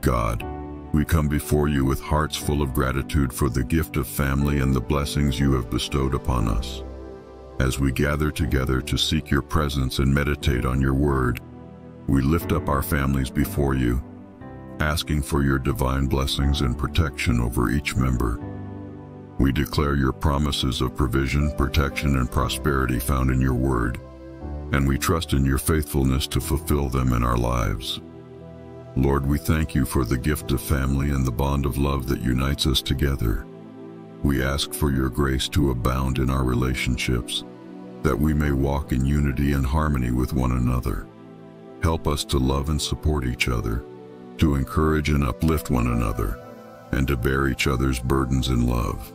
God, we come before you with hearts full of gratitude for the gift of family and the blessings you have bestowed upon us. As we gather together to seek your presence and meditate on your word, we lift up our families before you, asking for your divine blessings and protection over each member. We declare your promises of provision, protection, and prosperity found in your word, and we trust in your faithfulness to fulfill them in our lives. Lord, we thank you for the gift of family and the bond of love that unites us together. We ask for your grace to abound in our relationships, that we may walk in unity and harmony with one another. Help us to love and support each other, to encourage and uplift one another, and to bear each other's burdens in love.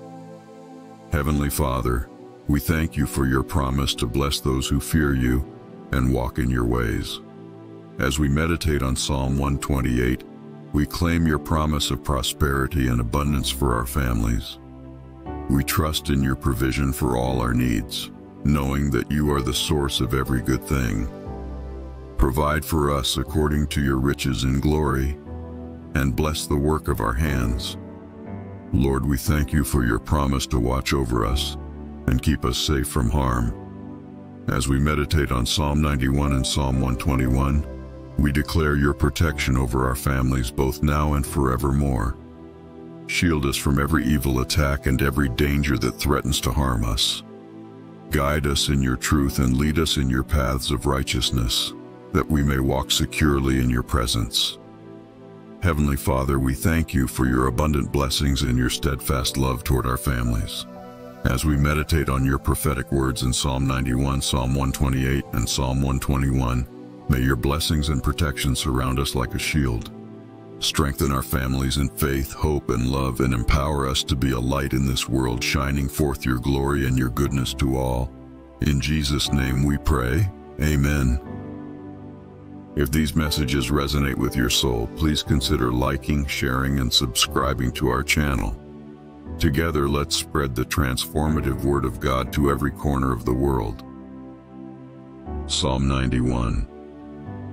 Heavenly Father, we thank you for your promise to bless those who fear you and walk in your ways. As we meditate on Psalm 128, we claim your promise of prosperity and abundance for our families. We trust in your provision for all our needs, knowing that you are the source of every good thing. Provide for us according to your riches in glory, and bless the work of our hands. Lord, we thank you for your promise to watch over us and keep us safe from harm. As we meditate on Psalm 91 and Psalm 121, we declare your protection over our families both now and forevermore. Shield us from every evil attack and every danger that threatens to harm us. Guide us in your truth and lead us in your paths of righteousness, that we may walk securely in your presence. Heavenly Father, we thank you for your abundant blessings and your steadfast love toward our families. As we meditate on your prophetic words in Psalm 91, Psalm 128, and Psalm 121, may your blessings and protection surround us like a shield. Strengthen our families in faith, hope, and love, and empower us to be a light in this world, shining forth your glory and your goodness to all. In Jesus' name we pray. Amen. If these messages resonate with your soul, please consider liking, sharing, and subscribing to our channel. Together, let's spread the transformative Word of God to every corner of the world. Psalm 91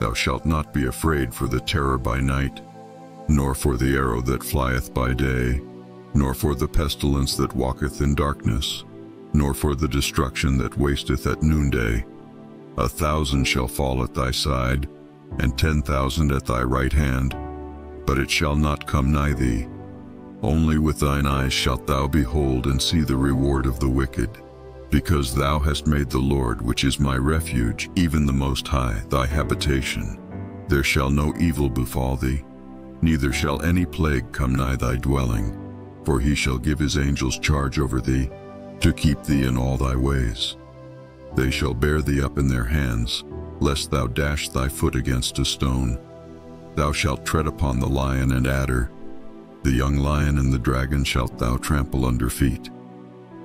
Thou shalt not be afraid for the terror by night, nor for the arrow that flieth by day, nor for the pestilence that walketh in darkness, nor for the destruction that wasteth at noonday. A thousand shall fall at thy side, and ten thousand at thy right hand, but it shall not come nigh thee. Only with thine eyes shalt thou behold and see the reward of the wicked. Because thou hast made the Lord, which is my refuge, even the Most High, thy habitation. There shall no evil befall thee, neither shall any plague come nigh thy dwelling. For he shall give his angels charge over thee, to keep thee in all thy ways. They shall bear thee up in their hands, lest thou dash thy foot against a stone. Thou shalt tread upon the lion and adder. The young lion and the dragon shalt thou trample under feet.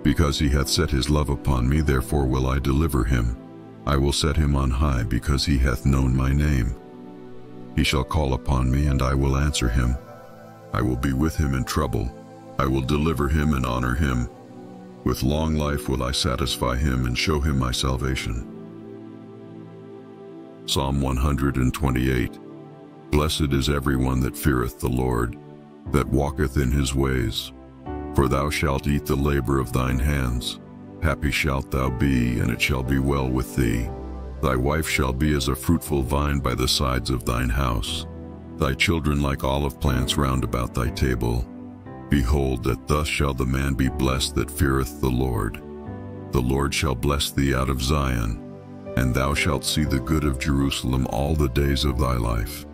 Because he hath set his love upon me, therefore will I deliver him. I will set him on high, because he hath known my name. He shall call upon me, and I will answer him. I will be with him in trouble. I will deliver him and honor him. With long life will I satisfy him and show him my salvation. Psalm 128 Blessed is everyone that feareth the Lord, that walketh in his ways. For thou shalt eat the labor of thine hands. Happy shalt thou be, and it shall be well with thee. Thy wife shall be as a fruitful vine by the sides of thine house, thy children like olive plants round about thy table. Behold, that thus shall the man be blessed that feareth the Lord. The Lord shall bless thee out of Zion, and thou shalt see the good of Jerusalem all the days of thy life.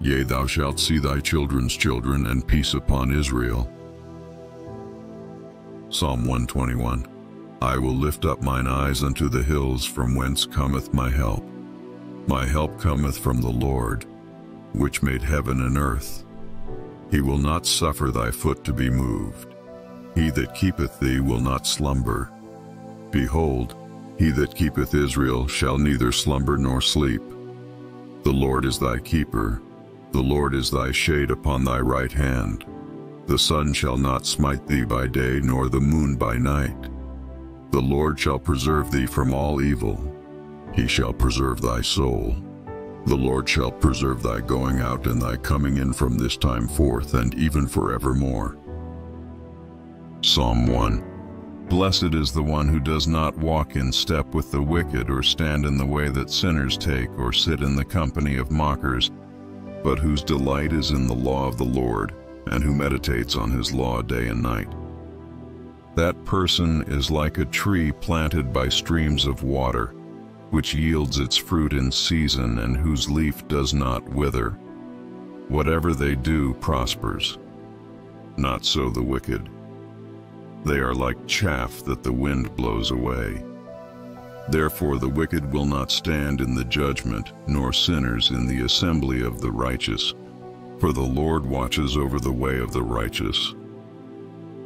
Yea, thou shalt see thy children's children, and peace upon Israel. Psalm 121 I will lift up mine eyes unto the hills, from whence cometh my help. My help cometh from the Lord, which made heaven and earth. He will not suffer thy foot to be moved. He that keepeth thee will not slumber. Behold, he that keepeth Israel shall neither slumber nor sleep. The Lord is thy keeper. The Lord is thy shade upon thy right hand. The sun shall not smite thee by day, nor the moon by night. The Lord shall preserve thee from all evil. He shall preserve thy soul. The Lord shall preserve thy going out and thy coming in from this time forth and even forevermore. Psalm 1 Blessed is the one who does not walk in step with the wicked or stand in the way that sinners take or sit in the company of mockers, but whose delight is in the law of the Lord and who meditates on his law day and night. That person is like a tree planted by streams of water, which yields its fruit in season and whose leaf does not wither. Whatever they do prospers. Not so the wicked. They are like chaff that the wind blows away. Therefore the wicked will not stand in the judgment, nor sinners in the assembly of the righteous. For the Lord watches over the way of the righteous,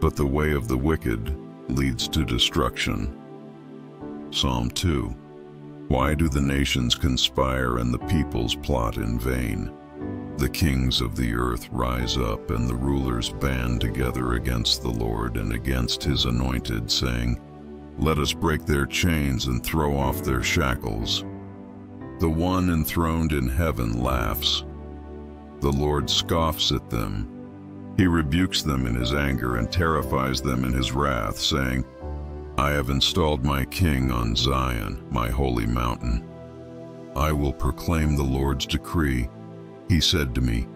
but the way of the wicked leads to destruction. Psalm 2 Why do the nations conspire and the peoples plot in vain? The kings of the earth rise up, and the rulers band together against the Lord and against his anointed, saying, Let us break their chains and throw off their shackles. The one enthroned in heaven laughs. The Lord scoffs at them. He rebukes them in his anger and terrifies them in his wrath, saying, I have installed my king on Zion, my holy mountain. I will proclaim the Lord's decree. He said to me,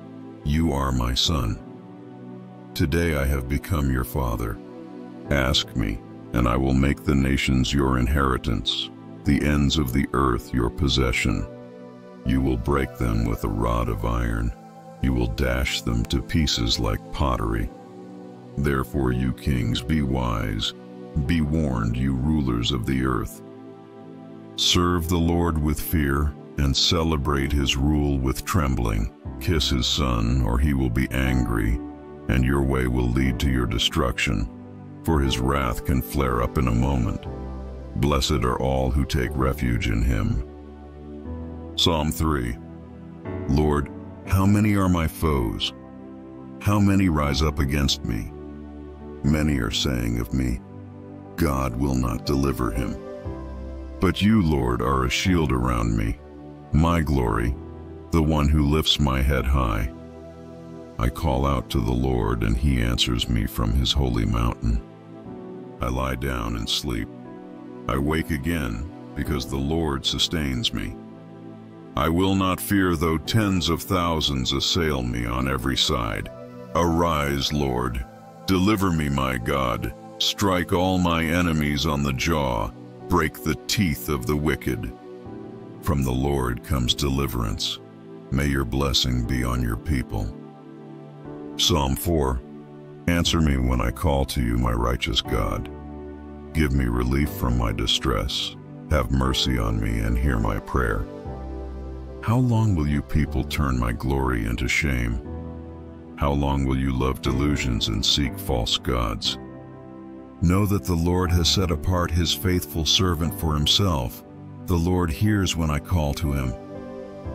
You are my son. Today I have become your father. Ask me, and I will make the nations your inheritance, the ends of the earth your possession. You will break them with a rod of iron. You will dash them to pieces like pottery. Therefore, you kings, be wise. Be warned, you rulers of the earth. Serve the Lord with fear and celebrate his rule with trembling. Kiss his son, or he will be angry, and your way will lead to your destruction, for his wrath can flare up in a moment. Blessed are all who take refuge in him. Psalm 3 Lord, how many are my foes? How many rise up against me? Many are saying of me, God will not deliver him. But you, Lord, are a shield around me, my glory, the one who lifts my head high. I call out to the Lord, and he answers me from his holy mountain. I lie down and sleep. I wake again, because the Lord sustains me. I will not fear though tens of thousands assail me on every side. Arise, Lord. Deliver me, my God. Strike all my enemies on the jaw. Break the teeth of the wicked. From the Lord comes deliverance. May your blessing be on your people. Psalm 4 Answer me when I call to you, my righteous God. Give me relief from my distress. Have mercy on me and hear my prayer. How long will you people turn my glory into shame? How long will you love delusions and seek false gods? Know that the Lord has set apart his faithful servant for himself. The Lord hears when I call to him.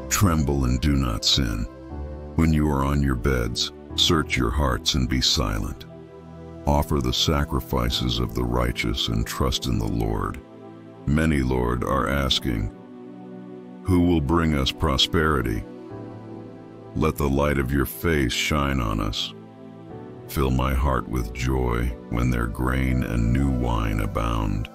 Tremble and do not sin. When you are on your beds, search your hearts and be silent. Offer the sacrifices of the righteous and trust in the Lord. Many, Lord, are asking, Who will bring us prosperity? Let the light of your face shine on us. Fill my heart with joy when their grain and new wine abound.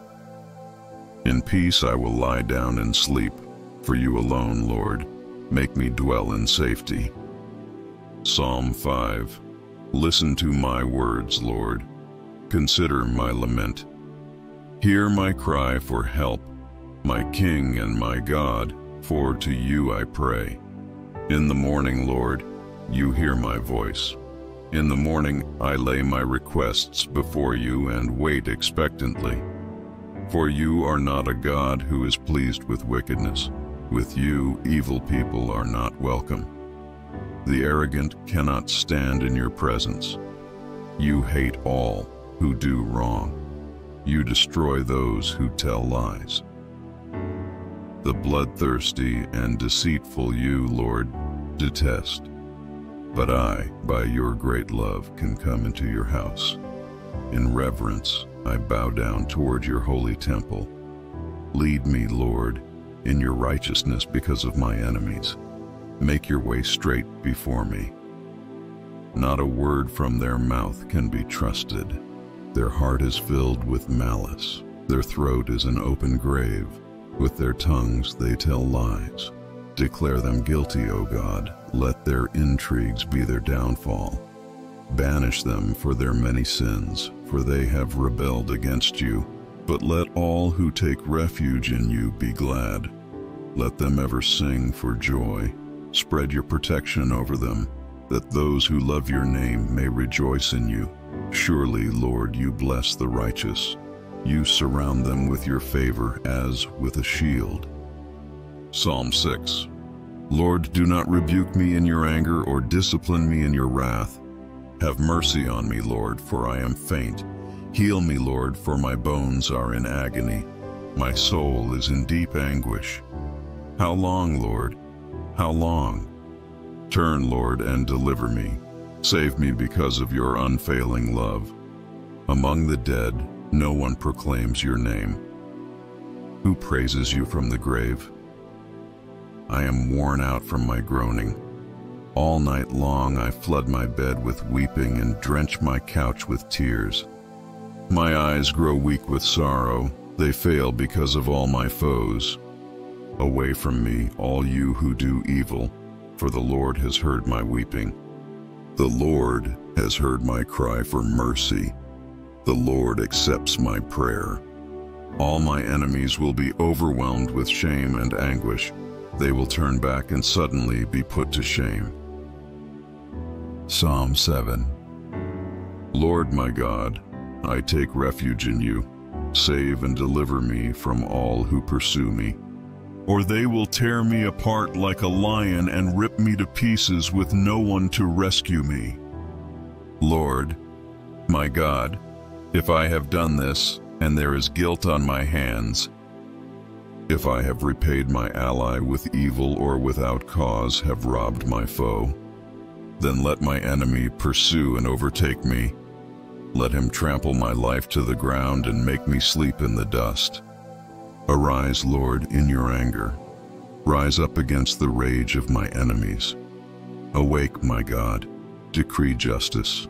In peace I will lie down and sleep, for you alone, Lord, make me dwell in safety. Psalm 5 Listen to my words, Lord. Consider my lament. Hear my cry for help, my King and my God, for to you I pray. In the morning, Lord, you hear my voice. In the morning I lay my requests before you and wait expectantly. For you are not a God who is pleased with wickedness. With you, evil people are not welcome. The arrogant cannot stand in your presence. You hate all who do wrong. You destroy those who tell lies. The bloodthirsty and deceitful you, Lord, detest. But I, by your great love, can come into your house. In reverence, I bow down toward your holy temple. Lead me, Lord, in your righteousness because of my enemies. Make your way straight before me. Not a word from their mouth can be trusted. Their heart is filled with malice. Their throat is an open grave. With their tongues they tell lies. Declare them guilty, O God. Let their intrigues be their downfall. Banish them for their many sins, for they have rebelled against you. But let all who take refuge in you be glad. Let them ever sing for joy. Spread your protection over them, that those who love your name may rejoice in you. Surely, Lord, you bless the righteous. You surround them with your favor as with a shield. Psalm 6 Lord, do not rebuke me in your anger or discipline me in your wrath. Have mercy on me, Lord, for I am faint. Heal me, Lord, for my bones are in agony. My soul is in deep anguish. How long, Lord? How long? Turn, Lord, and deliver me. Save me because of your unfailing love. Among the dead, no one proclaims your name. Who praises you from the grave? I am worn out from my groaning. All night long I flood my bed with weeping and drench my couch with tears. My eyes grow weak with sorrow, they fail because of all my foes. Away from me, all you who do evil, for the Lord has heard my weeping. The Lord has heard my cry for mercy. The Lord accepts my prayer. All my enemies will be overwhelmed with shame and anguish. They will turn back and suddenly be put to shame. Psalm 7 Lord my God, I take refuge in you. Save and deliver me from all who pursue me. Or they will tear me apart like a lion and rip me to pieces with no one to rescue me. Lord, my God, if I have done this, and there is guilt on my hands, if I have repaid my ally with evil or without cause have robbed my foe, then let my enemy pursue and overtake me. Let him trample my life to the ground and make me sleep in the dust. Arise, Lord, in your anger. Rise up against the rage of my enemies. Awake, my God, decree justice.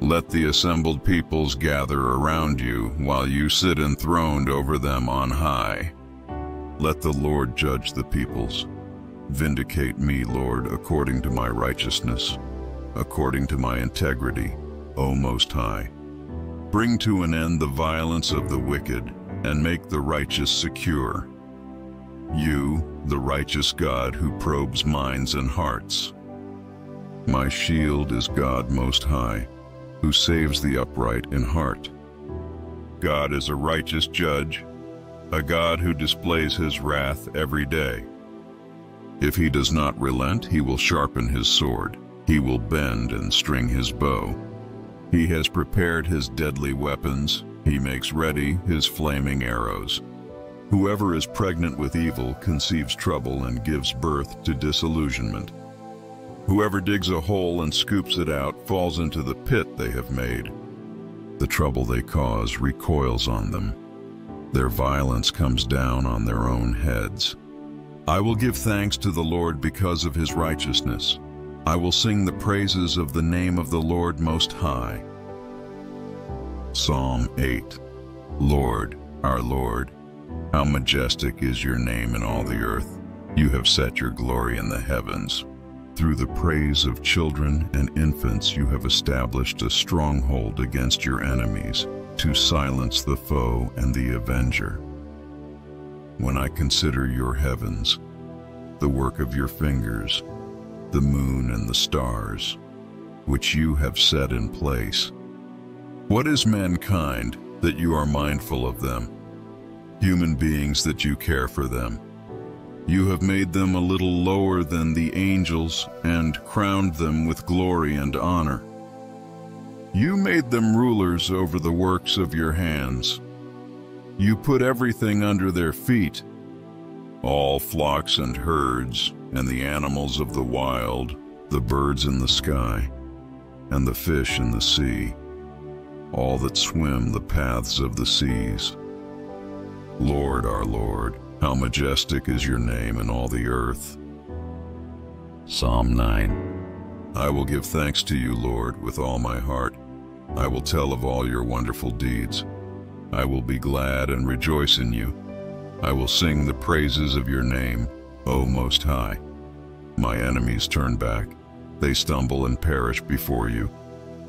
Let the assembled peoples gather around you while you sit enthroned over them on high. Let the Lord judge the peoples. Vindicate me, Lord, according to my righteousness, according to my integrity, O Most High. Bring to an end the violence of the wicked, and make the righteous secure. You, the righteous God who probes minds and hearts. My shield is God Most High, who saves the upright in heart. God is a righteous judge, a God who displays his wrath every day. If he does not relent, he will sharpen his sword. He will bend and string his bow. He has prepared his deadly weapons. He makes ready his flaming arrows. Whoever is pregnant with evil conceives trouble and gives birth to disillusionment. Whoever digs a hole and scoops it out falls into the pit they have made. The trouble they cause recoils on them. Their violence comes down on their own heads. I will give thanks to the Lord because of his righteousness. I will sing the praises of the name of the Lord Most High. Psalm 8 Lord, our Lord, how majestic is your name in all the earth. You have set your glory in the heavens. Through the praise of children and infants you have established a stronghold against your enemies to silence the foe and the avenger. When I consider your heavens, the work of your fingers, the moon and the stars, which you have set in place. What is mankind that you are mindful of them? Human beings that you care for them. You have made them a little lower than the angels and crowned them with glory and honor. You made them rulers over the works of your hands. You put everything under their feet, all flocks and herds, and the animals of the wild, the birds in the sky, and the fish in the sea, all that swim the paths of the seas. Lord, our Lord, how majestic is your name in all the earth. Psalm 9 I will give thanks to you, Lord, with all my heart. I will tell of all your wonderful deeds. I will be glad and rejoice in you. I will sing the praises of your name, O Most High. My enemies turn back. They stumble and perish before you.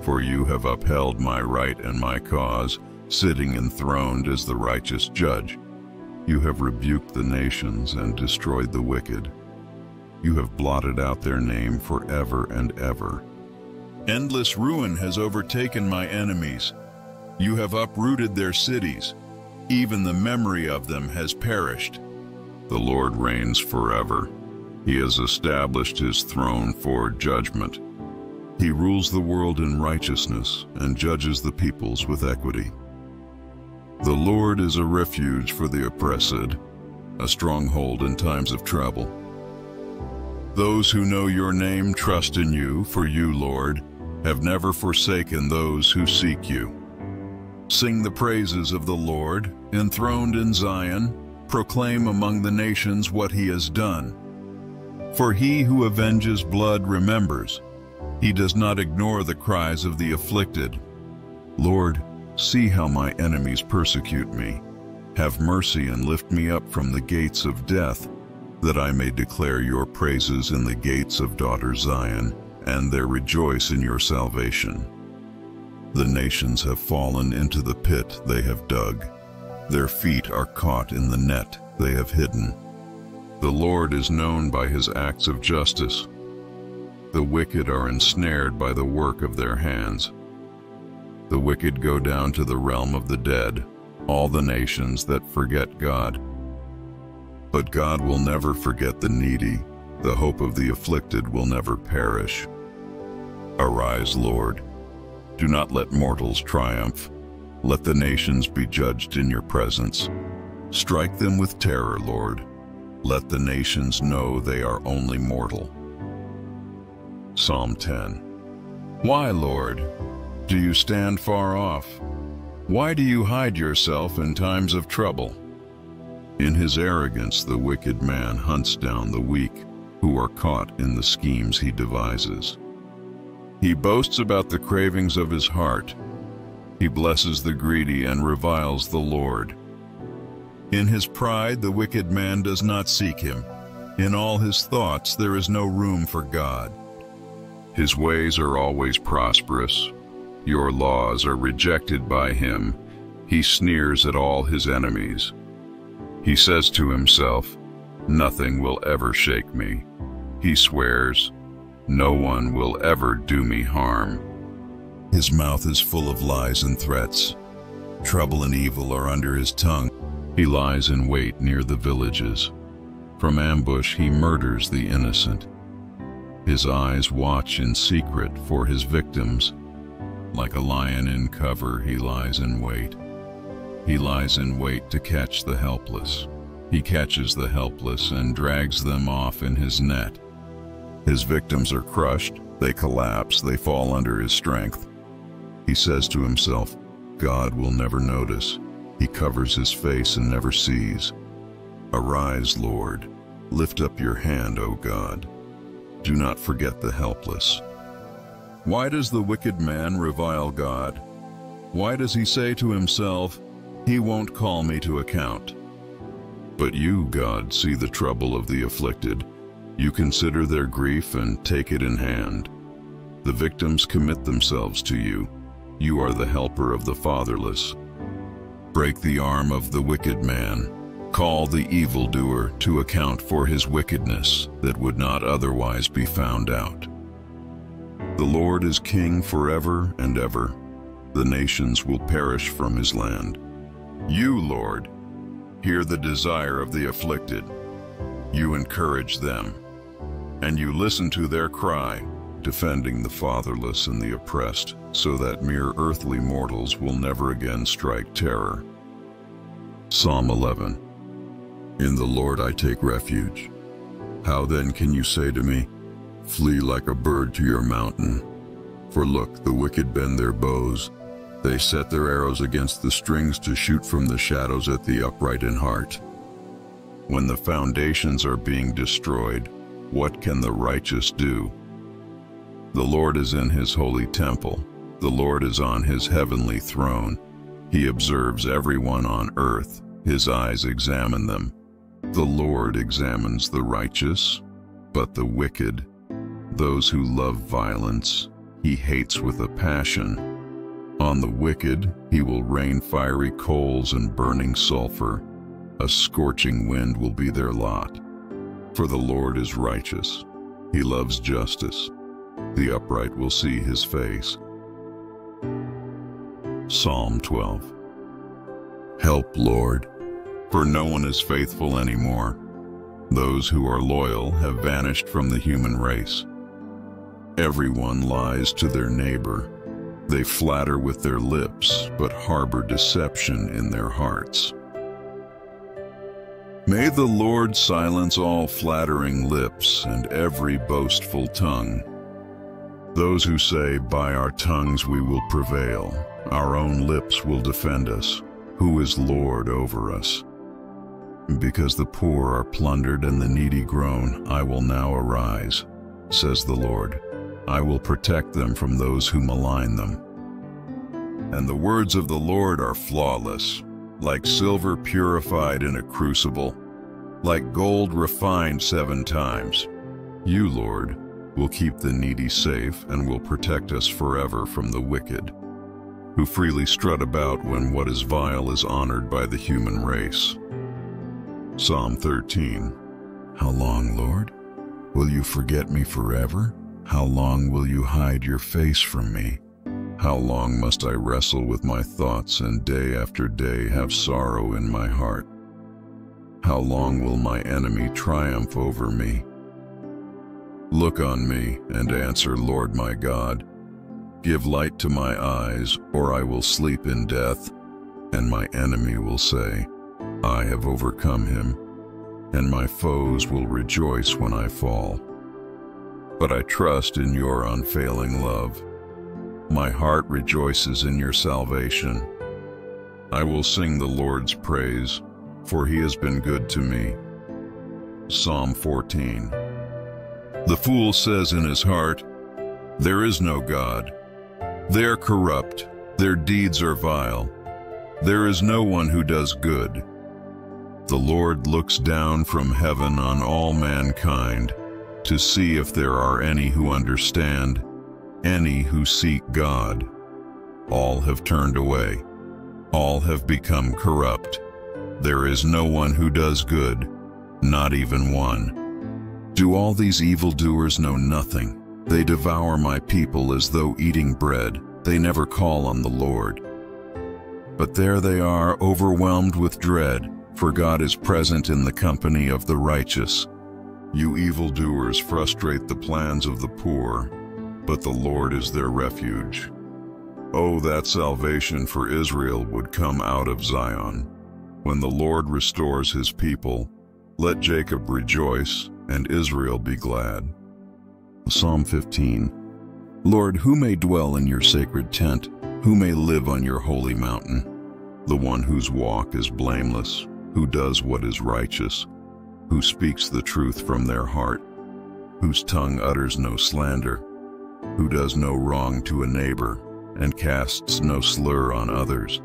For you have upheld my right and my cause, sitting enthroned as the righteous judge. You have rebuked the nations and destroyed the wicked. You have blotted out their name forever and ever. Endless ruin has overtaken my enemies. You have uprooted their cities. Even the memory of them has perished. The Lord reigns forever. He has established his throne for judgment. He rules the world in righteousness and judges the peoples with equity. The Lord is a refuge for the oppressed, a stronghold in times of trouble. Those who know your name trust in you, for you, Lord, have never forsaken those who seek you. Sing the praises of the Lord, enthroned in Zion, proclaim among the nations what he has done. For he who avenges blood remembers. He does not ignore the cries of the afflicted. Lord, See how my enemies persecute me. Have mercy and lift me up from the gates of death, that I may declare your praises in the gates of daughter Zion, and there rejoice in your salvation. The nations have fallen into the pit they have dug. Their feet are caught in the net they have hidden. The Lord is known by his acts of justice. The wicked are ensnared by the work of their hands. The wicked go down to the realm of the dead, all the nations that forget God. But God will never forget the needy, the hope of the afflicted will never perish. Arise, Lord. Do not let mortals triumph. Let the nations be judged in your presence. Strike them with terror, Lord. Let the nations know they are only mortal. Psalm 10 Why, Lord, do you stand far off? Why do you hide yourself in times of trouble? In his arrogance the wicked man hunts down the weak, who are caught in the schemes he devises. He boasts about the cravings of his heart. He blesses the greedy and reviles the Lord. In his pride the wicked man does not seek him. In all his thoughts there is no room for God. His ways are always prosperous, your laws are rejected by him. He sneers at all his enemies. He says to himself, Nothing will ever shake me. He swears, No one will ever do me harm. His mouth is full of lies and threats. Trouble and evil are under his tongue. He lies in wait near the villages. From ambush he murders the innocent. His eyes watch in secret for his victims like a lion in cover, he lies in wait. He lies in wait to catch the helpless. He catches the helpless and drags them off in his net. His victims are crushed, they collapse, they fall under his strength. He says to himself, God will never notice. He covers his face and never sees. Arise, Lord. Lift up your hand, O God. Do not forget the helpless. Why does the wicked man revile God? Why does he say to himself, He won't call me to account? But you, God, see the trouble of the afflicted. You consider their grief and take it in hand. The victims commit themselves to you. You are the helper of the fatherless. Break the arm of the wicked man. Call the evildoer to account for his wickedness that would not otherwise be found out. The Lord is king forever and ever. The nations will perish from his land. You, Lord, hear the desire of the afflicted. You encourage them, and you listen to their cry, defending the fatherless and the oppressed, so that mere earthly mortals will never again strike terror. Psalm 11 In the Lord I take refuge. How then can you say to me, Flee like a bird to your mountain? For look, the wicked bend their bows. They set their arrows against the strings to shoot from the shadows at the upright in heart. When the foundations are being destroyed, what can the righteous do? The Lord is in his holy temple. The Lord is on his heavenly throne. He observes everyone on earth. His eyes examine them. The Lord examines the righteous, but the wicked, those who love violence, he hates with a passion. On the wicked he will rain fiery coals and burning sulfur. A scorching wind will be their lot. For the Lord is righteous. He loves justice. The upright will see his face. Psalm 12 Help, Lord, for no one is faithful anymore. Those who are loyal have vanished from the human race. Everyone lies to their neighbor. They flatter with their lips, but harbor deception in their hearts. May the Lord silence all flattering lips and every boastful tongue. Those who say, by our tongues we will prevail, our own lips will defend us, who is Lord over us. Because the poor are plundered and the needy groan, I will now arise, says the Lord. I will protect them from those who malign them. And the words of the Lord are flawless, like silver purified in a crucible, like gold refined seven times. You, Lord, will keep the needy safe and will protect us forever from the wicked, who freely strut about when what is vile is honored by the human race. Psalm 13 How long, Lord? Will you forget me forever? How long will you hide your face from me? How long must I wrestle with my thoughts and day after day have sorrow in my heart? How long will my enemy triumph over me? Look on me and answer, Lord my God. Give light to my eyes, or I will sleep in death, and my enemy will say, I have overcome him, and my foes will rejoice when I fall but I trust in your unfailing love. My heart rejoices in your salvation. I will sing the Lord's praise, for he has been good to me. Psalm 14 The fool says in his heart, There is no God. They are corrupt, their deeds are vile. There is no one who does good. The Lord looks down from heaven on all mankind to see if there are any who understand, any who seek God. All have turned away. All have become corrupt. There is no one who does good, not even one. Do all these evildoers know nothing? They devour my people as though eating bread. They never call on the Lord. But there they are, overwhelmed with dread, for God is present in the company of the righteous. You evildoers frustrate the plans of the poor, but the Lord is their refuge. Oh, that salvation for Israel would come out of Zion. When the Lord restores his people, let Jacob rejoice and Israel be glad. Psalm 15 Lord, who may dwell in your sacred tent? Who may live on your holy mountain? The one whose walk is blameless, who does what is righteous, who speaks the truth from their heart, whose tongue utters no slander, who does no wrong to a neighbor and casts no slur on others,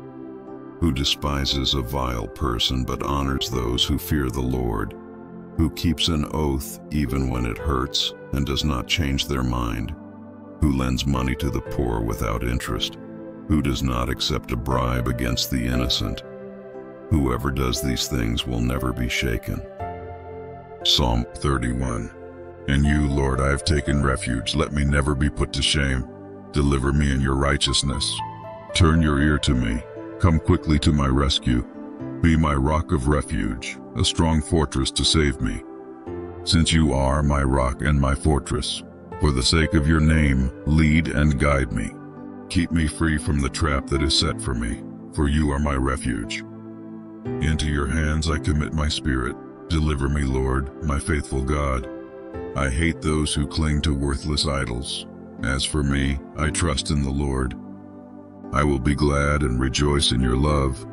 who despises a vile person but honors those who fear the Lord, who keeps an oath even when it hurts and does not change their mind, who lends money to the poor without interest, who does not accept a bribe against the innocent. Whoever does these things will never be shaken. Psalm 31 In you, Lord, I have taken refuge. Let me never be put to shame. Deliver me in your righteousness. Turn your ear to me. Come quickly to my rescue. Be my rock of refuge, a strong fortress to save me. since you are my rock and my fortress. For the sake of your name, lead and guide me. Keep me free from the trap that is set for me, for you are my refuge. Into your hands I commit my spirit. Deliver me, Lord, my faithful God. I hate those who cling to worthless idols. As for me, I trust in the Lord. I will be glad and rejoice in your love,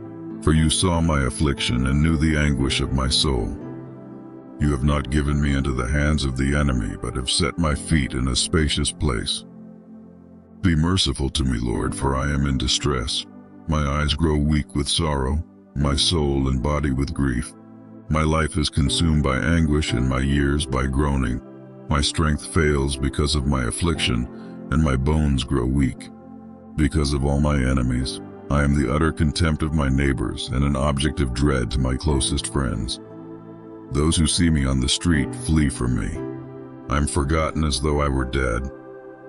for you saw my affliction and knew the anguish of my soul. You have not given me into the hands of the enemy, but have set my feet in a spacious place. Be merciful to me, Lord, for I am in distress. My eyes grow weak with sorrow, my soul and body with grief. My life is consumed by anguish and my years by groaning. My strength fails because of my affliction, and my bones grow weak. Because of all my enemies, I am the utter contempt of my neighbors and an object of dread to my closest friends. Those who see me on the street flee from me. I am forgotten as though I were dead.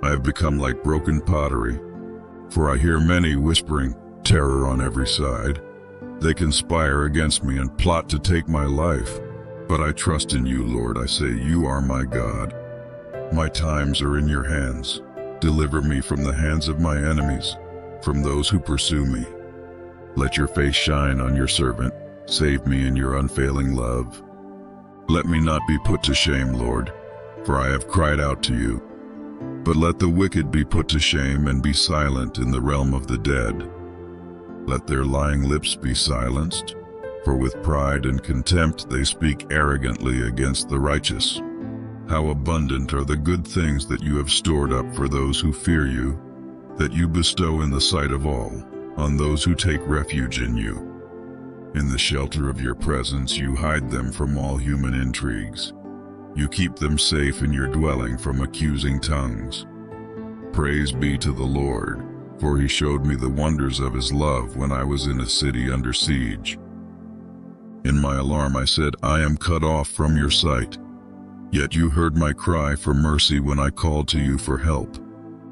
I have become like broken pottery, for I hear many whispering terror on every side. They conspire against me and plot to take my life. But I trust in you, Lord. I say, You are my God. My times are in your hands. Deliver me from the hands of my enemies, from those who pursue me. Let your face shine on your servant. Save me in your unfailing love. Let me not be put to shame, Lord, for I have cried out to you. But let the wicked be put to shame and be silent in the realm of the dead. Let their lying lips be silenced, for with pride and contempt they speak arrogantly against the righteous. How abundant are the good things that you have stored up for those who fear you, that you bestow in the sight of all, on those who take refuge in you. In the shelter of your presence you hide them from all human intrigues. You keep them safe in your dwelling from accusing tongues. Praise be to the Lord for he showed me the wonders of his love when I was in a city under siege. In my alarm I said, I am cut off from your sight. Yet you heard my cry for mercy when I called to you for help.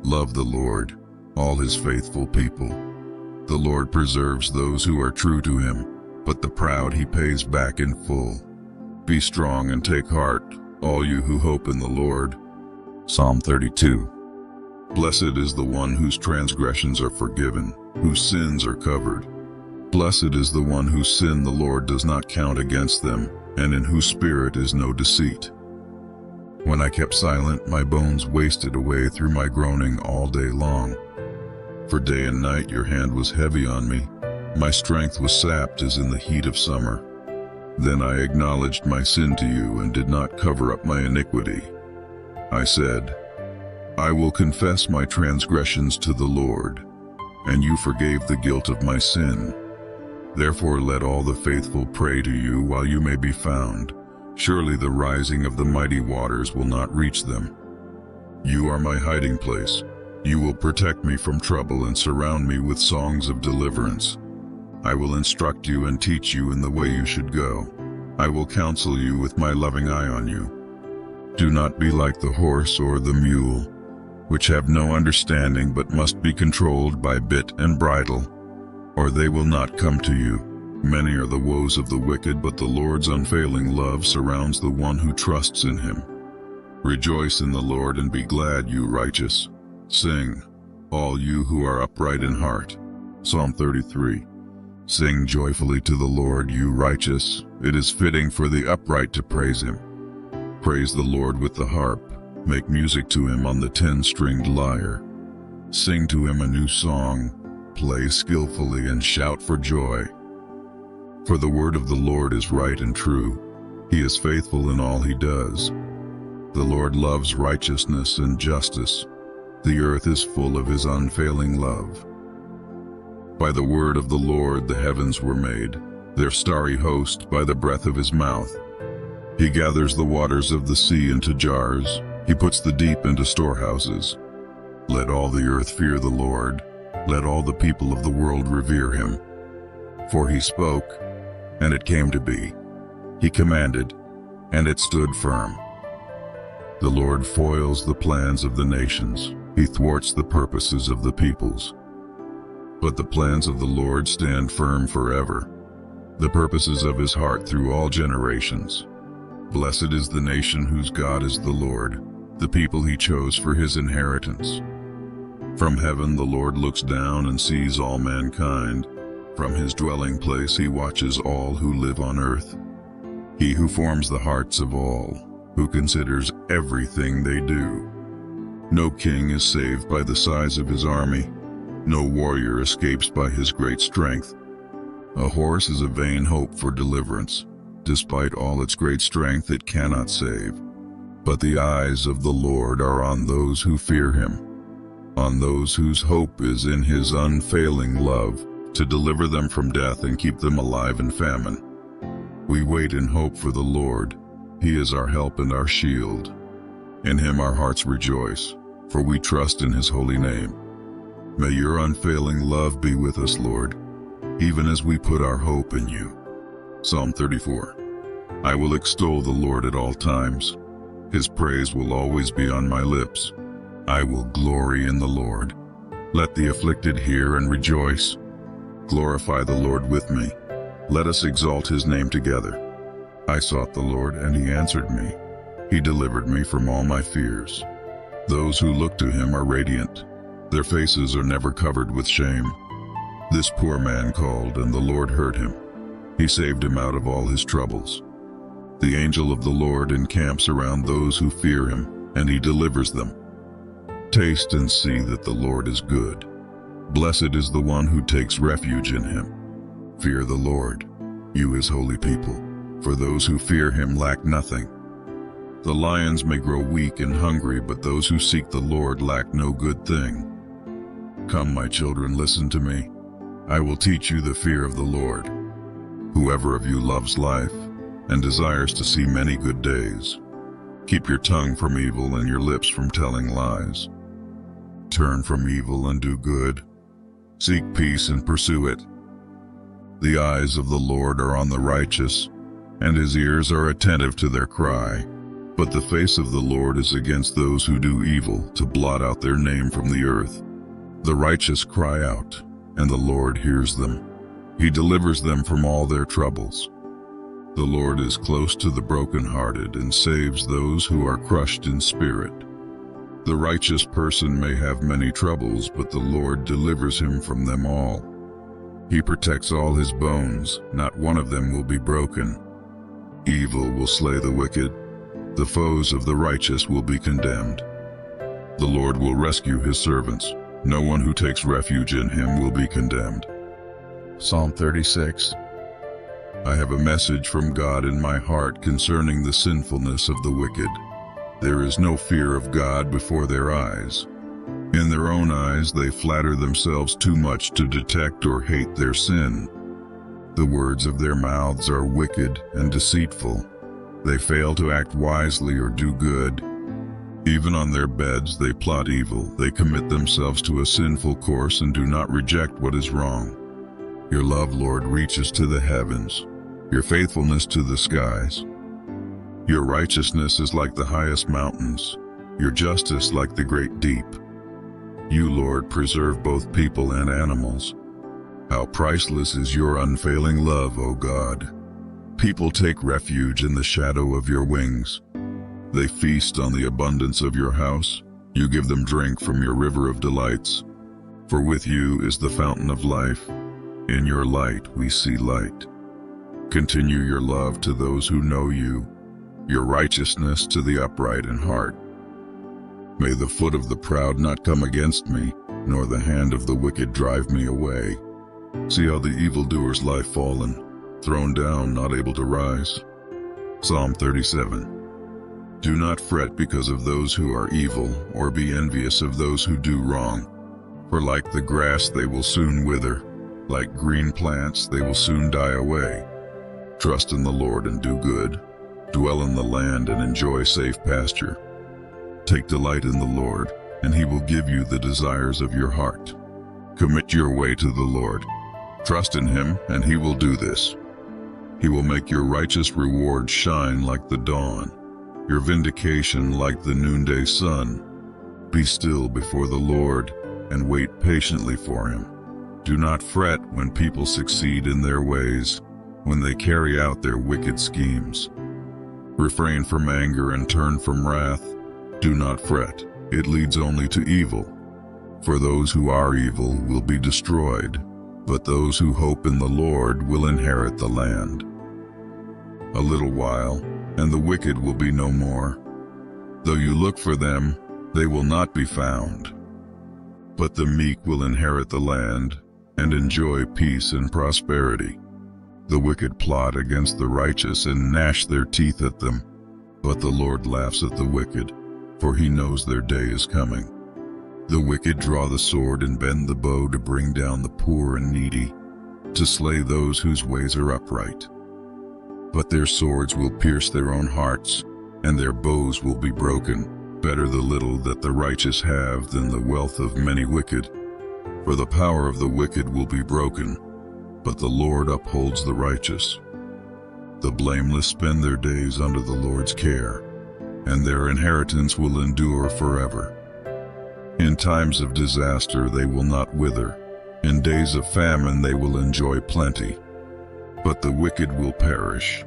Love the Lord, all his faithful people. The Lord preserves those who are true to him, but the proud he pays back in full. Be strong and take heart, all you who hope in the Lord. Psalm 32 Blessed is the one whose transgressions are forgiven, whose sins are covered. Blessed is the one whose sin the Lord does not count against them, and in whose spirit is no deceit. When I kept silent, my bones wasted away through my groaning all day long. For day and night your hand was heavy on me. My strength was sapped as in the heat of summer. Then I acknowledged my sin to you and did not cover up my iniquity. I said, I will confess my transgressions to the Lord, and you forgave the guilt of my sin. Therefore let all the faithful pray to you while you may be found. Surely the rising of the mighty waters will not reach them. You are my hiding place. You will protect me from trouble and surround me with songs of deliverance. I will instruct you and teach you in the way you should go. I will counsel you with my loving eye on you. Do not be like the horse or the mule, which have no understanding but must be controlled by bit and bridle, or they will not come to you. Many are the woes of the wicked, but the Lord's unfailing love surrounds the one who trusts in him. Rejoice in the Lord and be glad, you righteous. Sing, all you who are upright in heart. Psalm 33. Sing joyfully to the Lord, you righteous. It is fitting for the upright to praise him. Praise the Lord with the harp Make music to him on the ten-stringed lyre. Sing to him a new song. Play skillfully and shout for joy. For the word of the Lord is right and true. He is faithful in all he does. The Lord loves righteousness and justice. The earth is full of his unfailing love. By the word of the Lord the heavens were made, their starry host by the breath of his mouth. He gathers the waters of the sea into jars, he puts the deep into storehouses. Let all the earth fear the Lord. Let all the people of the world revere him. For he spoke, and it came to be. He commanded, and it stood firm. The Lord foils the plans of the nations. He thwarts the purposes of the peoples. But the plans of the Lord stand firm forever, the purposes of his heart through all generations. Blessed is the nation whose God is the Lord, the people he chose for his inheritance. From heaven the Lord looks down and sees all mankind. From his dwelling place he watches all who live on earth. He who forms the hearts of all, who considers everything they do. No king is saved by the size of his army. No warrior escapes by his great strength. A horse is a vain hope for deliverance. Despite all its great strength, it cannot save. But the eyes of the Lord are on those who fear him, on those whose hope is in his unfailing love, to deliver them from death and keep them alive in famine. We wait in hope for the Lord. He is our help and our shield. In him our hearts rejoice, for we trust in his holy name. May your unfailing love be with us, Lord, even as we put our hope in you. Psalm 34 I will extol the Lord at all times. His praise will always be on my lips. I will glory in the Lord. Let the afflicted hear and rejoice. Glorify the Lord with me. Let us exalt his name together. I sought the Lord, and he answered me. He delivered me from all my fears. Those who look to him are radiant. Their faces are never covered with shame. This poor man called, and the Lord heard him. He saved him out of all his troubles. The angel of the Lord encamps around those who fear him, and he delivers them. Taste and see that the Lord is good. Blessed is the one who takes refuge in him. Fear the Lord, you his holy people, for those who fear him lack nothing. The lions may grow weak and hungry, but those who seek the Lord lack no good thing. Come, my children, listen to me. I will teach you the fear of the Lord. Whoever of you loves life and desires to see many good days, keep your tongue from evil and your lips from telling lies. Turn from evil and do good. Seek peace and pursue it. The eyes of the Lord are on the righteous, and his ears are attentive to their cry. But the face of the Lord is against those who do evil, to blot out their name from the earth. The righteous cry out, and the Lord hears them. He delivers them from all their troubles. The Lord is close to the brokenhearted and saves those who are crushed in spirit. The righteous person may have many troubles, but the Lord delivers him from them all. He protects all his bones, not one of them will be broken. Evil will slay the wicked, the foes of the righteous will be condemned. The Lord will rescue his servants, no one who takes refuge in him will be condemned. Psalm 36 I have a message from God in my heart concerning the sinfulness of the wicked. There is no fear of God before their eyes. In their own eyes they flatter themselves too much to detect or hate their sin. The words of their mouths are wicked and deceitful. They fail to act wisely or do good. Even on their beds they plot evil. They commit themselves to a sinful course and do not reject what is wrong. Your love, Lord, reaches to the heavens, your faithfulness to the skies. Your righteousness is like the highest mountains, your justice like the great deep. You, Lord, preserve both people and animals. How priceless is your unfailing love, O God. People take refuge in the shadow of your wings. They feast on the abundance of your house. You give them drink from your river of delights. For with you is the fountain of life. In your light we see light. Continue your love to those who know you, your righteousness to the upright in heart. May the foot of the proud not come against me, nor the hand of the wicked drive me away. See how the evildoers lie fallen, thrown down, not able to rise. Psalm 37 Do not fret because of those who are evil, or be envious of those who do wrong. For like the grass they will soon wither, like green plants, they will soon die away. Trust in the Lord and do good. Dwell in the land and enjoy safe pasture. Take delight in the Lord, and he will give you the desires of your heart. Commit your way to the Lord. Trust in him, and he will do this. He will make your righteous reward shine like the dawn, your vindication like the noonday sun. Be still before the Lord, and wait patiently for him. Do not fret when people succeed in their ways, when they carry out their wicked schemes. Refrain from anger and turn from wrath. Do not fret, it leads only to evil. For those who are evil will be destroyed, but those who hope in the Lord will inherit the land. A little while, and the wicked will be no more. Though you look for them, they will not be found. But the meek will inherit the land and enjoy peace and prosperity. The wicked plot against the righteous and gnash their teeth at them. But the Lord laughs at the wicked, for he knows their day is coming. The wicked draw the sword and bend the bow to bring down the poor and needy, to slay those whose ways are upright. But their swords will pierce their own hearts, and their bows will be broken. Better the little that the righteous have than the wealth of many wicked. For the power of the wicked will be broken, but the Lord upholds the righteous. The blameless spend their days under the Lord's care, and their inheritance will endure forever. In times of disaster they will not wither. In days of famine they will enjoy plenty. But the wicked will perish.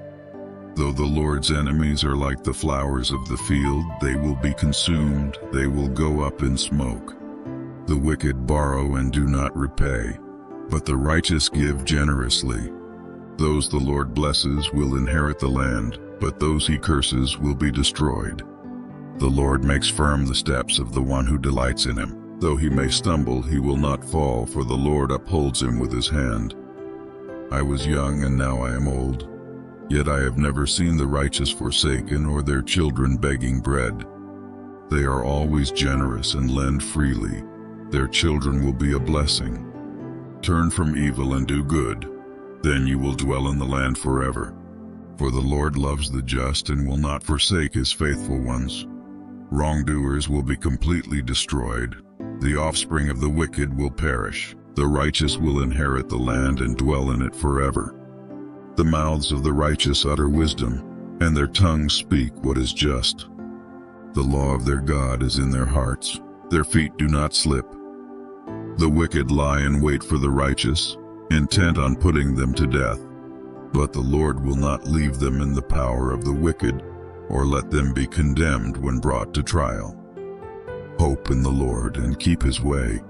Though the Lord's enemies are like the flowers of the field, they will be consumed, they will go up in smoke. The wicked borrow and do not repay, but the righteous give generously. Those the Lord blesses will inherit the land, but those he curses will be destroyed. The Lord makes firm the steps of the one who delights in him. Though he may stumble, he will not fall, for the Lord upholds him with his hand. I was young, and now I am old. Yet I have never seen the righteous forsaken or their children begging bread. They are always generous and lend freely. Their children will be a blessing. Turn from evil and do good. Then you will dwell in the land forever. For the Lord loves the just and will not forsake his faithful ones. Wrongdoers will be completely destroyed. The offspring of the wicked will perish. The righteous will inherit the land and dwell in it forever. The mouths of the righteous utter wisdom, and their tongues speak what is just. The law of their God is in their hearts. Their feet do not slip. The wicked lie in wait for the righteous, intent on putting them to death. But the Lord will not leave them in the power of the wicked, or let them be condemned when brought to trial. Hope in the Lord and keep his way.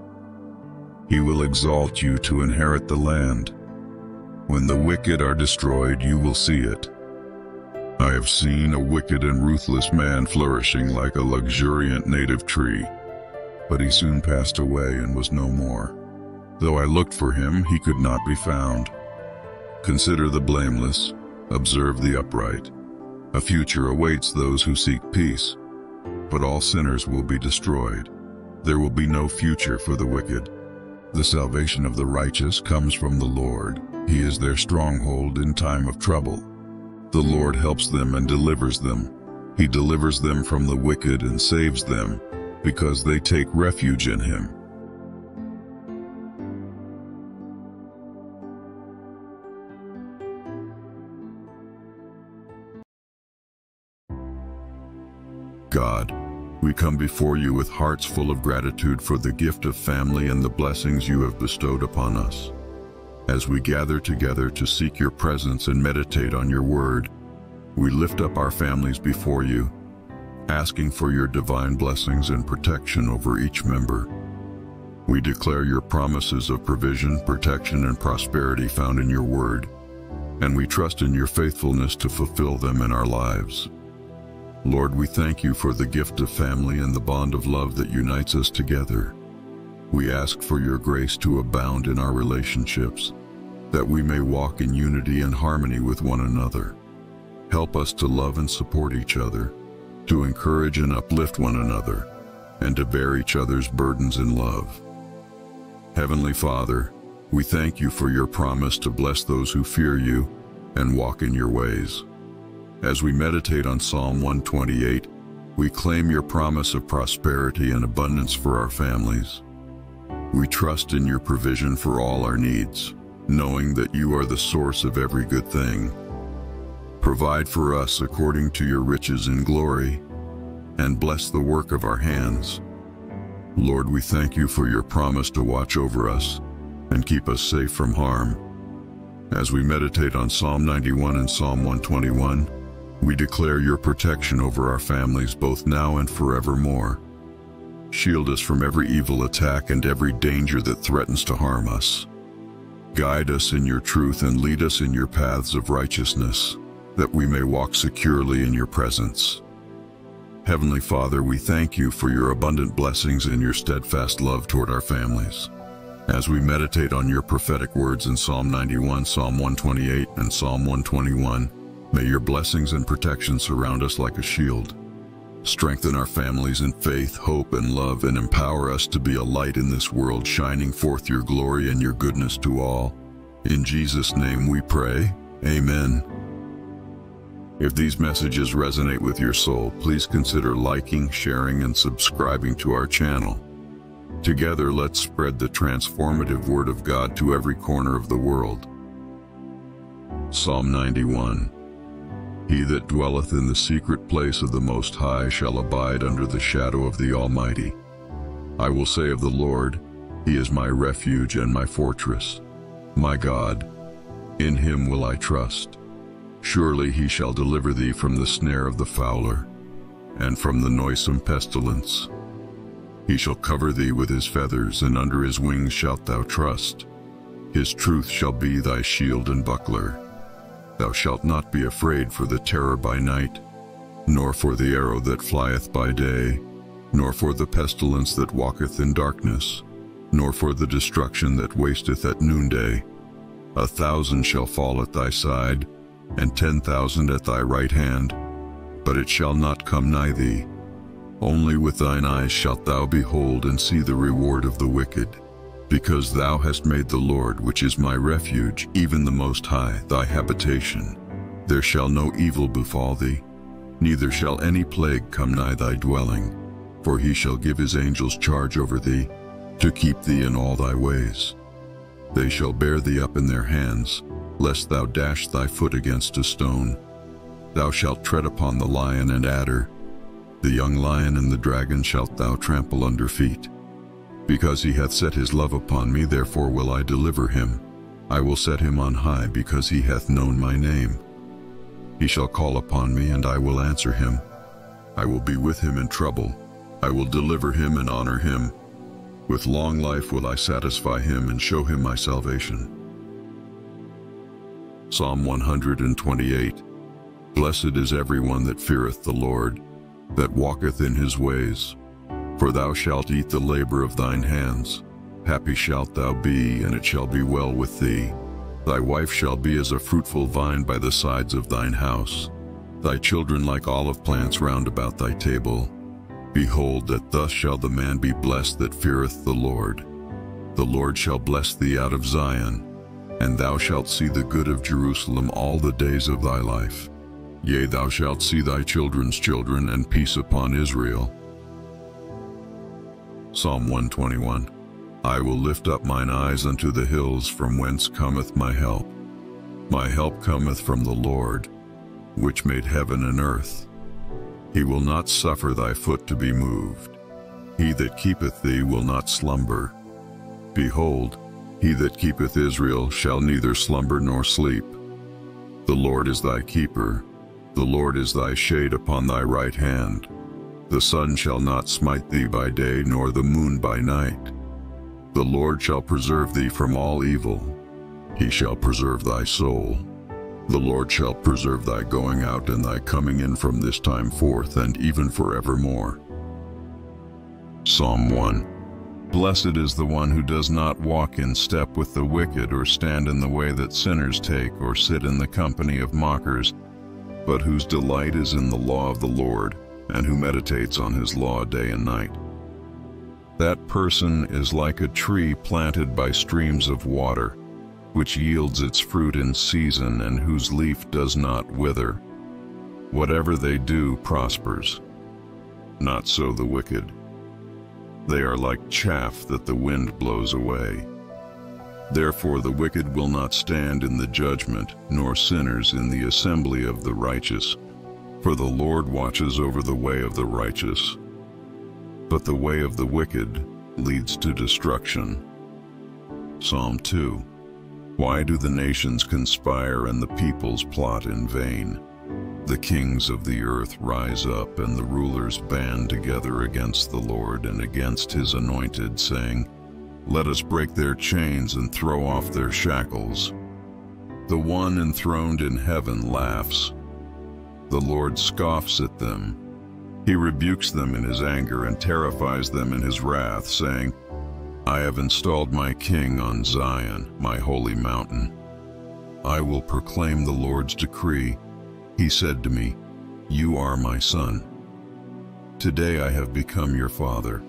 He will exalt you to inherit the land. When the wicked are destroyed, you will see it. I have seen a wicked and ruthless man flourishing like a luxuriant native tree, but he soon passed away and was no more. Though I looked for him, he could not be found. Consider the blameless, observe the upright. A future awaits those who seek peace, but all sinners will be destroyed. There will be no future for the wicked. The salvation of the righteous comes from the Lord. He is their stronghold in time of trouble. The Lord helps them and delivers them. He delivers them from the wicked and saves them, because they take refuge in him. God, we come before you with hearts full of gratitude for the gift of family and the blessings you have bestowed upon us. As we gather together to seek your presence and meditate on your word, we lift up our families before you, asking for your divine blessings and protection over each member. We declare your promises of provision, protection, and prosperity found in your word, and we trust in your faithfulness to fulfill them in our lives. Lord, we thank you for the gift of family and the bond of love that unites us together. We ask for your grace to abound in our relationships, that we may walk in unity and harmony with one another. Help us to love and support each other, to encourage and uplift one another, and to bear each other's burdens in love. Heavenly Father, we thank you for your promise to bless those who fear you and walk in your ways. As we meditate on Psalm 128, we claim your promise of prosperity and abundance for our families. We trust in your provision for all our needs, knowing that you are the source of every good thing. Provide for us according to your riches in glory, and bless the work of our hands. Lord, we thank you for your promise to watch over us and keep us safe from harm. As we meditate on Psalm 91 and Psalm 121, We declare your protection over our families both now and forevermore. Shield us from every evil attack and every danger that threatens to harm us. Guide us in your truth and lead us in your paths of righteousness, that we may walk securely in your presence. Heavenly Father, we thank you for your abundant blessings and your steadfast love toward our families. As we meditate on your prophetic words in Psalm 91, Psalm 128, and Psalm 121, may your blessings and protection surround us like a shield. Strengthen our families in faith, hope, and love, and empower us to be a light in this world, shining forth your glory and your goodness to all. In Jesus' name we pray. Amen. If these messages resonate with your soul, please consider liking, sharing, and subscribing to our channel. Together, let's spread the transformative Word of God to every corner of the world. Psalm 91 He that dwelleth in the secret place of the Most High shall abide under the shadow of the Almighty. I will say of the Lord, He is my refuge and my fortress, my God. In Him will I trust. Surely he shall deliver thee from the snare of the fowler, and from the noisome pestilence. He shall cover thee with his feathers, and under his wings shalt thou trust. His truth shall be thy shield and buckler. Thou shalt not be afraid for the terror by night, nor for the arrow that flieth by day, nor for the pestilence that walketh in darkness, nor for the destruction that wasteth at noonday. A thousand shall fall at thy side, and ten thousand at thy right hand, but it shall not come nigh thee. Only with thine eyes shalt thou behold and see the reward of the wicked. Because thou hast made the Lord, which is my refuge, even the Most High, thy habitation. There shall no evil befall thee, neither shall any plague come nigh thy dwelling. For he shall give his angels charge over thee, to keep thee in all thy ways. They shall bear thee up in their hands, lest thou dash thy foot against a stone. Thou shalt tread upon the lion and adder. The young lion and the dragon shalt thou trample under feet. Because he hath set his love upon me, therefore will I deliver him. I will set him on high, because he hath known my name. He shall call upon me, and I will answer him. I will be with him in trouble. I will deliver him and honor him. With long life will I satisfy him and show him my salvation. Psalm 128 Blessed is everyone that feareth the Lord, that walketh in his ways. For thou shalt eat the labor of thine hands. Happy shalt thou be, and it shall be well with thee. Thy wife shall be as a fruitful vine by the sides of thine house, thy children like olive plants round about thy table. Behold, that thus shall the man be blessed that feareth the Lord. The Lord shall bless thee out of Zion, and thou shalt see the good of Jerusalem all the days of thy life. Yea, thou shalt see thy children's children, and peace upon Israel. Psalm 121 I will lift up mine eyes unto the hills, from whence cometh my help. My help cometh from the Lord, which made heaven and earth. He will not suffer thy foot to be moved. He that keepeth thee will not slumber. Behold, he that keepeth Israel shall neither slumber nor sleep. The Lord is thy keeper, the Lord is thy shade upon thy right hand. The sun shall not smite thee by day, nor the moon by night. The Lord shall preserve thee from all evil. He shall preserve thy soul. The Lord shall preserve thy going out and thy coming in from this time forth and even forevermore. Psalm 1 Blessed is the one who does not walk in step with the wicked, or stand in the way that sinners take, or sit in the company of mockers, but whose delight is in the law of the Lord, and who meditates on his law day and night. That person is like a tree planted by streams of water, which yields its fruit in season and whose leaf does not wither. Whatever they do prospers. Not so the wicked. They are like chaff that the wind blows away. Therefore the wicked will not stand in the judgment, nor sinners in the assembly of the righteous. For the Lord watches over the way of the righteous, but the way of the wicked leads to destruction. Psalm 2 Why do the nations conspire and the peoples plot in vain? The kings of the earth rise up, and the rulers band together against the Lord and against his anointed, saying, Let us break their chains and throw off their shackles. The one enthroned in heaven laughs. The Lord scoffs at them. He rebukes them in his anger and terrifies them in his wrath, saying, I have installed my king on Zion, my holy mountain. I will proclaim the Lord's decree. He said to me, You are my son. Today I have become your father.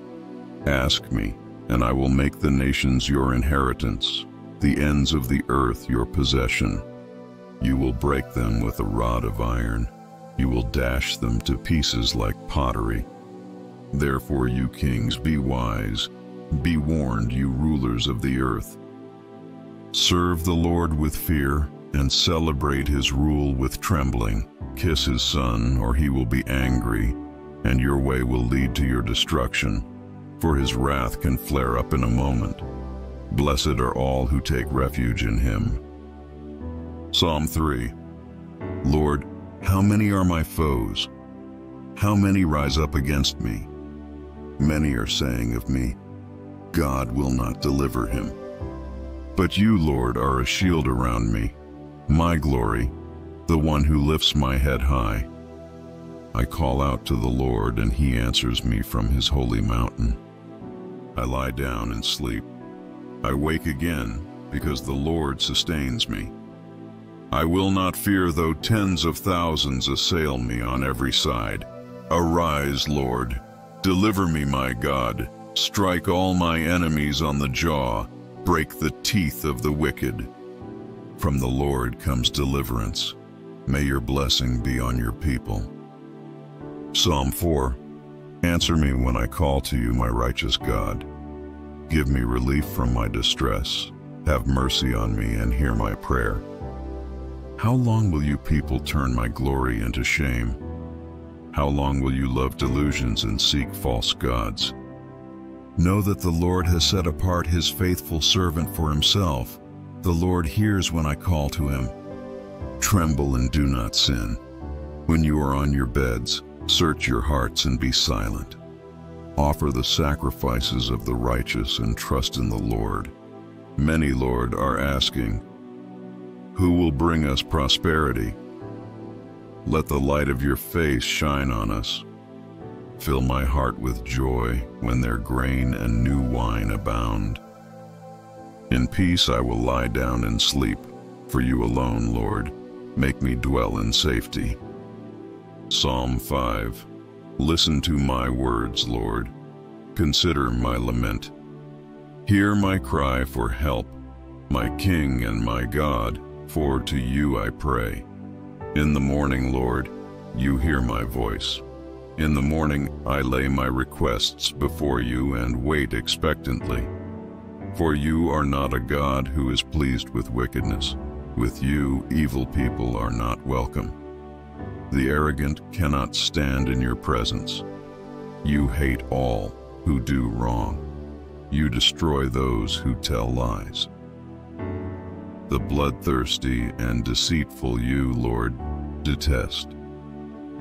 Ask me, and I will make the nations your inheritance, the ends of the earth your possession. You will break them with a rod of iron. You will dash them to pieces like pottery. Therefore, you kings, be wise. Be warned, you rulers of the earth. Serve the Lord with fear and celebrate his rule with trembling. Kiss his son, or he will be angry, and your way will lead to your destruction, for his wrath can flare up in a moment. Blessed are all who take refuge in him. Psalm 3 Lord, how many are my foes? How many rise up against me? Many are saying of me, God will not deliver him. But you, Lord, are a shield around me, my glory, the one who lifts my head high. I call out to the Lord, and he answers me from his holy mountain. I lie down and sleep. I wake again, because the Lord sustains me. I will not fear though tens of thousands assail me on every side. Arise, Lord. Deliver me, my God. Strike all my enemies on the jaw. Break the teeth of the wicked. From the Lord comes deliverance. May your blessing be on your people. Psalm 4 Answer me when I call to you, my righteous God. Give me relief from my distress. Have mercy on me and hear my prayer. How long will you people turn my glory into shame? How long will you love delusions and seek false gods? Know that the Lord has set apart his faithful servant for himself. The Lord hears when I call to him. Tremble and do not sin. When you are on your beds, search your hearts and be silent. Offer the sacrifices of the righteous and trust in the Lord. Many, Lord, are asking, Who will bring us prosperity? Let the light of your face shine on us. Fill my heart with joy when their grain and new wine abound. In peace I will lie down and sleep, for you alone, Lord, make me dwell in safety. Psalm 5 Listen to my words, Lord. Consider my lament. Hear my cry for help, my King and my God, for to you I pray. In the morning, Lord, you hear my voice. In the morning I lay my requests before you and wait expectantly. For you are not a God who is pleased with wickedness. With you, evil people are not welcome. The arrogant cannot stand in your presence. You hate all who do wrong. You destroy those who tell lies. The bloodthirsty and deceitful you, Lord, detest.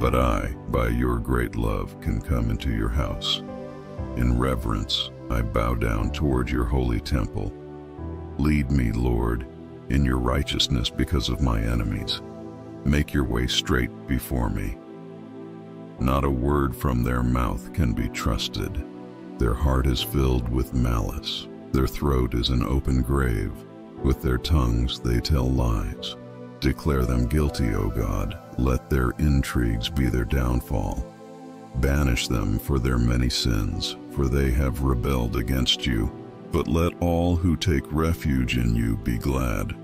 But I, by your great love, can come into your house. In reverence, I bow down toward your holy temple. Lead me, Lord, in your righteousness because of my enemies. Make your way straight before me. Not a word from their mouth can be trusted. Their heart is filled with malice. Their throat is an open grave. With their tongues they tell lies. Declare them guilty, O God. Let their intrigues be their downfall. Banish them for their many sins, for they have rebelled against you. But let all who take refuge in you be glad.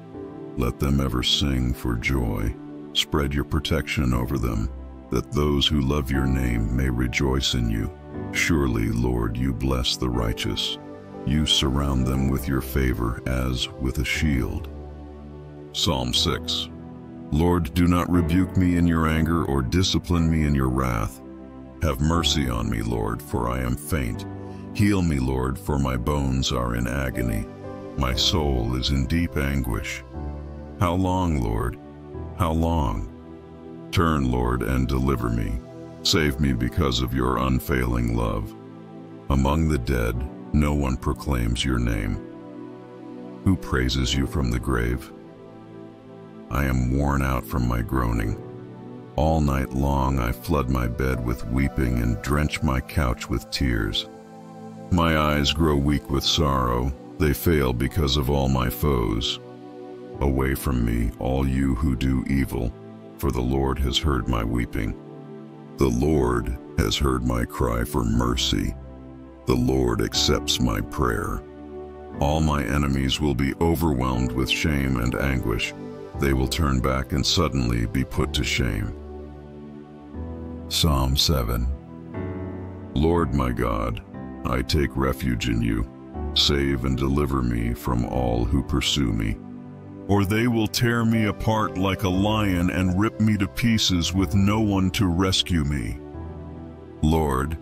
Let them ever sing for joy. Spread your protection over them, that those who love your name may rejoice in you. Surely, Lord, you bless the righteous. You surround them with your favor as with a shield. Psalm 6 Lord, do not rebuke me in your anger or discipline me in your wrath. Have mercy on me, Lord, for I am faint. Heal me, Lord, for my bones are in agony. My soul is in deep anguish. How long, Lord? How long? Turn, Lord, and deliver me. Save me because of your unfailing love. Among the dead, no one proclaims your name. Who praises you from the grave? I am worn out from my groaning. All night long I flood my bed with weeping and drench my couch with tears. My eyes grow weak with sorrow, they fail because of all my foes. Away from me, all you who do evil, for the Lord has heard my weeping. The Lord has heard my cry for mercy. The Lord accepts my prayer. All my enemies will be overwhelmed with shame and anguish. They will turn back and suddenly be put to shame. Psalm 7 Lord my God, I take refuge in you. Save and deliver me from all who pursue me. Or they will tear me apart like a lion and rip me to pieces with no one to rescue me. Lord,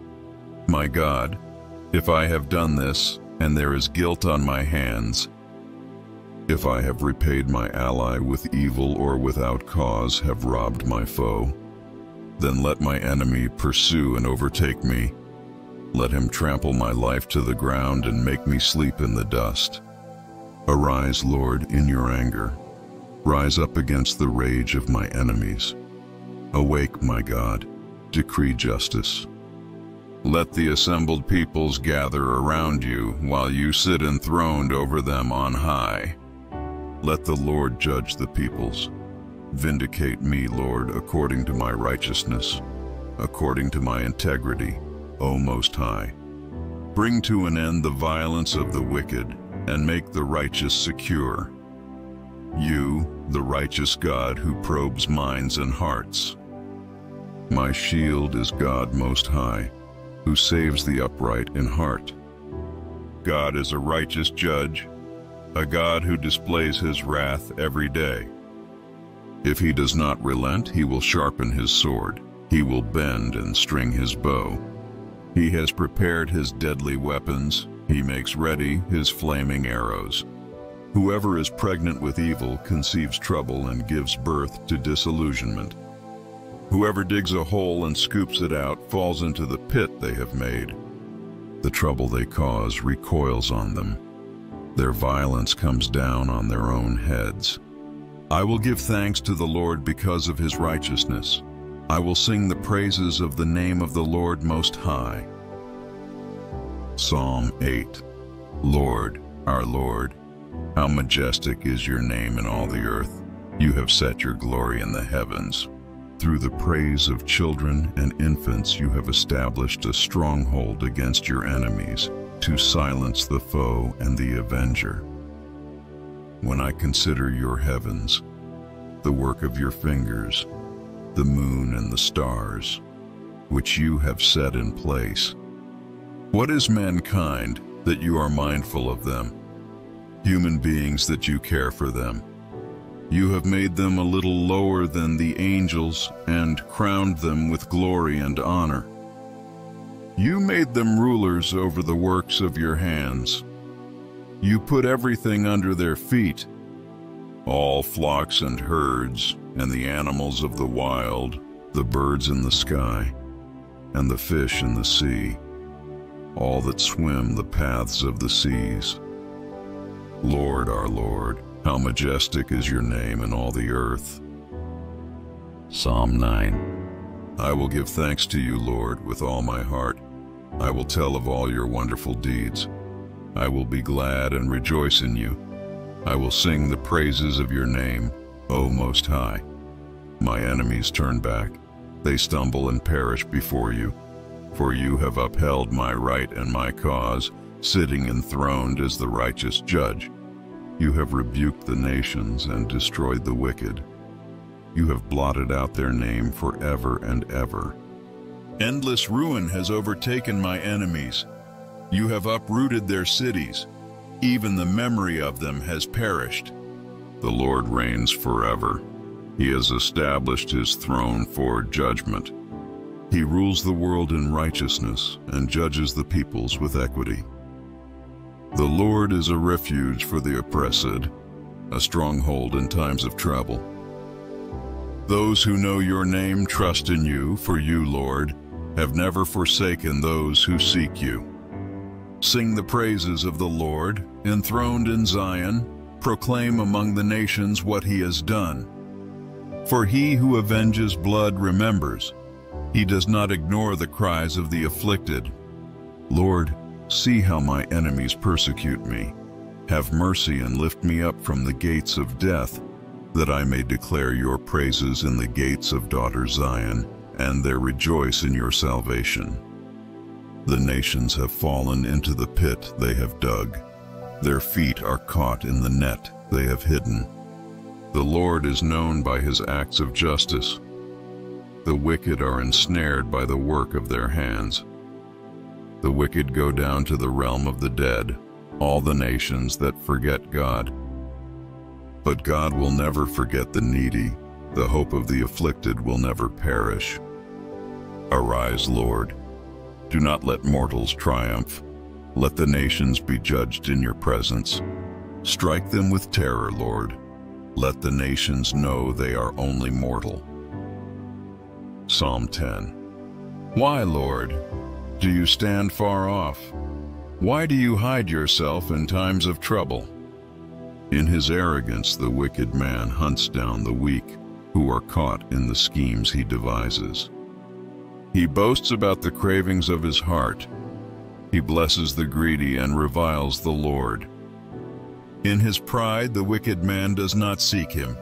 my God, if I have done this, and there is guilt on my hands, if I have repaid my ally with evil or without cause have robbed my foe, then let my enemy pursue and overtake me. Let him trample my life to the ground and make me sleep in the dust. Arise, Lord, in your anger. Rise up against the rage of my enemies. Awake, my God, decree justice. Let the assembled peoples gather around you while you sit enthroned over them on high. Let the Lord judge the peoples. Vindicate me, Lord, according to my righteousness, according to my integrity, O Most High. Bring to an end the violence of the wicked, and make the righteous secure. You, the righteous God who probes minds and hearts. My shield is God Most High, who saves the upright in heart. God is a righteous judge, a God who displays his wrath every day. If he does not relent, he will sharpen his sword. He will bend and string his bow. He has prepared his deadly weapons. He makes ready his flaming arrows. Whoever is pregnant with evil conceives trouble and gives birth to disillusionment. Whoever digs a hole and scoops it out falls into the pit they have made. The trouble they cause recoils on them. Their violence comes down on their own heads. I will give thanks to the Lord because of his righteousness. I will sing the praises of the name of the Lord Most High. Psalm 8 Lord, our Lord, how majestic is your name in all the earth. You have set your glory in the heavens. Through the praise of children and infants you have established a stronghold against your enemies to silence the foe and the avenger when I consider your heavens, the work of your fingers, the moon and the stars, which you have set in place. What is mankind that you are mindful of them? Human beings that you care for them. You have made them a little lower than the angels and crowned them with glory and honor. You made them rulers over the works of your hands. You put everything under their feet, all flocks and herds, and the animals of the wild, the birds in the sky, and the fish in the sea, all that swim the paths of the seas. Lord, our Lord, how majestic is your name in all the earth. Psalm 9 I will give thanks to you, Lord, with all my heart. I will tell of all your wonderful deeds. I will be glad and rejoice in you. I will sing the praises of your name, O Most High. My enemies turn back. They stumble and perish before you. For you have upheld my right and my cause, sitting enthroned as the righteous judge. You have rebuked the nations and destroyed the wicked. You have blotted out their name forever and ever. Endless ruin has overtaken my enemies. You have uprooted their cities. Even the memory of them has perished. The Lord reigns forever. He has established his throne for judgment. He rules the world in righteousness and judges the peoples with equity. The Lord is a refuge for the oppressed, a stronghold in times of trouble. Those who know your name trust in you, for you, Lord, have never forsaken those who seek you. Sing the praises of the Lord, enthroned in Zion, proclaim among the nations what he has done. For he who avenges blood remembers. He does not ignore the cries of the afflicted. Lord, see how my enemies persecute me. Have mercy and lift me up from the gates of death, that I may declare your praises in the gates of daughter Zion, and there rejoice in your salvation. The nations have fallen into the pit they have dug. Their feet are caught in the net they have hidden. The Lord is known by his acts of justice. The wicked are ensnared by the work of their hands. The wicked go down to the realm of the dead, all the nations that forget God. But God will never forget the needy, the hope of the afflicted will never perish. Arise, Lord. Do not let mortals triumph. Let the nations be judged in your presence. Strike them with terror, Lord. Let the nations know they are only mortal. Psalm 10 Why, Lord, do you stand far off? Why do you hide yourself in times of trouble? In his arrogance the wicked man hunts down the weak, who are caught in the schemes he devises. He boasts about the cravings of his heart. He blesses the greedy and reviles the Lord. In his pride the wicked man does not seek him.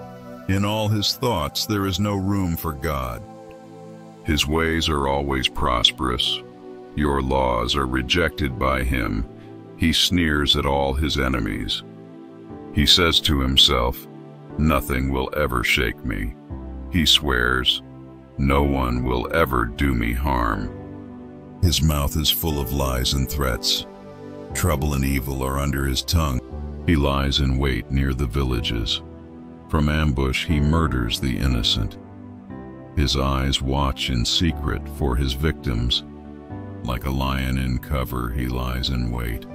In all his thoughts there is no room for God. His ways are always prosperous. Your laws are rejected by him. He sneers at all his enemies. He says to himself, Nothing will ever shake me. He swears, no one will ever do me harm. His mouth is full of lies and threats. Trouble and evil are under his tongue. He lies in wait near the villages. From ambush he murders the innocent. His eyes watch in secret for his victims. Like a lion in cover, he lies in wait.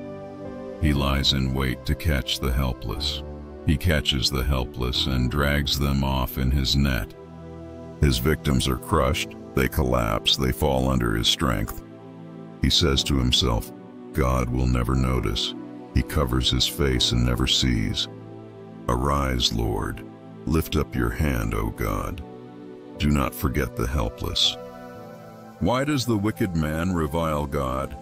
He lies in wait to catch the helpless. He catches the helpless and drags them off in his net. His victims are crushed, they collapse, they fall under his strength. He says to himself, God will never notice. He covers his face and never sees. Arise, Lord. Lift up your hand, O God. Do not forget the helpless. Why does the wicked man revile God?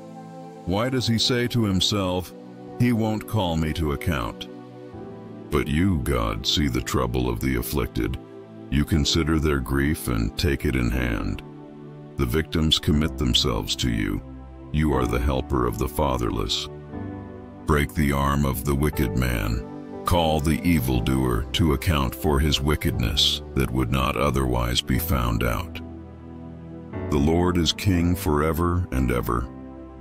Why does he say to himself, He won't call me to account? But you, God, see the trouble of the afflicted you consider their grief and take it in hand. The victims commit themselves to you. You are the helper of the fatherless. Break the arm of the wicked man. Call the evildoer to account for his wickedness that would not otherwise be found out. The Lord is king forever and ever.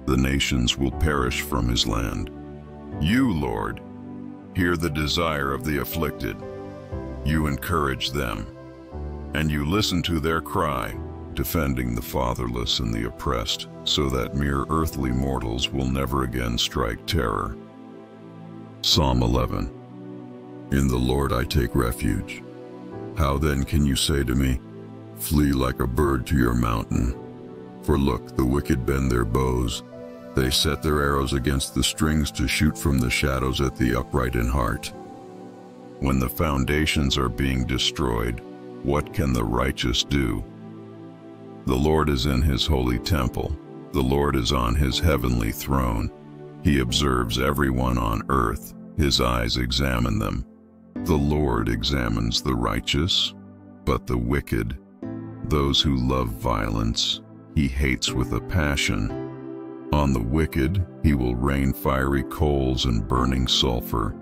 The nations will perish from his land. You, Lord, hear the desire of the afflicted. You encourage them and you listen to their cry, defending the fatherless and the oppressed, so that mere earthly mortals will never again strike terror. Psalm 11 In the Lord I take refuge. How then can you say to me, Flee like a bird to your mountain? For look, the wicked bend their bows. They set their arrows against the strings to shoot from the shadows at the upright in heart. When the foundations are being destroyed, what can the righteous do? The Lord is in his holy temple. The Lord is on his heavenly throne. He observes everyone on earth. His eyes examine them. The Lord examines the righteous, but the wicked, those who love violence, he hates with a passion. On the wicked, he will rain fiery coals and burning sulfur.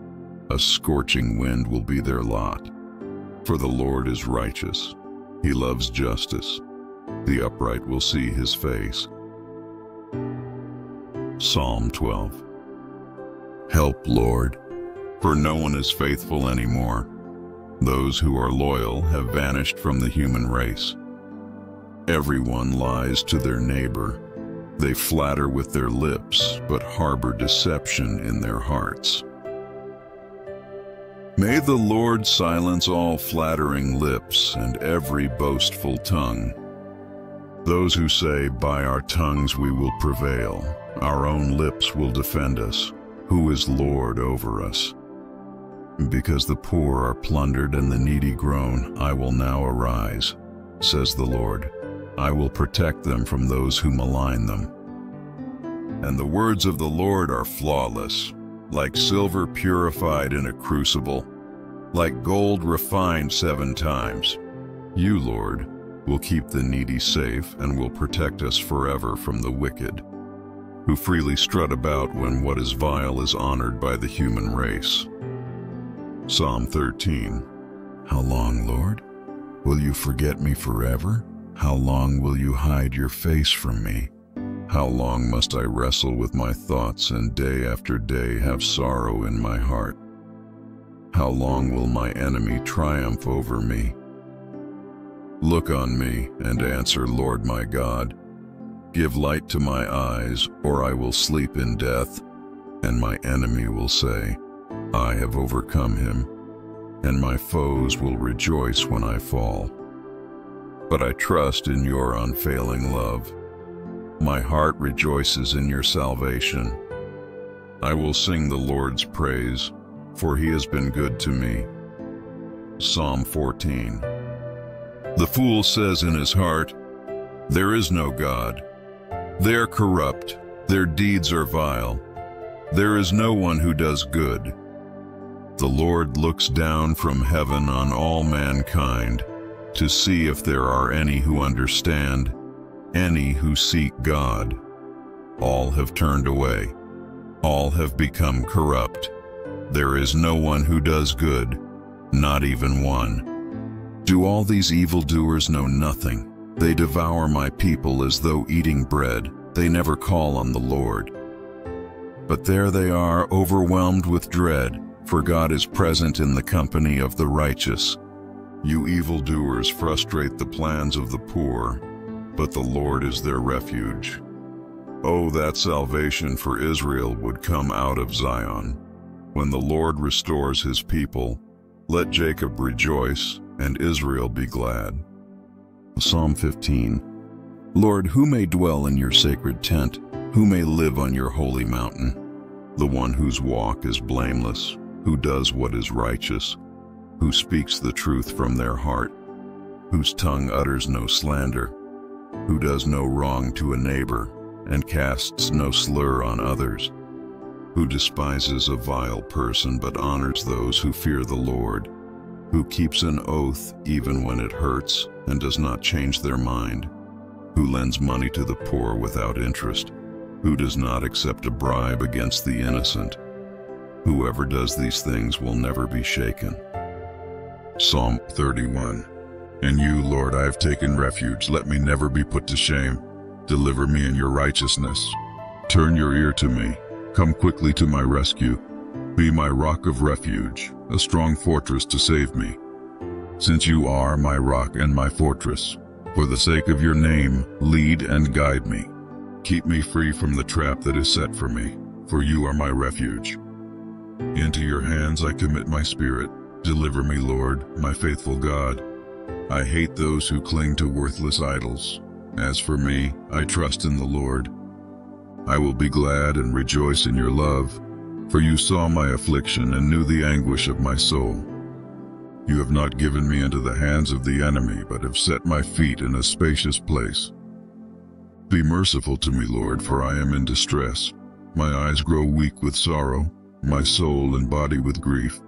A scorching wind will be their lot. For the Lord is righteous. He loves justice. The upright will see his face. Psalm 12 Help, Lord, for no one is faithful anymore. Those who are loyal have vanished from the human race. Everyone lies to their neighbor. They flatter with their lips, but harbor deception in their hearts. May the Lord silence all flattering lips and every boastful tongue. Those who say, by our tongues we will prevail, our own lips will defend us, who is Lord over us. Because the poor are plundered and the needy groan, I will now arise, says the Lord. I will protect them from those who malign them. And the words of the Lord are flawless, like silver purified in a crucible, like gold refined seven times. You, Lord, will keep the needy safe and will protect us forever from the wicked, who freely strut about when what is vile is honored by the human race. Psalm 13 How long, Lord? Will you forget me forever? How long will you hide your face from me? How long must I wrestle with my thoughts and day after day have sorrow in my heart? How long will my enemy triumph over me? Look on me and answer, Lord my God. Give light to my eyes, or I will sleep in death, and my enemy will say, I have overcome him, and my foes will rejoice when I fall. But I trust in your unfailing love. My heart rejoices in your salvation. I will sing the Lord's praise, for he has been good to me. Psalm 14 The fool says in his heart, There is no God. They are corrupt, their deeds are vile. There is no one who does good. The Lord looks down from heaven on all mankind to see if there are any who understand, any who seek God. All have turned away. All have become corrupt. There is no one who does good, not even one. Do all these evildoers know nothing? They devour my people as though eating bread. They never call on the Lord. But there they are, overwhelmed with dread, for God is present in the company of the righteous. You evildoers frustrate the plans of the poor, but the Lord is their refuge. Oh, that salvation for Israel would come out of Zion. When the Lord restores his people, let Jacob rejoice and Israel be glad. Psalm 15 Lord, who may dwell in your sacred tent? Who may live on your holy mountain? The one whose walk is blameless, who does what is righteous, who speaks the truth from their heart, whose tongue utters no slander, who does no wrong to a neighbor and casts no slur on others, who despises a vile person but honors those who fear the Lord, who keeps an oath even when it hurts and does not change their mind, who lends money to the poor without interest, who does not accept a bribe against the innocent. Whoever does these things will never be shaken. Psalm 31 In you, Lord, I have taken refuge. Let me never be put to shame. Deliver me in your righteousness. Turn your ear to me. Come quickly to my rescue. Be my rock of refuge, a strong fortress to save me. Since you are my rock and my fortress, for the sake of your name, lead and guide me. Keep me free from the trap that is set for me, for you are my refuge. Into your hands I commit my spirit. Deliver me, Lord, my faithful God. I hate those who cling to worthless idols. As for me, I trust in the Lord. I will be glad and rejoice in your love, for you saw my affliction and knew the anguish of my soul. You have not given me into the hands of the enemy, but have set my feet in a spacious place. Be merciful to me, Lord, for I am in distress. My eyes grow weak with sorrow, my soul and body with grief.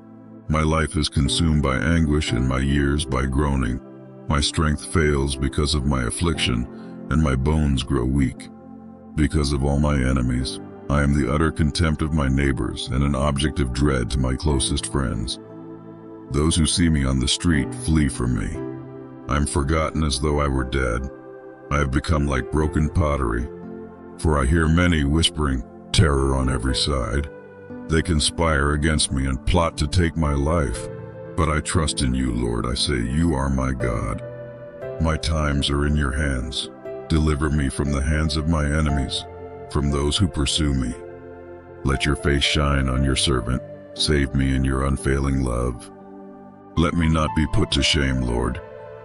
My life is consumed by anguish and my years by groaning. My strength fails because of my affliction, and my bones grow weak. Because of all my enemies, I am the utter contempt of my neighbors and an object of dread to my closest friends. Those who see me on the street flee from me. I am forgotten as though I were dead. I have become like broken pottery, for I hear many whispering terror on every side. They conspire against me and plot to take my life. But I trust in you, Lord. I say, You are my God. My times are in your hands. Deliver me from the hands of my enemies, from those who pursue me. Let your face shine on your servant. Save me in your unfailing love. Let me not be put to shame, Lord,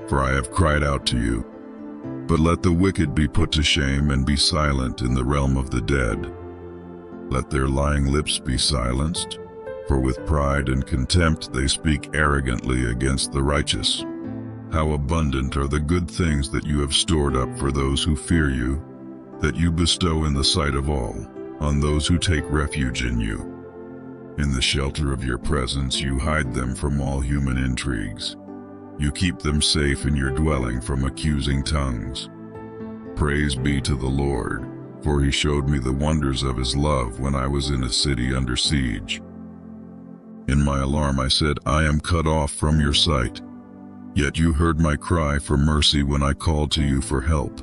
for I have cried out to you. But let the wicked be put to shame and be silent in the realm of the dead. Let their lying lips be silenced, for with pride and contempt they speak arrogantly against the righteous. How abundant are the good things that you have stored up for those who fear you, that you bestow in the sight of all, on those who take refuge in you. In the shelter of your presence you hide them from all human intrigues. You keep them safe in your dwelling from accusing tongues. Praise be to the Lord, for he showed me the wonders of his love when I was in a city under siege. In my alarm I said, I am cut off from your sight. Yet you heard my cry for mercy when I called to you for help.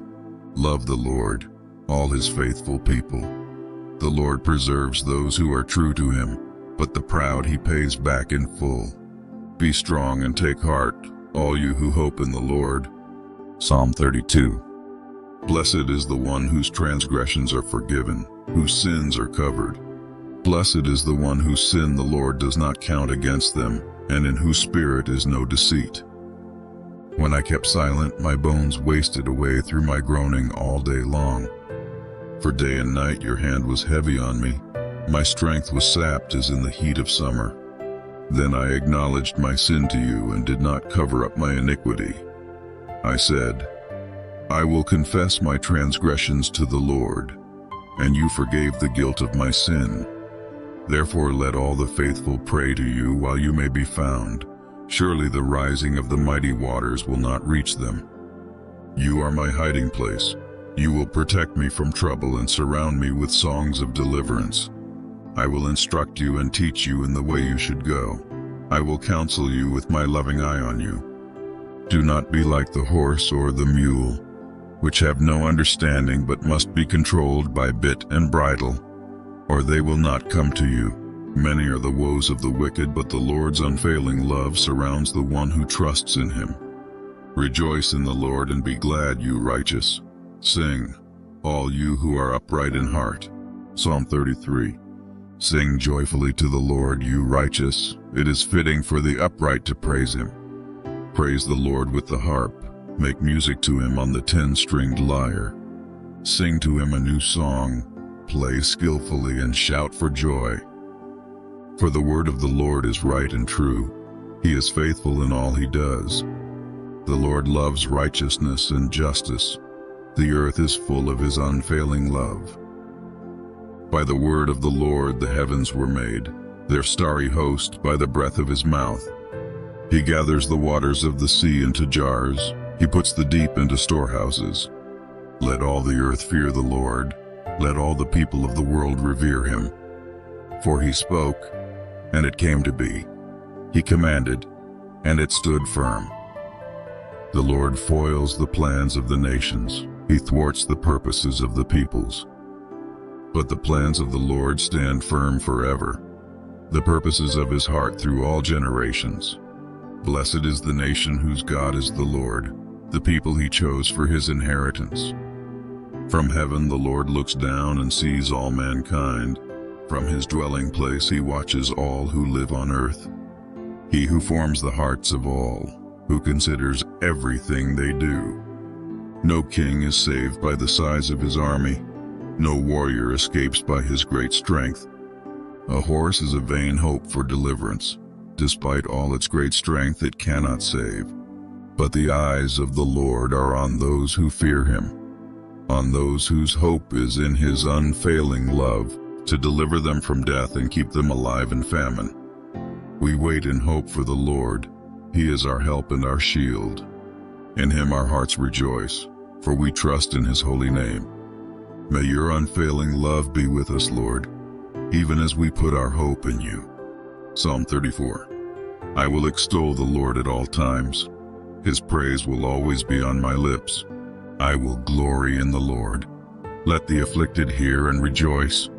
Love the Lord, all his faithful people. The Lord preserves those who are true to him, but the proud he pays back in full. Be strong and take heart, all you who hope in the Lord. Psalm 32 Blessed is the one whose transgressions are forgiven, whose sins are covered. Blessed is the one whose sin the Lord does not count against them, and in whose spirit is no deceit. When I kept silent, my bones wasted away through my groaning all day long. For day and night your hand was heavy on me. My strength was sapped as in the heat of summer. Then I acknowledged my sin to you and did not cover up my iniquity. I said, I will confess my transgressions to the Lord, and you forgave the guilt of my sin. Therefore let all the faithful pray to you while you may be found. Surely the rising of the mighty waters will not reach them. You are my hiding place. You will protect me from trouble and surround me with songs of deliverance. I will instruct you and teach you in the way you should go. I will counsel you with my loving eye on you. Do not be like the horse or the mule, which have no understanding but must be controlled by bit and bridle or they will not come to you. Many are the woes of the wicked, but the Lord's unfailing love surrounds the one who trusts in him. Rejoice in the Lord and be glad, you righteous. Sing, all you who are upright in heart. Psalm 33. Sing joyfully to the Lord, you righteous. It is fitting for the upright to praise him. Praise the Lord with the harp. Make music to him on the ten-stringed lyre. Sing to him a new song, play skillfully and shout for joy. For the word of the Lord is right and true. He is faithful in all he does. The Lord loves righteousness and justice. The earth is full of his unfailing love. By the word of the Lord the heavens were made, their starry host by the breath of his mouth. He gathers the waters of the sea into jars, he puts the deep into storehouses. Let all the earth fear the Lord, let all the people of the world revere him. For he spoke, and it came to be. He commanded, and it stood firm. The Lord foils the plans of the nations. He thwarts the purposes of the peoples. But the plans of the Lord stand firm forever, the purposes of his heart through all generations. Blessed is the nation whose God is the Lord, the people he chose for his inheritance. From heaven the Lord looks down and sees all mankind. From his dwelling place he watches all who live on earth. He who forms the hearts of all, who considers everything they do. No king is saved by the size of his army. No warrior escapes by his great strength. A horse is a vain hope for deliverance. Despite all its great strength, it cannot save. But the eyes of the Lord are on those who fear him on those whose hope is in his unfailing love, to deliver them from death and keep them alive in famine. We wait in hope for the Lord. He is our help and our shield. In him our hearts rejoice, for we trust in his holy name. May your unfailing love be with us, Lord, even as we put our hope in you. Psalm 34 I will extol the Lord at all times. His praise will always be on my lips. I will glory in the Lord. Let the afflicted hear and rejoice.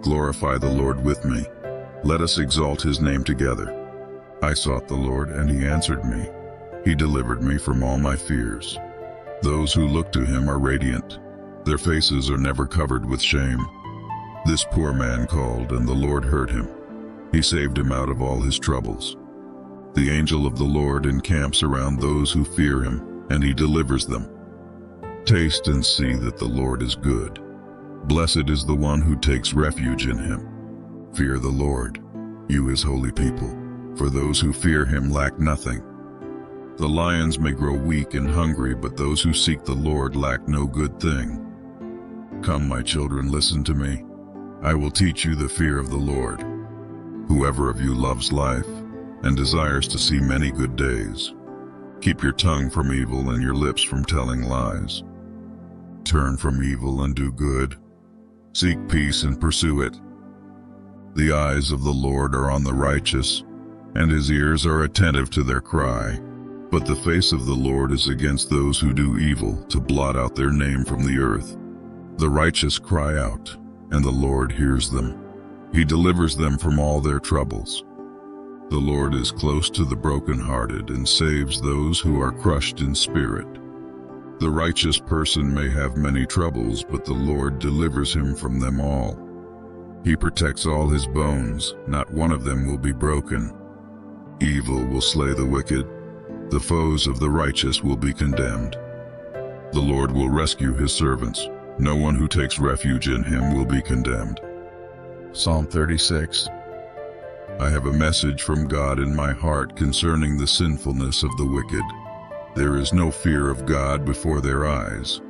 Glorify the Lord with me. Let us exalt his name together. I sought the Lord, and he answered me. He delivered me from all my fears. Those who look to him are radiant. Their faces are never covered with shame. This poor man called, and the Lord heard him. He saved him out of all his troubles. The angel of the Lord encamps around those who fear him, and he delivers them. Taste and see that the Lord is good. Blessed is the one who takes refuge in him. Fear the Lord, you his holy people, for those who fear him lack nothing. The lions may grow weak and hungry, but those who seek the Lord lack no good thing. Come, my children, listen to me. I will teach you the fear of the Lord. Whoever of you loves life and desires to see many good days, keep your tongue from evil and your lips from telling lies. Turn from evil and do good. Seek peace and pursue it. The eyes of the Lord are on the righteous, and his ears are attentive to their cry. But the face of the Lord is against those who do evil, to blot out their name from the earth. The righteous cry out, and the Lord hears them. He delivers them from all their troubles. The Lord is close to the brokenhearted and saves those who are crushed in spirit. The righteous person may have many troubles, but the Lord delivers him from them all. He protects all his bones, not one of them will be broken. Evil will slay the wicked, the foes of the righteous will be condemned. The Lord will rescue his servants. No one who takes refuge in him will be condemned. Psalm 36 I have a message from God in my heart concerning the sinfulness of the wicked. There is no fear of God before their eyes.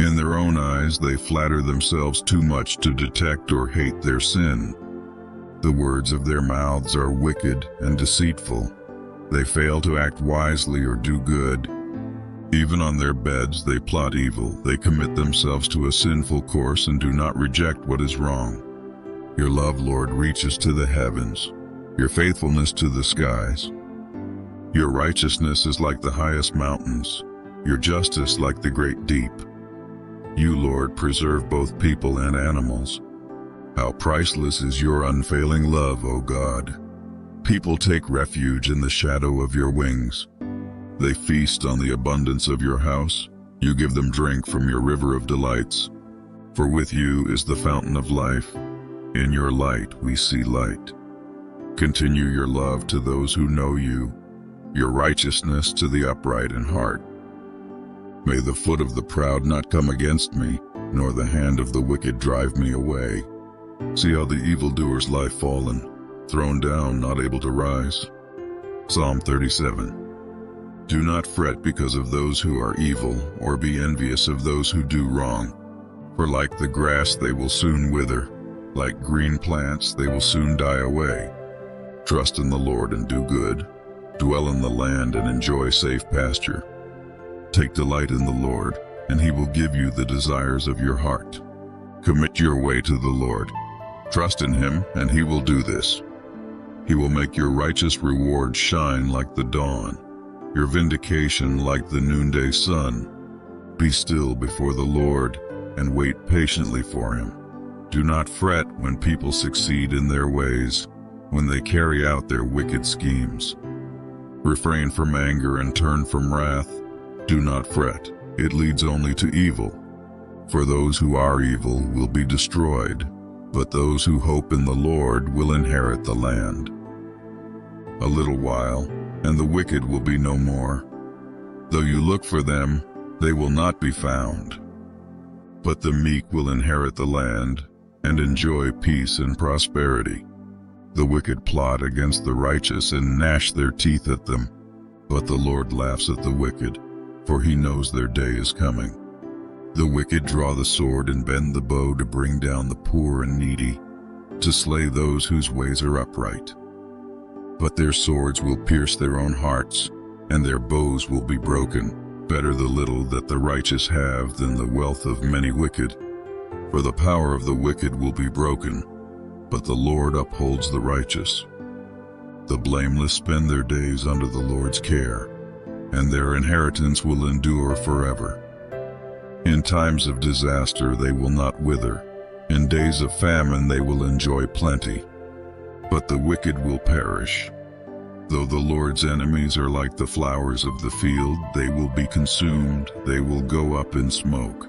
In their own eyes they flatter themselves too much to detect or hate their sin. The words of their mouths are wicked and deceitful. They fail to act wisely or do good. Even on their beds they plot evil. They commit themselves to a sinful course and do not reject what is wrong. Your love, Lord, reaches to the heavens, your faithfulness to the skies. Your righteousness is like the highest mountains, your justice like the great deep. You, Lord, preserve both people and animals. How priceless is your unfailing love, O God. People take refuge in the shadow of your wings. They feast on the abundance of your house. You give them drink from your river of delights. For with you is the fountain of life. In your light we see light. Continue your love to those who know you, your righteousness to the upright in heart. May the foot of the proud not come against me, nor the hand of the wicked drive me away. See how the evildoers lie fallen, thrown down, not able to rise. Psalm 37 Do not fret because of those who are evil, or be envious of those who do wrong. For like the grass they will soon wither, like green plants they will soon die away. Trust in the Lord and do good. Dwell in the land and enjoy safe pasture. Take delight in the Lord, and he will give you the desires of your heart. Commit your way to the Lord. Trust in him, and he will do this. He will make your righteous reward shine like the dawn, your vindication like the noonday sun. Be still before the Lord and wait patiently for him. Do not fret when people succeed in their ways, when they carry out their wicked schemes. Refrain from anger and turn from wrath. Do not fret, it leads only to evil. For those who are evil will be destroyed, but those who hope in the Lord will inherit the land. A little while, and the wicked will be no more. Though you look for them, they will not be found. But the meek will inherit the land and enjoy peace and prosperity. The wicked plot against the righteous and gnash their teeth at them. But the Lord laughs at the wicked, for he knows their day is coming. The wicked draw the sword and bend the bow to bring down the poor and needy, to slay those whose ways are upright. But their swords will pierce their own hearts, and their bows will be broken. Better the little that the righteous have than the wealth of many wicked. For the power of the wicked will be broken, but the Lord upholds the righteous. The blameless spend their days under the Lord's care, and their inheritance will endure forever. In times of disaster they will not wither, in days of famine they will enjoy plenty but the wicked will perish. Though the Lord's enemies are like the flowers of the field, they will be consumed, they will go up in smoke.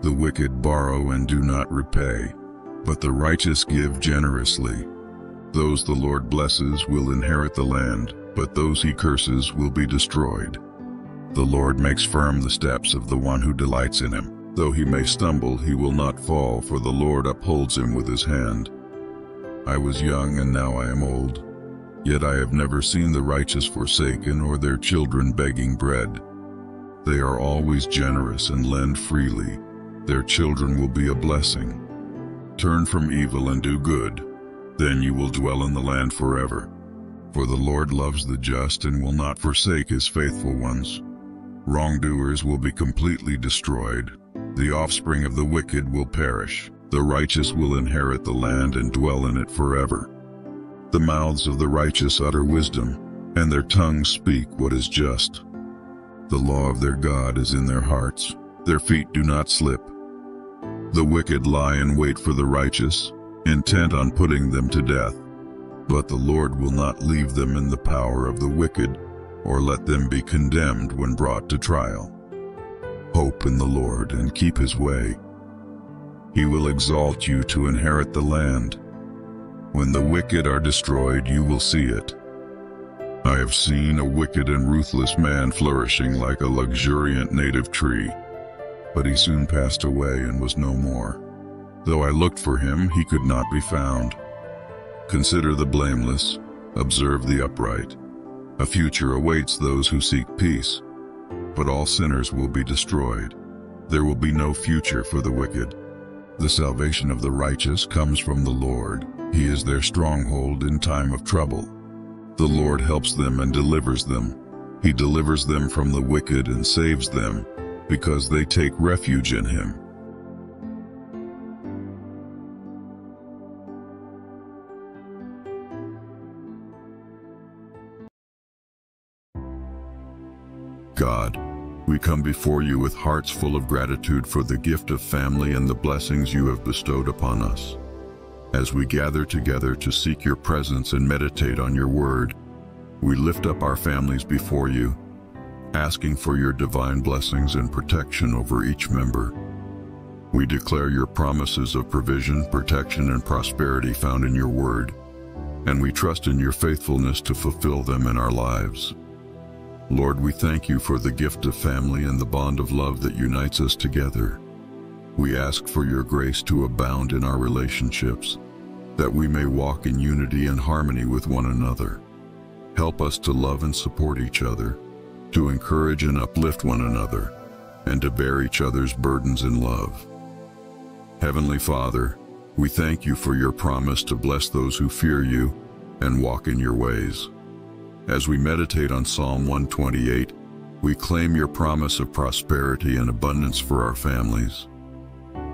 The wicked borrow and do not repay, but the righteous give generously. Those the Lord blesses will inherit the land, but those he curses will be destroyed. The Lord makes firm the steps of the one who delights in him. Though he may stumble, he will not fall, for the Lord upholds him with his hand. I was young and now I am old. Yet I have never seen the righteous forsaken or their children begging bread. They are always generous and lend freely. Their children will be a blessing. Turn from evil and do good. Then you will dwell in the land forever. For the Lord loves the just and will not forsake his faithful ones. Wrongdoers will be completely destroyed. The offspring of the wicked will perish. The righteous will inherit the land and dwell in it forever. The mouths of the righteous utter wisdom, and their tongues speak what is just. The law of their God is in their hearts. Their feet do not slip. The wicked lie in wait for the righteous, intent on putting them to death. But the Lord will not leave them in the power of the wicked, or let them be condemned when brought to trial. Hope in the Lord and keep his way. He will exalt you to inherit the land. When the wicked are destroyed, you will see it. I have seen a wicked and ruthless man flourishing like a luxuriant native tree, but he soon passed away and was no more. Though I looked for him, he could not be found. Consider the blameless, observe the upright. A future awaits those who seek peace, but all sinners will be destroyed. There will be no future for the wicked. The salvation of the righteous comes from the Lord. He is their stronghold in time of trouble. The Lord helps them and delivers them. He delivers them from the wicked and saves them, because they take refuge in him. God, we come before you with hearts full of gratitude for the gift of family and the blessings you have bestowed upon us. As we gather together to seek your presence and meditate on your word, we lift up our families before you, asking for your divine blessings and protection over each member. We declare your promises of provision, protection, and prosperity found in your word, and we trust in your faithfulness to fulfill them in our lives. Lord, we thank you for the gift of family and the bond of love that unites us together. We ask for your grace to abound in our relationships, that we may walk in unity and harmony with one another. Help us to love and support each other, to encourage and uplift one another, and to bear each other's burdens in love. Heavenly Father, we thank you for your promise to bless those who fear you and walk in your ways. As we meditate on Psalm 128, we claim your promise of prosperity and abundance for our families.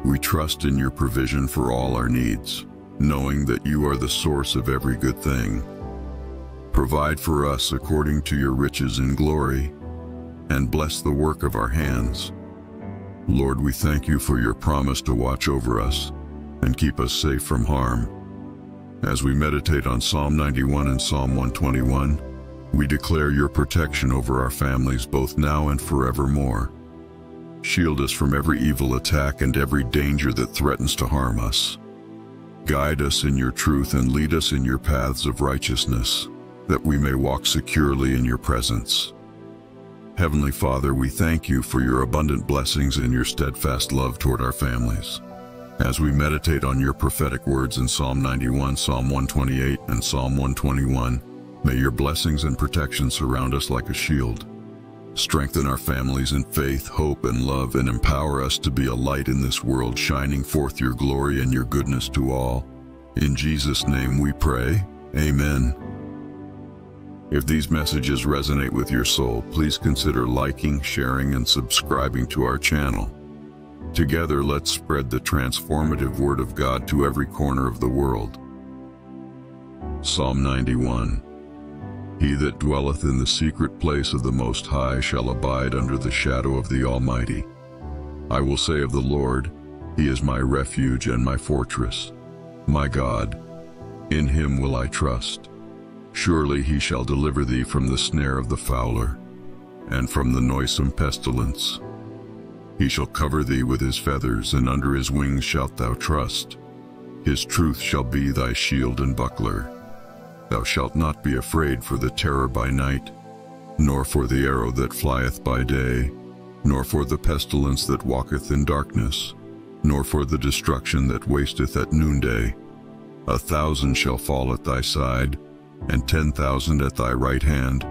We trust in your provision for all our needs, knowing that you are the source of every good thing. Provide for us according to your riches in glory, and bless the work of our hands. Lord, we thank you for your promise to watch over us and keep us safe from harm. As we meditate on Psalm 91 and Psalm 121, we declare your protection over our families both now and forevermore. Shield us from every evil attack and every danger that threatens to harm us. Guide us in your truth and lead us in your paths of righteousness, that we may walk securely in your presence. Heavenly Father, we thank you for your abundant blessings and your steadfast love toward our families. As we meditate on your prophetic words in Psalm 91, Psalm 128, and Psalm 121, May your blessings and protection surround us like a shield. Strengthen our families in faith, hope, and love, and empower us to be a light in this world, shining forth your glory and your goodness to all. In Jesus' name we pray. Amen. If these messages resonate with your soul, please consider liking, sharing, and subscribing to our channel. Together, let's spread the transformative Word of God to every corner of the world. Psalm 91 he that dwelleth in the secret place of the Most High shall abide under the shadow of the Almighty. I will say of the Lord, He is my refuge and my fortress, my God. In him will I trust. Surely he shall deliver thee from the snare of the fowler, and from the noisome pestilence. He shall cover thee with his feathers, and under his wings shalt thou trust. His truth shall be thy shield and buckler. Thou shalt not be afraid for the terror by night, nor for the arrow that flieth by day, nor for the pestilence that walketh in darkness, nor for the destruction that wasteth at noonday. A thousand shall fall at thy side, and ten thousand at thy right hand,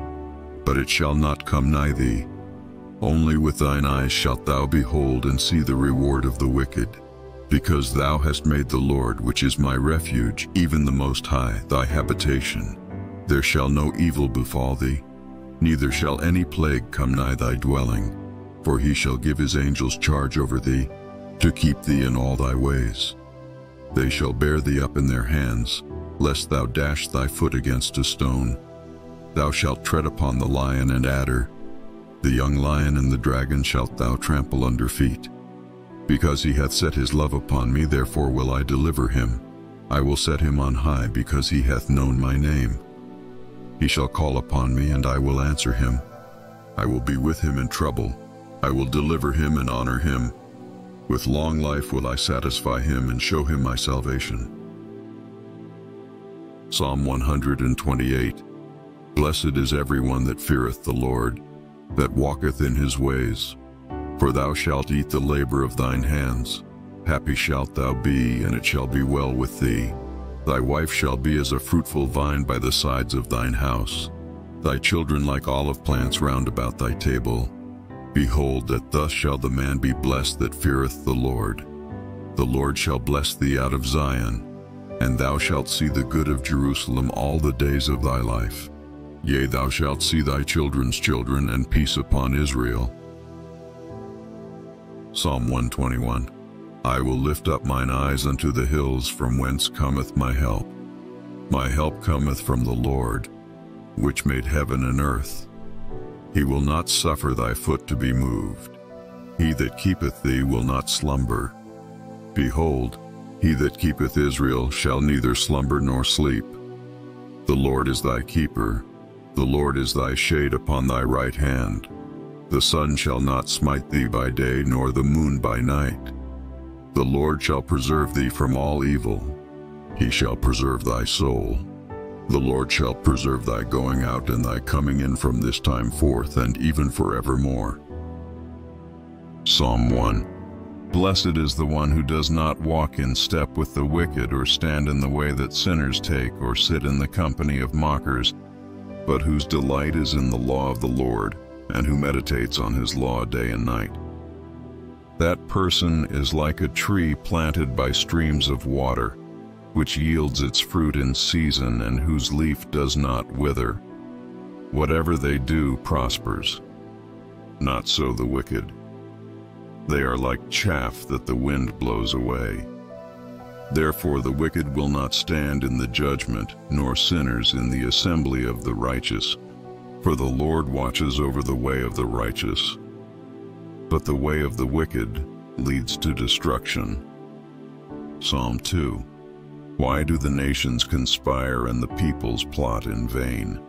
but it shall not come nigh thee. Only with thine eyes shalt thou behold and see the reward of the wicked. Because thou hast made the Lord, which is my refuge, even the Most High, thy habitation. There shall no evil befall thee, neither shall any plague come nigh thy dwelling. For he shall give his angels charge over thee, to keep thee in all thy ways. They shall bear thee up in their hands, lest thou dash thy foot against a stone. Thou shalt tread upon the lion and adder. The young lion and the dragon shalt thou trample under feet. Because he hath set his love upon me, therefore will I deliver him. I will set him on high, because he hath known my name. He shall call upon me, and I will answer him. I will be with him in trouble. I will deliver him and honor him. With long life will I satisfy him and show him my salvation. Psalm 128 Blessed is everyone that feareth the Lord, that walketh in his ways. For thou shalt eat the labor of thine hands. Happy shalt thou be, and it shall be well with thee. Thy wife shall be as a fruitful vine by the sides of thine house, thy children like olive plants round about thy table. Behold, that thus shall the man be blessed that feareth the Lord. The Lord shall bless thee out of Zion, and thou shalt see the good of Jerusalem all the days of thy life. Yea, thou shalt see thy children's children, and peace upon Israel. Psalm 121 I will lift up mine eyes unto the hills, from whence cometh my help. My help cometh from the Lord, which made heaven and earth. He will not suffer thy foot to be moved. He that keepeth thee will not slumber. Behold, he that keepeth Israel shall neither slumber nor sleep. The Lord is thy keeper. The Lord is thy shade upon thy right hand. The sun shall not smite thee by day, nor the moon by night. The Lord shall preserve thee from all evil. He shall preserve thy soul. The Lord shall preserve thy going out and thy coming in from this time forth and even forevermore. Psalm 1 Blessed is the one who does not walk in step with the wicked or stand in the way that sinners take or sit in the company of mockers, but whose delight is in the law of the Lord and who meditates on his law day and night. That person is like a tree planted by streams of water, which yields its fruit in season and whose leaf does not wither. Whatever they do prospers. Not so the wicked. They are like chaff that the wind blows away. Therefore the wicked will not stand in the judgment, nor sinners in the assembly of the righteous. For the Lord watches over the way of the righteous, but the way of the wicked leads to destruction. Psalm 2 why do the nations conspire and the peoples plot in vain?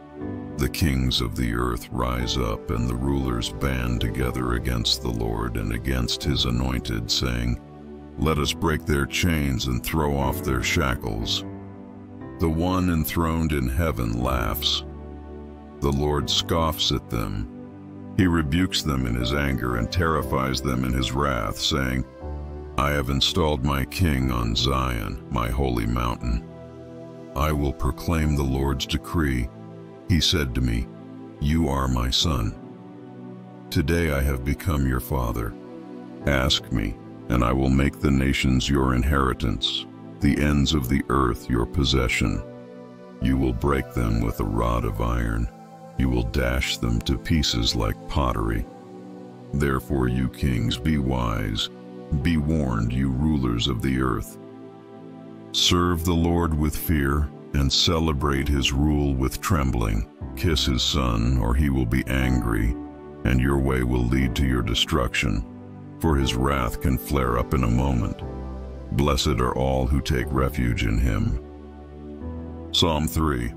The kings of the earth rise up and the rulers band together against the Lord and against his anointed, saying, Let us break their chains and throw off their shackles. The one enthroned in heaven laughs. The Lord scoffs at them. He rebukes them in his anger and terrifies them in his wrath, saying, I have installed my king on Zion, my holy mountain. I will proclaim the Lord's decree. He said to me, You are my son. Today I have become your father. Ask me, and I will make the nations your inheritance, the ends of the earth your possession. You will break them with a rod of iron. You will dash them to pieces like pottery. Therefore, you kings, be wise be warned, you rulers of the earth. Serve the Lord with fear and celebrate his rule with trembling. Kiss his son, or he will be angry, and your way will lead to your destruction, for his wrath can flare up in a moment. Blessed are all who take refuge in him. Psalm 3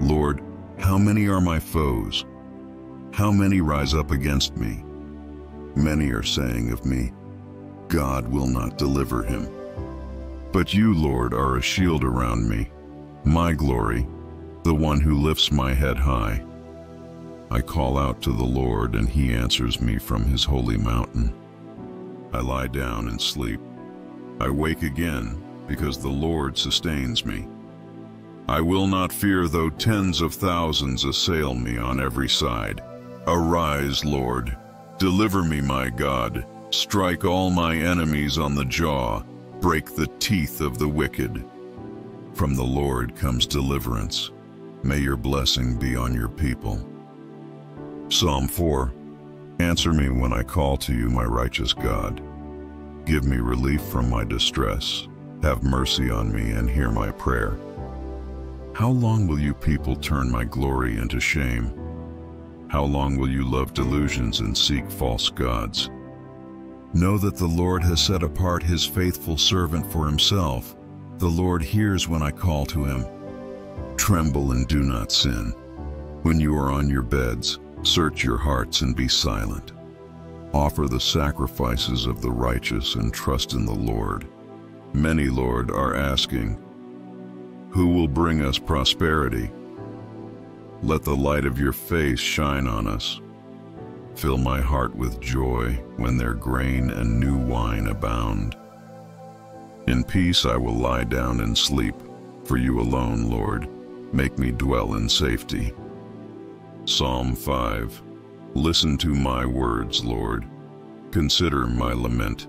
Lord, how many are my foes? How many rise up against me? Many are saying of me, God will not deliver him. But you, Lord, are a shield around me, my glory, the one who lifts my head high. I call out to the Lord, and he answers me from his holy mountain. I lie down and sleep. I wake again, because the Lord sustains me. I will not fear though tens of thousands assail me on every side. Arise, Lord. Deliver me, my God. Strike all my enemies on the jaw. Break the teeth of the wicked. From the Lord comes deliverance. May your blessing be on your people. Psalm 4 Answer me when I call to you, my righteous God. Give me relief from my distress. Have mercy on me and hear my prayer. How long will you people turn my glory into shame? How long will you love delusions and seek false gods? Know that the Lord has set apart his faithful servant for himself. The Lord hears when I call to him. Tremble and do not sin. When you are on your beds, Search your hearts and be silent. Offer the sacrifices of the righteous and trust in the Lord. Many, Lord, are asking, Who will bring us prosperity? Let the light of your face shine on us. Fill my heart with joy when their grain and new wine abound. In peace I will lie down and sleep, for you alone, Lord, make me dwell in safety. Psalm 5 Listen to my words, Lord. Consider my lament.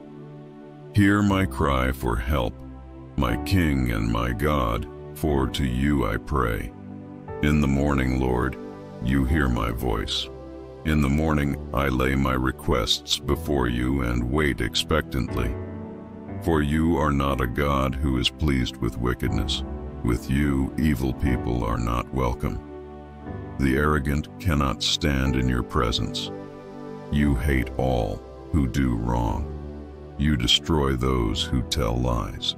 Hear my cry for help, my King and my God, for to you I pray. In the morning, Lord, you hear my voice. In the morning I lay my requests before you and wait expectantly. For you are not a God who is pleased with wickedness. With you evil people are not welcome. The arrogant cannot stand in your presence. You hate all who do wrong. You destroy those who tell lies.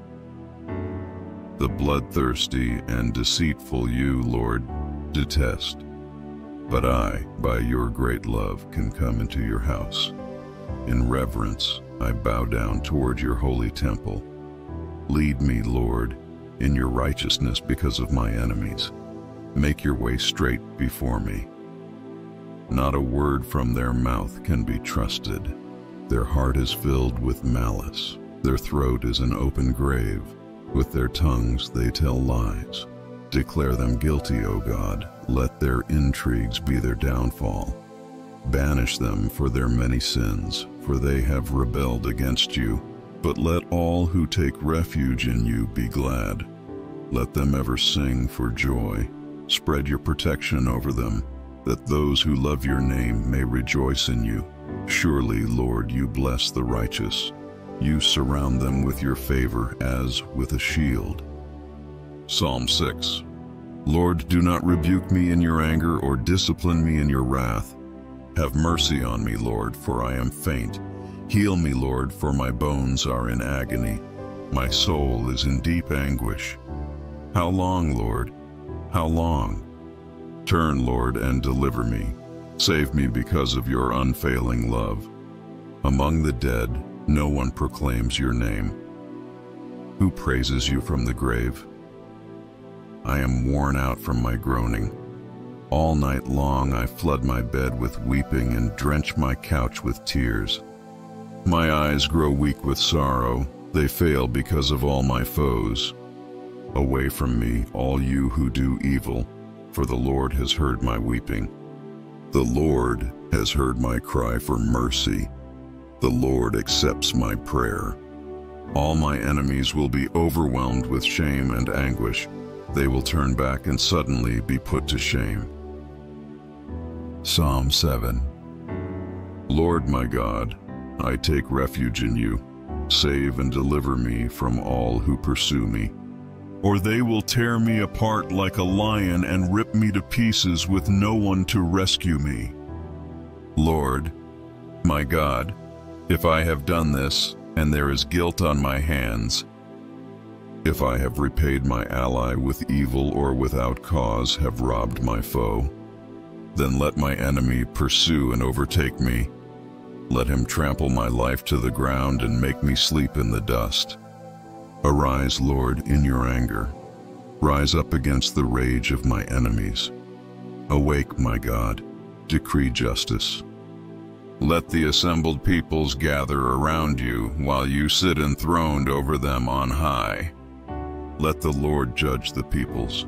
The bloodthirsty and deceitful you, Lord, detest. But I, by your great love, can come into your house. In reverence, I bow down toward your holy temple. Lead me, Lord, in your righteousness because of my enemies. Make your way straight before me. Not a word from their mouth can be trusted. Their heart is filled with malice. Their throat is an open grave. With their tongues they tell lies. Declare them guilty, O God. Let their intrigues be their downfall. Banish them for their many sins, for they have rebelled against you. But let all who take refuge in you be glad. Let them ever sing for joy. Spread your protection over them, that those who love your name may rejoice in you. Surely, Lord, you bless the righteous. You surround them with your favor as with a shield. Psalm 6 Lord, do not rebuke me in your anger or discipline me in your wrath. Have mercy on me, Lord, for I am faint. Heal me, Lord, for my bones are in agony. My soul is in deep anguish. How long, Lord? How long? Turn, Lord, and deliver me. Save me because of your unfailing love. Among the dead, no one proclaims your name. Who praises you from the grave? I am worn out from my groaning. All night long I flood my bed with weeping and drench my couch with tears. My eyes grow weak with sorrow, they fail because of all my foes. Away from me, all you who do evil, for the Lord has heard my weeping. The Lord has heard my cry for mercy. The Lord accepts my prayer. All my enemies will be overwhelmed with shame and anguish. They will turn back and suddenly be put to shame. Psalm 7 Lord my God, I take refuge in you. Save and deliver me from all who pursue me or they will tear me apart like a lion and rip me to pieces with no one to rescue me. Lord, my God, if I have done this, and there is guilt on my hands, if I have repaid my ally with evil or without cause have robbed my foe, then let my enemy pursue and overtake me. Let him trample my life to the ground and make me sleep in the dust. Arise, Lord, in your anger. Rise up against the rage of my enemies. Awake, my God, decree justice. Let the assembled peoples gather around you while you sit enthroned over them on high. Let the Lord judge the peoples.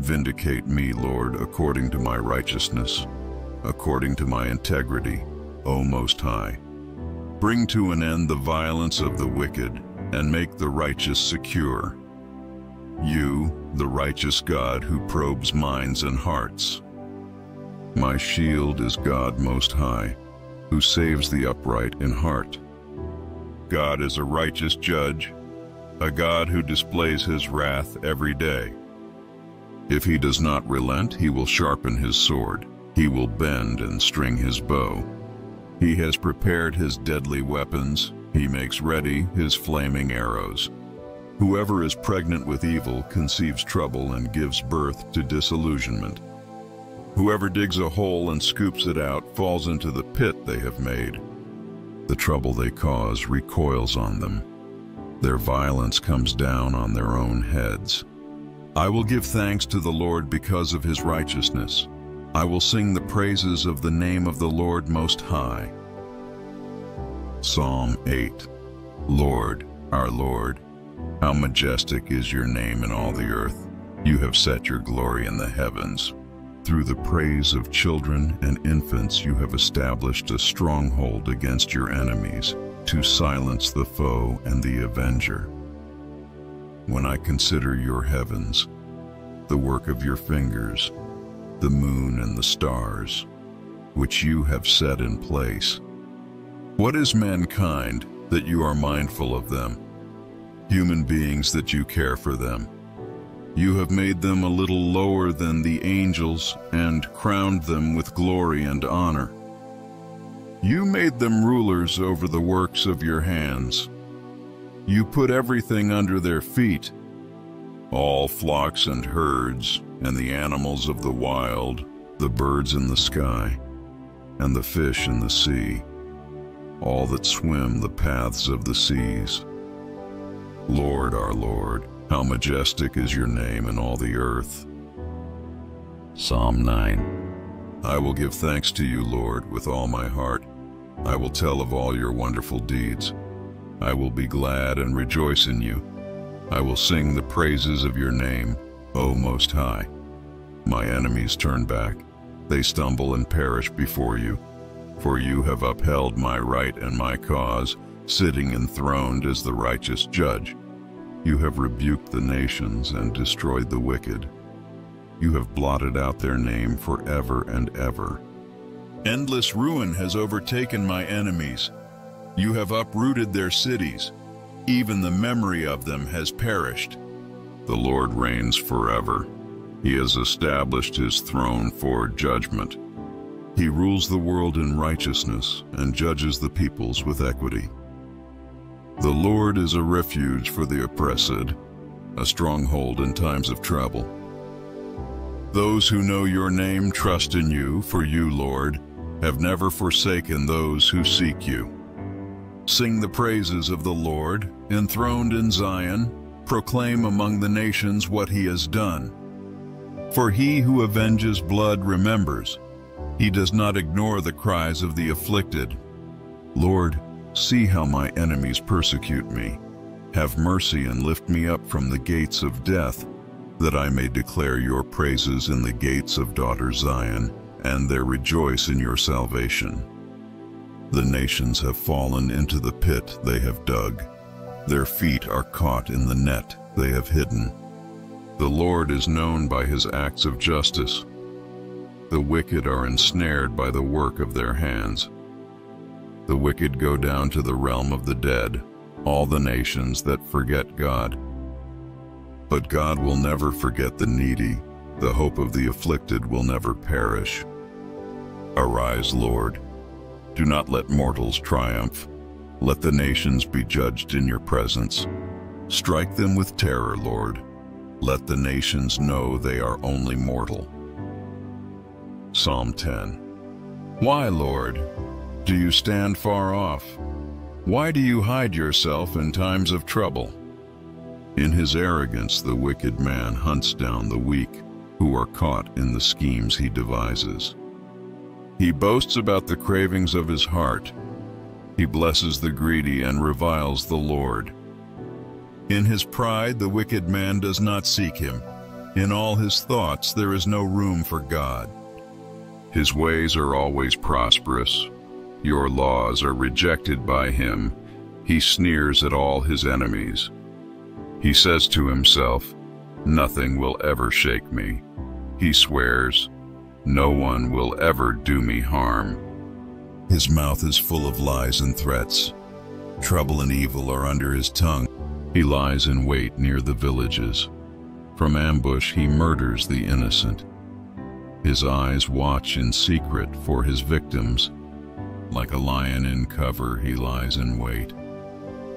Vindicate me, Lord, according to my righteousness, according to my integrity, O Most High. Bring to an end the violence of the wicked, and make the righteous secure. You, the righteous God who probes minds and hearts. My shield is God Most High, who saves the upright in heart. God is a righteous judge, a God who displays his wrath every day. If he does not relent, he will sharpen his sword. He will bend and string his bow. He has prepared his deadly weapons. He makes ready his flaming arrows. Whoever is pregnant with evil conceives trouble and gives birth to disillusionment. Whoever digs a hole and scoops it out falls into the pit they have made. The trouble they cause recoils on them. Their violence comes down on their own heads. I will give thanks to the Lord because of his righteousness. I will sing the praises of the name of the Lord Most High. Psalm 8 Lord, our Lord, how majestic is your name in all the earth. You have set your glory in the heavens. Through the praise of children and infants you have established a stronghold against your enemies to silence the foe and the avenger. When I consider your heavens, the work of your fingers, the moon and the stars, which you have set in place. What is mankind that you are mindful of them? Human beings that you care for them. You have made them a little lower than the angels and crowned them with glory and honor. You made them rulers over the works of your hands. You put everything under their feet, all flocks and herds, and the animals of the wild, the birds in the sky, and the fish in the sea, all that swim the paths of the seas. Lord, our Lord, how majestic is your name in all the earth. Psalm 9 I will give thanks to you, Lord, with all my heart. I will tell of all your wonderful deeds. I will be glad and rejoice in you. I will sing the praises of your name, O Most High. My enemies turn back. They stumble and perish before you. For you have upheld my right and my cause, sitting enthroned as the righteous judge. You have rebuked the nations and destroyed the wicked. You have blotted out their name forever and ever. Endless ruin has overtaken my enemies. You have uprooted their cities. Even the memory of them has perished. The Lord reigns forever. He has established his throne for judgment. He rules the world in righteousness and judges the peoples with equity. The Lord is a refuge for the oppressed, a stronghold in times of trouble. Those who know your name trust in you, for you, Lord, have never forsaken those who seek you. Sing the praises of the Lord, enthroned in Zion, proclaim among the nations what he has done. For he who avenges blood remembers. He does not ignore the cries of the afflicted. Lord, See how my enemies persecute me. Have mercy and lift me up from the gates of death, that I may declare your praises in the gates of daughter Zion, and there rejoice in your salvation. The nations have fallen into the pit they have dug. Their feet are caught in the net they have hidden. The Lord is known by his acts of justice. The wicked are ensnared by the work of their hands. The wicked go down to the realm of the dead, all the nations that forget God. But God will never forget the needy, the hope of the afflicted will never perish. Arise, Lord. Do not let mortals triumph. Let the nations be judged in your presence. Strike them with terror, Lord. Let the nations know they are only mortal. Psalm 10 Why, Lord, do you stand far off? Why do you hide yourself in times of trouble? In his arrogance, the wicked man hunts down the weak, who are caught in the schemes he devises. He boasts about the cravings of his heart. He blesses the greedy and reviles the Lord. In his pride, the wicked man does not seek him. In all his thoughts, there is no room for God. His ways are always prosperous. Your laws are rejected by him. He sneers at all his enemies. He says to himself, Nothing will ever shake me. He swears, No one will ever do me harm. His mouth is full of lies and threats. Trouble and evil are under his tongue. He lies in wait near the villages. From ambush he murders the innocent. His eyes watch in secret for his victims. Like a lion in cover, he lies in wait.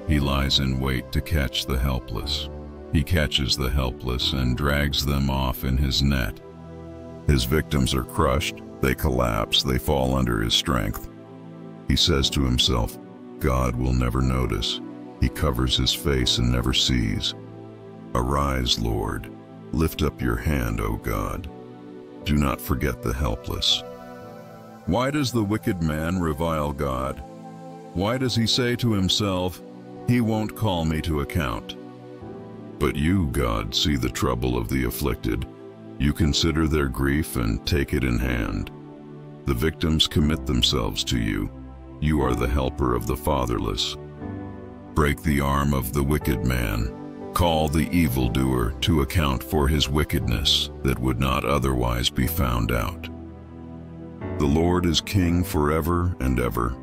He lies in wait to catch the helpless. He catches the helpless and drags them off in his net. His victims are crushed, they collapse, they fall under his strength. He says to himself, God will never notice. He covers his face and never sees. Arise, Lord. Lift up your hand, O God. Do not forget the helpless. Why does the wicked man revile God? Why does he say to himself, he won't call me to account. But you, God, see the trouble of the afflicted. You consider their grief and take it in hand. The victims commit themselves to you. You are the helper of the fatherless. Break the arm of the wicked man. Call the evildoer to account for his wickedness that would not otherwise be found out. The Lord is king forever and ever.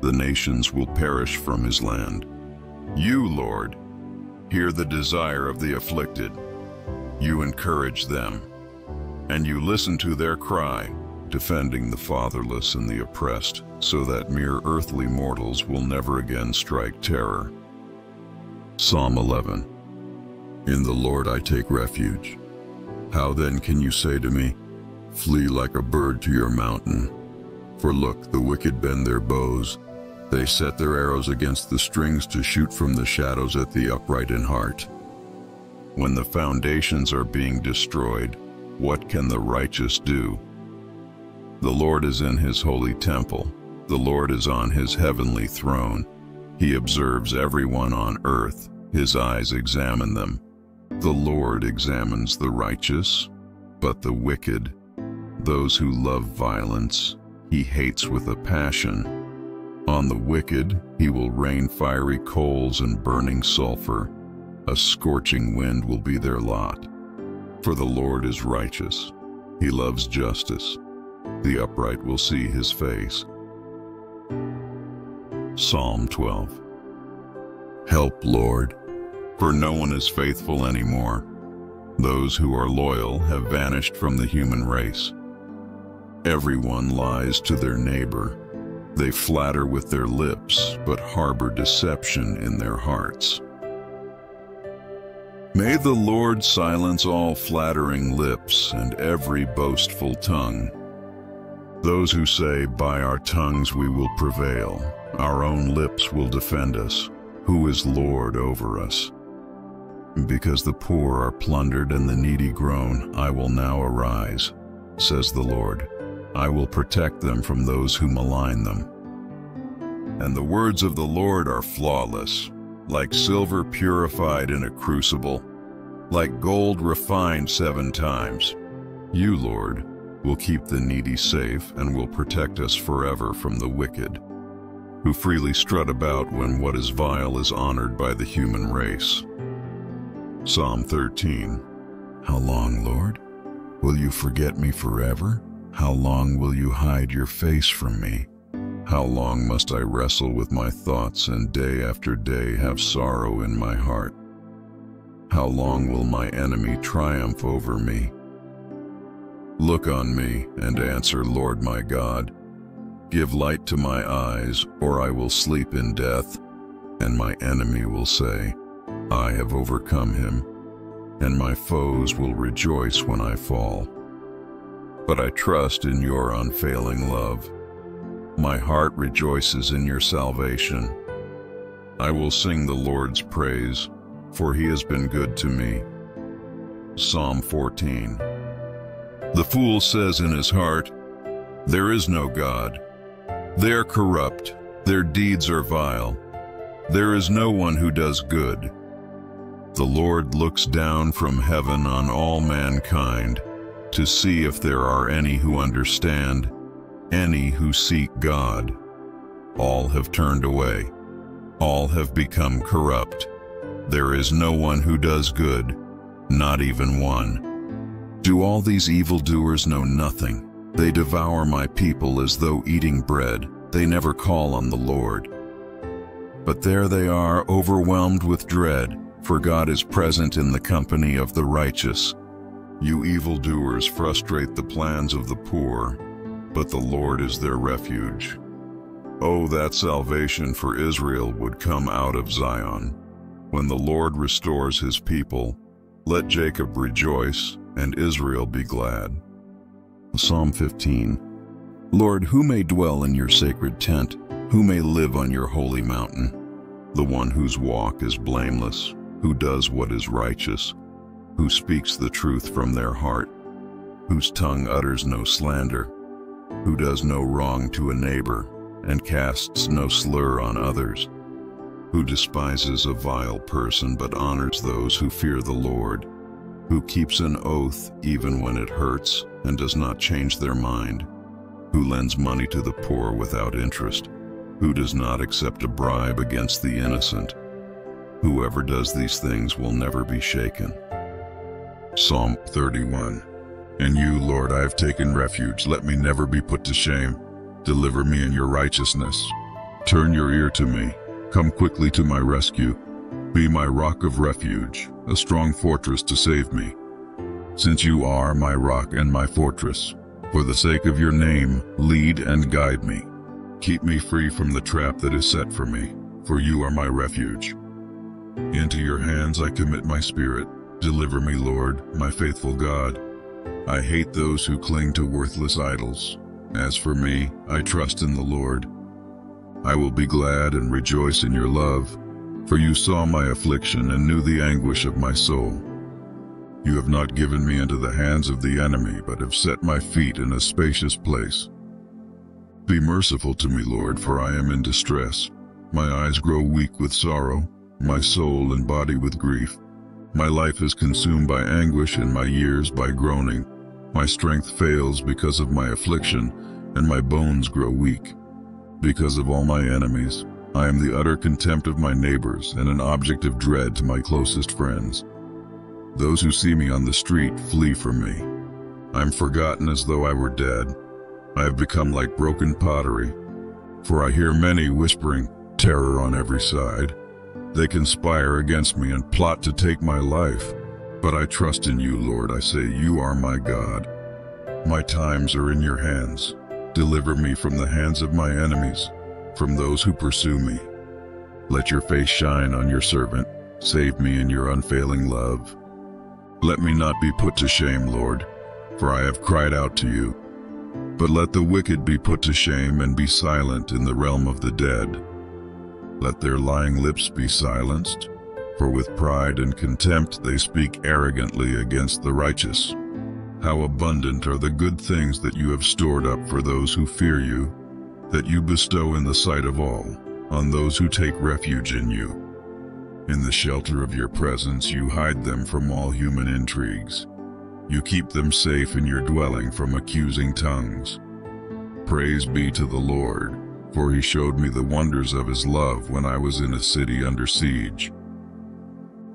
The nations will perish from his land. You, Lord, hear the desire of the afflicted. You encourage them, and you listen to their cry, defending the fatherless and the oppressed, so that mere earthly mortals will never again strike terror. Psalm 11 In the Lord I take refuge. How then can you say to me, Flee like a bird to your mountain? For look, the wicked bend their bows, they set their arrows against the strings to shoot from the shadows at the upright in heart. When the foundations are being destroyed, what can the righteous do? The Lord is in his holy temple. The Lord is on his heavenly throne. He observes everyone on earth. His eyes examine them. The Lord examines the righteous, but the wicked, those who love violence, he hates with a passion. On the wicked he will rain fiery coals and burning sulfur. A scorching wind will be their lot. For the Lord is righteous. He loves justice. The upright will see his face. Psalm 12 Help, Lord, for no one is faithful anymore. Those who are loyal have vanished from the human race. Everyone lies to their neighbor they flatter with their lips, but harbor deception in their hearts. May the Lord silence all flattering lips and every boastful tongue. Those who say, by our tongues we will prevail, our own lips will defend us, who is Lord over us. Because the poor are plundered and the needy groan, I will now arise, says the Lord. I will protect them from those who malign them. And the words of the Lord are flawless, like silver purified in a crucible, like gold refined seven times. You, Lord, will keep the needy safe and will protect us forever from the wicked, who freely strut about when what is vile is honored by the human race. Psalm 13 How long, Lord? Will you forget me forever? How long will you hide your face from me? How long must I wrestle with my thoughts and day after day have sorrow in my heart? How long will my enemy triumph over me? Look on me and answer, Lord my God. Give light to my eyes, or I will sleep in death, and my enemy will say, I have overcome him, and my foes will rejoice when I fall but I trust in your unfailing love. My heart rejoices in your salvation. I will sing the Lord's praise. For he has been good to me. Psalm 14 The fool says in his heart, There is no God. They are corrupt, their deeds are vile. There is no one who does good. The Lord looks down from heaven on all mankind to see if there are any who understand, any who seek God. All have turned away. All have become corrupt. There is no one who does good, not even one. Do all these evildoers know nothing? They devour my people as though eating bread. They never call on the Lord. But there they are, overwhelmed with dread, for God is present in the company of the righteous. You evildoers frustrate the plans of the poor, but the Lord is their refuge. Oh, that salvation for Israel would come out of Zion. When the Lord restores his people, let Jacob rejoice and Israel be glad. Psalm 15 Lord, who may dwell in your sacred tent? Who may live on your holy mountain? The one whose walk is blameless, who does what is righteous, who speaks the truth from their heart, whose tongue utters no slander, who does no wrong to a neighbor, and casts no slur on others, who despises a vile person but honors those who fear the Lord, who keeps an oath even when it hurts and does not change their mind, who lends money to the poor without interest, who does not accept a bribe against the innocent. Whoever does these things will never be shaken. Psalm 31 In you, Lord, I have taken refuge. Let me never be put to shame. Deliver me in your righteousness. Turn your ear to me. Come quickly to my rescue. Be my rock of refuge, a strong fortress to save me. Since you are my rock and my fortress, for the sake of your name, lead and guide me. Keep me free from the trap that is set for me, for you are my refuge. Into your hands I commit my spirit. Deliver me, Lord, my faithful God. I hate those who cling to worthless idols. As for me, I trust in the Lord. I will be glad and rejoice in your love, for you saw my affliction and knew the anguish of my soul. You have not given me into the hands of the enemy, but have set my feet in a spacious place. Be merciful to me, Lord, for I am in distress. My eyes grow weak with sorrow, my soul and body with grief. My life is consumed by anguish and my years by groaning. My strength fails because of my affliction, and my bones grow weak. Because of all my enemies, I am the utter contempt of my neighbors and an object of dread to my closest friends. Those who see me on the street flee from me. I am forgotten as though I were dead. I have become like broken pottery, for I hear many whispering terror on every side. They conspire against me and plot to take my life. But I trust in you, Lord. I say, You are my God. My times are in your hands. Deliver me from the hands of my enemies, from those who pursue me. Let your face shine on your servant. Save me in your unfailing love. Let me not be put to shame, Lord, for I have cried out to you. But let the wicked be put to shame and be silent in the realm of the dead. Let their lying lips be silenced, for with pride and contempt they speak arrogantly against the righteous. How abundant are the good things that you have stored up for those who fear you, that you bestow in the sight of all, on those who take refuge in you. In the shelter of your presence you hide them from all human intrigues. You keep them safe in your dwelling from accusing tongues. Praise be to the Lord, for he showed me the wonders of his love when I was in a city under siege.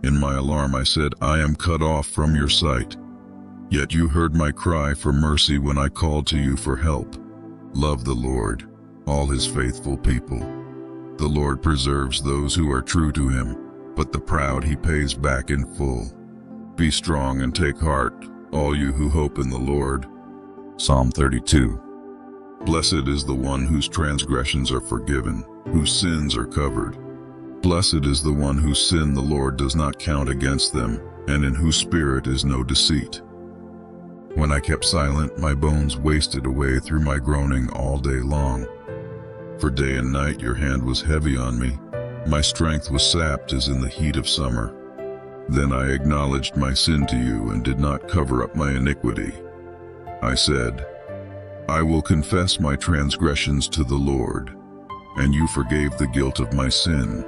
In my alarm I said, I am cut off from your sight. Yet you heard my cry for mercy when I called to you for help. Love the Lord, all his faithful people. The Lord preserves those who are true to him, but the proud he pays back in full. Be strong and take heart, all you who hope in the Lord. Psalm 32 Blessed is the one whose transgressions are forgiven, whose sins are covered. Blessed is the one whose sin the Lord does not count against them, and in whose spirit is no deceit. When I kept silent, my bones wasted away through my groaning all day long. For day and night your hand was heavy on me. My strength was sapped as in the heat of summer. Then I acknowledged my sin to you and did not cover up my iniquity. I said, I will confess my transgressions to the Lord, and you forgave the guilt of my sin.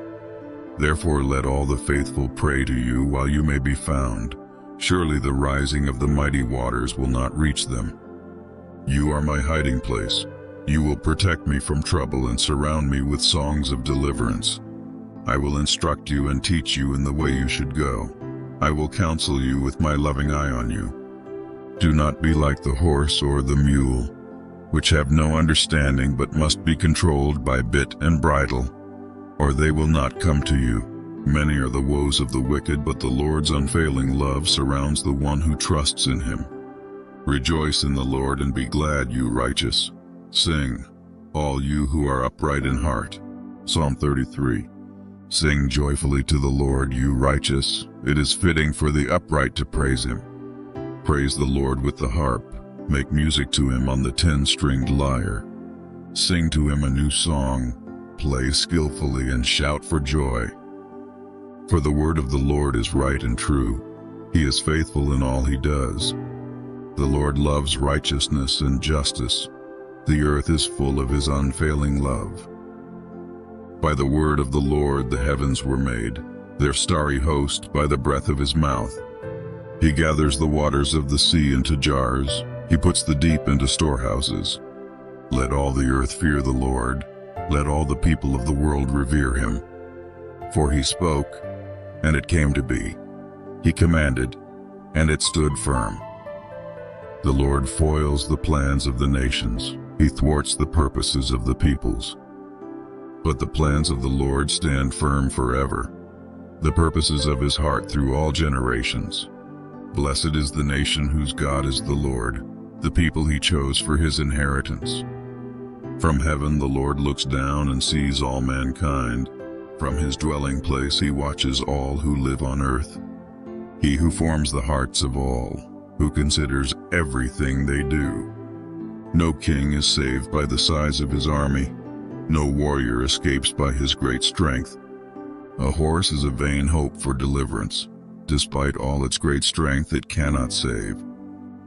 Therefore let all the faithful pray to you while you may be found. Surely the rising of the mighty waters will not reach them. You are my hiding place. You will protect me from trouble and surround me with songs of deliverance. I will instruct you and teach you in the way you should go. I will counsel you with my loving eye on you. Do not be like the horse or the mule, which have no understanding but must be controlled by bit and bridle, or they will not come to you. Many are the woes of the wicked, but the Lord's unfailing love surrounds the one who trusts in him. Rejoice in the Lord and be glad, you righteous. Sing, all you who are upright in heart. Psalm 33. Sing joyfully to the Lord, you righteous. It is fitting for the upright to praise him. Praise the Lord with the harp. Make music to him on the ten-stringed lyre. Sing to him a new song. Play skillfully and shout for joy. For the word of the Lord is right and true. He is faithful in all he does. The Lord loves righteousness and justice. The earth is full of his unfailing love. By the word of the Lord the heavens were made, their starry host by the breath of his mouth. He gathers the waters of the sea into jars, he puts the deep into storehouses. Let all the earth fear the Lord, let all the people of the world revere him. For he spoke, and it came to be. He commanded, and it stood firm. The Lord foils the plans of the nations, he thwarts the purposes of the peoples. But the plans of the Lord stand firm forever, the purposes of his heart through all generations. Blessed is the nation whose God is the Lord, the people he chose for his inheritance. From heaven the Lord looks down and sees all mankind. From his dwelling place he watches all who live on earth. He who forms the hearts of all, who considers everything they do. No king is saved by the size of his army, no warrior escapes by his great strength. A horse is a vain hope for deliverance. Despite all its great strength, it cannot save.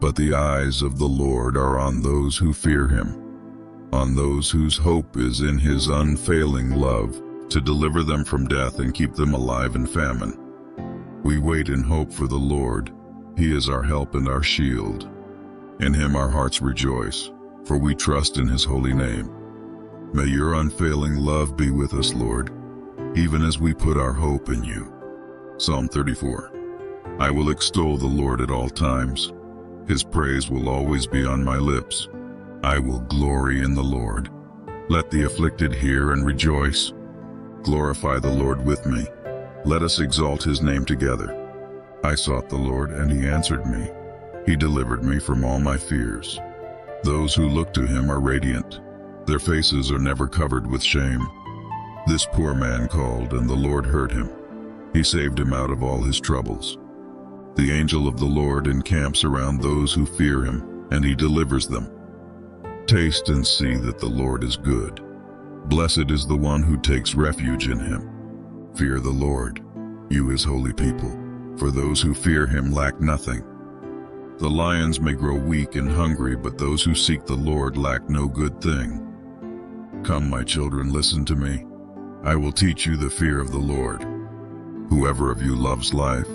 But the eyes of the Lord are on those who fear him, on those whose hope is in his unfailing love, to deliver them from death and keep them alive in famine. We wait in hope for the Lord. He is our help and our shield. In him our hearts rejoice, for we trust in his holy name. May your unfailing love be with us, Lord, even as we put our hope in you. Psalm 34 I will extol the Lord at all times. His praise will always be on my lips. I will glory in the Lord. Let the afflicted hear and rejoice. Glorify the Lord with me. Let us exalt his name together. I sought the Lord, and he answered me. He delivered me from all my fears. Those who look to him are radiant. Their faces are never covered with shame. This poor man called, and the Lord heard him. He saved him out of all his troubles. The angel of the Lord encamps around those who fear him, and he delivers them. Taste and see that the Lord is good. Blessed is the one who takes refuge in him. Fear the Lord, you his holy people, for those who fear him lack nothing. The lions may grow weak and hungry, but those who seek the Lord lack no good thing. Come, my children, listen to me. I will teach you the fear of the Lord. Whoever of you loves life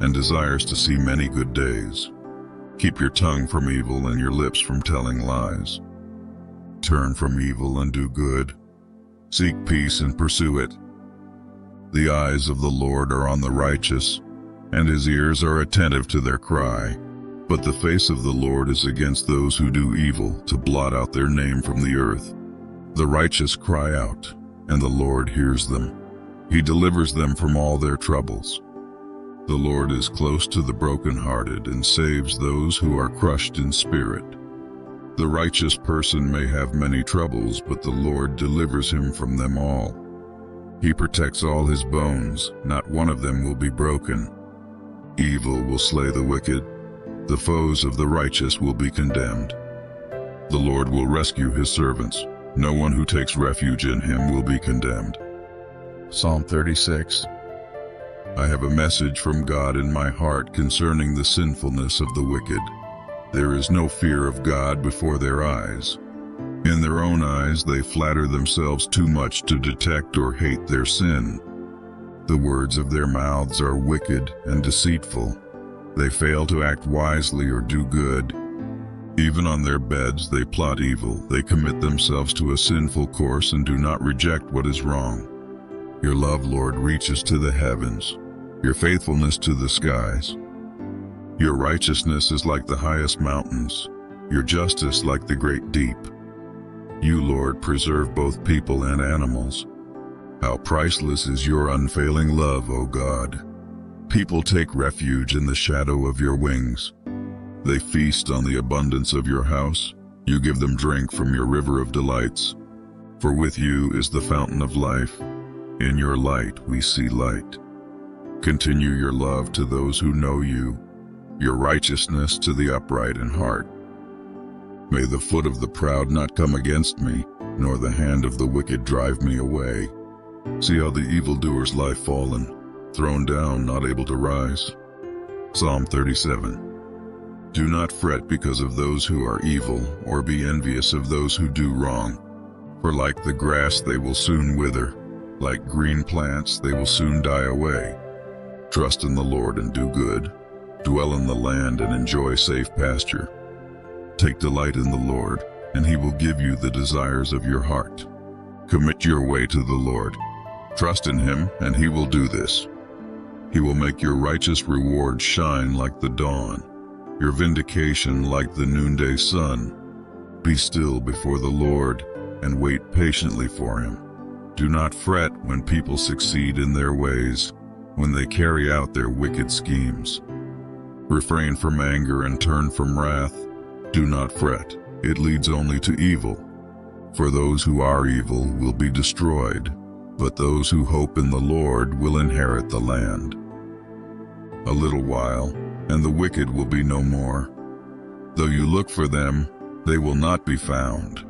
and desires to see many good days, keep your tongue from evil and your lips from telling lies. Turn from evil and do good. Seek peace and pursue it. The eyes of the Lord are on the righteous, and his ears are attentive to their cry. But the face of the Lord is against those who do evil, to blot out their name from the earth. The righteous cry out, and the Lord hears them. He delivers them from all their troubles. The Lord is close to the brokenhearted and saves those who are crushed in spirit. The righteous person may have many troubles, but the Lord delivers him from them all. He protects all his bones, not one of them will be broken. Evil will slay the wicked, the foes of the righteous will be condemned. The Lord will rescue his servants. No one who takes refuge in him will be condemned. Psalm 36 I have a message from God in my heart concerning the sinfulness of the wicked. There is no fear of God before their eyes. In their own eyes, they flatter themselves too much to detect or hate their sin. The words of their mouths are wicked and deceitful. They fail to act wisely or do good. Even on their beds, they plot evil. They commit themselves to a sinful course and do not reject what is wrong. Your love, Lord, reaches to the heavens, your faithfulness to the skies. Your righteousness is like the highest mountains, your justice like the great deep. You, Lord, preserve both people and animals. How priceless is your unfailing love, O God. People take refuge in the shadow of your wings. They feast on the abundance of your house. You give them drink from your river of delights. For with you is the fountain of life. In your light we see light. Continue your love to those who know you, your righteousness to the upright in heart. May the foot of the proud not come against me, nor the hand of the wicked drive me away. See how the evildoers lie fallen, thrown down, not able to rise. Psalm 37 Do not fret because of those who are evil, or be envious of those who do wrong. For like the grass they will soon wither, like green plants they will soon die away. Trust in the Lord and do good. Dwell in the land and enjoy safe pasture. Take delight in the Lord, and he will give you the desires of your heart. Commit your way to the Lord. Trust in him, and he will do this. He will make your righteous reward shine like the dawn, your vindication like the noonday sun. Be still before the Lord and wait patiently for him. Do not fret when people succeed in their ways, when they carry out their wicked schemes. Refrain from anger and turn from wrath. Do not fret, it leads only to evil. For those who are evil will be destroyed, but those who hope in the Lord will inherit the land a little while, and the wicked will be no more. Though you look for them, they will not be found.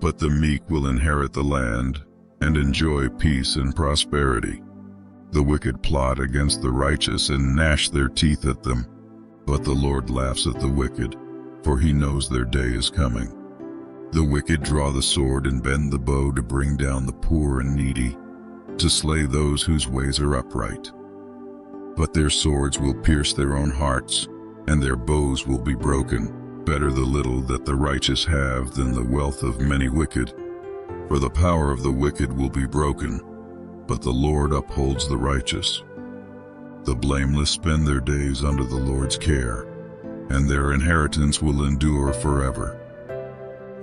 But the meek will inherit the land and enjoy peace and prosperity. The wicked plot against the righteous and gnash their teeth at them, but the Lord laughs at the wicked, for he knows their day is coming. The wicked draw the sword and bend the bow to bring down the poor and needy, to slay those whose ways are upright. But their swords will pierce their own hearts, and their bows will be broken. Better the little that the righteous have than the wealth of many wicked. For the power of the wicked will be broken, but the Lord upholds the righteous. The blameless spend their days under the Lord's care, and their inheritance will endure forever.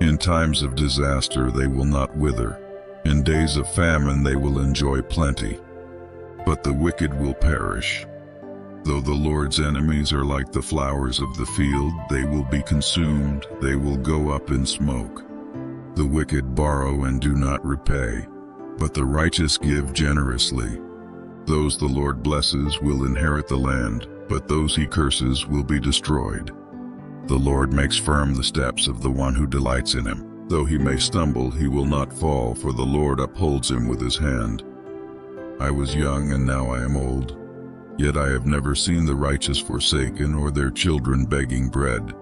In times of disaster they will not wither, in days of famine they will enjoy plenty but the wicked will perish. Though the Lord's enemies are like the flowers of the field, they will be consumed, they will go up in smoke. The wicked borrow and do not repay, but the righteous give generously. Those the Lord blesses will inherit the land, but those he curses will be destroyed. The Lord makes firm the steps of the one who delights in him. Though he may stumble, he will not fall, for the Lord upholds him with his hand. I was young and now I am old. Yet I have never seen the righteous forsaken or their children begging bread.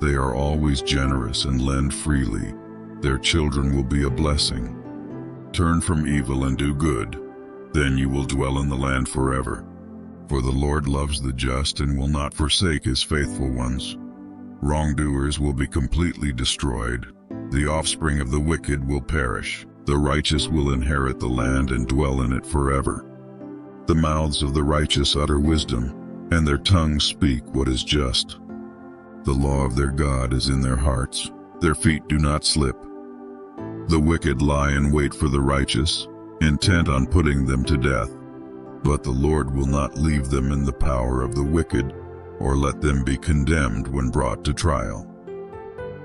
They are always generous and lend freely. Their children will be a blessing. Turn from evil and do good. Then you will dwell in the land forever. For the Lord loves the just and will not forsake his faithful ones. Wrongdoers will be completely destroyed. The offspring of the wicked will perish. The righteous will inherit the land and dwell in it forever. The mouths of the righteous utter wisdom, and their tongues speak what is just. The law of their God is in their hearts, their feet do not slip. The wicked lie in wait for the righteous, intent on putting them to death. But the Lord will not leave them in the power of the wicked, or let them be condemned when brought to trial.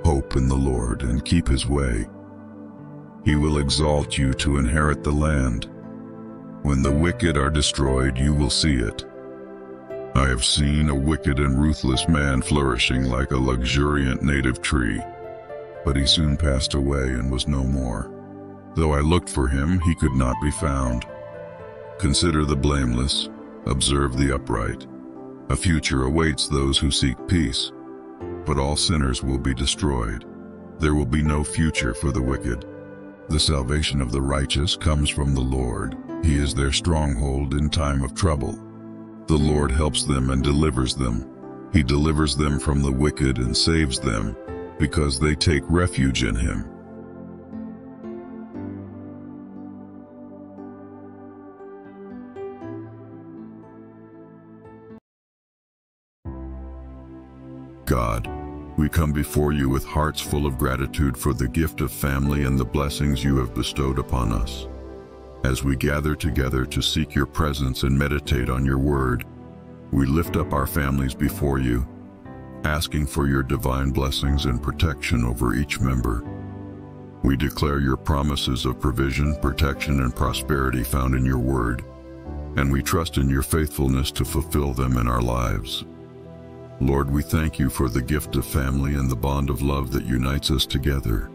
Hope in the Lord and keep his way, he will exalt you to inherit the land. When the wicked are destroyed, you will see it. I have seen a wicked and ruthless man flourishing like a luxuriant native tree, but he soon passed away and was no more. Though I looked for him, he could not be found. Consider the blameless, observe the upright. A future awaits those who seek peace, but all sinners will be destroyed. There will be no future for the wicked. The salvation of the righteous comes from the Lord. He is their stronghold in time of trouble. The Lord helps them and delivers them. He delivers them from the wicked and saves them, because they take refuge in him. God, we come before you with hearts full of gratitude for the gift of family and the blessings you have bestowed upon us. As we gather together to seek your presence and meditate on your word, we lift up our families before you, asking for your divine blessings and protection over each member. We declare your promises of provision, protection, and prosperity found in your word, and we trust in your faithfulness to fulfill them in our lives. Lord, we thank you for the gift of family and the bond of love that unites us together.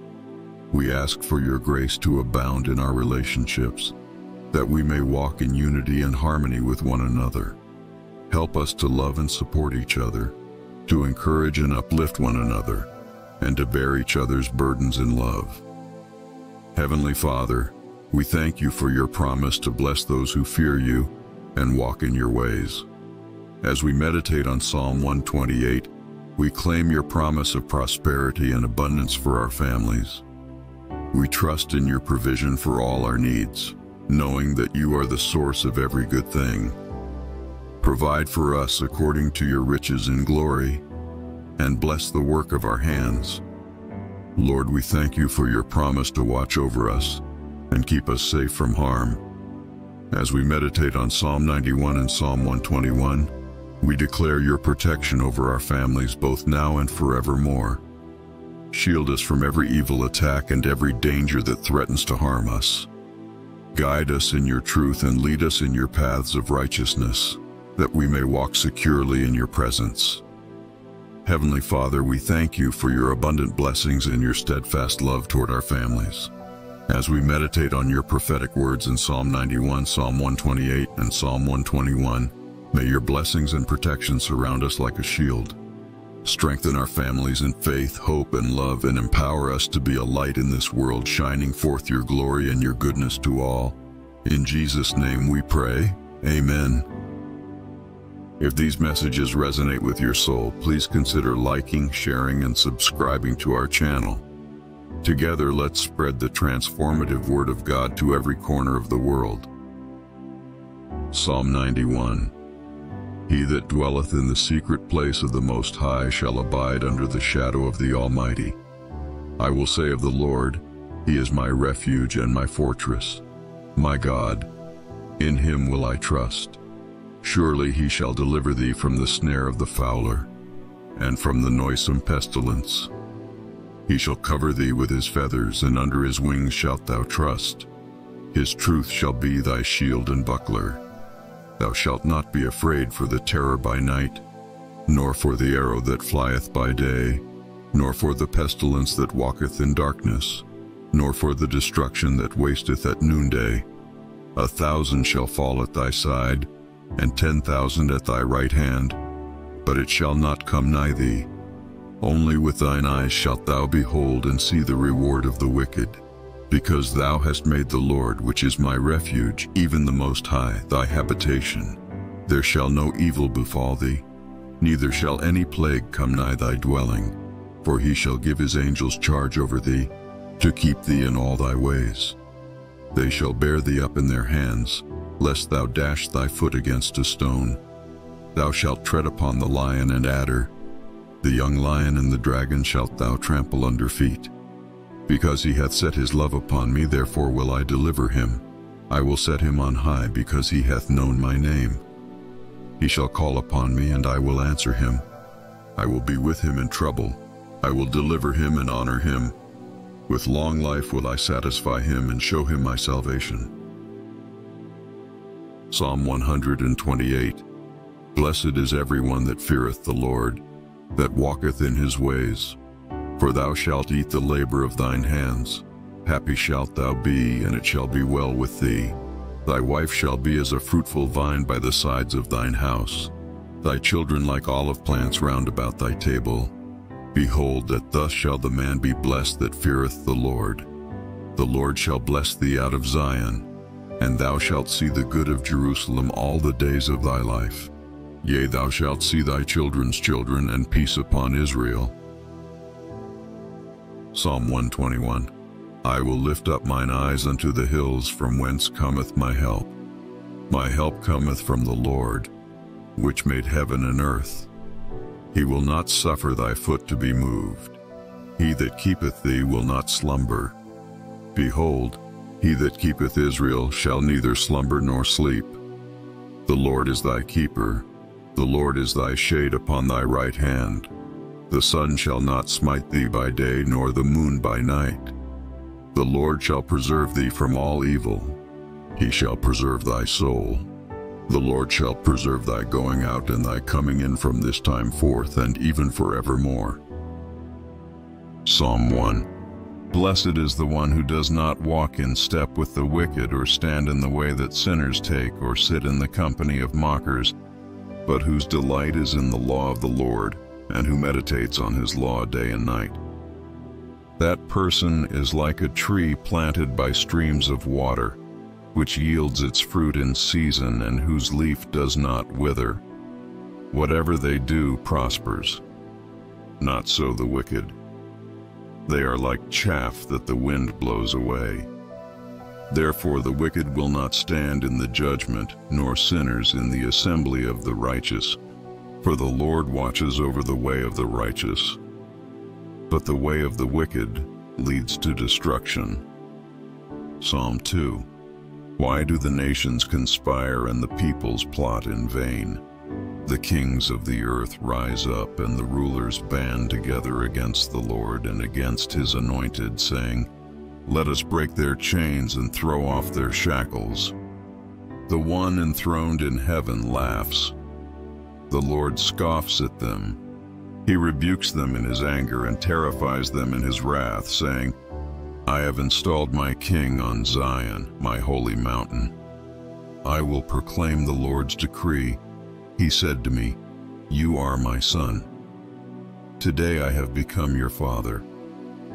We ask for your grace to abound in our relationships, that we may walk in unity and harmony with one another. Help us to love and support each other, to encourage and uplift one another, and to bear each other's burdens in love. Heavenly Father, we thank you for your promise to bless those who fear you and walk in your ways. As we meditate on Psalm 128, we claim your promise of prosperity and abundance for our families. We trust in your provision for all our needs, knowing that you are the source of every good thing. Provide for us according to your riches in glory, and bless the work of our hands. Lord, we thank you for your promise to watch over us and keep us safe from harm. As we meditate on Psalm 91 and Psalm 121, we declare your protection over our families both now and forevermore. Shield us from every evil attack and every danger that threatens to harm us. Guide us in your truth and lead us in your paths of righteousness, that we may walk securely in your presence. Heavenly Father, we thank you for your abundant blessings and your steadfast love toward our families. As we meditate on your prophetic words in Psalm 91, Psalm 128, and Psalm 121, May your blessings and protection surround us like a shield. Strengthen our families in faith, hope, and love, and empower us to be a light in this world, shining forth your glory and your goodness to all. In Jesus' name we pray. Amen. If these messages resonate with your soul, please consider liking, sharing, and subscribing to our channel. Together, let's spread the transformative Word of God to every corner of the world. Psalm 91 he that dwelleth in the secret place of the Most High shall abide under the shadow of the Almighty. I will say of the Lord, He is my refuge and my fortress, my God. In him will I trust. Surely he shall deliver thee from the snare of the fowler, and from the noisome pestilence. He shall cover thee with his feathers, and under his wings shalt thou trust. His truth shall be thy shield and buckler. Thou shalt not be afraid for the terror by night, nor for the arrow that flieth by day, nor for the pestilence that walketh in darkness, nor for the destruction that wasteth at noonday. A thousand shall fall at thy side, and ten thousand at thy right hand, but it shall not come nigh thee. Only with thine eyes shalt thou behold and see the reward of the wicked because thou hast made the Lord, which is my refuge, even the Most High, thy habitation. There shall no evil befall thee, neither shall any plague come nigh thy dwelling. For he shall give his angels charge over thee, to keep thee in all thy ways. They shall bear thee up in their hands, lest thou dash thy foot against a stone. Thou shalt tread upon the lion and adder, the young lion and the dragon shalt thou trample under feet. Because he hath set his love upon me, therefore will I deliver him. I will set him on high, because he hath known my name. He shall call upon me, and I will answer him. I will be with him in trouble. I will deliver him and honor him. With long life will I satisfy him and show him my salvation. Psalm 128 Blessed is everyone that feareth the Lord, that walketh in his ways. For thou shalt eat the labor of thine hands. Happy shalt thou be, and it shall be well with thee. Thy wife shall be as a fruitful vine by the sides of thine house, thy children like olive plants round about thy table. Behold, that thus shall the man be blessed that feareth the Lord. The Lord shall bless thee out of Zion, and thou shalt see the good of Jerusalem all the days of thy life. Yea, thou shalt see thy children's children, and peace upon Israel. Psalm 121 I will lift up mine eyes unto the hills, from whence cometh my help. My help cometh from the Lord, which made heaven and earth. He will not suffer thy foot to be moved. He that keepeth thee will not slumber. Behold, he that keepeth Israel shall neither slumber nor sleep. The Lord is thy keeper, the Lord is thy shade upon thy right hand. The sun shall not smite thee by day, nor the moon by night. The Lord shall preserve thee from all evil. He shall preserve thy soul. The Lord shall preserve thy going out and thy coming in from this time forth and even forevermore. Psalm 1 Blessed is the one who does not walk in step with the wicked or stand in the way that sinners take or sit in the company of mockers, but whose delight is in the law of the Lord and who meditates on his law day and night. That person is like a tree planted by streams of water, which yields its fruit in season and whose leaf does not wither. Whatever they do prospers. Not so the wicked. They are like chaff that the wind blows away. Therefore the wicked will not stand in the judgment, nor sinners in the assembly of the righteous. For the Lord watches over the way of the righteous, but the way of the wicked leads to destruction. Psalm 2 Why do the nations conspire and the peoples plot in vain? The kings of the earth rise up and the rulers band together against the Lord and against his anointed, saying, Let us break their chains and throw off their shackles. The one enthroned in heaven laughs. The Lord scoffs at them. He rebukes them in his anger and terrifies them in his wrath, saying, I have installed my king on Zion, my holy mountain. I will proclaim the Lord's decree. He said to me, You are my son. Today I have become your father.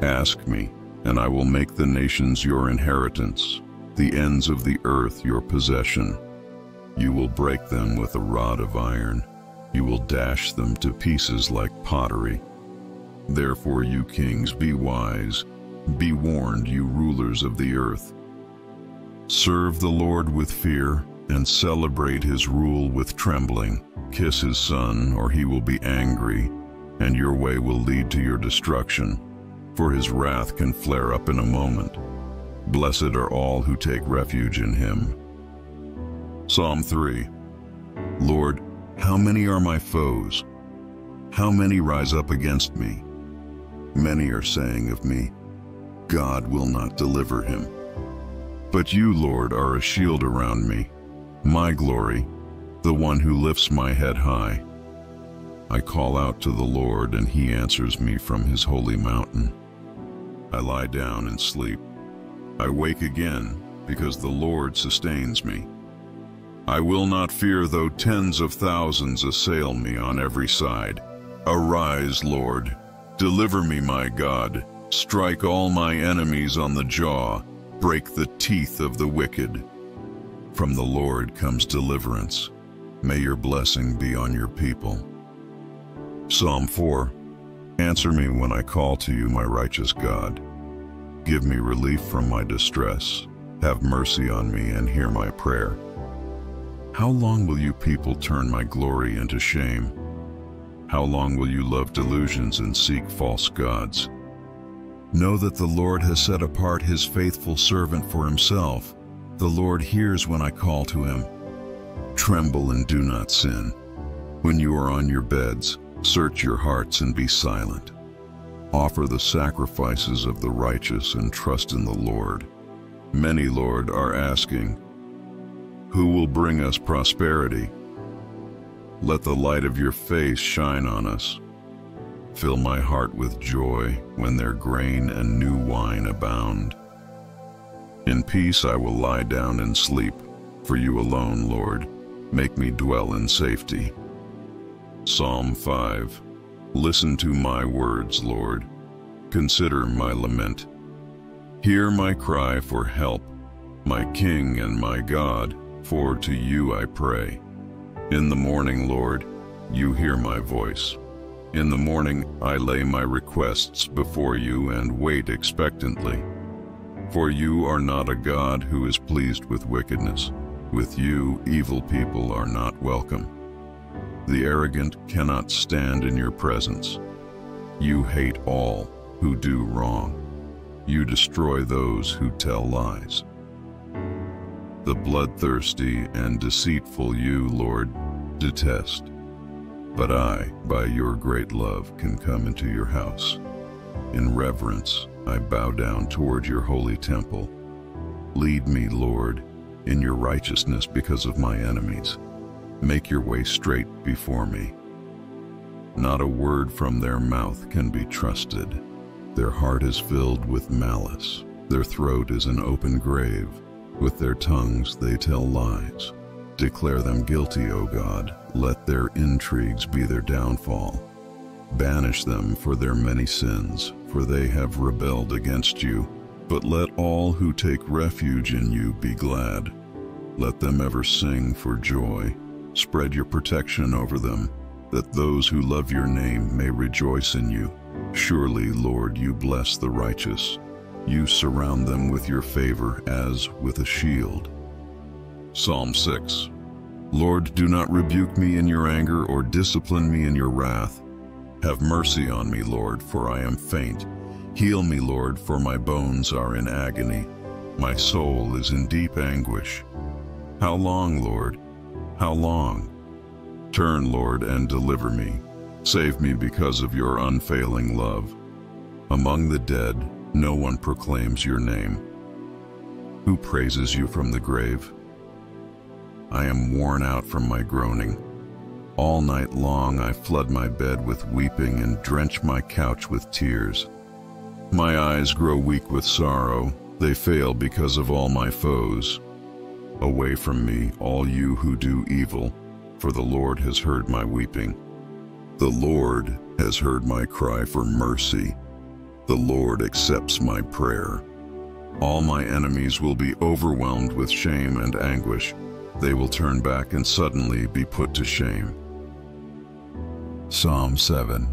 Ask me, and I will make the nations your inheritance, the ends of the earth your possession. You will break them with a rod of iron you will dash them to pieces like pottery. Therefore, you kings, be wise. Be warned, you rulers of the earth. Serve the Lord with fear and celebrate his rule with trembling. Kiss his son, or he will be angry, and your way will lead to your destruction, for his wrath can flare up in a moment. Blessed are all who take refuge in him. Psalm 3 Lord, how many are my foes? How many rise up against me? Many are saying of me, God will not deliver him. But you, Lord, are a shield around me, my glory, the one who lifts my head high. I call out to the Lord, and he answers me from his holy mountain. I lie down and sleep. I wake again, because the Lord sustains me. I will not fear though tens of thousands assail me on every side. Arise, Lord. Deliver me, my God. Strike all my enemies on the jaw. Break the teeth of the wicked. From the Lord comes deliverance. May your blessing be on your people. Psalm 4 Answer me when I call to you, my righteous God. Give me relief from my distress. Have mercy on me and hear my prayer. How long will you people turn my glory into shame? How long will you love delusions and seek false gods? Know that the Lord has set apart his faithful servant for himself. The Lord hears when I call to him. Tremble and do not sin. When you are on your beds, search your hearts and be silent. Offer the sacrifices of the righteous and trust in the Lord. Many, Lord, are asking, who will bring us prosperity. Let the light of your face shine on us. Fill my heart with joy when their grain and new wine abound. In peace I will lie down and sleep, For you alone, Lord, make me dwell in safety. Psalm 5 Listen to my words, Lord. Consider my lament. Hear my cry for help, my King and my God, for to you I pray. In the morning, Lord, you hear my voice. In the morning I lay my requests before you and wait expectantly. For you are not a God who is pleased with wickedness. With you, evil people are not welcome. The arrogant cannot stand in your presence. You hate all who do wrong. You destroy those who tell lies. The bloodthirsty and deceitful you, Lord, detest. But I, by your great love, can come into your house. In reverence, I bow down toward your holy temple. Lead me, Lord, in your righteousness because of my enemies. Make your way straight before me. Not a word from their mouth can be trusted. Their heart is filled with malice. Their throat is an open grave. With their tongues they tell lies. Declare them guilty, O God. Let their intrigues be their downfall. Banish them for their many sins, for they have rebelled against you. But let all who take refuge in you be glad. Let them ever sing for joy. Spread your protection over them, that those who love your name may rejoice in you. Surely, Lord, you bless the righteous. You surround them with your favor as with a shield. Psalm 6 Lord, do not rebuke me in your anger or discipline me in your wrath. Have mercy on me, Lord, for I am faint. Heal me, Lord, for my bones are in agony. My soul is in deep anguish. How long, Lord? How long? Turn, Lord, and deliver me. Save me because of your unfailing love. Among the dead, no one proclaims your name. Who praises you from the grave? I am worn out from my groaning. All night long I flood my bed with weeping and drench my couch with tears. My eyes grow weak with sorrow, they fail because of all my foes. Away from me, all you who do evil, for the Lord has heard my weeping. The Lord has heard my cry for mercy. The Lord accepts my prayer. All my enemies will be overwhelmed with shame and anguish. They will turn back and suddenly be put to shame. Psalm 7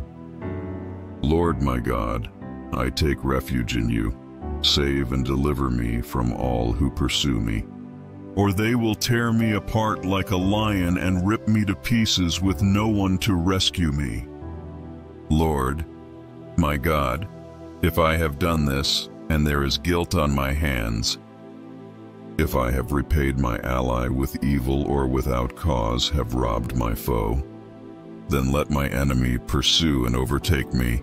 Lord my God, I take refuge in you. Save and deliver me from all who pursue me. Or they will tear me apart like a lion and rip me to pieces with no one to rescue me. Lord, my God, if I have done this, and there is guilt on my hands, if I have repaid my ally with evil or without cause have robbed my foe, then let my enemy pursue and overtake me.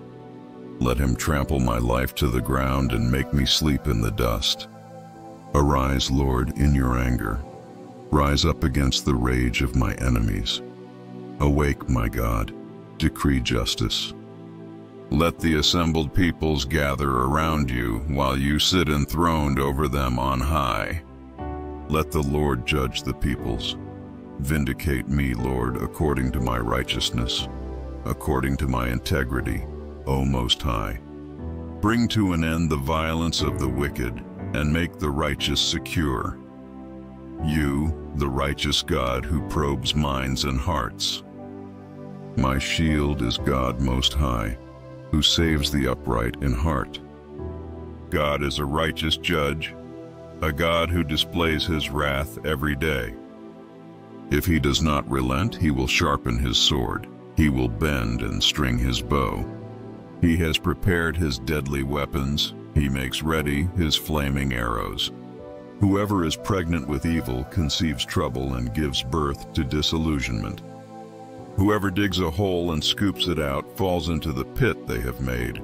Let him trample my life to the ground and make me sleep in the dust. Arise, Lord, in your anger. Rise up against the rage of my enemies. Awake, my God, decree justice. Let the assembled peoples gather around you while you sit enthroned over them on high. Let the Lord judge the peoples. Vindicate me, Lord, according to my righteousness, according to my integrity, O Most High. Bring to an end the violence of the wicked, and make the righteous secure. You, the righteous God who probes minds and hearts. My shield is God Most High, who saves the upright in heart. God is a righteous judge, a God who displays his wrath every day. If he does not relent, he will sharpen his sword. He will bend and string his bow. He has prepared his deadly weapons. He makes ready his flaming arrows. Whoever is pregnant with evil conceives trouble and gives birth to disillusionment. Whoever digs a hole and scoops it out falls into the pit they have made.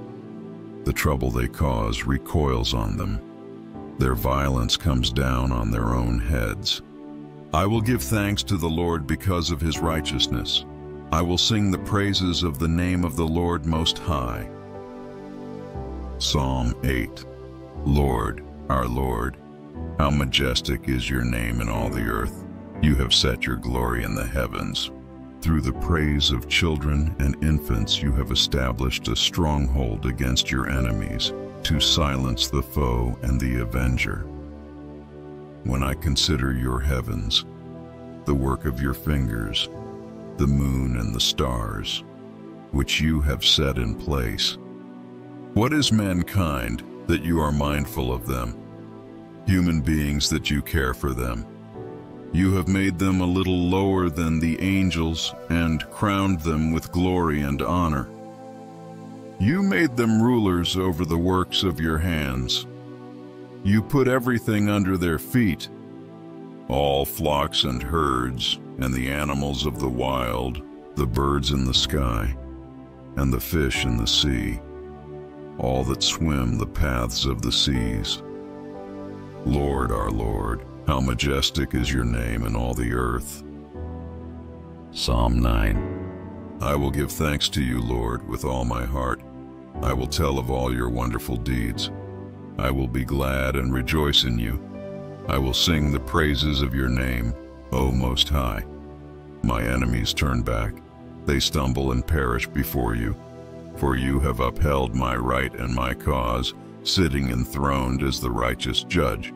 The trouble they cause recoils on them. Their violence comes down on their own heads. I will give thanks to the Lord because of his righteousness. I will sing the praises of the name of the Lord Most High. Psalm 8 Lord, our Lord, How majestic is your name in all the earth. You have set your glory in the heavens. Through the praise of children and infants you have established a stronghold against your enemies to silence the foe and the avenger. When I consider your heavens, the work of your fingers, the moon and the stars, which you have set in place. What is mankind that you are mindful of them? Human beings that you care for them. You have made them a little lower than the angels and crowned them with glory and honor. You made them rulers over the works of your hands. You put everything under their feet, all flocks and herds, and the animals of the wild, the birds in the sky, and the fish in the sea, all that swim the paths of the seas. Lord, our Lord, how majestic is your name in all the earth. Psalm 9 I will give thanks to you, Lord, with all my heart. I will tell of all your wonderful deeds. I will be glad and rejoice in you. I will sing the praises of your name, O Most High. My enemies turn back. They stumble and perish before you. For you have upheld my right and my cause, sitting enthroned as the righteous judge.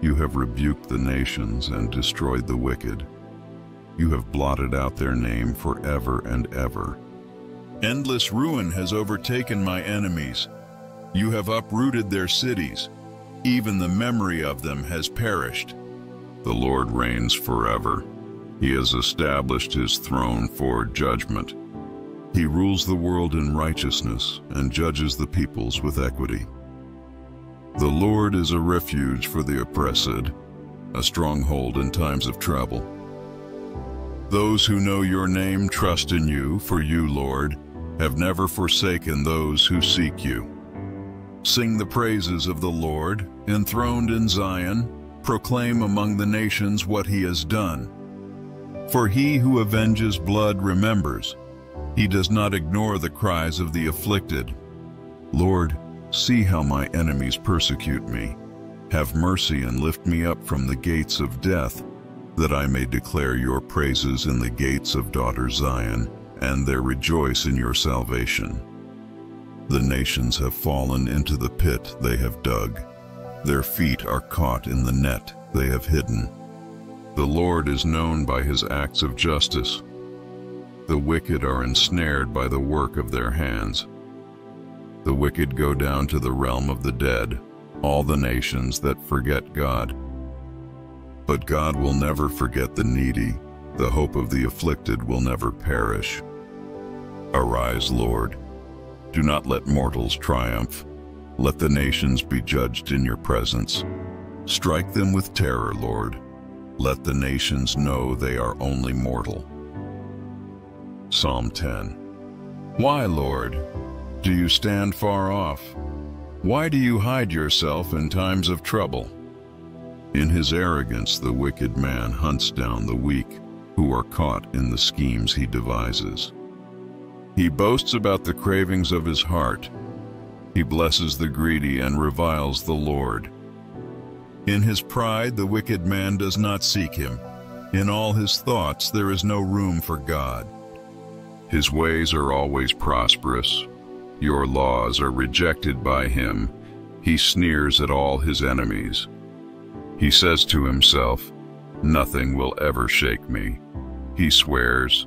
You have rebuked the nations and destroyed the wicked. You have blotted out their name forever and ever. Endless ruin has overtaken my enemies. You have uprooted their cities. Even the memory of them has perished. The Lord reigns forever. He has established his throne for judgment. He rules the world in righteousness and judges the peoples with equity. The Lord is a refuge for the oppressed, a stronghold in times of trouble. Those who know your name trust in you, for you, Lord, have never forsaken those who seek you. Sing the praises of the Lord, enthroned in Zion, proclaim among the nations what he has done. For he who avenges blood remembers. He does not ignore the cries of the afflicted. Lord, see how my enemies persecute me. Have mercy and lift me up from the gates of death, that I may declare your praises in the gates of daughter Zion, and there rejoice in your salvation. The nations have fallen into the pit they have dug. Their feet are caught in the net they have hidden. The Lord is known by his acts of justice. The wicked are ensnared by the work of their hands. The wicked go down to the realm of the dead, all the nations that forget God. But God will never forget the needy. The hope of the afflicted will never perish. Arise, Lord. Do not let mortals triumph. Let the nations be judged in your presence. Strike them with terror, Lord. Let the nations know they are only mortal. Psalm 10 Why, Lord, do you stand far off? Why do you hide yourself in times of trouble? In his arrogance the wicked man hunts down the weak, who are caught in the schemes he devises. He boasts about the cravings of his heart. He blesses the greedy and reviles the Lord. In his pride the wicked man does not seek him. In all his thoughts there is no room for God. His ways are always prosperous. Your laws are rejected by him. He sneers at all his enemies. He says to himself, Nothing will ever shake me. He swears,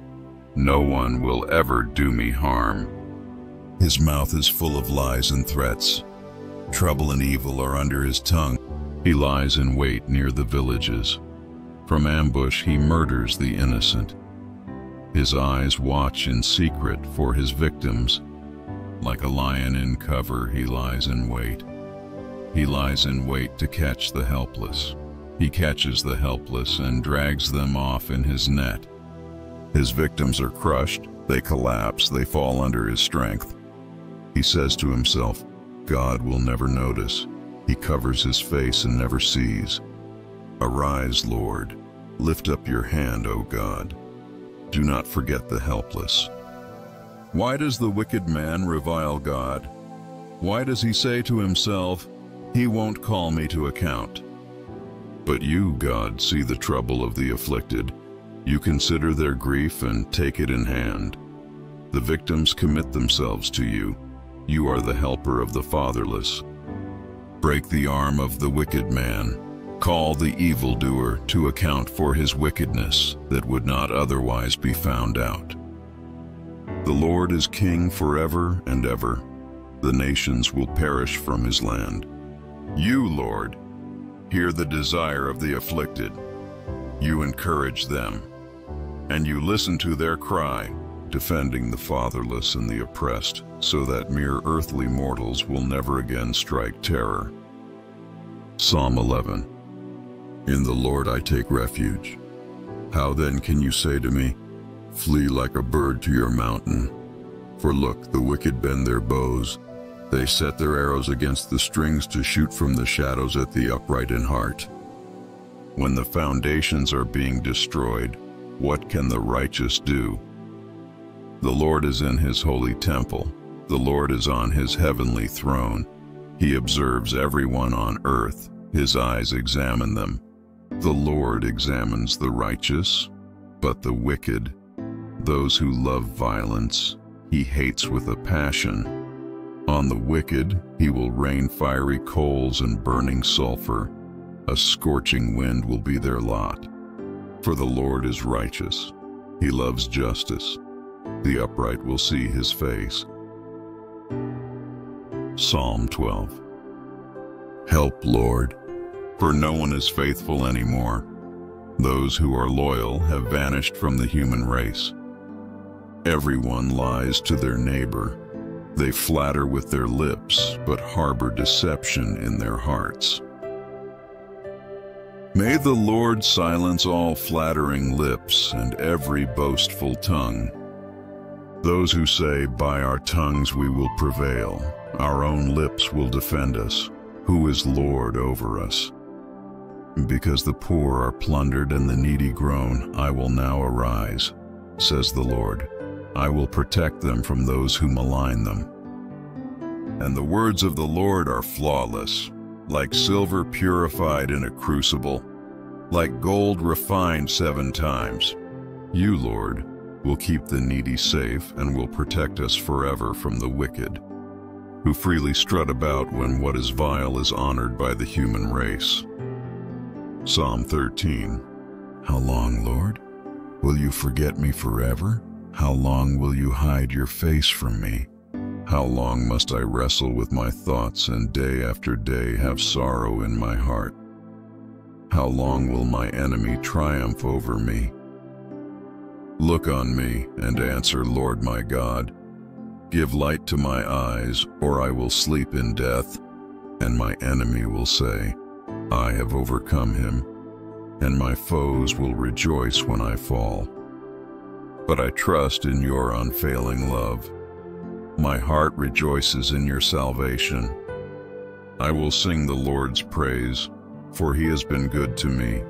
no one will ever do me harm. His mouth is full of lies and threats. Trouble and evil are under his tongue. He lies in wait near the villages. From ambush he murders the innocent. His eyes watch in secret for his victims. Like a lion in cover, he lies in wait. He lies in wait to catch the helpless. He catches the helpless and drags them off in his net. His victims are crushed, they collapse, they fall under his strength. He says to himself, God will never notice. He covers his face and never sees. Arise, Lord. Lift up your hand, O God. Do not forget the helpless. Why does the wicked man revile God? Why does he say to himself, He won't call me to account? But you, God, see the trouble of the afflicted. You consider their grief and take it in hand. The victims commit themselves to you. You are the helper of the fatherless. Break the arm of the wicked man. Call the evildoer to account for his wickedness that would not otherwise be found out. The Lord is king forever and ever. The nations will perish from his land. You, Lord, hear the desire of the afflicted. You encourage them, and you listen to their cry, defending the fatherless and the oppressed, so that mere earthly mortals will never again strike terror. Psalm 11 In the Lord I take refuge. How then can you say to me, Flee like a bird to your mountain? For look, the wicked bend their bows. They set their arrows against the strings to shoot from the shadows at the upright in heart. When the foundations are being destroyed, what can the righteous do? The Lord is in his holy temple. The Lord is on his heavenly throne. He observes everyone on earth. His eyes examine them. The Lord examines the righteous, but the wicked, those who love violence, he hates with a passion. On the wicked he will rain fiery coals and burning sulfur. A scorching wind will be their lot. For the Lord is righteous. He loves justice. The upright will see his face. Psalm 12 Help, Lord, for no one is faithful anymore. Those who are loyal have vanished from the human race. Everyone lies to their neighbor. They flatter with their lips, but harbor deception in their hearts. May the Lord silence all flattering lips and every boastful tongue. Those who say, by our tongues we will prevail, our own lips will defend us, who is Lord over us. Because the poor are plundered and the needy groan, I will now arise, says the Lord. I will protect them from those who malign them. And the words of the Lord are flawless, like silver purified in a crucible, like gold refined seven times. You, Lord, will keep the needy safe and will protect us forever from the wicked, who freely strut about when what is vile is honored by the human race. Psalm 13 How long, Lord? Will you forget me forever? How long will you hide your face from me? How long must I wrestle with my thoughts and day after day have sorrow in my heart? How long will my enemy triumph over me? Look on me and answer, Lord my God. Give light to my eyes, or I will sleep in death, and my enemy will say, I have overcome him, and my foes will rejoice when I fall. But I trust in your unfailing love. My heart rejoices in your salvation. I will sing the Lord's praise, for he has been good to me.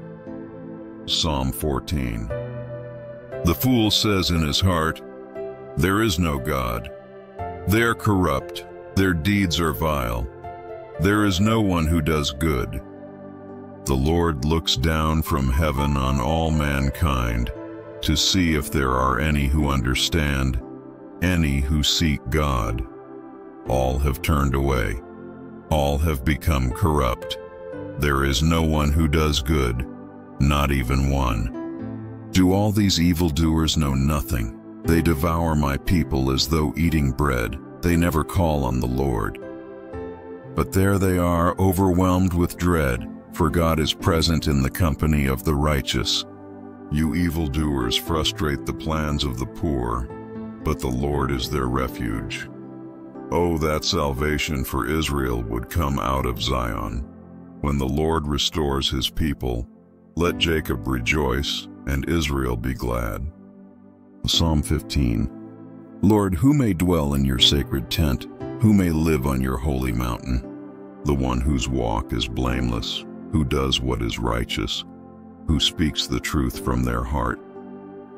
Psalm 14 the fool says in his heart, There is no God. They are corrupt, their deeds are vile. There is no one who does good. The Lord looks down from heaven on all mankind to see if there are any who understand, any who seek God. All have turned away. All have become corrupt. There is no one who does good, not even one. Do all these evildoers know nothing? They devour my people as though eating bread. They never call on the Lord. But there they are, overwhelmed with dread, for God is present in the company of the righteous. You evildoers frustrate the plans of the poor, but the Lord is their refuge. Oh, that salvation for Israel would come out of Zion. When the Lord restores his people, let Jacob rejoice and Israel be glad. Psalm 15 Lord, who may dwell in your sacred tent? Who may live on your holy mountain? The one whose walk is blameless, who does what is righteous, who speaks the truth from their heart,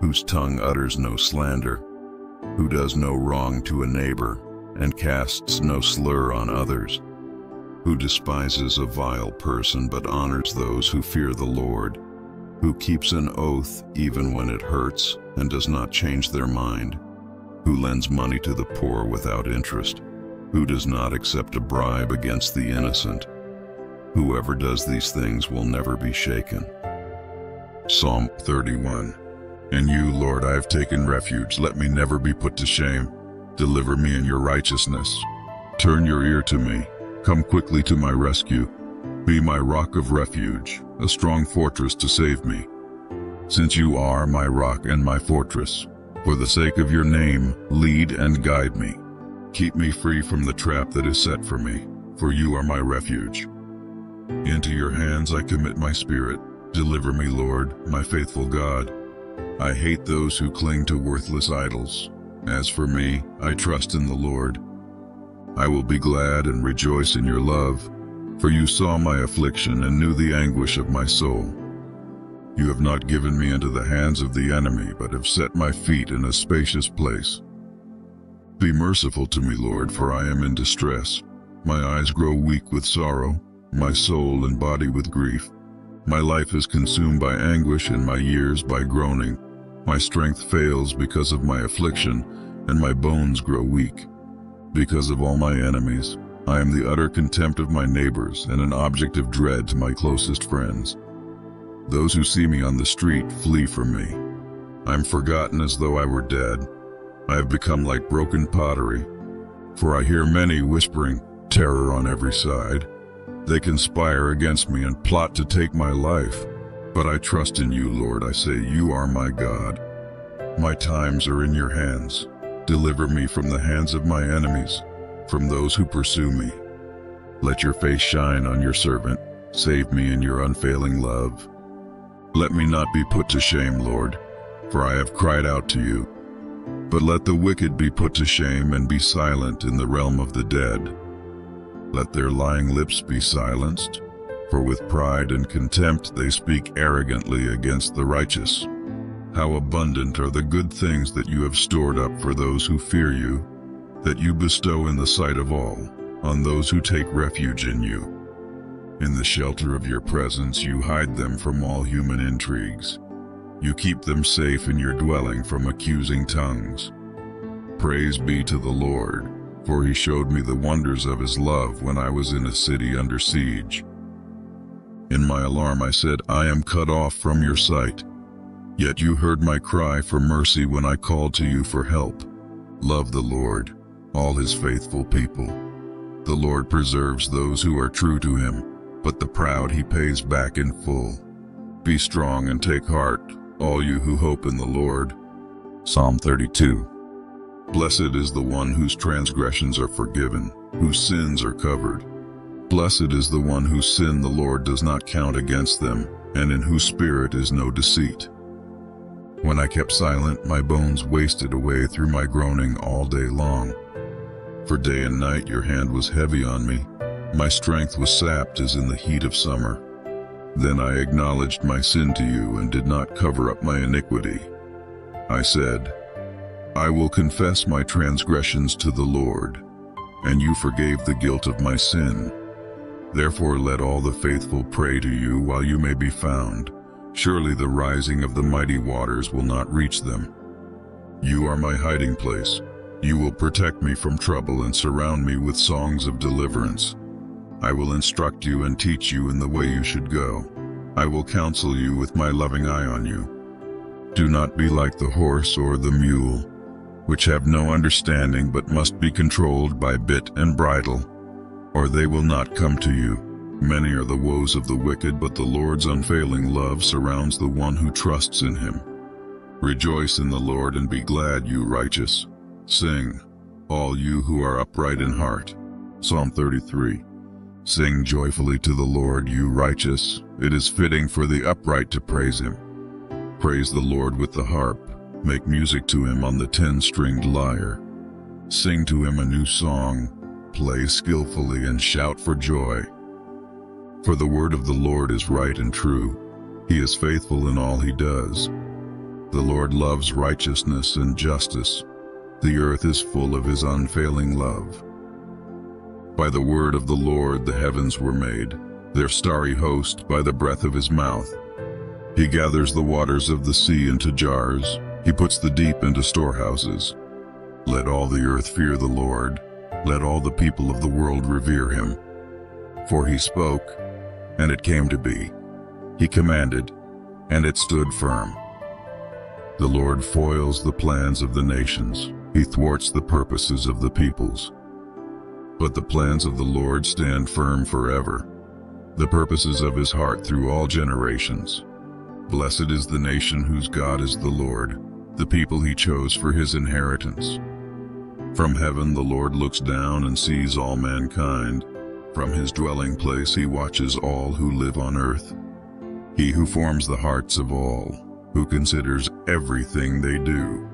whose tongue utters no slander, who does no wrong to a neighbor, and casts no slur on others, who despises a vile person but honors those who fear the Lord, who keeps an oath even when it hurts and does not change their mind, who lends money to the poor without interest, who does not accept a bribe against the innocent. Whoever does these things will never be shaken. Psalm 31 In you, Lord, I have taken refuge. Let me never be put to shame. Deliver me in your righteousness. Turn your ear to me. Come quickly to my rescue. Be my rock of refuge, a strong fortress to save me. Since you are my rock and my fortress, for the sake of your name, lead and guide me. Keep me free from the trap that is set for me, for you are my refuge. Into your hands I commit my spirit. Deliver me, Lord, my faithful God. I hate those who cling to worthless idols. As for me, I trust in the Lord. I will be glad and rejoice in your love, for you saw my affliction and knew the anguish of my soul. You have not given me into the hands of the enemy, but have set my feet in a spacious place. Be merciful to me, Lord, for I am in distress. My eyes grow weak with sorrow, my soul and body with grief. My life is consumed by anguish and my years by groaning. My strength fails because of my affliction, and my bones grow weak. Because of all my enemies, I am the utter contempt of my neighbors and an object of dread to my closest friends. Those who see me on the street flee from me. I am forgotten as though I were dead. I have become like broken pottery, for I hear many whispering terror on every side. They conspire against me and plot to take my life. But I trust in you, Lord. I say, You are my God. My times are in your hands. Deliver me from the hands of my enemies, from those who pursue me. Let your face shine on your servant. Save me in your unfailing love. Let me not be put to shame, Lord, for I have cried out to you. But let the wicked be put to shame and be silent in the realm of the dead. Let their lying lips be silenced, for with pride and contempt they speak arrogantly against the righteous. How abundant are the good things that you have stored up for those who fear you, that you bestow in the sight of all, on those who take refuge in you. In the shelter of your presence you hide them from all human intrigues. You keep them safe in your dwelling from accusing tongues. Praise be to the Lord, for he showed me the wonders of his love when I was in a city under siege. In my alarm I said, I am cut off from your sight. Yet you heard my cry for mercy when I called to you for help. Love the Lord, all his faithful people. The Lord preserves those who are true to him, but the proud he pays back in full. Be strong and take heart, all you who hope in the Lord. Psalm 32 Blessed is the one whose transgressions are forgiven, whose sins are covered. Blessed is the one whose sin the Lord does not count against them, and in whose spirit is no deceit. When I kept silent, my bones wasted away through my groaning all day long. For day and night your hand was heavy on me. My strength was sapped as in the heat of summer. Then I acknowledged my sin to you and did not cover up my iniquity. I said, I will confess my transgressions to the Lord, and you forgave the guilt of my sin. Therefore let all the faithful pray to you while you may be found. Surely the rising of the mighty waters will not reach them. You are my hiding place. You will protect me from trouble and surround me with songs of deliverance. I will instruct you and teach you in the way you should go. I will counsel you with my loving eye on you. Do not be like the horse or the mule, which have no understanding but must be controlled by bit and bridle, or they will not come to you. Many are the woes of the wicked, but the Lord's unfailing love surrounds the one who trusts in him. Rejoice in the Lord and be glad, you righteous. Sing, all you who are upright in heart. Psalm 33. Sing joyfully to the Lord, you righteous. It is fitting for the upright to praise him. Praise the Lord with the harp Make music to him on the ten-stringed lyre. Sing to him a new song, play skillfully and shout for joy. For the word of the Lord is right and true. He is faithful in all he does. The Lord loves righteousness and justice. The earth is full of his unfailing love. By the word of the Lord the heavens were made, their starry host by the breath of his mouth. He gathers the waters of the sea into jars, he puts the deep into storehouses. Let all the earth fear the Lord, let all the people of the world revere him. For he spoke, and it came to be. He commanded, and it stood firm. The Lord foils the plans of the nations. He thwarts the purposes of the peoples. But the plans of the Lord stand firm forever, the purposes of his heart through all generations. Blessed is the nation whose God is the Lord, the people he chose for his inheritance. From heaven the Lord looks down and sees all mankind. From his dwelling place he watches all who live on earth. He who forms the hearts of all, who considers everything they do.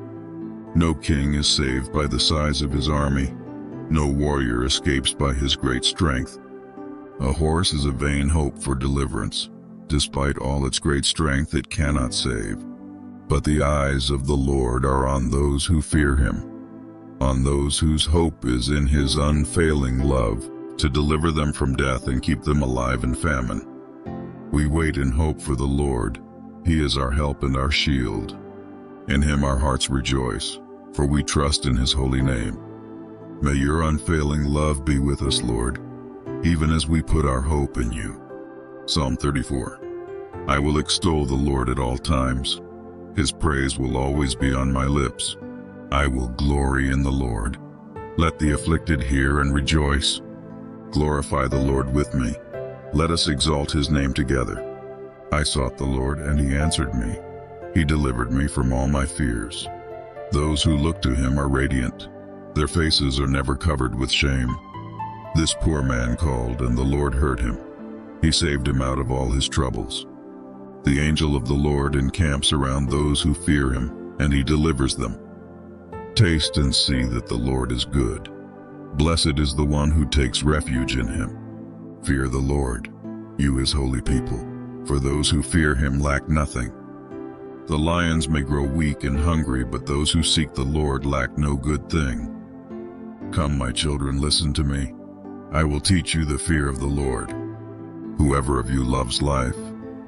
No king is saved by the size of his army. No warrior escapes by his great strength. A horse is a vain hope for deliverance. Despite all its great strength, it cannot save. But the eyes of the Lord are on those who fear him, on those whose hope is in his unfailing love, to deliver them from death and keep them alive in famine. We wait in hope for the Lord. He is our help and our shield. In him our hearts rejoice, for we trust in his holy name. May your unfailing love be with us, Lord, even as we put our hope in you. Psalm 34 I will extol the Lord at all times. His praise will always be on my lips. I will glory in the Lord. Let the afflicted hear and rejoice. Glorify the Lord with me. Let us exalt his name together. I sought the Lord, and he answered me. He delivered me from all my fears. Those who look to him are radiant. Their faces are never covered with shame. This poor man called, and the Lord heard him. He saved him out of all his troubles. The angel of the Lord encamps around those who fear him, and he delivers them. Taste and see that the Lord is good. Blessed is the one who takes refuge in him. Fear the Lord, you his holy people, for those who fear him lack nothing. The lions may grow weak and hungry, but those who seek the Lord lack no good thing. Come, my children, listen to me. I will teach you the fear of the Lord. Whoever of you loves life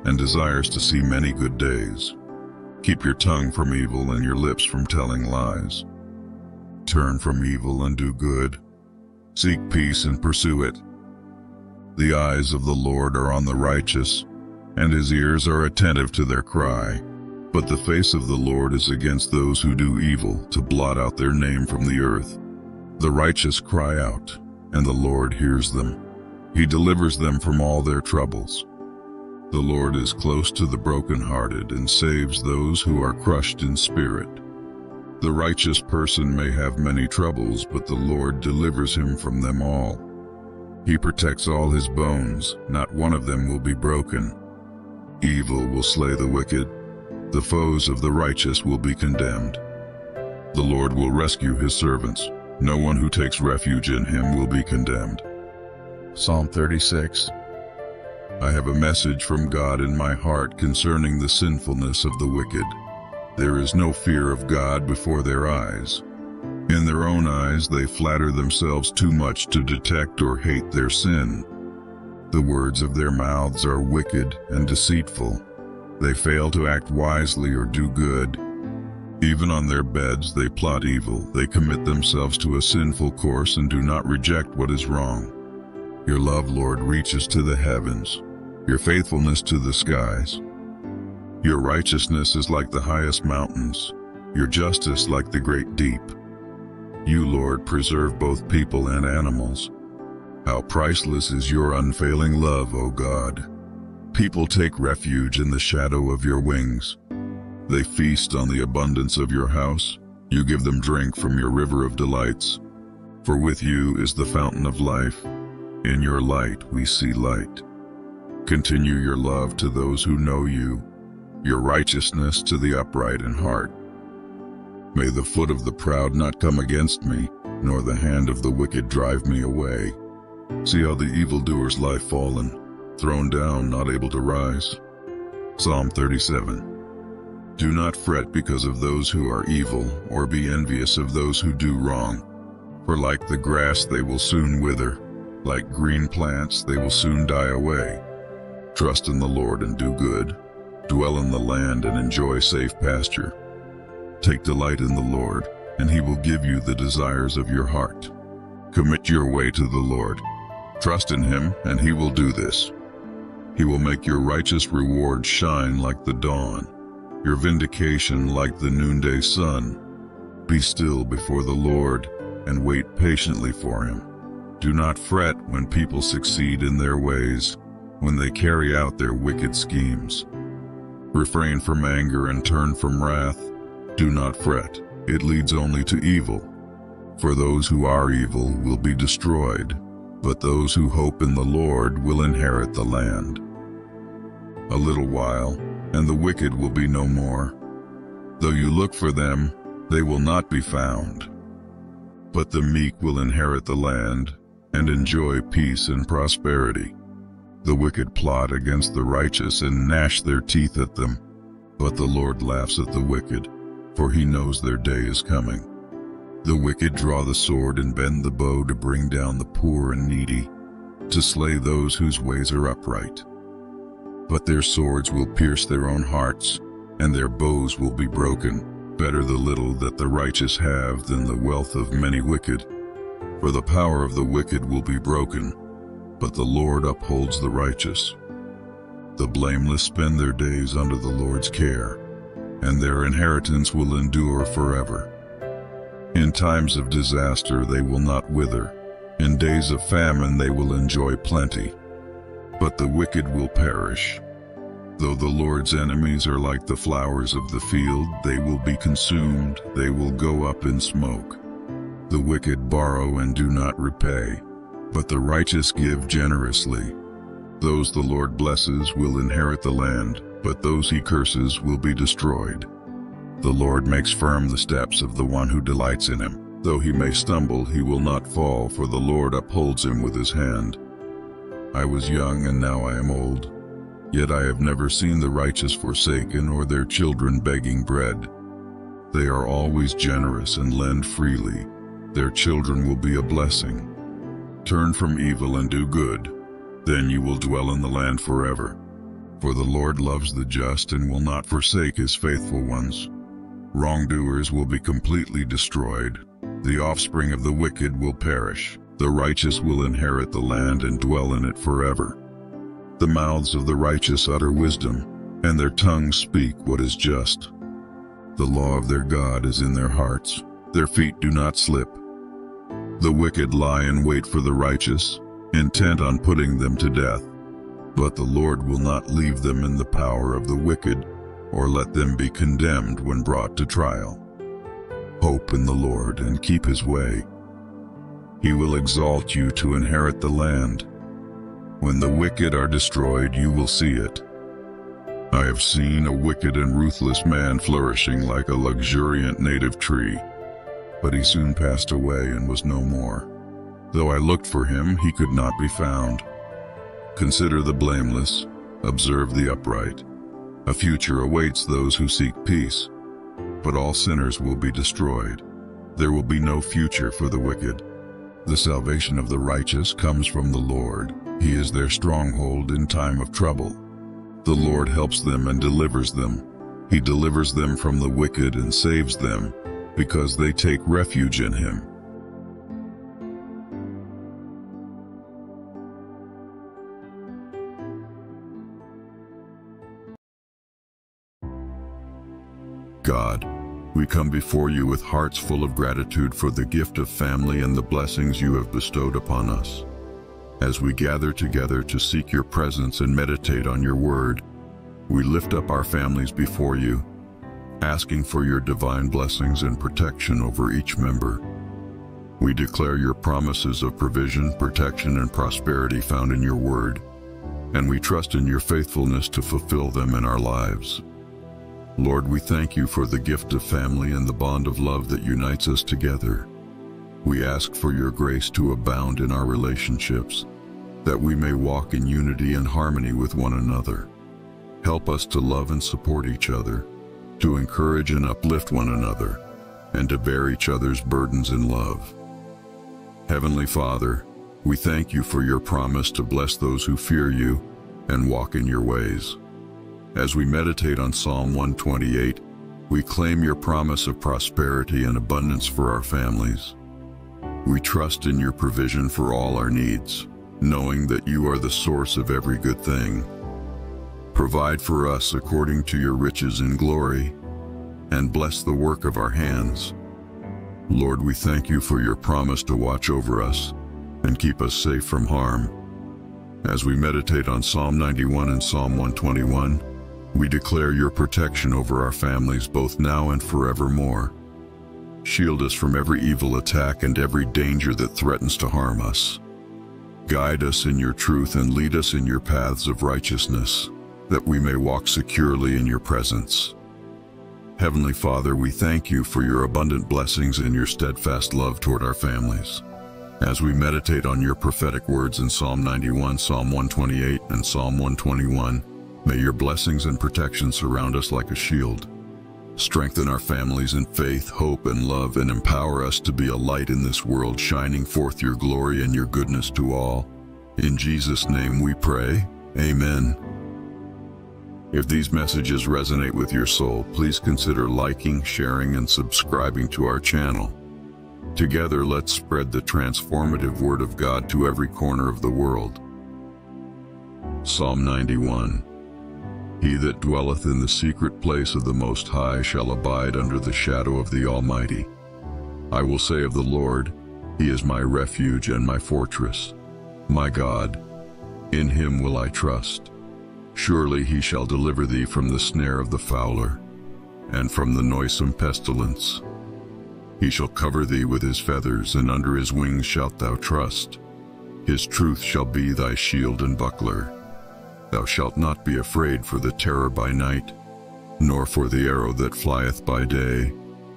and desires to see many good days. Keep your tongue from evil and your lips from telling lies. Turn from evil and do good. Seek peace and pursue it. The eyes of the Lord are on the righteous, and his ears are attentive to their cry. But the face of the Lord is against those who do evil, to blot out their name from the earth. The righteous cry out, and the Lord hears them. He delivers them from all their troubles. The Lord is close to the brokenhearted and saves those who are crushed in spirit. The righteous person may have many troubles, but the Lord delivers him from them all. He protects all his bones, not one of them will be broken. Evil will slay the wicked, the foes of the righteous will be condemned. The Lord will rescue his servants, no one who takes refuge in him will be condemned. Psalm 36 I have a message from God in my heart concerning the sinfulness of the wicked. There is no fear of God before their eyes. In their own eyes they flatter themselves too much to detect or hate their sin. The words of their mouths are wicked and deceitful. They fail to act wisely or do good. Even on their beds they plot evil. They commit themselves to a sinful course and do not reject what is wrong. Your love, Lord, reaches to the heavens your faithfulness to the skies. Your righteousness is like the highest mountains, your justice like the great deep. You, Lord, preserve both people and animals. How priceless is your unfailing love, O God. People take refuge in the shadow of your wings. They feast on the abundance of your house. You give them drink from your river of delights. For with you is the fountain of life. In your light we see light. Continue your love to those who know you, your righteousness to the upright in heart. May the foot of the proud not come against me, nor the hand of the wicked drive me away. See how the evildoers lie fallen, thrown down, not able to rise. Psalm 37 Do not fret because of those who are evil, or be envious of those who do wrong. For like the grass they will soon wither, Like green plants, they will soon die away. Trust in the Lord and do good. Dwell in the land and enjoy safe pasture. Take delight in the Lord, and he will give you the desires of your heart. Commit your way to the Lord. Trust in him, and he will do this. He will make your righteous reward shine like the dawn, your vindication like the noonday sun. Be still before the Lord and wait patiently for him. Do not fret when people succeed in their ways, when they carry out their wicked schemes. Refrain from anger and turn from wrath. Do not fret, it leads only to evil. For those who are evil will be destroyed, but those who hope in the Lord will inherit the land. A little while, and the wicked will be no more. Though you look for them, they will not be found. But the meek will inherit the land and enjoy peace and prosperity. The wicked plot against the righteous and gnash their teeth at them. But the Lord laughs at the wicked, for he knows their day is coming. The wicked draw the sword and bend the bow to bring down the poor and needy, to slay those whose ways are upright. But their swords will pierce their own hearts, and their bows will be broken. Better the little that the righteous have than the wealth of many wicked. For the power of the wicked will be broken, but the Lord upholds the righteous. The blameless spend their days under the Lord's care, and their inheritance will endure forever. In times of disaster they will not wither, in days of famine they will enjoy plenty. But the wicked will perish. Though the Lord's enemies are like the flowers of the field, they will be consumed, they will go up in smoke. The wicked borrow and do not repay, but the righteous give generously. Those the Lord blesses will inherit the land, but those he curses will be destroyed. The Lord makes firm the steps of the one who delights in him. Though he may stumble, he will not fall, for the Lord upholds him with his hand. I was young and now I am old. Yet I have never seen the righteous forsaken or their children begging bread. They are always generous and lend freely. Their children will be a blessing. Turn from evil and do good. Then you will dwell in the land forever. For the Lord loves the just and will not forsake his faithful ones. Wrongdoers will be completely destroyed. The offspring of the wicked will perish. The righteous will inherit the land and dwell in it forever. The mouths of the righteous utter wisdom, and their tongues speak what is just. The law of their God is in their hearts, their feet do not slip. The wicked lie in wait for the righteous, intent on putting them to death. But the Lord will not leave them in the power of the wicked, or let them be condemned when brought to trial. Hope in the Lord and keep his way. He will exalt you to inherit the land. When the wicked are destroyed, you will see it. I have seen a wicked and ruthless man flourishing like a luxuriant native tree, but he soon passed away and was no more. Though I looked for him, he could not be found. Consider the blameless, observe the upright. A future awaits those who seek peace, but all sinners will be destroyed. There will be no future for the wicked. The salvation of the righteous comes from the Lord. He is their stronghold in time of trouble. The Lord helps them and delivers them. He delivers them from the wicked and saves them, because they take refuge in him. God, we come before you with hearts full of gratitude for the gift of family and the blessings you have bestowed upon us. As we gather together to seek your presence and meditate on your word, we lift up our families before you, asking for your divine blessings and protection over each member. We declare your promises of provision, protection, and prosperity found in your word, and we trust in your faithfulness to fulfill them in our lives. Lord, we thank you for the gift of family and the bond of love that unites us together. We ask for your grace to abound in our relationships, that we may walk in unity and harmony with one another. Help us to love and support each other, to encourage and uplift one another, and to bear each other's burdens in love. Heavenly Father, We thank you for your promise to bless those who fear you and walk in your ways. As we meditate on Psalm 128, we claim your promise of prosperity and abundance for our families. We trust in your provision for all our needs, knowing that you are the source of every good thing. Provide for us according to your riches in glory, and bless the work of our hands. Lord, we thank you for your promise to watch over us and keep us safe from harm. As we meditate on Psalm 91 and Psalm 121, we declare your protection over our families both now and forevermore. Shield us from every evil attack and every danger that threatens to harm us. Guide us in your truth and lead us in your paths of righteousness, that we may walk securely in your presence. Heavenly Father, we thank you for your abundant blessings and your steadfast love toward our families. As we meditate on your prophetic words in Psalm 91, Psalm 128, and Psalm 121, may your blessings and protection surround us like a shield. Strengthen our families in faith, hope, and love, and empower us to be a light in this world, shining forth your glory and your goodness to all. In Jesus' name we pray. Amen. If these messages resonate with your soul, please consider liking, sharing, and subscribing to our channel. Together, let's spread the transformative Word of God to every corner of the world. Psalm 91 He that dwelleth in the secret place of the Most High shall abide under the shadow of the Almighty. I will say of the Lord, He is my refuge and my fortress, my God. In Him will I trust. Surely he shall deliver thee from the snare of the fowler, and from the noisome pestilence. He shall cover thee with his feathers, and under his wings shalt thou trust. His truth shall be thy shield and buckler. Thou shalt not be afraid for the terror by night, nor for the arrow that flieth by day,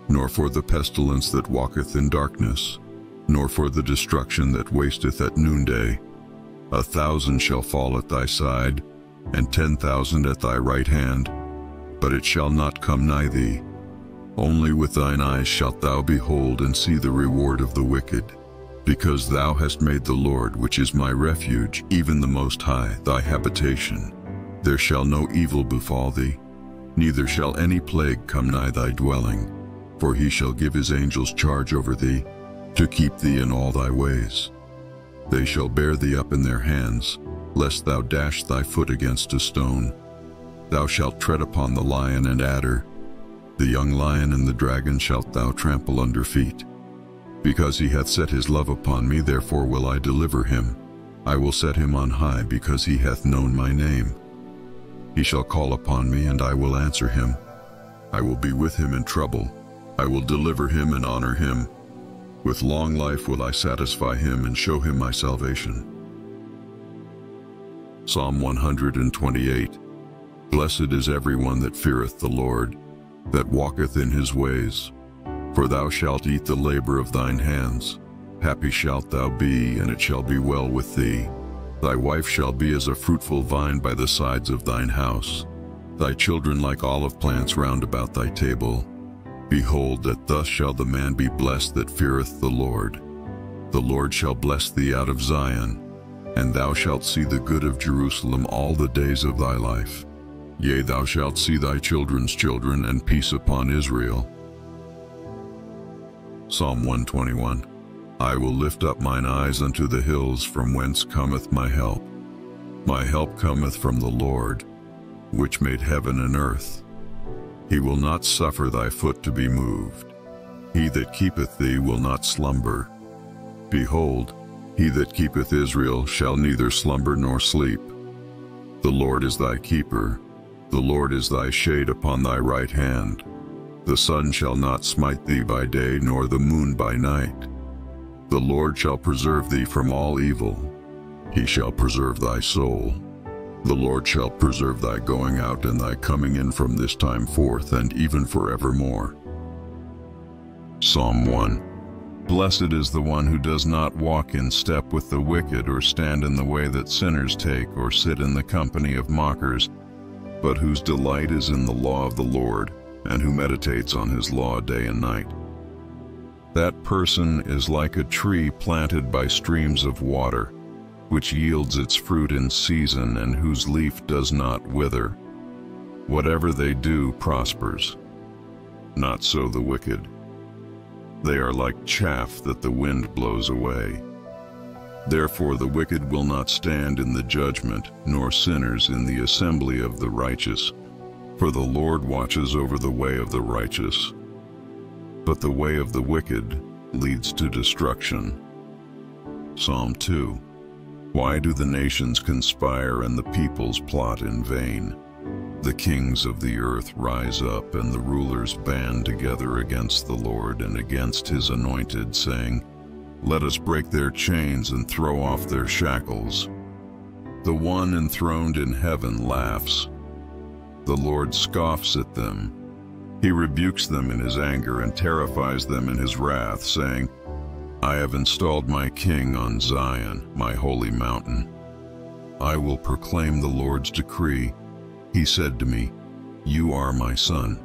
nor for the pestilence that walketh in darkness, nor for the destruction that wasteth at noonday. A thousand shall fall at thy side, and ten thousand at thy right hand, but it shall not come nigh thee. Only with thine eyes shalt thou behold and see the reward of the wicked. Because thou hast made the Lord, which is my refuge, even the Most High, thy habitation. There shall no evil befall thee, neither shall any plague come nigh thy dwelling. For he shall give his angels charge over thee, to keep thee in all thy ways. They shall bear thee up in their hands, lest thou dash thy foot against a stone. Thou shalt tread upon the lion and adder. The young lion and the dragon shalt thou trample under feet. Because he hath set his love upon me, therefore will I deliver him. I will set him on high, because he hath known my name. He shall call upon me, and I will answer him. I will be with him in trouble. I will deliver him and honor him. With long life will I satisfy him and show him my salvation. Psalm 128 Blessed is everyone that feareth the Lord, that walketh in his ways. For thou shalt eat the labor of thine hands. Happy shalt thou be, and it shall be well with thee. Thy wife shall be as a fruitful vine by the sides of thine house, thy children like olive plants round about thy table. Behold, that thus shall the man be blessed that feareth the Lord. The Lord shall bless thee out of Zion, and thou shalt see the good of Jerusalem all the days of thy life. Yea, thou shalt see thy children's children, and peace upon Israel. Psalm 121 I will lift up mine eyes unto the hills, from whence cometh my help. My help cometh from the Lord, which made heaven and earth. He will not suffer thy foot to be moved. He that keepeth thee will not slumber. Behold, he that keepeth Israel shall neither slumber nor sleep. The Lord is thy keeper, the Lord is thy shade upon thy right hand. The sun shall not smite thee by day, nor the moon by night. The Lord shall preserve thee from all evil. He shall preserve thy soul. The Lord shall preserve thy going out and thy coming in from this time forth and even forevermore. Psalm 1 Blessed is the one who does not walk in step with the wicked, or stand in the way that sinners take, or sit in the company of mockers, but whose delight is in the law of the Lord, and who meditates on his law day and night. That person is like a tree planted by streams of water, which yields its fruit in season and whose leaf does not wither. Whatever they do prospers. Not so the wicked. They are like chaff that the wind blows away. Therefore the wicked will not stand in the judgment, nor sinners in the assembly of the righteous. For the Lord watches over the way of the righteous, but the way of the wicked leads to destruction. Psalm 2 Why do the nations conspire and the peoples plot in vain? The kings of the earth rise up and the rulers band together against the Lord and against his anointed, saying, Let us break their chains and throw off their shackles. The one enthroned in heaven laughs. The Lord scoffs at them. He rebukes them in his anger and terrifies them in his wrath, saying, I have installed my king on Zion, my holy mountain. I will proclaim the Lord's decree. He said to me, You are my son.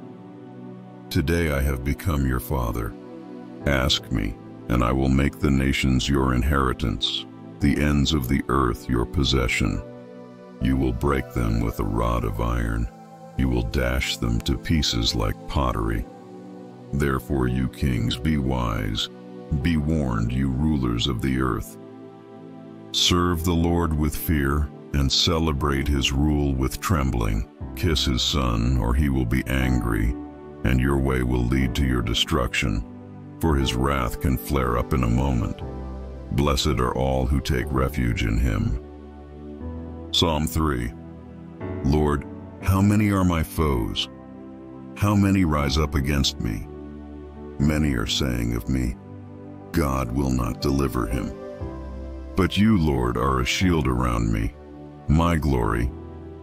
Today I have become your father. Ask me, and I will make the nations your inheritance, the ends of the earth your possession. You will break them with a rod of iron. You will dash them to pieces like pottery. Therefore, you kings, be wise. Be warned, you rulers of the earth. Serve the Lord with fear and celebrate his rule with trembling. Kiss his son, or he will be angry, and your way will lead to your destruction, for his wrath can flare up in a moment. Blessed are all who take refuge in him. Psalm 3 Lord, how many are my foes? How many rise up against me? Many are saying of me, God will not deliver him. But you, Lord, are a shield around me, my glory,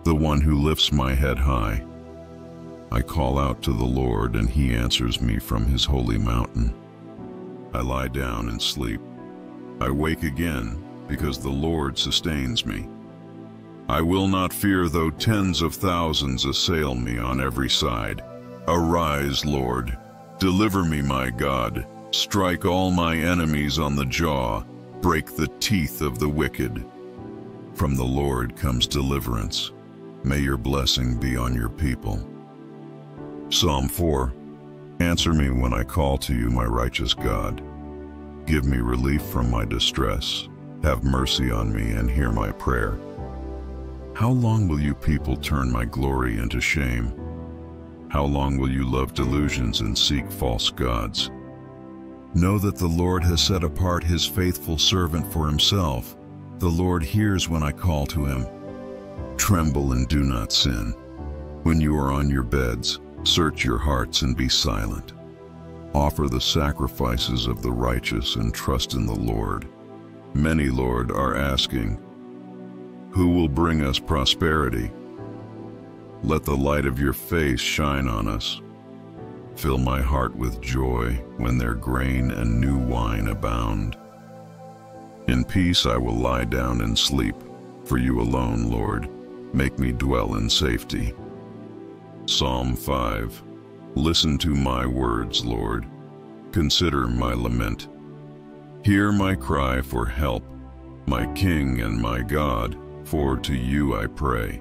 the one who lifts my head high. I call out to the Lord, and he answers me from his holy mountain. I lie down and sleep. I wake again, because the Lord sustains me. I will not fear though tens of thousands assail me on every side. Arise, Lord. Deliver me, my God. Strike all my enemies on the jaw. Break the teeth of the wicked. From the Lord comes deliverance. May your blessing be on your people. Psalm 4 Answer me when I call to you, my righteous God. Give me relief from my distress. Have mercy on me and hear my prayer. How long will you people turn my glory into shame? How long will you love delusions and seek false gods? Know that the Lord has set apart his faithful servant for himself. The Lord hears when I call to him. Tremble and do not sin. When you are on your beds, search your hearts and be silent. Offer the sacrifices of the righteous and trust in the Lord. Many, Lord, are asking, who will bring us prosperity. Let the light of your face shine on us. Fill my heart with joy when their grain and new wine abound. In peace I will lie down and sleep, for you alone, Lord, make me dwell in safety. Psalm 5 Listen to my words, Lord. Consider my lament. Hear my cry for help, my King and my God, for to you I pray.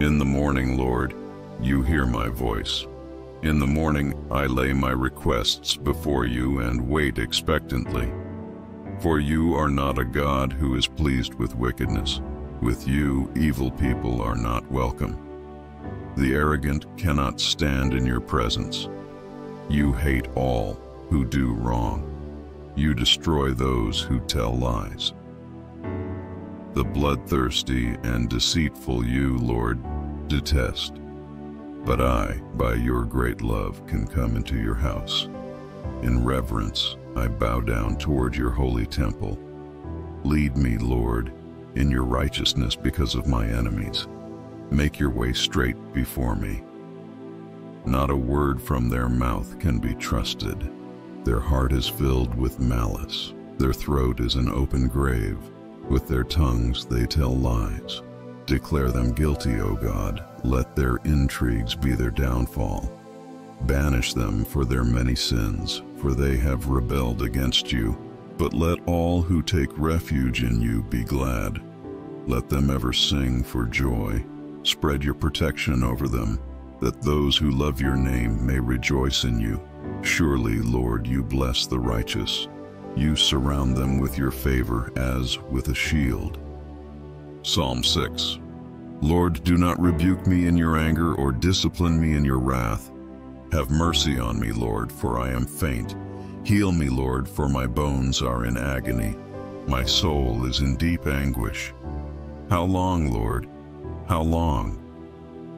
In the morning, Lord, you hear my voice. In the morning I lay my requests before you and wait expectantly. For you are not a God who is pleased with wickedness. With you, evil people are not welcome. The arrogant cannot stand in your presence. You hate all who do wrong. You destroy those who tell lies. The bloodthirsty and deceitful you, Lord, detest. But I, by your great love, can come into your house. In reverence, I bow down toward your holy temple. Lead me, Lord, in your righteousness because of my enemies. Make your way straight before me. Not a word from their mouth can be trusted. Their heart is filled with malice. Their throat is an open grave. With their tongues they tell lies. Declare them guilty, O God. Let their intrigues be their downfall. Banish them for their many sins, for they have rebelled against you. But let all who take refuge in you be glad. Let them ever sing for joy. Spread your protection over them, that those who love your name may rejoice in you. Surely, Lord, you bless the righteous. You surround them with your favor as with a shield. Psalm 6 Lord, do not rebuke me in your anger or discipline me in your wrath. Have mercy on me, Lord, for I am faint. Heal me, Lord, for my bones are in agony. My soul is in deep anguish. How long, Lord? How long?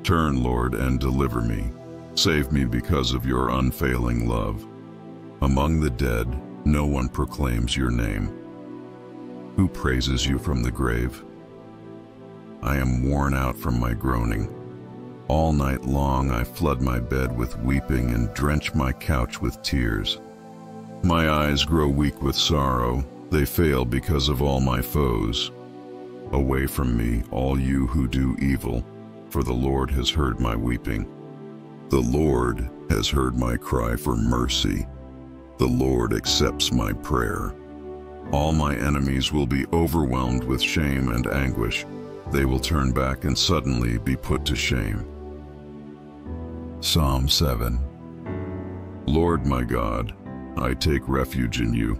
Turn, Lord, and deliver me. Save me because of your unfailing love. Among the dead, no one proclaims your name. Who praises you from the grave? I am worn out from my groaning. All night long I flood my bed with weeping and drench my couch with tears. My eyes grow weak with sorrow, they fail because of all my foes. Away from me, all you who do evil, for the Lord has heard my weeping. The Lord has heard my cry for mercy. The Lord accepts my prayer. All my enemies will be overwhelmed with shame and anguish. They will turn back and suddenly be put to shame. Psalm 7 Lord my God, I take refuge in you.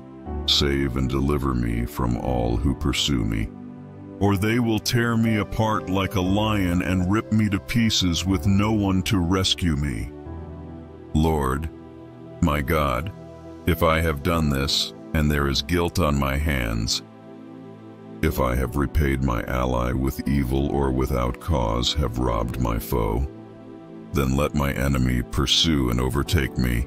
Save and deliver me from all who pursue me. Or they will tear me apart like a lion and rip me to pieces with no one to rescue me. Lord, my God, if I have done this, and there is guilt on my hands, if I have repaid my ally with evil or without cause have robbed my foe, then let my enemy pursue and overtake me,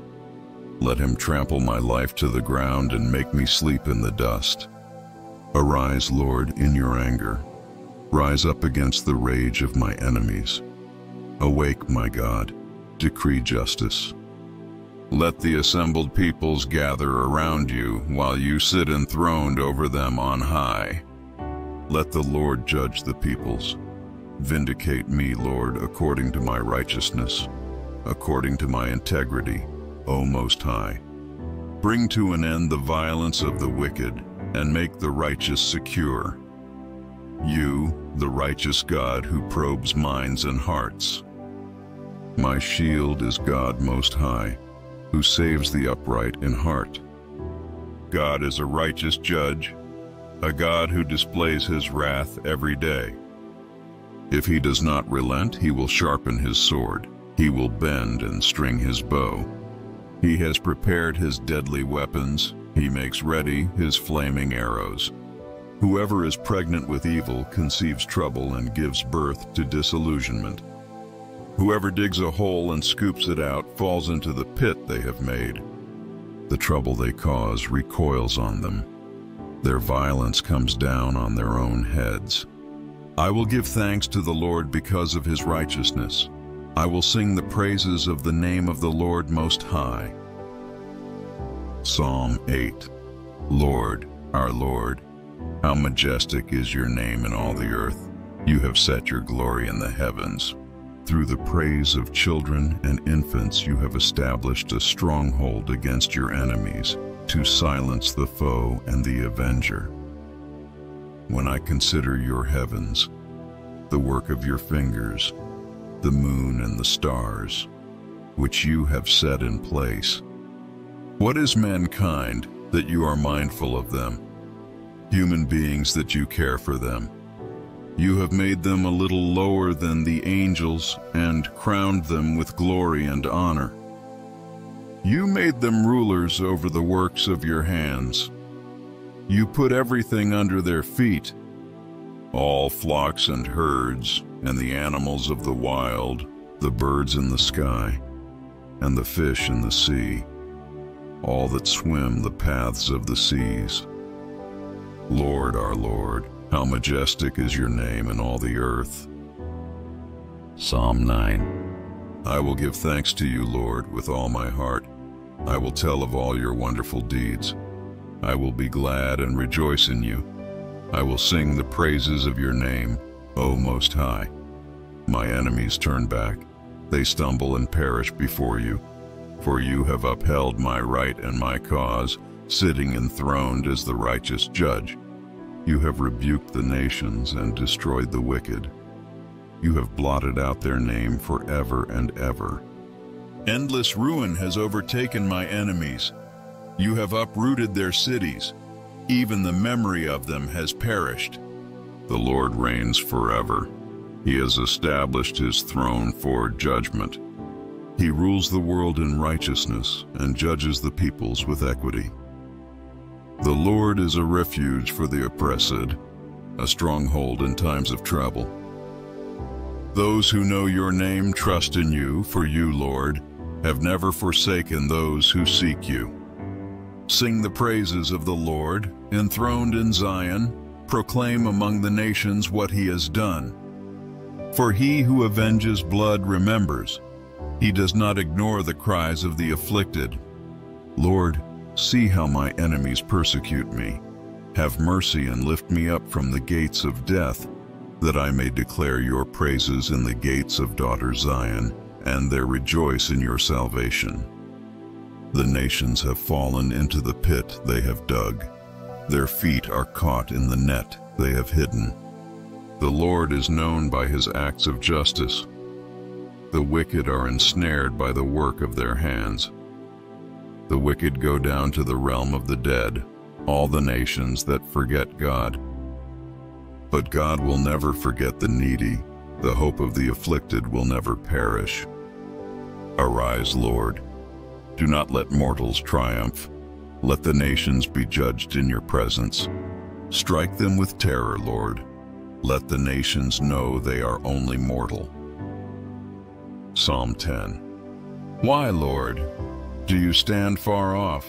let him trample my life to the ground and make me sleep in the dust. Arise, Lord, in your anger. Rise up against the rage of my enemies. Awake, my God, decree justice. Let the assembled peoples gather around you while you sit enthroned over them on high. Let the Lord judge the peoples. Vindicate me, Lord, according to my righteousness, according to my integrity, O Most High. Bring to an end the violence of the wicked, and make the righteous secure. You, the righteous God who probes minds and hearts. My shield is God Most High, who saves the upright in heart. God is a righteous judge, a God who displays his wrath every day. If he does not relent, he will sharpen his sword. He will bend and string his bow. He has prepared his deadly weapons. He makes ready his flaming arrows. Whoever is pregnant with evil conceives trouble and gives birth to disillusionment. Whoever digs a hole and scoops it out falls into the pit they have made. The trouble they cause recoils on them. Their violence comes down on their own heads. I will give thanks to the Lord because of his righteousness. I will sing the praises of the name of the Lord Most High. Psalm 8 Lord, our Lord, how majestic is your name in all the earth. You have set your glory in the heavens. Through the praise of children and infants you have established a stronghold against your enemies to silence the foe and the avenger. When I consider your heavens, the work of your fingers, the moon and the stars, which you have set in place. What is mankind that you are mindful of them? Human beings that you care for them. You have made them a little lower than the angels and crowned them with glory and honor. You made them rulers over the works of your hands. You put everything under their feet, all flocks and herds, and the animals of the wild, the birds in the sky, and the fish in the sea, all that swim the paths of the seas. Lord, our Lord, how majestic is your name in all the earth. Psalm 9 I will give thanks to you, Lord, with all my heart. I will tell of all your wonderful deeds. I will be glad and rejoice in you. I will sing the praises of your name, O Most High. My enemies turn back. They stumble and perish before you. For you have upheld my right and my cause, sitting enthroned as the righteous judge. You have rebuked the nations and destroyed the wicked. You have blotted out their name forever and ever. Endless ruin has overtaken my enemies. You have uprooted their cities. Even the memory of them has perished. The Lord reigns forever. He has established his throne for judgment. He rules the world in righteousness and judges the peoples with equity. The Lord is a refuge for the oppressed, a stronghold in times of trouble. Those who know your name trust in you, for you, Lord, have never forsaken those who seek you. Sing the praises of the Lord, enthroned in Zion, proclaim among the nations what he has done. For he who avenges blood remembers. He does not ignore the cries of the afflicted. Lord, see how my enemies persecute me. Have mercy and lift me up from the gates of death, that I may declare your praises in the gates of daughter Zion, and there rejoice in your salvation. The nations have fallen into the pit they have dug. Their feet are caught in the net they have hidden. The Lord is known by his acts of justice. The wicked are ensnared by the work of their hands. The wicked go down to the realm of the dead, all the nations that forget God. But God will never forget the needy, the hope of the afflicted will never perish. Arise, Lord. Do not let mortals triumph. Let the nations be judged in your presence. Strike them with terror, Lord. Let the nations know they are only mortal. Psalm 10 Why, Lord, do you stand far off?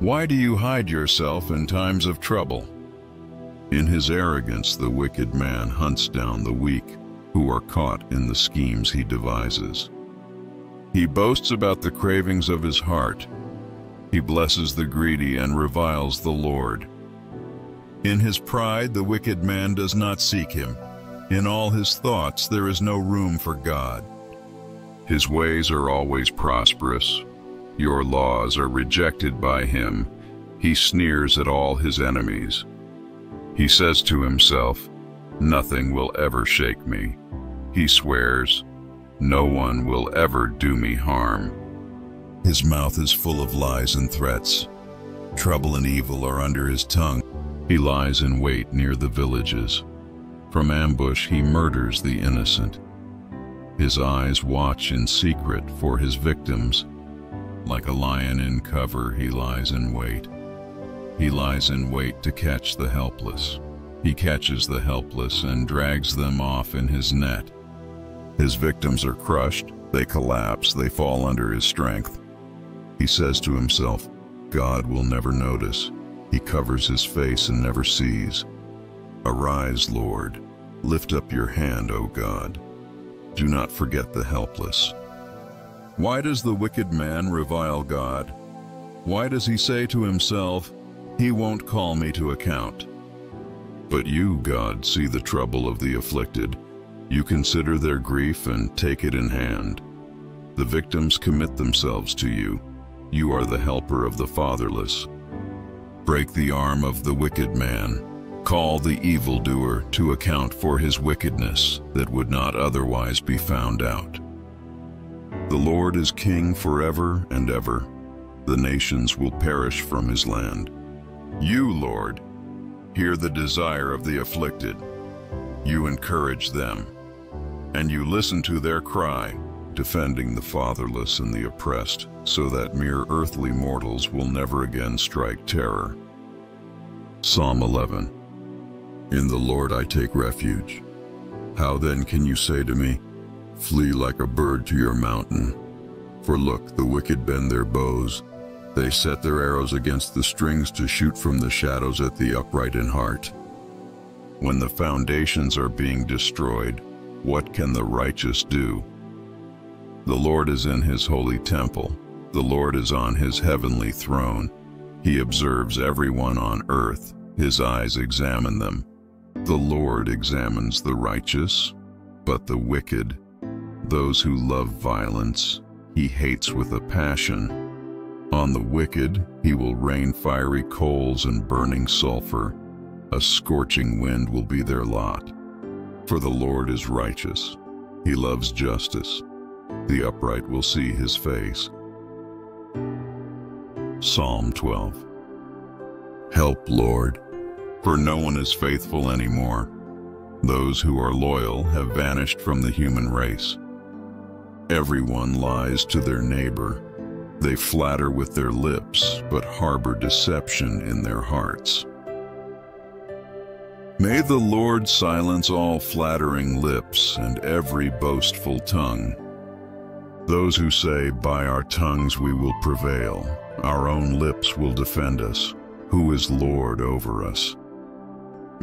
Why do you hide yourself in times of trouble? In his arrogance the wicked man hunts down the weak, who are caught in the schemes he devises. He boasts about the cravings of his heart. He blesses the greedy and reviles the Lord. In his pride the wicked man does not seek him. In all his thoughts there is no room for God. His ways are always prosperous. Your laws are rejected by him. He sneers at all his enemies. He says to himself, Nothing will ever shake me. He swears, no one will ever do me harm. His mouth is full of lies and threats. Trouble and evil are under his tongue. He lies in wait near the villages. From ambush he murders the innocent. His eyes watch in secret for his victims. Like a lion in cover, he lies in wait. He lies in wait to catch the helpless. He catches the helpless and drags them off in his net. His victims are crushed, they collapse, they fall under his strength. He says to himself, God will never notice. He covers his face and never sees. Arise, Lord. Lift up your hand, O God. Do not forget the helpless. Why does the wicked man revile God? Why does he say to himself, He won't call me to account? But you, God, see the trouble of the afflicted you consider their grief and take it in hand. The victims commit themselves to you. You are the helper of the fatherless. Break the arm of the wicked man. Call the evildoer to account for his wickedness that would not otherwise be found out. The Lord is king forever and ever. The nations will perish from his land. You, Lord, hear the desire of the afflicted. You encourage them and you listen to their cry, defending the fatherless and the oppressed, so that mere earthly mortals will never again strike terror. Psalm 11 In the Lord I take refuge. How then can you say to me, Flee like a bird to your mountain? For look, the wicked bend their bows. They set their arrows against the strings to shoot from the shadows at the upright in heart. When the foundations are being destroyed, what can the righteous do? The Lord is in his holy temple. The Lord is on his heavenly throne. He observes everyone on earth. His eyes examine them. The Lord examines the righteous, but the wicked, those who love violence, he hates with a passion. On the wicked he will rain fiery coals and burning sulfur. A scorching wind will be their lot. For the Lord is righteous. He loves justice. The upright will see his face. Psalm 12 Help, Lord, for no one is faithful anymore. Those who are loyal have vanished from the human race. Everyone lies to their neighbor they flatter with their lips, but harbor deception in their hearts. May the Lord silence all flattering lips and every boastful tongue. Those who say, by our tongues we will prevail, our own lips will defend us, who is Lord over us.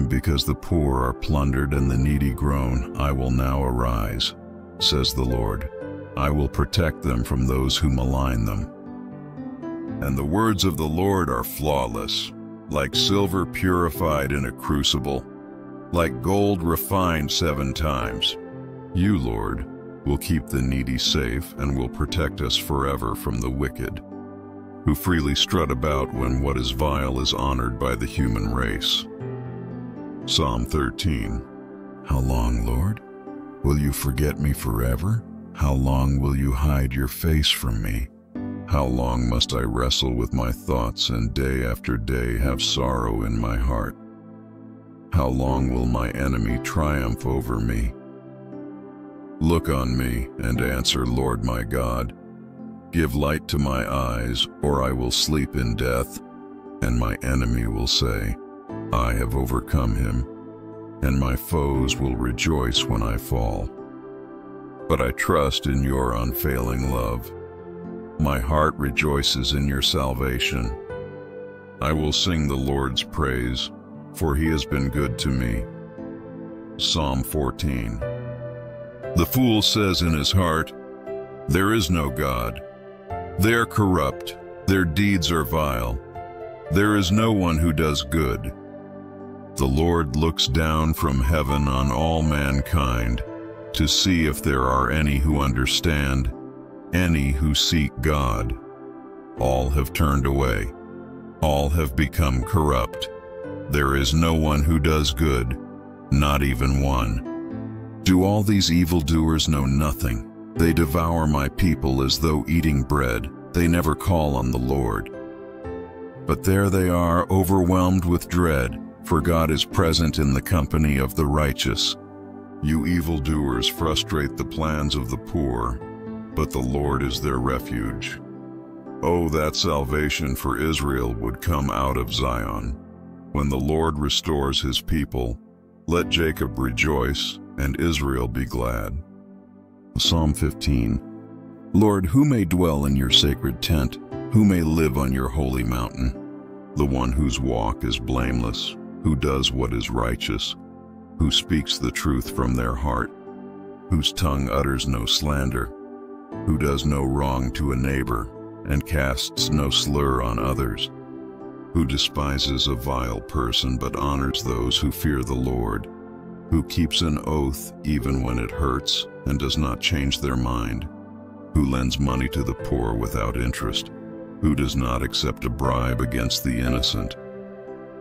Because the poor are plundered and the needy groan, I will now arise, says the Lord. I will protect them from those who malign them. And the words of the Lord are flawless, like silver purified in a crucible, like gold refined seven times. You, Lord, will keep the needy safe and will protect us forever from the wicked, who freely strut about when what is vile is honored by the human race. Psalm 13 How long, Lord? Will you forget me forever? How long will you hide your face from me? How long must I wrestle with my thoughts and day after day have sorrow in my heart? How long will my enemy triumph over me? Look on me and answer, Lord my God. Give light to my eyes, or I will sleep in death, and my enemy will say, I have overcome him, and my foes will rejoice when I fall but I trust in your unfailing love. My heart rejoices in your salvation. I will sing the Lord's praise, for he has been good to me. Psalm 14 The fool says in his heart, There is no God. They are corrupt, their deeds are vile. There is no one who does good. The Lord looks down from heaven on all mankind, to see if there are any who understand, any who seek God. All have turned away. All have become corrupt. There is no one who does good, not even one. Do all these evildoers know nothing? They devour my people as though eating bread. They never call on the Lord. But there they are, overwhelmed with dread, for God is present in the company of the righteous. You evildoers frustrate the plans of the poor, but the Lord is their refuge. Oh, that salvation for Israel would come out of Zion. When the Lord restores his people, let Jacob rejoice and Israel be glad. Psalm 15 Lord, who may dwell in your sacred tent? Who may live on your holy mountain? The one whose walk is blameless, who does what is righteous, who speaks the truth from their heart, whose tongue utters no slander, who does no wrong to a neighbor and casts no slur on others, who despises a vile person but honors those who fear the Lord, who keeps an oath even when it hurts and does not change their mind, who lends money to the poor without interest, who does not accept a bribe against the innocent.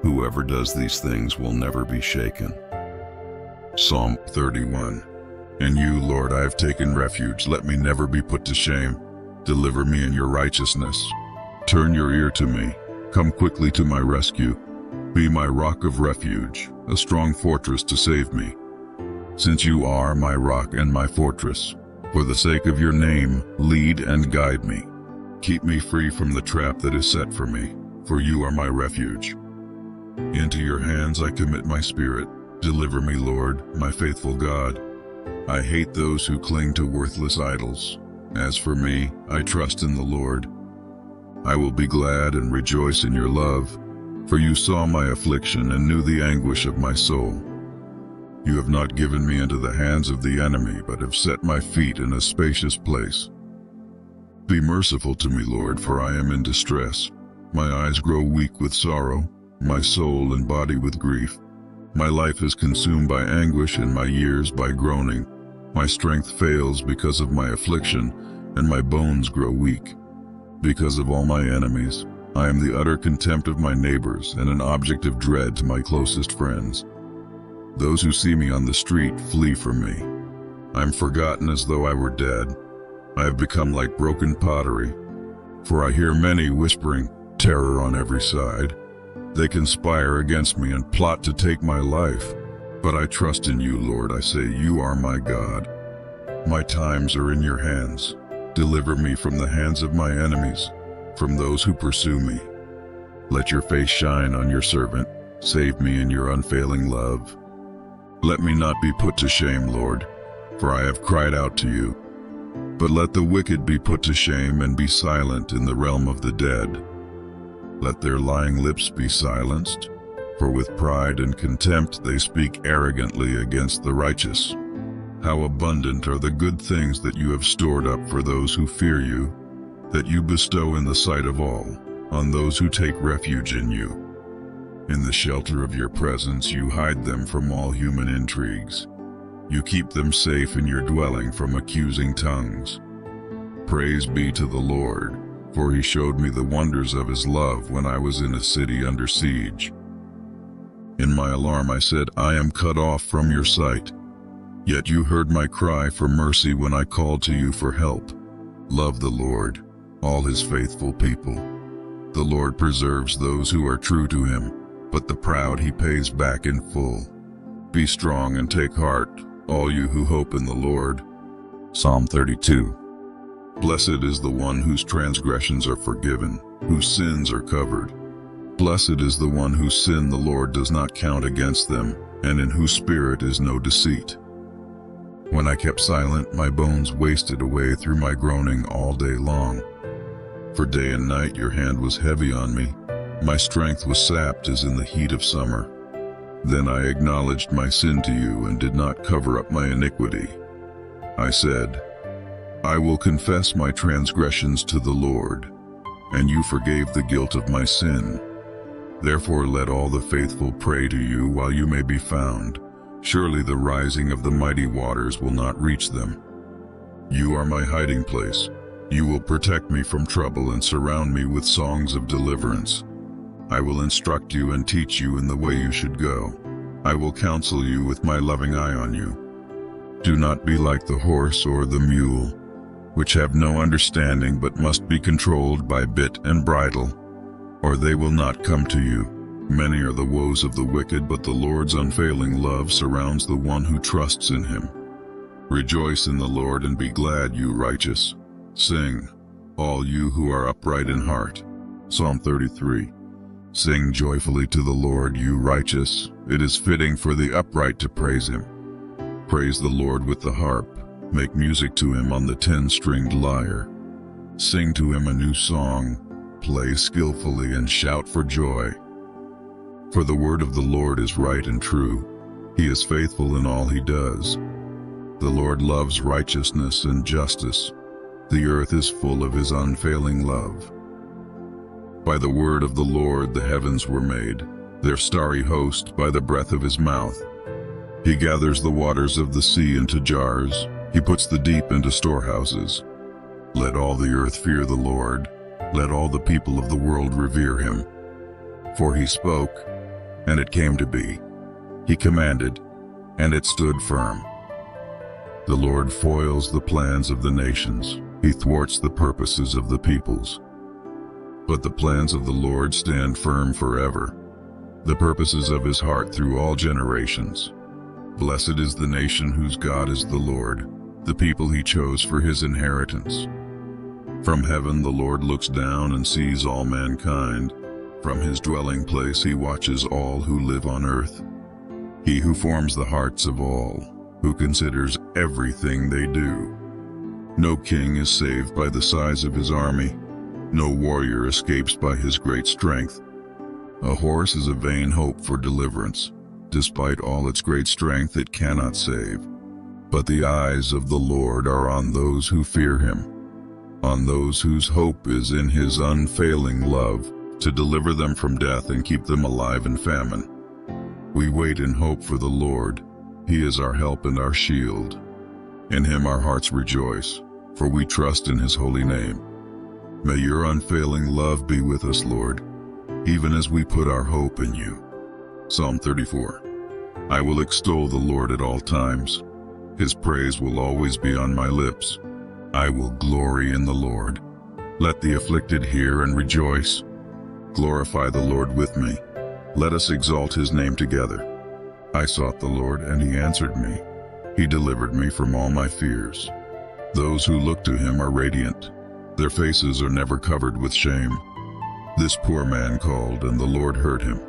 Whoever does these things will never be shaken. Psalm 31 In you, Lord, I have taken refuge. Let me never be put to shame. Deliver me in your righteousness. Turn your ear to me. Come quickly to my rescue. Be my rock of refuge, a strong fortress to save me. Since you are my rock and my fortress, for the sake of your name, lead and guide me. Keep me free from the trap that is set for me, for you are my refuge. Into your hands I commit my spirit. Deliver me, Lord, my faithful God. I hate those who cling to worthless idols. As for me, I trust in the Lord. I will be glad and rejoice in your love, for you saw my affliction and knew the anguish of my soul. You have not given me into the hands of the enemy, but have set my feet in a spacious place. Be merciful to me, Lord, for I am in distress. My eyes grow weak with sorrow, my soul and body with grief. My life is consumed by anguish and my years by groaning. My strength fails because of my affliction, and my bones grow weak. Because of all my enemies, I am the utter contempt of my neighbors and an object of dread to my closest friends. Those who see me on the street flee from me. I am forgotten as though I were dead. I have become like broken pottery, for I hear many whispering terror on every side. They conspire against me and plot to take my life. But I trust in you, Lord. I say, You are my God. My times are in your hands. Deliver me from the hands of my enemies, from those who pursue me. Let your face shine on your servant. Save me in your unfailing love. Let me not be put to shame, Lord, for I have cried out to you. But let the wicked be put to shame and be silent in the realm of the dead. Let their lying lips be silenced, for with pride and contempt they speak arrogantly against the righteous. How abundant are the good things that you have stored up for those who fear you, that you bestow in the sight of all, on those who take refuge in you. In the shelter of your presence you hide them from all human intrigues. You keep them safe in your dwelling from accusing tongues. Praise be to the Lord, for he showed me the wonders of his love when I was in a city under siege. In my alarm I said, I am cut off from your sight. Yet you heard my cry for mercy when I called to you for help. Love the Lord, all his faithful people. The Lord preserves those who are true to him, but the proud he pays back in full. Be strong and take heart, all you who hope in the Lord. Psalm 32 Blessed is the one whose transgressions are forgiven, whose sins are covered. Blessed is the one whose sin the Lord does not count against them, and in whose spirit is no deceit. When I kept silent, my bones wasted away through my groaning all day long. For day and night your hand was heavy on me. My strength was sapped as in the heat of summer. Then I acknowledged my sin to you and did not cover up my iniquity. I said, I will confess my transgressions to the Lord, and you forgave the guilt of my sin. Therefore let all the faithful pray to you while you may be found. Surely the rising of the mighty waters will not reach them. You are my hiding place. You will protect me from trouble and surround me with songs of deliverance. I will instruct you and teach you in the way you should go. I will counsel you with my loving eye on you. Do not be like the horse or the mule, which have no understanding but must be controlled by bit and bridle, or they will not come to you. Many are the woes of the wicked, but the Lord's unfailing love surrounds the one who trusts in him. Rejoice in the Lord and be glad, you righteous. Sing, all you who are upright in heart. Psalm 33 Sing joyfully to the Lord, you righteous. It is fitting for the upright to praise him. Praise the Lord with the harp. Make music to him on the ten-stringed lyre. Sing to him a new song. Play skillfully and shout for joy. For the word of the Lord is right and true. He is faithful in all he does. The Lord loves righteousness and justice. The earth is full of his unfailing love. By the word of the Lord the heavens were made, their starry host by the breath of his mouth. He gathers the waters of the sea into jars, he puts the deep into storehouses. Let all the earth fear the Lord, let all the people of the world revere him. For he spoke, and it came to be. He commanded, and it stood firm. The Lord foils the plans of the nations, he thwarts the purposes of the peoples. But the plans of the Lord stand firm forever, the purposes of his heart through all generations. Blessed is the nation whose God is the Lord, the people he chose for his inheritance. From heaven the Lord looks down and sees all mankind. From his dwelling place he watches all who live on earth. He who forms the hearts of all, who considers everything they do. No king is saved by the size of his army, no warrior escapes by his great strength. A horse is a vain hope for deliverance. Despite all its great strength, it cannot save. But the eyes of the Lord are on those who fear him, on those whose hope is in his unfailing love, to deliver them from death and keep them alive in famine. We wait in hope for the Lord. He is our help and our shield. In him our hearts rejoice, for we trust in his holy name. May your unfailing love be with us, Lord, even as we put our hope in you. Psalm 34 I will extol the Lord at all times. His praise will always be on my lips. I will glory in the Lord. Let the afflicted hear and rejoice. Glorify the Lord with me. Let us exalt his name together. I sought the Lord, and he answered me. He delivered me from all my fears. Those who look to him are radiant. Their faces are never covered with shame. This poor man called, and the Lord heard him.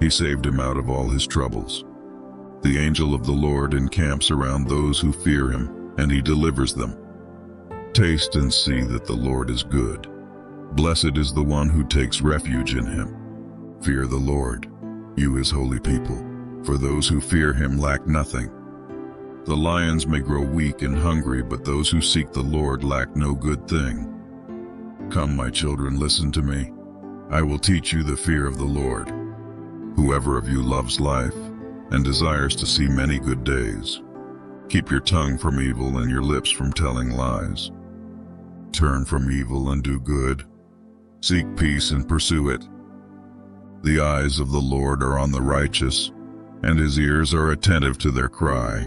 He saved him out of all his troubles. The angel of the Lord encamps around those who fear him, and he delivers them. Taste and see that the Lord is good. Blessed is the one who takes refuge in him. Fear the Lord, you his holy people, for those who fear him lack nothing. The lions may grow weak and hungry, but those who seek the Lord lack no good thing. Come, my children, listen to me. I will teach you the fear of the Lord. Whoever of you loves life and desires to see many good days, keep your tongue from evil and your lips from telling lies. Turn from evil and do good. Seek peace and pursue it. The eyes of the Lord are on the righteous, and his ears are attentive to their cry.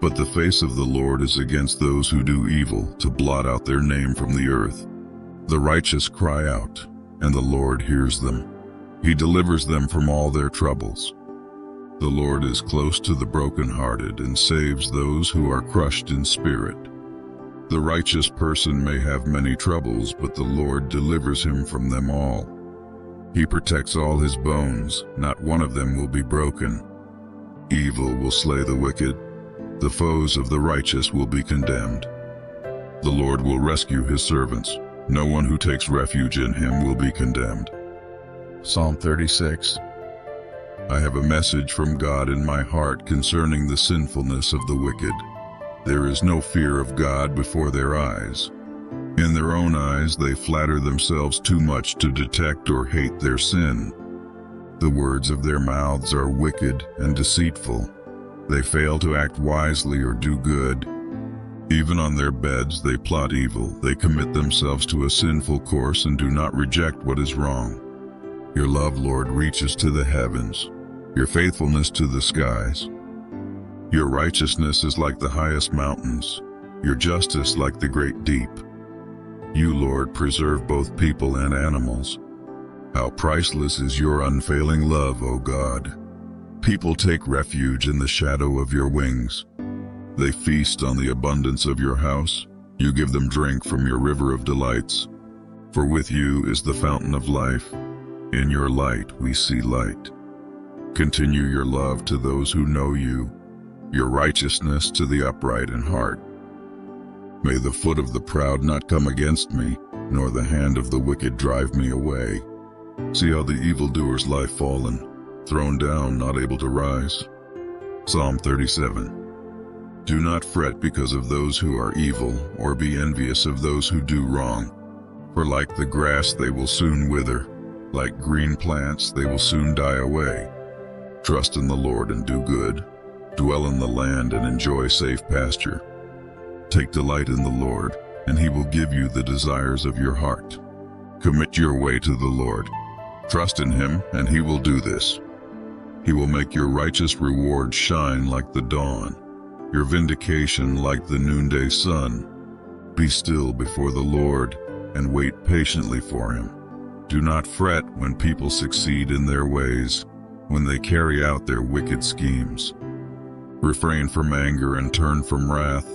But the face of the Lord is against those who do evil, to blot out their name from the earth. The righteous cry out, and the Lord hears them. He delivers them from all their troubles. The Lord is close to the brokenhearted and saves those who are crushed in spirit. The righteous person may have many troubles, but the Lord delivers him from them all. He protects all his bones, not one of them will be broken. Evil will slay the wicked, the foes of the righteous will be condemned. The Lord will rescue his servants. No one who takes refuge in him will be condemned. Psalm 36 I have a message from God in my heart concerning the sinfulness of the wicked. There is no fear of God before their eyes. In their own eyes they flatter themselves too much to detect or hate their sin. The words of their mouths are wicked and deceitful. They fail to act wisely or do good. Even on their beds they plot evil. They commit themselves to a sinful course and do not reject what is wrong. Your love, Lord, reaches to the heavens, your faithfulness to the skies. Your righteousness is like the highest mountains, your justice like the great deep. You, Lord, preserve both people and animals. How priceless is your unfailing love, O God. People take refuge in the shadow of your wings. They feast on the abundance of your house. You give them drink from your river of delights. For with you is the fountain of life. In your light we see light. Continue your love to those who know you, your righteousness to the upright in heart. May the foot of the proud not come against me, nor the hand of the wicked drive me away. See how the evildoers lie fallen, thrown down, not able to rise. Psalm 37 Do not fret because of those who are evil, or be envious of those who do wrong. For like the grass they will soon wither, like green plants they will soon die away. Trust in the Lord and do good. Dwell in the land and enjoy safe pasture. Take delight in the Lord, and he will give you the desires of your heart. Commit your way to the Lord. Trust in him, and he will do this. He will make your righteous reward shine like the dawn, your vindication like the noonday sun. Be still before the Lord and wait patiently for him. Do not fret when people succeed in their ways, when they carry out their wicked schemes. Refrain from anger and turn from wrath.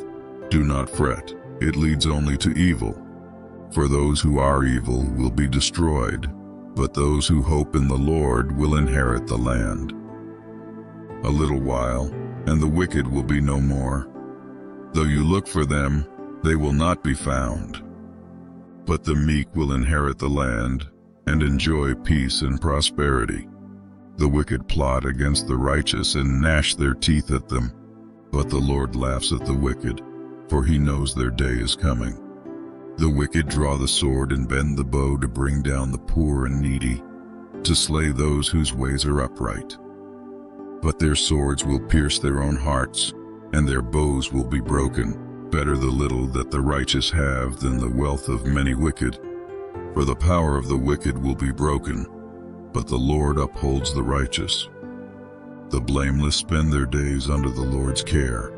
Do not fret, it leads only to evil. For those who are evil will be destroyed, but those who hope in the Lord will inherit the land. A little while, and the wicked will be no more. Though you look for them, they will not be found. But the meek will inherit the land and enjoy peace and prosperity. The wicked plot against the righteous and gnash their teeth at them, but the Lord laughs at the wicked, for he knows their day is coming. The wicked draw the sword and bend the bow to bring down the poor and needy, to slay those whose ways are upright. But their swords will pierce their own hearts, and their bows will be broken. Better the little that the righteous have than the wealth of many wicked. For the power of the wicked will be broken, but the Lord upholds the righteous. The blameless spend their days under the Lord's care,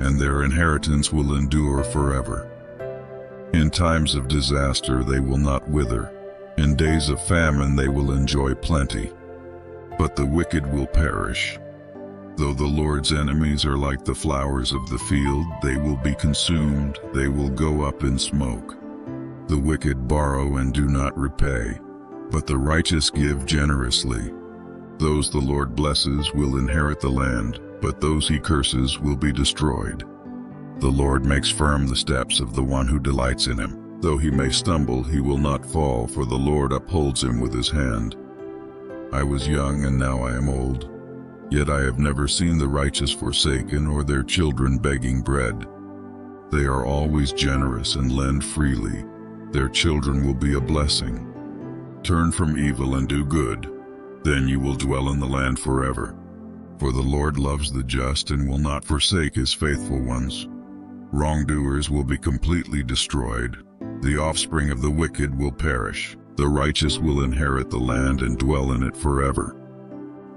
and their inheritance will endure forever. In times of disaster they will not wither, in days of famine they will enjoy plenty. But the wicked will perish. Though the Lord's enemies are like the flowers of the field, they will be consumed, they will go up in smoke. The wicked borrow and do not repay, but the righteous give generously. Those the Lord blesses will inherit the land, but those he curses will be destroyed. The Lord makes firm the steps of the one who delights in him. Though he may stumble, he will not fall, for the Lord upholds him with his hand. I was young and now I am old. Yet I have never seen the righteous forsaken or their children begging bread. They are always generous and lend freely. Their children will be a blessing. Turn from evil and do good. Then you will dwell in the land forever. For the Lord loves the just and will not forsake his faithful ones. Wrongdoers will be completely destroyed. The offspring of the wicked will perish. The righteous will inherit the land and dwell in it forever.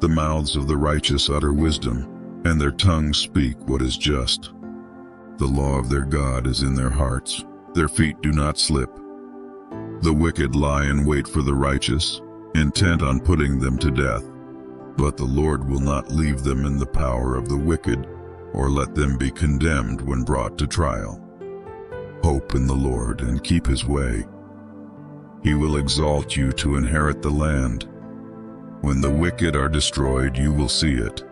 The mouths of the righteous utter wisdom, and their tongues speak what is just. The law of their God is in their hearts, their feet do not slip. The wicked lie in wait for the righteous, intent on putting them to death. But the Lord will not leave them in the power of the wicked, or let them be condemned when brought to trial. Hope in the Lord and keep his way. He will exalt you to inherit the land. When the wicked are destroyed, you will see it.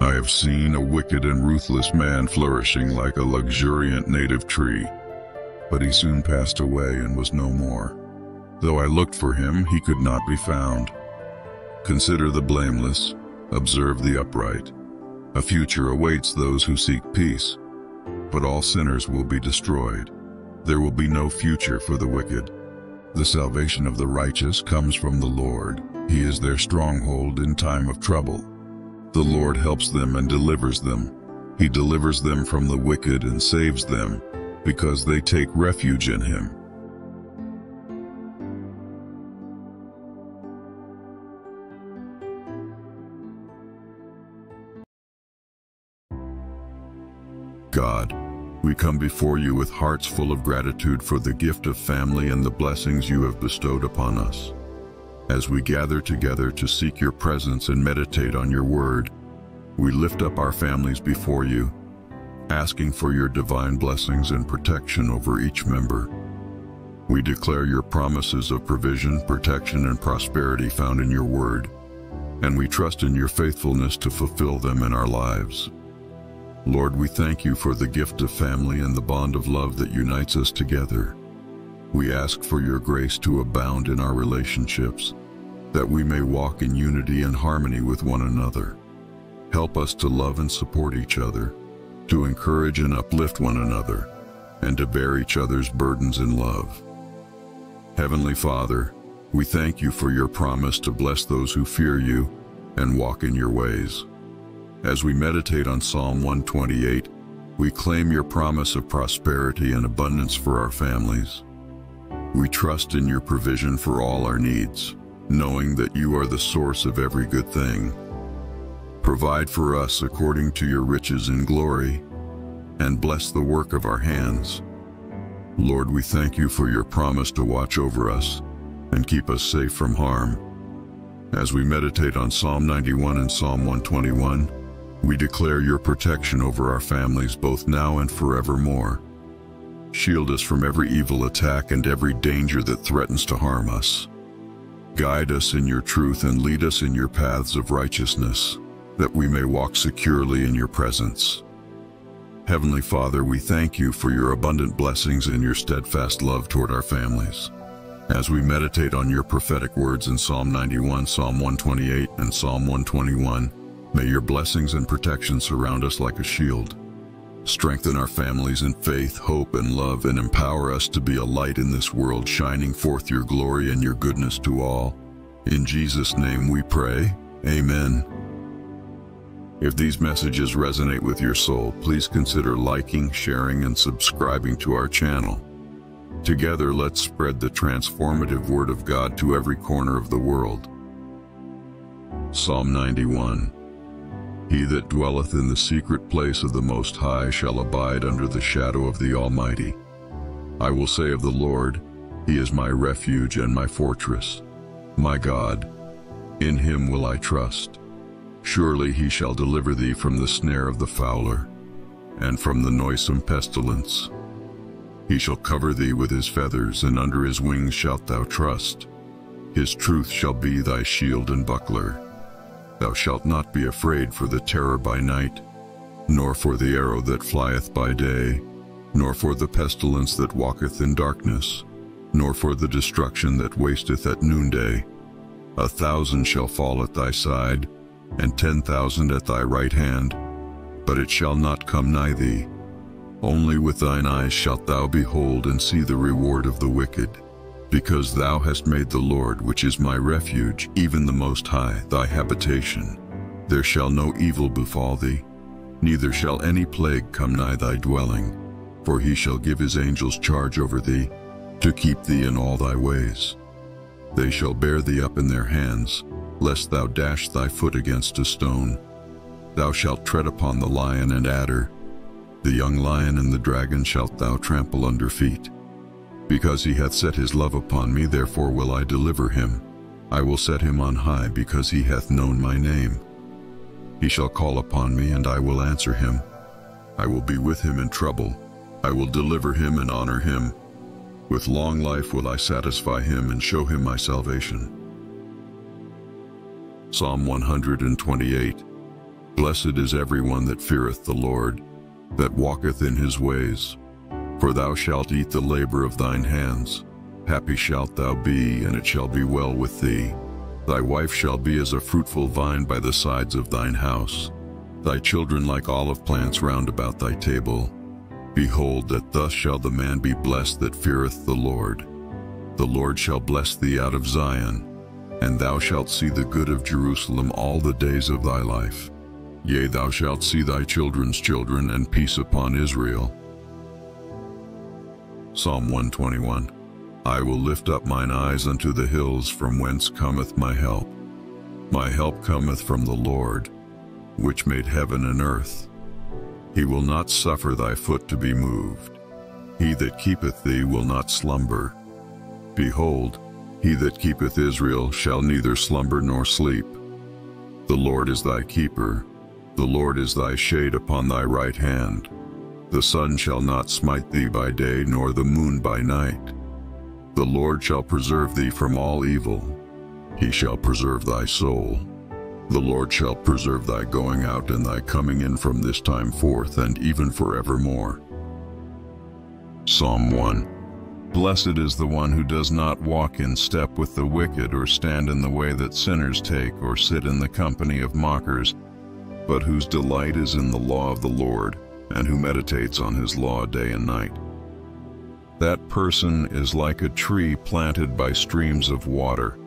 I have seen a wicked and ruthless man flourishing like a luxuriant native tree, but he soon passed away and was no more. Though I looked for him, he could not be found. Consider the blameless, observe the upright. A future awaits those who seek peace, but all sinners will be destroyed. There will be no future for the wicked. The salvation of the righteous comes from the Lord. He is their stronghold in time of trouble. The Lord helps them and delivers them. He delivers them from the wicked and saves them, because they take refuge in him. God, we come before you with hearts full of gratitude for the gift of family and the blessings you have bestowed upon us. As we gather together to seek your presence and meditate on your word, we lift up our families before you, asking for your divine blessings and protection over each member. We declare your promises of provision, protection, and prosperity found in your word, and we trust in your faithfulness to fulfill them in our lives. Lord, we thank you for the gift of family and the bond of love that unites us together. We ask for your grace to abound in our relationships, that we may walk in unity and harmony with one another. Help us to love and support each other, to encourage and uplift one another, and to bear each other's burdens in love. Heavenly Father, we thank you for your promise to bless those who fear you and walk in your ways. As we meditate on Psalm 128, we claim your promise of prosperity and abundance for our families. We trust in your provision for all our needs, knowing that you are the source of every good thing. Provide for us according to your riches in glory, and bless the work of our hands. Lord, we thank you for your promise to watch over us and keep us safe from harm. As we meditate on Psalm 91 and Psalm 121, we declare your protection over our families both now and forevermore. Shield us from every evil attack and every danger that threatens to harm us. Guide us in your truth and lead us in your paths of righteousness, that we may walk securely in your presence. Heavenly Father, we thank you for your abundant blessings and your steadfast love toward our families. As we meditate on your prophetic words in Psalm 91, Psalm 128, and Psalm 121, May your blessings and protection surround us like a shield. Strengthen our families in faith, hope, and love, and empower us to be a light in this world, shining forth your glory and your goodness to all. In Jesus' name we pray. Amen. If these messages resonate with your soul, please consider liking, sharing, and subscribing to our channel. Together, let's spread the transformative Word of God to every corner of the world. Psalm 91 He that dwelleth in the secret place of the Most High shall abide under the shadow of the Almighty. I will say of the Lord, He is my refuge and my fortress, my God. In Him will I trust. Surely He shall deliver thee from the snare of the fowler, and from the noisome pestilence. He shall cover thee with his feathers, and under his wings shalt thou trust. His truth shall be thy shield and buckler. Thou shalt not be afraid for the terror by night, nor for the arrow that flieth by day, nor for the pestilence that walketh in darkness, nor for the destruction that wasteth at noonday. A thousand shall fall at thy side, and ten thousand at thy right hand, but it shall not come nigh thee. Only with thine eyes shalt thou behold and see the reward of the wicked, because thou hast made the Lord, which is my refuge, even the Most High, thy habitation. There shall no evil befall thee, neither shall any plague come nigh thy dwelling, for he shall give his angels charge over thee, to keep thee in all thy ways. They shall bear thee up in their hands, lest thou dash thy foot against a stone. Thou shalt tread upon the lion and adder, the young lion and the dragon shalt thou trample under feet. Because he hath set his love upon me, therefore will I deliver him. I will set him on high, because he hath known my name. He shall call upon me, and I will answer him. I will be with him in trouble. I will deliver him and honor him. With long life will I satisfy him and show him my salvation. Psalm 128 Blessed is everyone that feareth the Lord, that walketh in his ways. For thou shalt eat the labor of thine hands. Happy shalt thou be, and it shall be well with thee. Thy wife shall be as a fruitful vine by the sides of thine house, thy children like olive plants round about thy table. Behold, that thus shall the man be blessed that feareth the Lord. The Lord shall bless thee out of Zion, and thou shalt see the good of Jerusalem all the days of thy life. Yea, thou shalt see thy children's children, and peace upon Israel. Psalm 121 I will lift up mine eyes unto the hills, from whence cometh my help. My help cometh from the Lord, which made heaven and earth. He will not suffer thy foot to be moved. He that keepeth thee will not slumber. Behold, he that keepeth Israel shall neither slumber nor sleep. The Lord is thy keeper, the Lord is thy shade upon thy right hand. The sun shall not smite thee by day, nor the moon by night. The Lord shall preserve thee from all evil. He shall preserve thy soul. The Lord shall preserve thy going out and thy coming in from this time forth and even forevermore. Psalm 1 Blessed is the one who does not walk in step with the wicked, or stand in the way that sinners take, or sit in the company of mockers, but whose delight is in the law of the Lord, and who meditates on his law day and night. That person is like a tree planted by streams of water,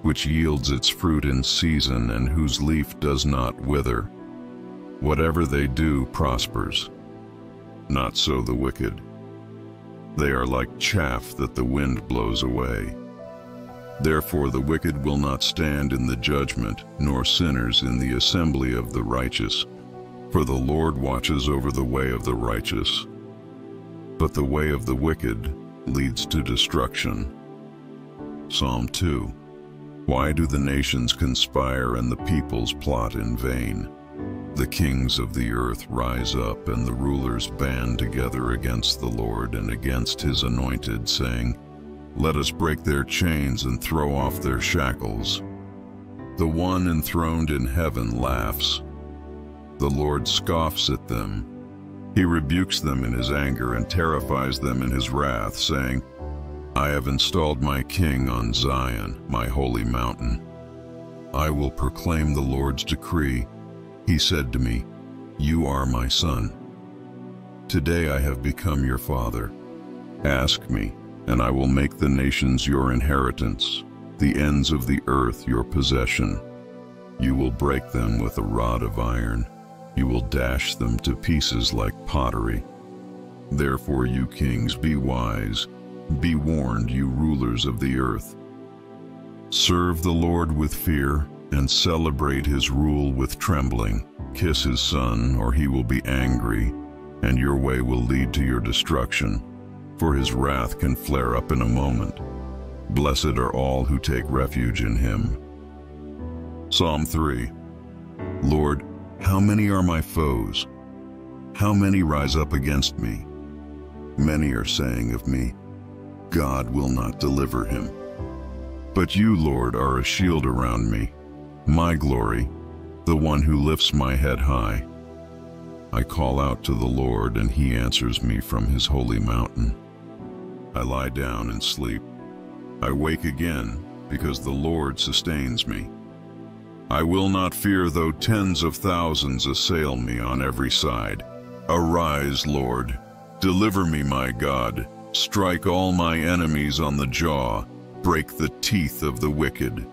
which yields its fruit in season and whose leaf does not wither. Whatever they do prospers. Not so the wicked. They are like chaff that the wind blows away. Therefore the wicked will not stand in the judgment, nor sinners in the assembly of the righteous. For the Lord watches over the way of the righteous, but the way of the wicked leads to destruction. Psalm 2 Why do the nations conspire and the peoples plot in vain? The kings of the earth rise up, and the rulers band together against the Lord and against his anointed, saying, let us break their chains and throw off their shackles. The one enthroned in heaven laughs. The Lord scoffs at them. He rebukes them in his anger and terrifies them in his wrath, saying, I have installed my king on Zion, my holy mountain. I will proclaim the Lord's decree. He said to me, You are my son. Today I have become your father. Ask me, and I will make the nations your inheritance, the ends of the earth your possession. You will break them with a rod of iron, You will dash them to pieces like pottery. Therefore, you kings, be wise. Be warned, you rulers of the earth. Serve the Lord with fear and celebrate his rule with trembling. Kiss his son, or he will be angry, and your way will lead to your destruction, for his wrath can flare up in a moment. Blessed are all who take refuge in him. Psalm 3 Lord, how many are my foes? How many rise up against me? Many are saying of me, God will not deliver him. But you, Lord, are a shield around me, my glory, the one who lifts my head high. I call out to the Lord, and he answers me from his holy mountain. I lie down and sleep. I wake again, because the Lord sustains me. I will not fear though tens of thousands assail me on every side. Arise, Lord. Deliver me, my God. Strike all my enemies on the jaw. Break the teeth of the wicked.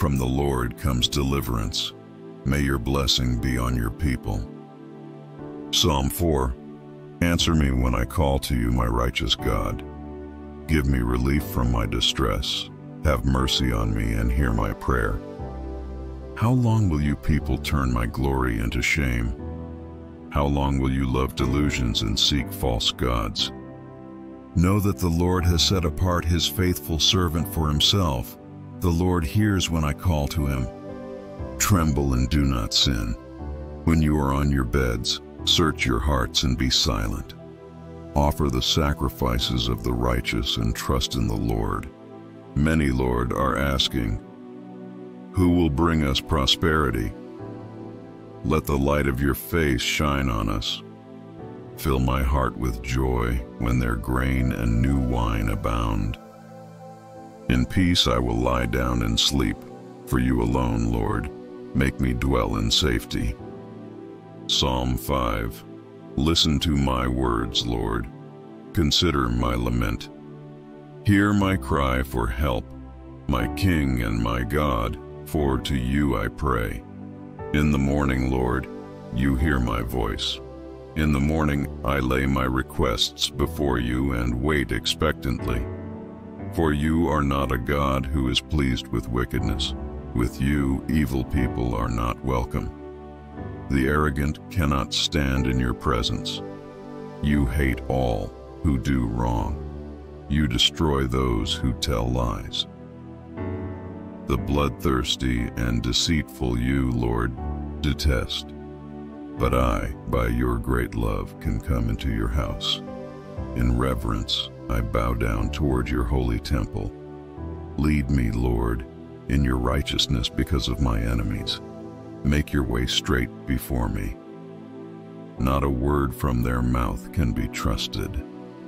From the Lord comes deliverance. May your blessing be on your people. Psalm 4 Answer me when I call to you, my righteous God. Give me relief from my distress. Have mercy on me and hear my prayer. How long will you people turn my glory into shame? How long will you love delusions and seek false gods? Know that the Lord has set apart his faithful servant for himself. The Lord hears when I call to him. Tremble and do not sin. When you are on your beds, search your hearts and be silent. Offer the sacrifices of the righteous and trust in the Lord. Many, Lord, are asking, Who will bring us prosperity? Let the light of your face shine on us. Fill my heart with joy when their grain and new wine abound. In peace I will lie down and sleep, for you alone, Lord, make me dwell in safety. Psalm 5 Listen to my words, Lord. Consider my lament. Hear my cry for help, my King and my God, for to you I pray. In the morning, Lord, you hear my voice. In the morning I lay my requests before you and wait expectantly. For you are not a God who is pleased with wickedness. With you, evil people are not welcome. The arrogant cannot stand in your presence. You hate all who do wrong. You destroy those who tell lies. The bloodthirsty and deceitful you, Lord, detest. But I, by your great love, can come into your house. In reverence, I bow down toward your holy temple. Lead me, Lord, in your righteousness because of my enemies. Make your way straight before me. Not a word from their mouth can be trusted.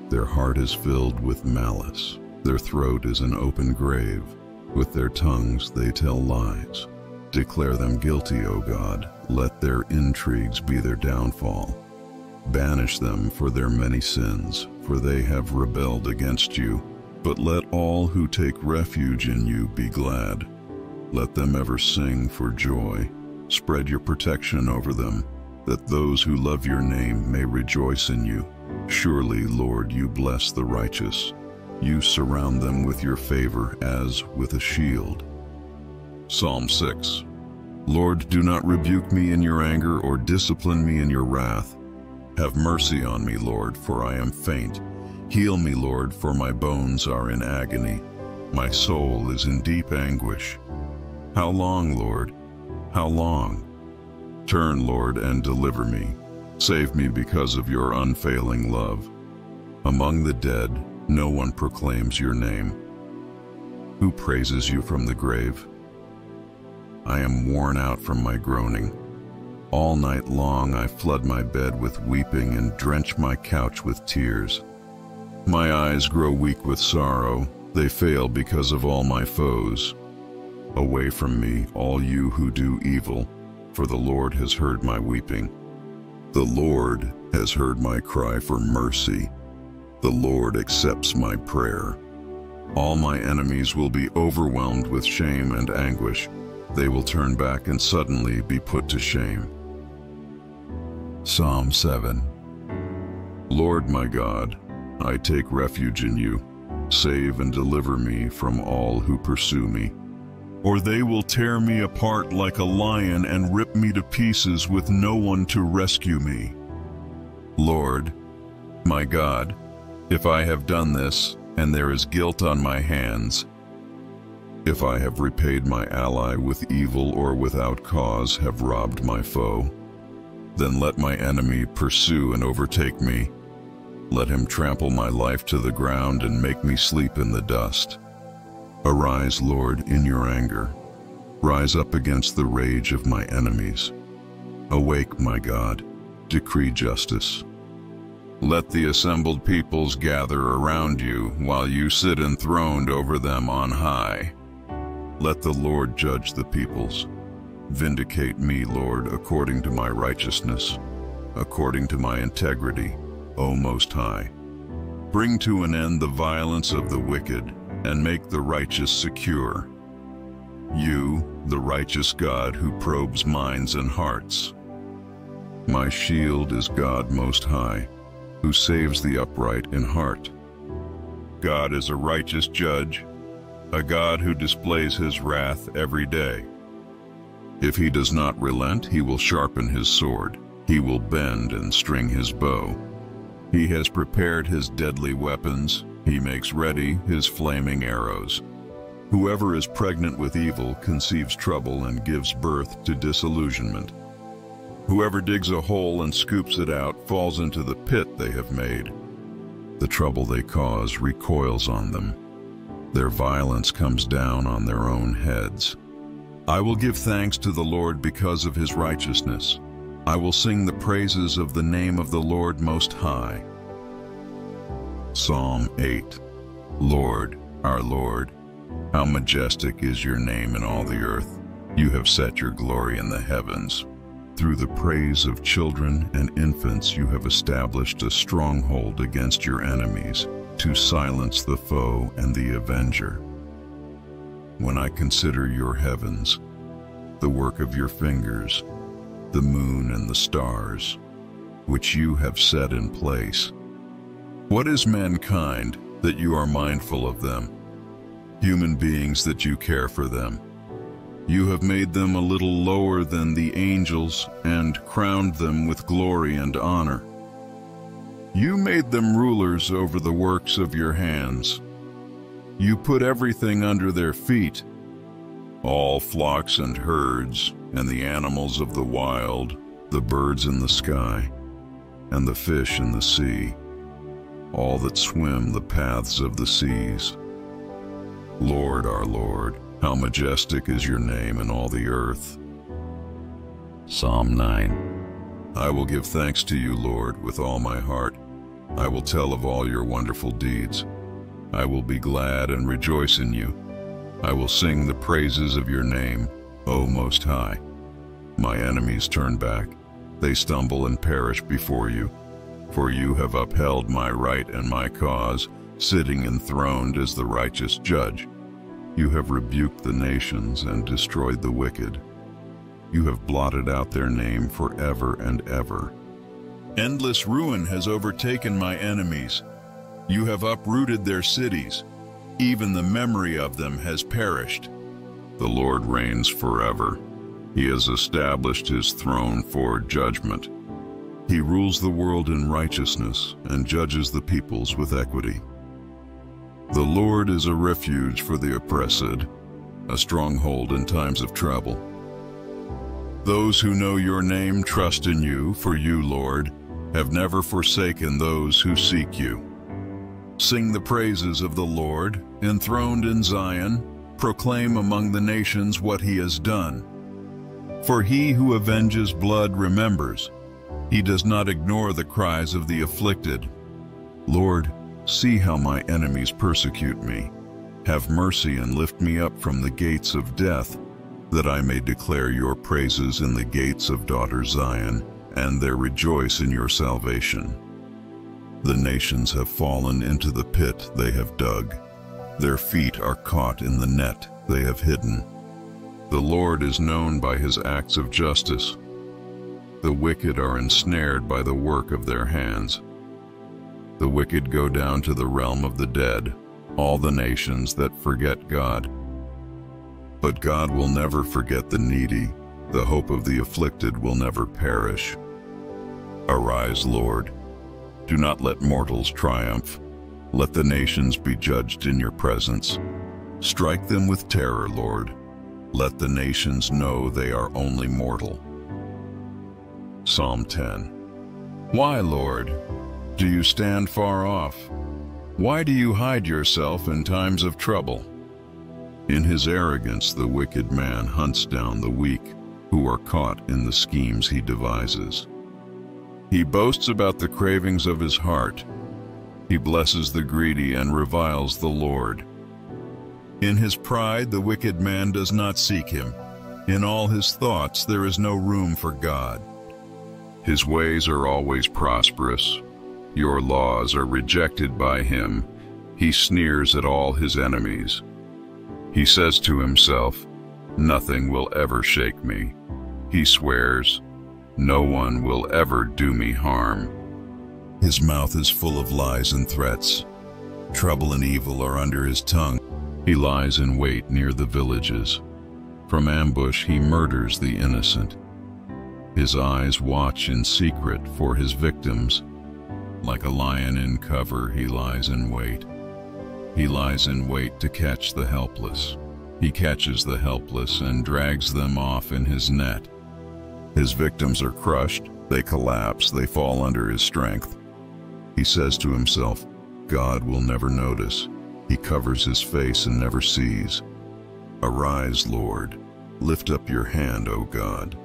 Their heart is filled with malice. Their throat is an open grave. With their tongues they tell lies. Declare them guilty, O God. Let their intrigues be their downfall. Banish them for their many sins, for they have rebelled against you. But let all who take refuge in you be glad. Let them ever sing for joy. Spread your protection over them, that those who love your name may rejoice in you. Surely, Lord, you bless the righteous. You surround them with your favor as with a shield. Psalm 6 Lord, do not rebuke me in your anger or discipline me in your wrath. Have mercy on me, Lord, for I am faint. Heal me, Lord, for my bones are in agony. My soul is in deep anguish. How long, Lord? How long? Turn, Lord, and deliver me. Save me because of your unfailing love. Among the dead, no one proclaims your name. Who praises you from the grave? I am worn out from my groaning. All night long I flood my bed with weeping and drench my couch with tears. My eyes grow weak with sorrow, they fail because of all my foes. Away from me, all you who do evil, for the Lord has heard my weeping. The Lord has heard my cry for mercy. The Lord accepts my prayer. All my enemies will be overwhelmed with shame and anguish. They will turn back and suddenly be put to shame. Psalm 7 Lord my God, I take refuge in you. Save and deliver me from all who pursue me. Or they will tear me apart like a lion and rip me to pieces with no one to rescue me. Lord, my God, if I have done this, and there is guilt on my hands, if I have repaid my ally with evil or without cause have robbed my foe, then let my enemy pursue and overtake me. Let him trample my life to the ground and make me sleep in the dust. Arise, Lord, in your anger. Rise up against the rage of my enemies. Awake, my God, decree justice. Let the assembled peoples gather around you while you sit enthroned over them on high. Let the Lord judge the peoples. Vindicate me, Lord, according to my righteousness, according to my integrity, O Most High. Bring to an end the violence of the wicked, and make the righteous secure. You, the righteous God who probes minds and hearts. My shield is God Most High, who saves the upright in heart. God is a righteous judge, a God who displays his wrath every day. If he does not relent, he will sharpen his sword. He will bend and string his bow. He has prepared his deadly weapons. He makes ready his flaming arrows. Whoever is pregnant with evil conceives trouble and gives birth to disillusionment. Whoever digs a hole and scoops it out falls into the pit they have made. The trouble they cause recoils on them. Their violence comes down on their own heads. I will give thanks to the Lord because of his righteousness. I will sing the praises of the name of the Lord Most High. Psalm 8 Lord, our Lord, how majestic is your name in all the earth. You have set your glory in the heavens. Through the praise of children and infants you have established a stronghold against your enemies to silence the foe and the avenger when I consider your heavens, the work of your fingers, the moon and the stars, which you have set in place. What is mankind that you are mindful of them? Human beings that you care for them. You have made them a little lower than the angels and crowned them with glory and honor. You made them rulers over the works of your hands. You put everything under their feet, all flocks and herds, and the animals of the wild, the birds in the sky, and the fish in the sea, all that swim the paths of the seas. Lord, our Lord, how majestic is your name in all the earth. Psalm 9 I will give thanks to you, Lord, with all my heart. I will tell of all your wonderful deeds. I will be glad and rejoice in you. I will sing the praises of your name, O Most High. My enemies turn back. They stumble and perish before you. For you have upheld my right and my cause, sitting enthroned as the righteous judge. You have rebuked the nations and destroyed the wicked. You have blotted out their name forever and ever. Endless ruin has overtaken my enemies. You have uprooted their cities. Even the memory of them has perished. The Lord reigns forever. He has established his throne for judgment. He rules the world in righteousness and judges the peoples with equity. The Lord is a refuge for the oppressed, a stronghold in times of trouble. Those who know your name trust in you, for you, Lord, have never forsaken those who seek you. Sing the praises of the Lord, enthroned in Zion, proclaim among the nations what he has done. For he who avenges blood remembers. He does not ignore the cries of the afflicted. Lord, see how my enemies persecute me. Have mercy and lift me up from the gates of death, that I may declare your praises in the gates of daughter Zion, and there rejoice in your salvation. The nations have fallen into the pit they have dug. Their feet are caught in the net they have hidden. The Lord is known by his acts of justice. The wicked are ensnared by the work of their hands. The wicked go down to the realm of the dead, all the nations that forget God. But God will never forget the needy, the hope of the afflicted will never perish. Arise, Lord. Do not let mortals triumph. Let the nations be judged in your presence. Strike them with terror, Lord. Let the nations know they are only mortal. Psalm 10 Why, Lord, do you stand far off? Why do you hide yourself in times of trouble? In his arrogance the wicked man hunts down the weak, who are caught in the schemes he devises. He boasts about the cravings of his heart. He blesses the greedy and reviles the Lord. In his pride the wicked man does not seek him. In all his thoughts there is no room for God. His ways are always prosperous. Your laws are rejected by him. He sneers at all his enemies. He says to himself, Nothing will ever shake me. He swears, No one will ever do me harm. His mouth is full of lies and threats. Trouble and evil are under his tongue. He lies in wait near the villages. From ambush he murders the innocent. His eyes watch in secret for his victims. Like a lion in cover, he lies in wait. He lies in wait to catch the helpless. He catches the helpless and drags them off in his net. His victims are crushed, they collapse, they fall under his strength. He says to himself, God will never notice. He covers his face and never sees. Arise, Lord. Lift up your hand, O God.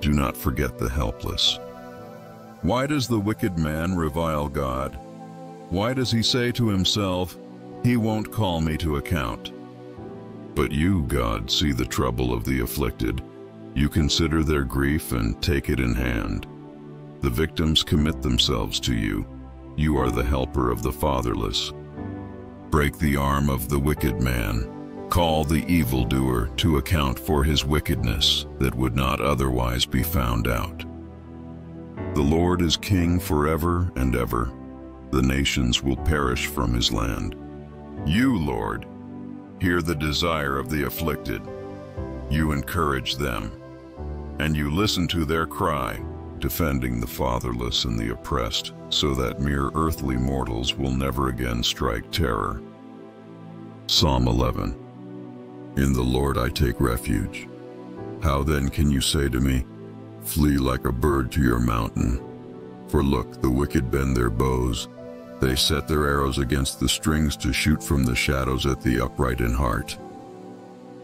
Do not forget the helpless. Why does the wicked man revile God? Why does he say to himself, he won't call me to account. But you, God, see the trouble of the afflicted. You consider their grief and take it in hand. The victims commit themselves to you. You are the helper of the fatherless. Break the arm of the wicked man. Call the evildoer to account for his wickedness that would not otherwise be found out. The Lord is king forever and ever. The nations will perish from his land. You, Lord, hear the desire of the afflicted. You encourage them, and you listen to their cry, defending the fatherless and the oppressed, so that mere earthly mortals will never again strike terror. Psalm 11 In the Lord I take refuge. How then can you say to me, Flee like a bird to your mountain? For look, the wicked bend their bows, they set their arrows against the strings to shoot from the shadows at the upright in heart.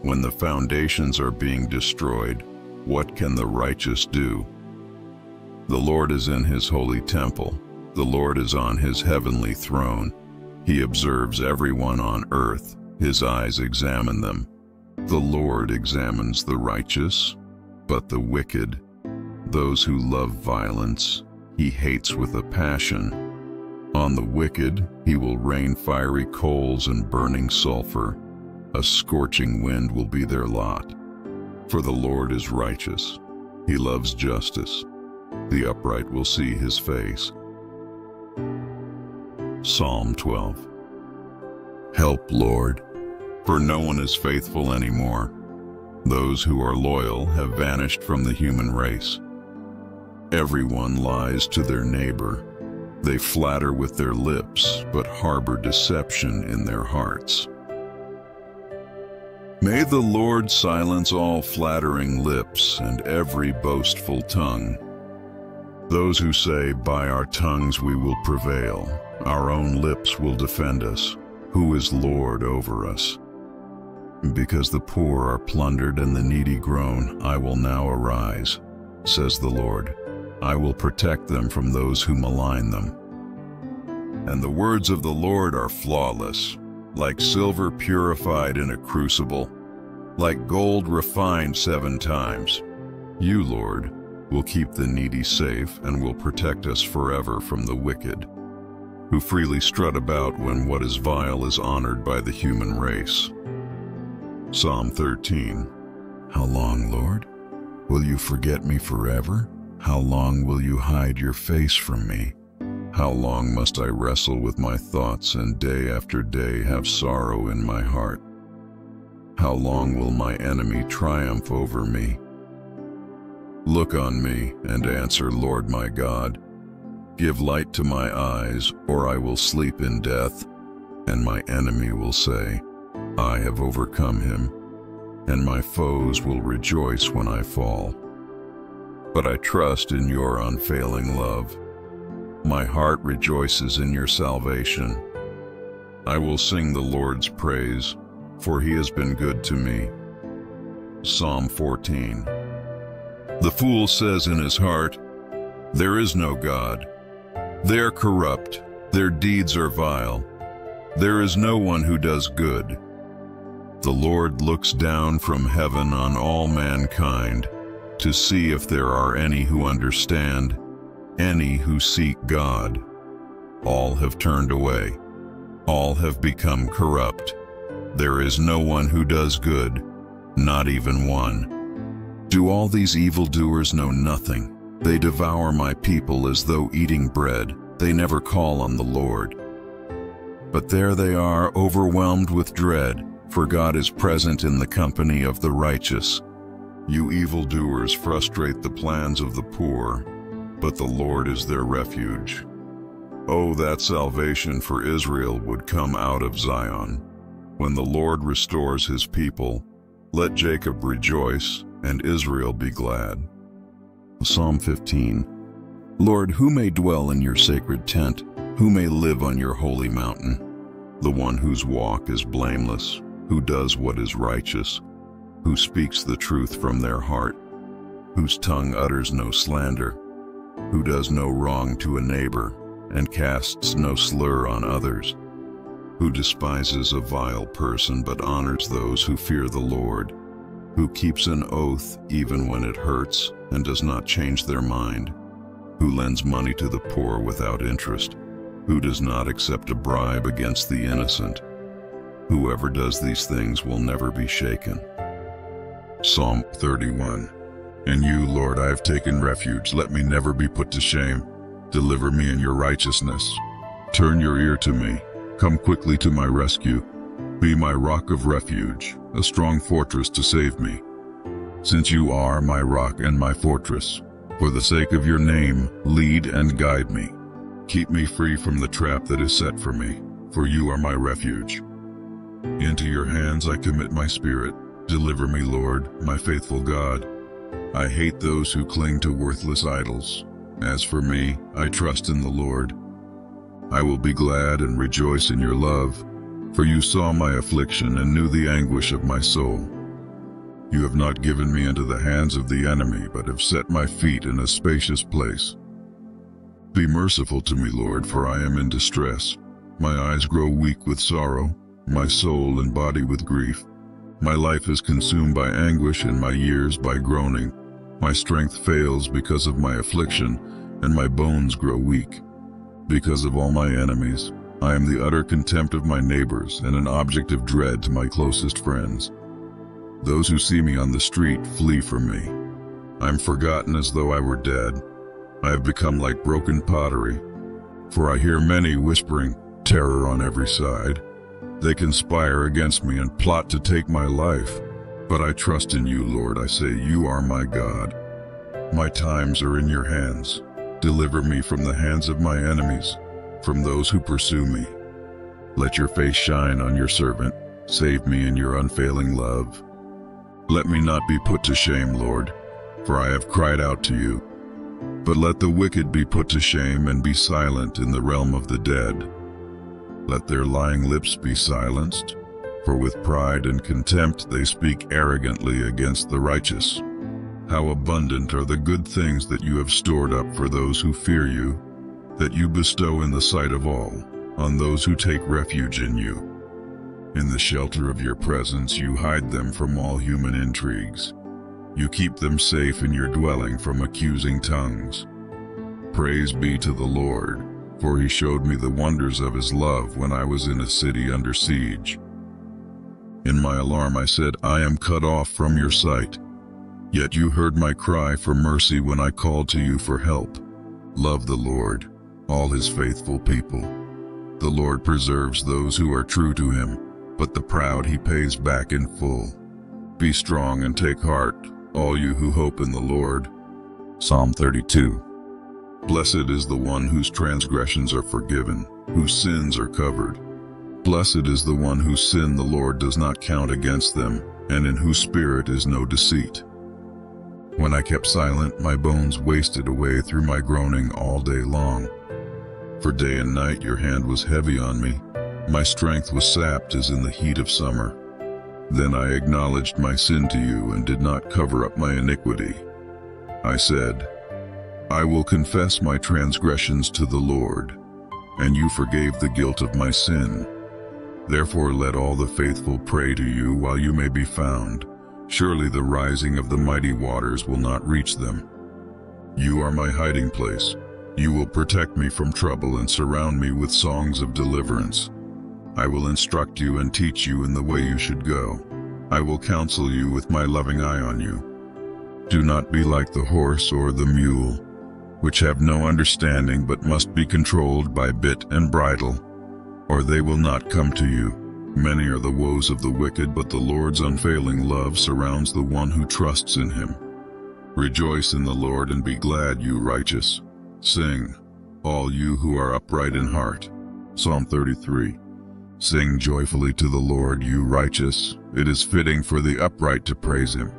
When the foundations are being destroyed, what can the righteous do? The Lord is in his holy temple. The Lord is on his heavenly throne. He observes everyone on earth. His eyes examine them. The Lord examines the righteous, but the wicked, those who love violence, he hates with a passion. On the wicked he will rain fiery coals and burning sulfur. A scorching wind will be their lot. For the Lord is righteous. He loves justice. The upright will see his face. Psalm 12 Help, Lord, for no one is faithful anymore. Those who are loyal have vanished from the human race. Everyone lies to their neighbor they flatter with their lips, but harbor deception in their hearts. May the Lord silence all flattering lips and every boastful tongue. Those who say, by our tongues we will prevail, our own lips will defend us, who is Lord over us. Because the poor are plundered and the needy groan, I will now arise, says the Lord. I will protect them from those who malign them. And the words of the Lord are flawless, like silver purified in a crucible, like gold refined seven times. You, Lord, will keep the needy safe and will protect us forever from the wicked, who freely strut about when what is vile is honored by the human race. Psalm 13 How long, Lord? Will you forget me forever? How long will you hide your face from me? How long must I wrestle with my thoughts and day after day have sorrow in my heart? How long will my enemy triumph over me? Look on me and answer, Lord my God. Give light to my eyes, or I will sleep in death, and my enemy will say, I have overcome him, and my foes will rejoice when I fall. But I trust in your unfailing love. My heart rejoices in your salvation. I will sing the Lord's praise, for he has been good to me. Psalm 14 The fool says in his heart, There is no God. They are corrupt, their deeds are vile. There is no one who does good. The Lord looks down from heaven on all mankind to see if there are any who understand any who seek God. All have turned away. All have become corrupt. There is no one who does good, not even one. Do all these evildoers know nothing? They devour my people as though eating bread. They never call on the Lord. But there they are, overwhelmed with dread, for God is present in the company of the righteous. You evildoers frustrate the plans of the poor, but the Lord is their refuge. Oh, that salvation for Israel would come out of Zion. When the Lord restores his people, let Jacob rejoice and Israel be glad. Psalm 15 Lord, who may dwell in your sacred tent? Who may live on your holy mountain? The one whose walk is blameless, who does what is righteous, who speaks the truth from their heart, whose tongue utters no slander, who does no wrong to a neighbor and casts no slur on others, who despises a vile person but honors those who fear the Lord, who keeps an oath even when it hurts and does not change their mind, who lends money to the poor without interest, who does not accept a bribe against the innocent. Whoever does these things will never be shaken. Psalm 31 in you, Lord, I have taken refuge. Let me never be put to shame. Deliver me in your righteousness. Turn your ear to me. Come quickly to my rescue. Be my rock of refuge, a strong fortress to save me. Since you are my rock and my fortress, for the sake of your name, lead and guide me. Keep me free from the trap that is set for me, for you are my refuge. Into your hands I commit my spirit. Deliver me, Lord, my faithful God. I hate those who cling to worthless idols. As for me, I trust in the Lord. I will be glad and rejoice in your love, for you saw my affliction and knew the anguish of my soul. You have not given me into the hands of the enemy, but have set my feet in a spacious place. Be merciful to me, Lord, for I am in distress. My eyes grow weak with sorrow, my soul and body with grief. My life is consumed by anguish and my years by groaning. My strength fails because of my affliction, and my bones grow weak. Because of all my enemies, I am the utter contempt of my neighbors and an object of dread to my closest friends. Those who see me on the street flee from me. I am forgotten as though I were dead. I have become like broken pottery, for I hear many whispering terror on every side. They conspire against me and plot to take my life. But I trust in you, Lord. I say, you are my God. My times are in your hands. Deliver me from the hands of my enemies, from those who pursue me. Let your face shine on your servant. Save me in your unfailing love. Let me not be put to shame, Lord, for I have cried out to you. But let the wicked be put to shame and be silent in the realm of the dead. Let their lying lips be silenced, for with pride and contempt they speak arrogantly against the righteous. How abundant are the good things that you have stored up for those who fear you, that you bestow in the sight of all, on those who take refuge in you. In the shelter of your presence you hide them from all human intrigues. You keep them safe in your dwelling from accusing tongues. Praise be to the Lord for he showed me the wonders of his love when I was in a city under siege. In my alarm I said, I am cut off from your sight. Yet you heard my cry for mercy when I called to you for help. Love the Lord, all his faithful people. The Lord preserves those who are true to him, but the proud he pays back in full. Be strong and take heart, all you who hope in the Lord. Psalm 32 Blessed is the one whose transgressions are forgiven, whose sins are covered. Blessed is the one whose sin the Lord does not count against them, and in whose spirit is no deceit. When I kept silent, my bones wasted away through my groaning all day long. For day and night your hand was heavy on me. My strength was sapped as in the heat of summer. Then I acknowledged my sin to you and did not cover up my iniquity. I said, I will confess my transgressions to the Lord, and you forgave the guilt of my sin. Therefore let all the faithful pray to you while you may be found. Surely the rising of the mighty waters will not reach them. You are my hiding place. You will protect me from trouble and surround me with songs of deliverance. I will instruct you and teach you in the way you should go. I will counsel you with my loving eye on you. Do not be like the horse or the mule, which have no understanding but must be controlled by bit and bridle, or they will not come to you. Many are the woes of the wicked, but the Lord's unfailing love surrounds the one who trusts in him. Rejoice in the Lord and be glad, you righteous. Sing, all you who are upright in heart. Psalm 33. Sing joyfully to the Lord, you righteous. It is fitting for the upright to praise him.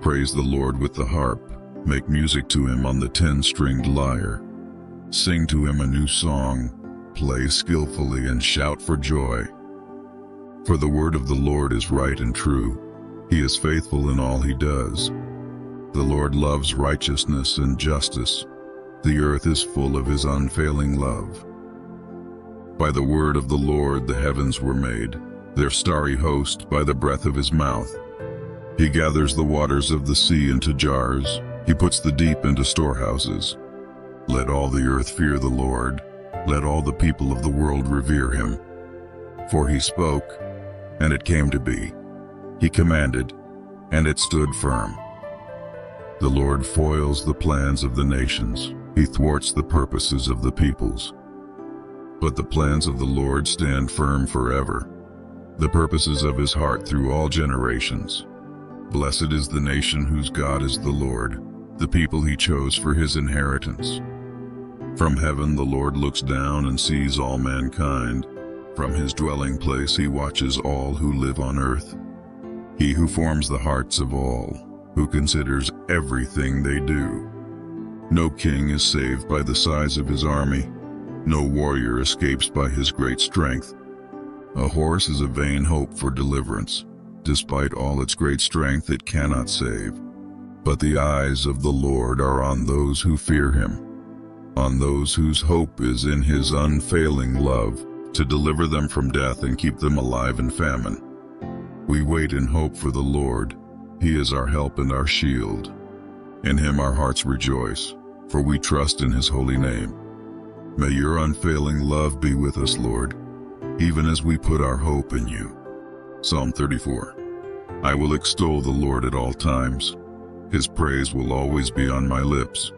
Praise the Lord with the harp. Make music to him on the ten-stringed lyre. Sing to him a new song play skillfully and shout for joy. For the word of the Lord is right and true. He is faithful in all he does. The Lord loves righteousness and justice. The earth is full of his unfailing love. By the word of the Lord the heavens were made, their starry host by the breath of his mouth. He gathers the waters of the sea into jars, he puts the deep into storehouses. Let all the earth fear the Lord, let all the people of the world revere him. For he spoke, and it came to be. He commanded, and it stood firm. The Lord foils the plans of the nations. He thwarts the purposes of the peoples. But the plans of the Lord stand firm forever, the purposes of his heart through all generations. Blessed is the nation whose God is the Lord, the people he chose for his inheritance. From heaven the Lord looks down and sees all mankind. From his dwelling place he watches all who live on earth. He who forms the hearts of all, who considers everything they do. No king is saved by the size of his army. No warrior escapes by his great strength. A horse is a vain hope for deliverance. Despite all its great strength, it cannot save. But the eyes of the Lord are on those who fear him on those whose hope is in his unfailing love, to deliver them from death and keep them alive in famine. We wait in hope for the Lord. He is our help and our shield. In him our hearts rejoice, for we trust in his holy name. May your unfailing love be with us, Lord, even as we put our hope in you. Psalm 34 I will extol the Lord at all times. His praise will always be on my lips.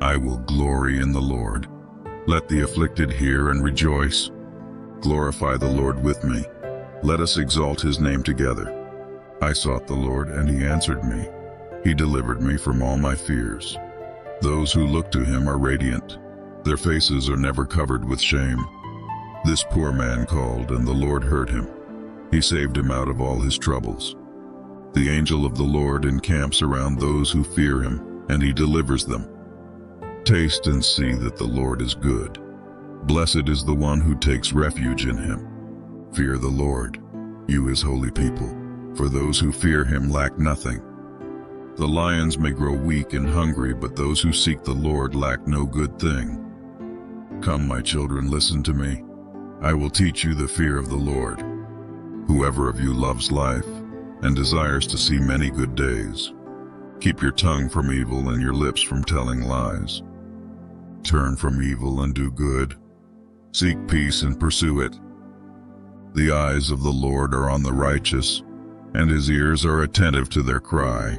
I will glory in the Lord. Let the afflicted hear and rejoice. Glorify the Lord with me. Let us exalt his name together. I sought the Lord, and he answered me. He delivered me from all my fears. Those who look to him are radiant. Their faces are never covered with shame. This poor man called, and the Lord heard him. He saved him out of all his troubles. The angel of the Lord encamps around those who fear him, and he delivers them. Taste and see that the Lord is good. Blessed is the one who takes refuge in him. Fear the Lord, you his holy people, for those who fear him lack nothing. The lions may grow weak and hungry, but those who seek the Lord lack no good thing. Come, my children, listen to me. I will teach you the fear of the Lord. Whoever of you loves life and desires to see many good days, keep your tongue from evil and your lips from telling lies. Turn from evil and do good. Seek peace and pursue it. The eyes of the Lord are on the righteous, and his ears are attentive to their cry.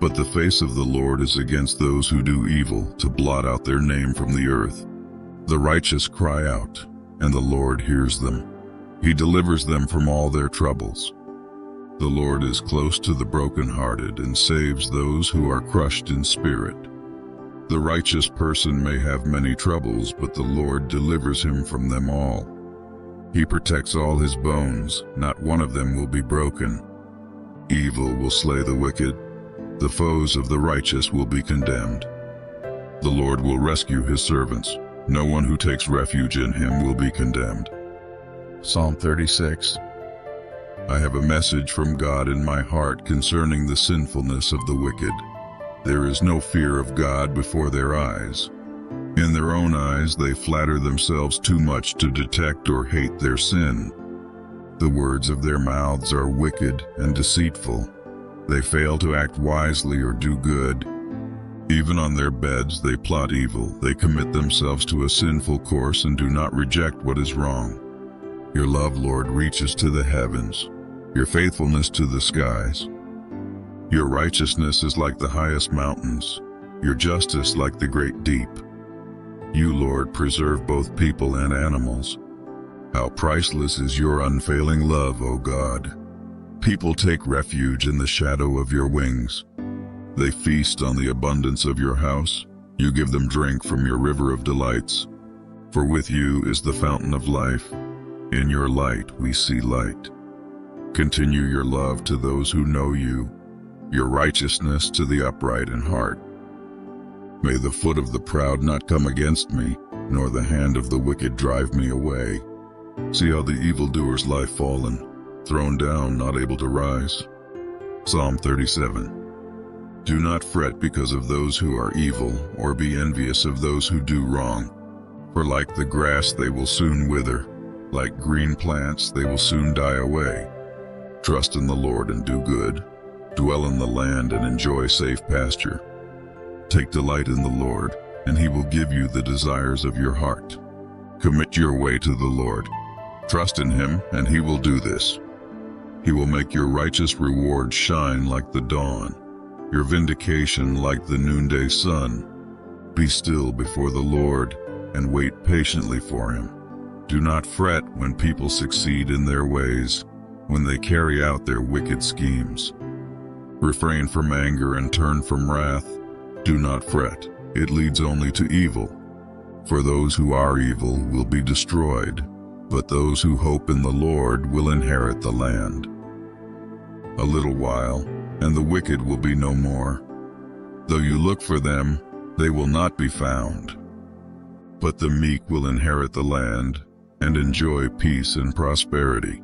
But the face of the Lord is against those who do evil, to blot out their name from the earth. The righteous cry out, and the Lord hears them. He delivers them from all their troubles. The Lord is close to the brokenhearted and saves those who are crushed in spirit. The righteous person may have many troubles, but the Lord delivers him from them all. He protects all his bones, not one of them will be broken. Evil will slay the wicked, the foes of the righteous will be condemned. The Lord will rescue his servants. No one who takes refuge in him will be condemned. Psalm 36 I have a message from God in my heart concerning the sinfulness of the wicked. There is no fear of God before their eyes. In their own eyes they flatter themselves too much to detect or hate their sin. The words of their mouths are wicked and deceitful. They fail to act wisely or do good. Even on their beds they plot evil. They commit themselves to a sinful course and do not reject what is wrong. Your love, Lord, reaches to the heavens, your faithfulness to the skies. Your righteousness is like the highest mountains, your justice like the great deep. You, Lord, preserve both people and animals. How priceless is your unfailing love, O God. People take refuge in the shadow of your wings. They feast on the abundance of your house. You give them drink from your river of delights. For with you is the fountain of life. In your light we see light. Continue your love to those who know you, your righteousness to the upright in heart. May the foot of the proud not come against me, nor the hand of the wicked drive me away. See how the evildoers lie fallen, thrown down, not able to rise. Psalm 37 Do not fret because of those who are evil, or be envious of those who do wrong. For like the grass they will soon wither, like green plants they will soon die away. Trust in the Lord and do good. Dwell in the land and enjoy safe pasture. Take delight in the Lord, and he will give you the desires of your heart. Commit your way to the Lord. Trust in him, and he will do this. He will make your righteous reward shine like the dawn, your vindication like the noonday sun. Be still before the Lord and wait patiently for him. Do not fret when people succeed in their ways, when they carry out their wicked schemes. Refrain from anger and turn from wrath. Do not fret, it leads only to evil. For those who are evil will be destroyed, but those who hope in the Lord will inherit the land. A little while, and the wicked will be no more. Though you look for them, they will not be found. But the meek will inherit the land and enjoy peace and prosperity.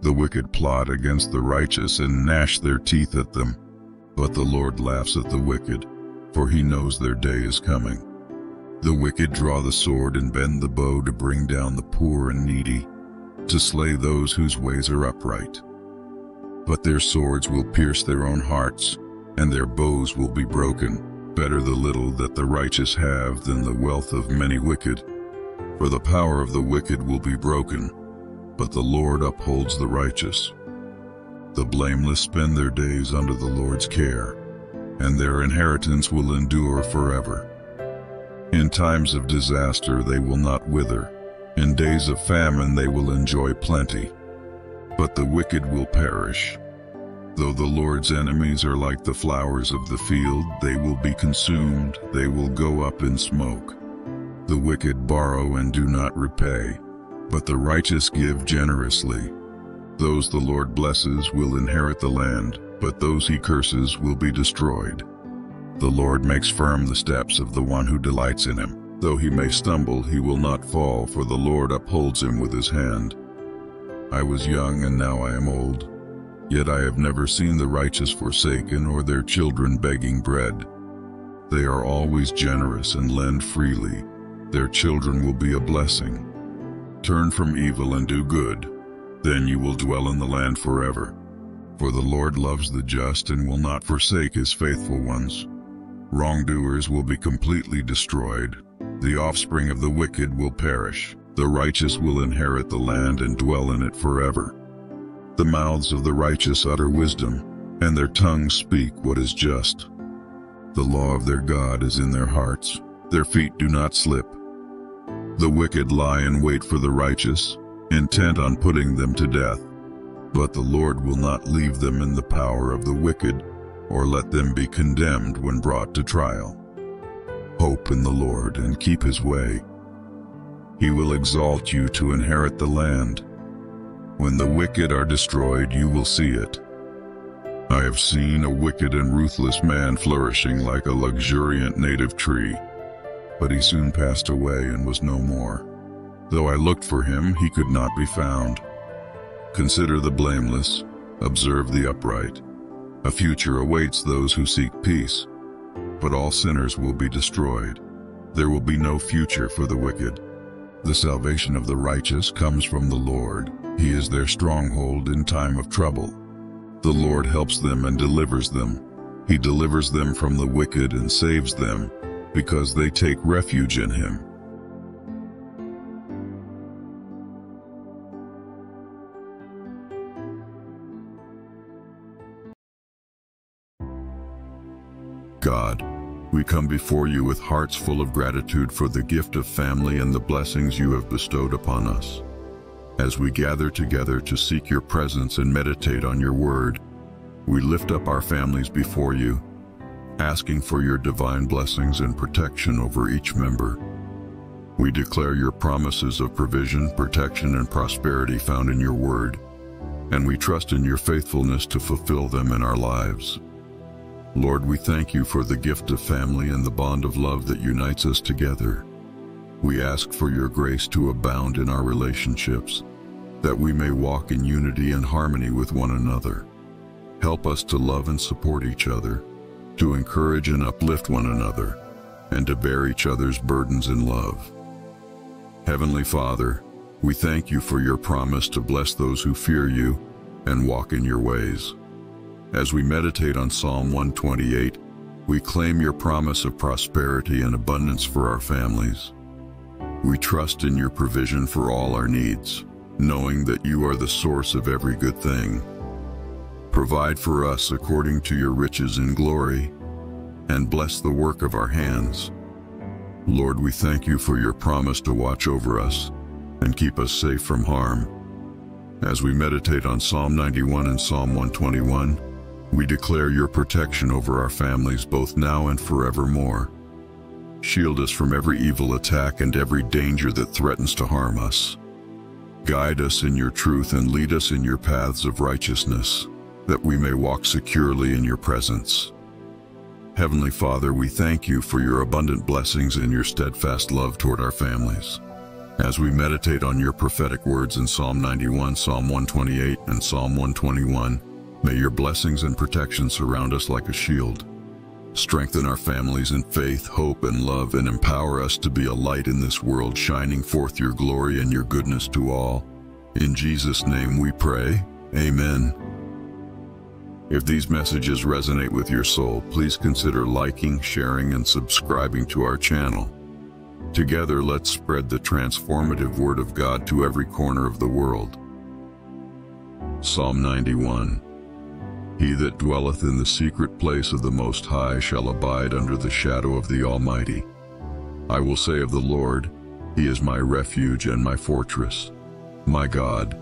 The wicked plot against the righteous and gnash their teeth at them, but the Lord laughs at the wicked, for he knows their day is coming. The wicked draw the sword and bend the bow to bring down the poor and needy, to slay those whose ways are upright. But their swords will pierce their own hearts, and their bows will be broken. Better the little that the righteous have than the wealth of many wicked. For the power of the wicked will be broken, but the Lord upholds the righteous. The blameless spend their days under the Lord's care, and their inheritance will endure forever. In times of disaster they will not wither. In days of famine they will enjoy plenty. But the wicked will perish. Though the Lord's enemies are like the flowers of the field, they will be consumed, they will go up in smoke. The wicked borrow and do not repay, but the righteous give generously. Those the Lord blesses will inherit the land, but those he curses will be destroyed. The Lord makes firm the steps of the one who delights in him. Though he may stumble, he will not fall, for the Lord upholds him with his hand. I was young and now I am old. Yet I have never seen the righteous forsaken or their children begging bread. They are always generous and lend freely. Their children will be a blessing. Turn from evil and do good. Then you will dwell in the land forever. For the Lord loves the just and will not forsake his faithful ones. Wrongdoers will be completely destroyed. The offspring of the wicked will perish. The righteous will inherit the land and dwell in it forever. The mouths of the righteous utter wisdom. and their tongues speak what is just. The law of their God is in their hearts, their feet do not slip. The wicked lie in wait for the righteous, intent on putting them to death. But the Lord will not leave them in the power of the wicked, or let them be condemned when brought to trial. Hope in the Lord and keep his way. He will exalt you to inherit the land. When the wicked are destroyed, you will see it. I have seen a wicked and ruthless man flourishing like a luxuriant native tree, but he soon passed away and was no more. Though I looked for him, he could not be found. Consider the blameless, observe the upright. A future awaits those who seek peace, but all sinners will be destroyed. There will be no future for the wicked. The salvation of the righteous comes from the Lord. He is their stronghold in time of trouble. The Lord helps them and delivers them. He delivers them from the wicked and saves them, because they take refuge in him. God, we come before you with hearts full of gratitude for the gift of family and the blessings you have bestowed upon us. As we gather together to seek your presence and meditate on your word, we lift up our families before you, asking for your divine blessings and protection over each member. We declare your promises of provision, protection, and prosperity found in your word, and we trust in your faithfulness to fulfill them in our lives. Lord, we thank you for the gift of family and the bond of love that unites us together. We ask for your grace to abound in our relationships, that we may walk in unity and harmony with one another. Help us to love and support each other, to encourage and uplift one another, and to bear each other's burdens in love. Heavenly Father, we thank you for your promise to bless those who fear you and walk in your ways. As we meditate on Psalm 128, we claim your promise of prosperity and abundance for our families. We trust in your provision for all our needs, knowing that you are the source of every good thing. Provide for us according to your riches in glory, and bless the work of our hands. Lord, we thank you for your promise to watch over us and keep us safe from harm. As we meditate on Psalm 91 and Psalm 121, we declare your protection over our families both now and forevermore. Shield us from every evil attack and every danger that threatens to harm us. Guide us in your truth and lead us in your paths of righteousness, that we may walk securely in your presence. Heavenly Father, we thank you for your abundant blessings and your steadfast love toward our families. As we meditate on your prophetic words in Psalm 91, Psalm 128, and Psalm 121, May your blessings and protection surround us like a shield. Strengthen our families in faith, hope, and love, and empower us to be a light in this world, shining forth your glory and your goodness to all. In Jesus' name we pray. Amen. If these messages resonate with your soul, please consider liking, sharing, and subscribing to our channel. Together, let's spread the transformative Word of God to every corner of the world. Psalm 91 he that dwelleth in the secret place of the Most High shall abide under the shadow of the Almighty. I will say of the Lord, He is my refuge and my fortress, my God.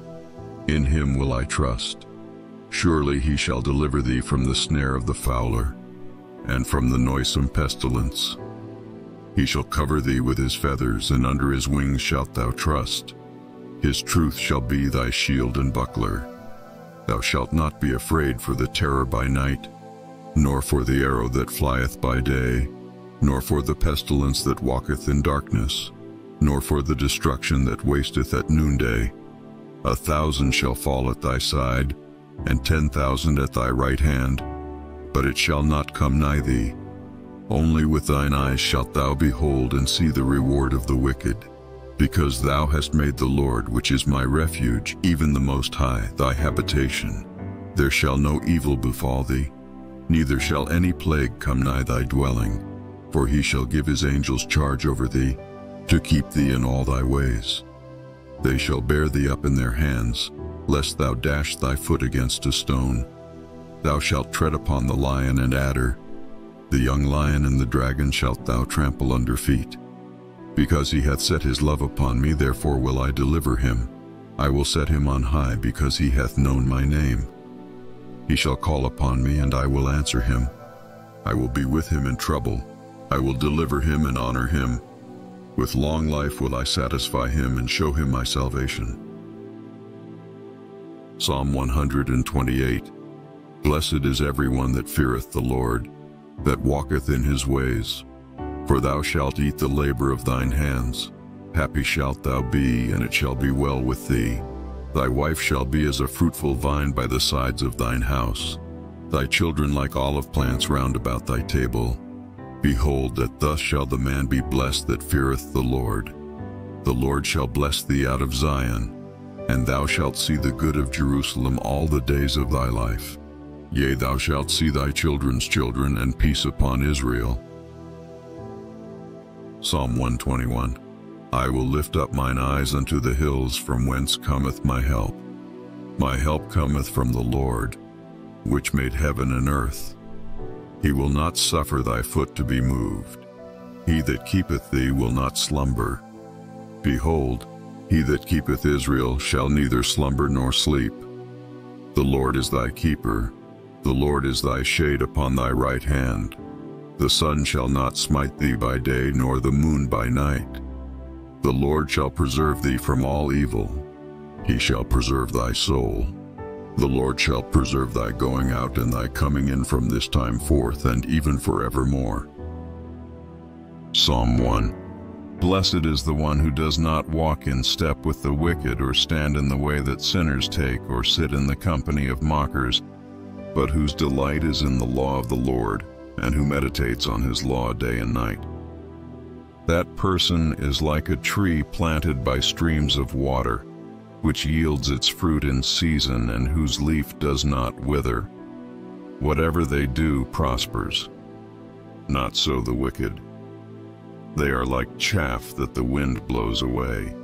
In him will I trust. Surely he shall deliver thee from the snare of the fowler, and from the noisome pestilence. He shall cover thee with his feathers, and under his wings shalt thou trust. His truth shall be thy shield and buckler. Thou shalt not be afraid for the terror by night, nor for the arrow that flieth by day, nor for the pestilence that walketh in darkness, nor for the destruction that wasteth at noonday. A thousand shall fall at thy side, and ten thousand at thy right hand, but it shall not come nigh thee. Only with thine eyes shalt thou behold and see the reward of the wicked. Because thou hast made the Lord, which is my refuge, even the Most High, thy habitation. There shall no evil befall thee, neither shall any plague come nigh thy dwelling. For he shall give his angels charge over thee, to keep thee in all thy ways. They shall bear thee up in their hands, lest thou dash thy foot against a stone. Thou shalt tread upon the lion and adder. The young lion and the dragon shalt thou trample under feet. Because he hath set his love upon me, therefore will I deliver him. I will set him on high, because he hath known my name. He shall call upon me, and I will answer him. I will be with him in trouble. I will deliver him and honor him. With long life will I satisfy him and show him my salvation. Psalm 128 Blessed is everyone that feareth the Lord, that walketh in his ways. For thou shalt eat the labor of thine hands. Happy shalt thou be, and it shall be well with thee. Thy wife shall be as a fruitful vine by the sides of thine house. Thy children like olive plants round about thy table. Behold, that thus shall the man be blessed that feareth the Lord. The Lord shall bless thee out of Zion, and thou shalt see the good of Jerusalem all the days of thy life. Yea, thou shalt see thy children's children, and peace upon Israel. Psalm 121 I will lift up mine eyes unto the hills, from whence cometh my help. My help cometh from the Lord, which made heaven and earth. He will not suffer thy foot to be moved. He that keepeth thee will not slumber. Behold, he that keepeth Israel shall neither slumber nor sleep. The Lord is thy keeper. The Lord is thy shade upon thy right hand. The sun shall not smite thee by day, nor the moon by night. The Lord shall preserve thee from all evil. He shall preserve thy soul. The Lord shall preserve thy going out and thy coming in from this time forth and even forevermore. Psalm 1 Blessed is the one who does not walk in step with the wicked, or stand in the way that sinners take, or sit in the company of mockers, but whose delight is in the law of the Lord, and who meditates on his law day and night. That person is like a tree planted by streams of water, which yields its fruit in season and whose leaf does not wither. Whatever they do prospers. Not so the wicked. They are like chaff that the wind blows away.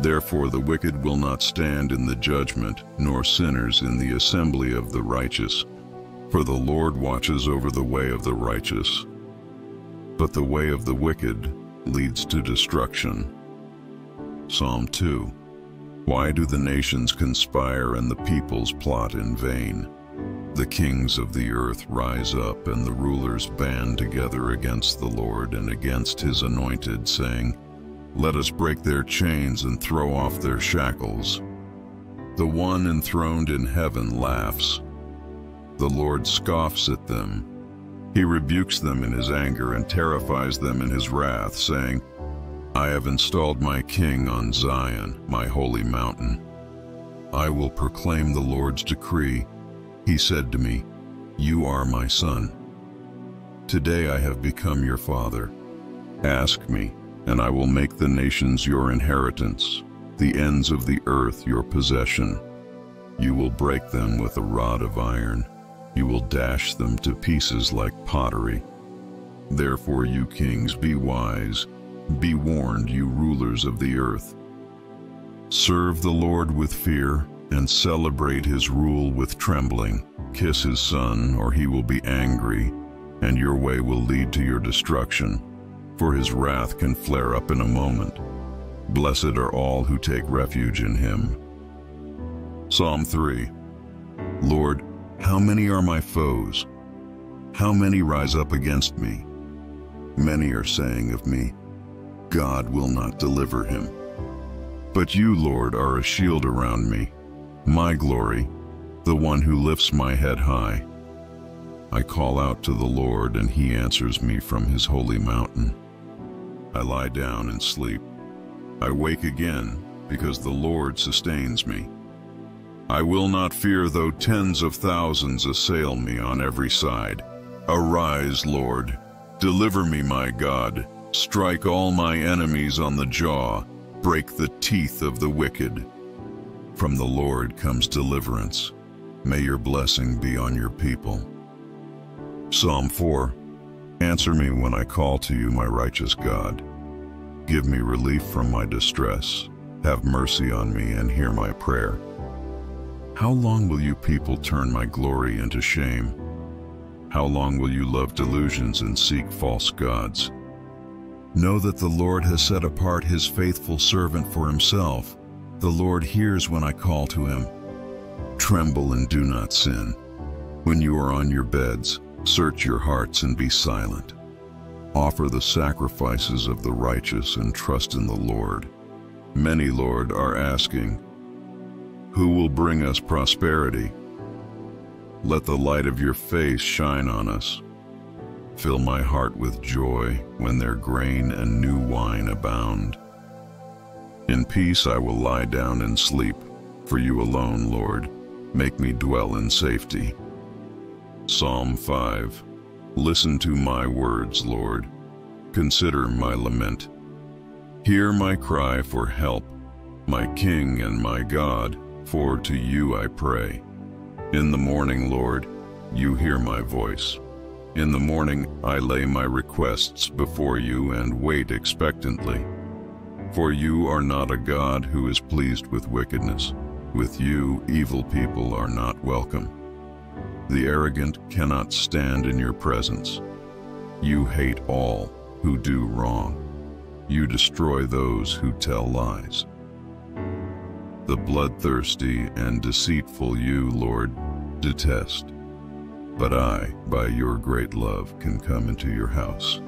Therefore the wicked will not stand in the judgment, nor sinners in the assembly of the righteous. For the Lord watches over the way of the righteous, but the way of the wicked leads to destruction. Psalm 2 Why do the nations conspire and the peoples plot in vain? The kings of the earth rise up, and the rulers band together against the Lord and against his anointed, saying, Let us break their chains and throw off their shackles. The one enthroned in heaven laughs. The Lord scoffs at them. He rebukes them in his anger and terrifies them in his wrath, saying, I have installed my king on Zion, my holy mountain. I will proclaim the Lord's decree. He said to me, You are my son. Today I have become your father. Ask me, and I will make the nations your inheritance, the ends of the earth your possession. You will break them with a rod of iron. You will dash them to pieces like pottery. Therefore, you kings, be wise. Be warned, you rulers of the earth. Serve the Lord with fear and celebrate his rule with trembling. Kiss his son, or he will be angry, and your way will lead to your destruction, for his wrath can flare up in a moment. Blessed are all who take refuge in him. Psalm 3 Lord, how many are my foes? How many rise up against me? Many are saying of me, God will not deliver him. But you, Lord, are a shield around me, my glory, the one who lifts my head high. I call out to the Lord, and he answers me from his holy mountain. I lie down and sleep. I wake again, because the Lord sustains me. I will not fear though tens of thousands assail me on every side. Arise, Lord. Deliver me, my God. Strike all my enemies on the jaw. Break the teeth of the wicked. From the Lord comes deliverance. May your blessing be on your people. Psalm 4 Answer me when I call to you, my righteous God. Give me relief from my distress. Have mercy on me and hear my prayer. How long will you people turn my glory into shame? How long will you love delusions and seek false gods? Know that the Lord has set apart his faithful servant for himself. The Lord hears when I call to him. Tremble and do not sin. When you are on your beds, search your hearts and be silent. Offer the sacrifices of the righteous and trust in the Lord. Many, Lord, are asking, Who will bring us prosperity? Let the light of your face shine on us. Fill my heart with joy when their grain and new wine abound. In peace I will lie down and sleep, for you alone, Lord, make me dwell in safety. Psalm 5 Listen to my words, Lord. Consider my lament. Hear my cry for help, my King and my God, for to you I pray. In the morning, Lord, you hear my voice. In the morning I lay my requests before you and wait expectantly. For you are not a God who is pleased with wickedness. With you, evil people are not welcome. The arrogant cannot stand in your presence. You hate all who do wrong. You destroy those who tell lies. The bloodthirsty and deceitful you, Lord, detest. But I, by your great love, can come into your house.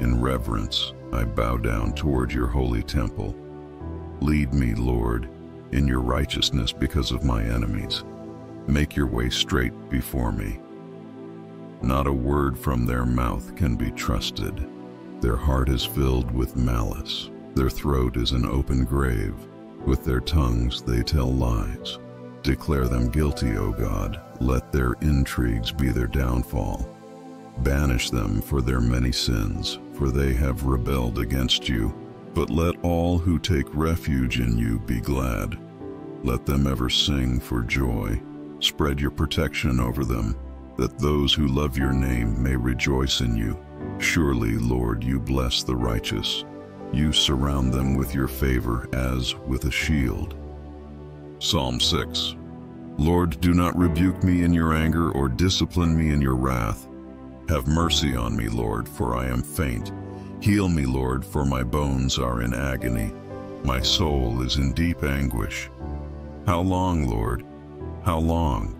In reverence, I bow down toward your holy temple. Lead me, Lord, in your righteousness because of my enemies. Make your way straight before me. Not a word from their mouth can be trusted. Their heart is filled with malice. Their throat is an open grave. With their tongues they tell lies. Declare them guilty, O God. Let their intrigues be their downfall. Banish them for their many sins, for they have rebelled against you. But let all who take refuge in you be glad. Let them ever sing for joy. Spread your protection over them, that those who love your name may rejoice in you. Surely, Lord, you bless the righteous. You surround them with your favor as with a shield. Psalm 6 Lord, do not rebuke me in your anger or discipline me in your wrath. Have mercy on me, Lord, for I am faint. Heal me, Lord, for my bones are in agony. My soul is in deep anguish. How long, Lord? How long?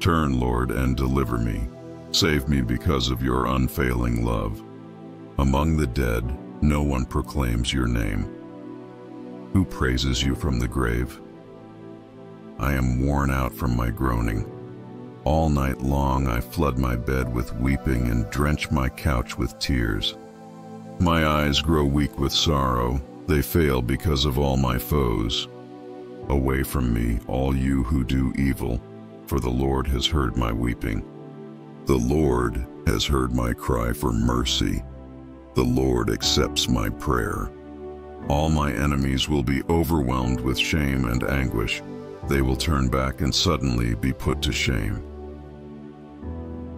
Turn, Lord, and deliver me. Save me because of your unfailing love. Among the dead, no one proclaims your name. Who praises you from the grave? I am worn out from my groaning. All night long I flood my bed with weeping and drench my couch with tears. My eyes grow weak with sorrow, they fail because of all my foes. Away from me, all you who do evil, for the Lord has heard my weeping. The Lord has heard my cry for mercy. The Lord accepts my prayer. All my enemies will be overwhelmed with shame and anguish. They will turn back and suddenly be put to shame.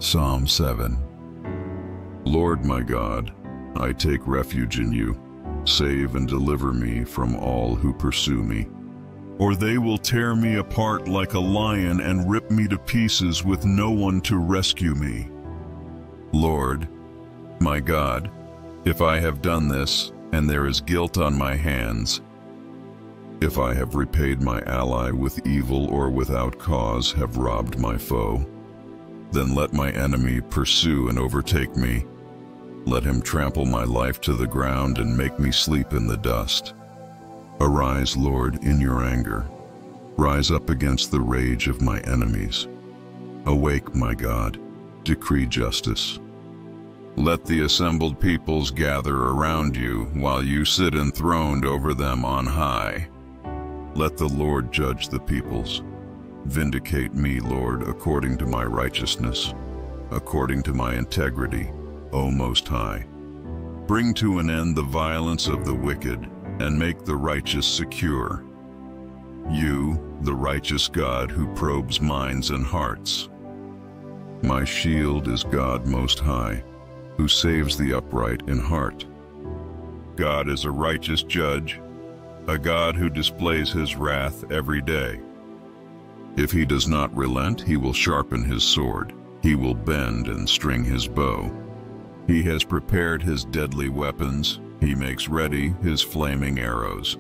Psalm 7 Lord my God, I take refuge in you. Save and deliver me from all who pursue me. Or they will tear me apart like a lion and rip me to pieces with no one to rescue me. Lord, my God, if I have done this, and there is guilt on my hands, if I have repaid my ally with evil or without cause have robbed my foe, then let my enemy pursue and overtake me. Let him trample my life to the ground and make me sleep in the dust. Arise, Lord, in your anger. Rise up against the rage of my enemies. Awake, my God, decree justice. Let the assembled peoples gather around you while you sit enthroned over them on high. Let the Lord judge the peoples. Vindicate me, Lord, according to my righteousness, according to my integrity, O Most High. Bring to an end the violence of the wicked, and make the righteous secure. You, the righteous God who probes minds and hearts. My shield is God Most High, who saves the upright in heart. God is a righteous judge, a God who displays his wrath every day. If he does not relent, he will sharpen his sword. He will bend and string his bow. He has prepared his deadly weapons. He makes ready his flaming arrows.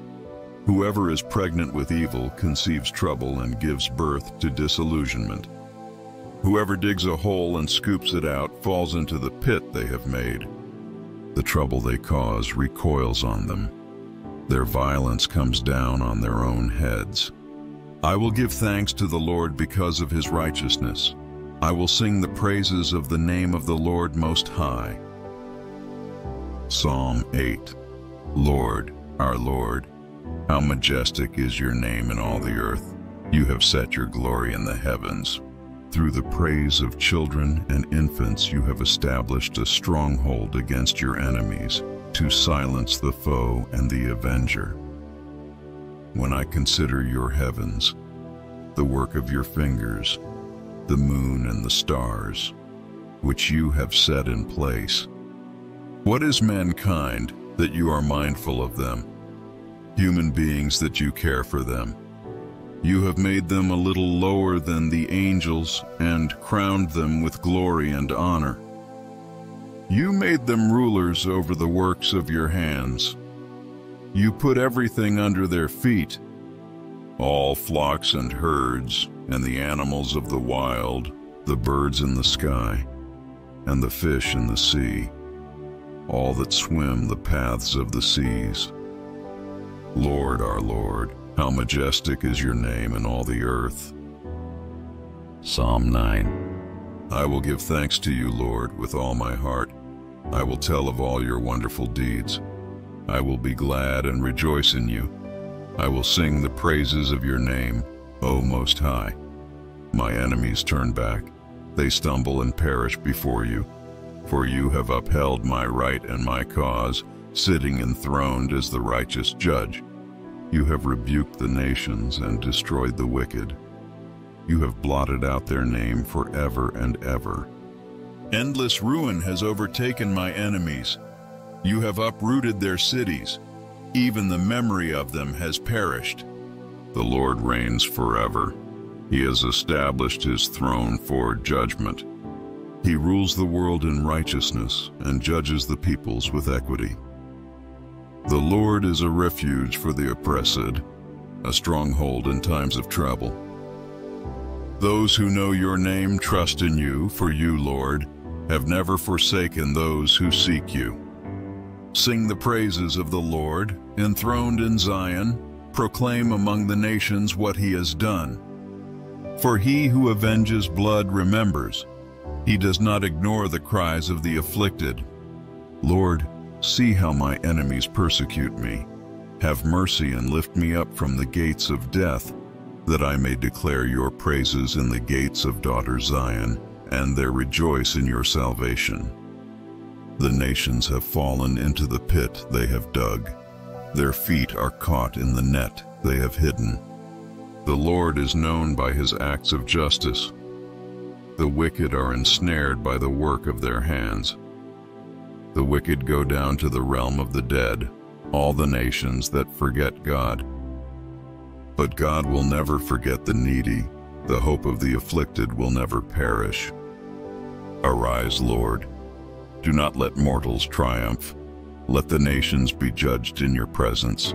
Whoever is pregnant with evil conceives trouble and gives birth to disillusionment. Whoever digs a hole and scoops it out falls into the pit they have made. The trouble they cause recoils on them. Their violence comes down on their own heads. I will give thanks to the Lord because of his righteousness. I will sing the praises of the name of the Lord Most High. Psalm 8 Lord, our Lord, how majestic is your name in all the earth. You have set your glory in the heavens. Through the praise of children and infants you have established a stronghold against your enemies to silence the foe and the avenger. When I consider your heavens, the work of your fingers, the moon and the stars, which you have set in place. What is mankind that you are mindful of them? Human beings that you care for them. You have made them a little lower than the angels and crowned them with glory and honor. You made them rulers over the works of your hands. You put everything under their feet, all flocks and herds, and the animals of the wild, the birds in the sky, and the fish in the sea, all that swim the paths of the seas. Lord, our Lord, how majestic is your name in all the earth. Psalm 9 I will give thanks to you, Lord, with all my heart. I will tell of all your wonderful deeds. I will be glad and rejoice in you. I will sing the praises of your name, O Most High. My enemies turn back. They stumble and perish before you. For you have upheld my right and my cause, sitting enthroned as the righteous judge. You have rebuked the nations and destroyed the wicked. You have blotted out their name forever and ever. Endless ruin has overtaken my enemies. You have uprooted their cities. Even the memory of them has perished. The Lord reigns forever. He has established his throne for judgment. He rules the world in righteousness and judges the peoples with equity. The Lord is a refuge for the oppressed, a stronghold in times of trouble. Those who know your name trust in you, for you, Lord, have never forsaken those who seek you. Sing the praises of the Lord, enthroned in Zion, proclaim among the nations what he has done. For he who avenges blood remembers. He does not ignore the cries of the afflicted. Lord, see how my enemies persecute me. Have mercy and lift me up from the gates of death, that I may declare your praises in the gates of daughter Zion, and there rejoice in your salvation. The nations have fallen into the pit they have dug. Their feet are caught in the net they have hidden. The Lord is known by his acts of justice. The wicked are ensnared by the work of their hands. The wicked go down to the realm of the dead, all the nations that forget God. But God will never forget the needy. The hope of the afflicted will never perish. Arise, Lord. Do not let mortals triumph. Let the nations be judged in your presence.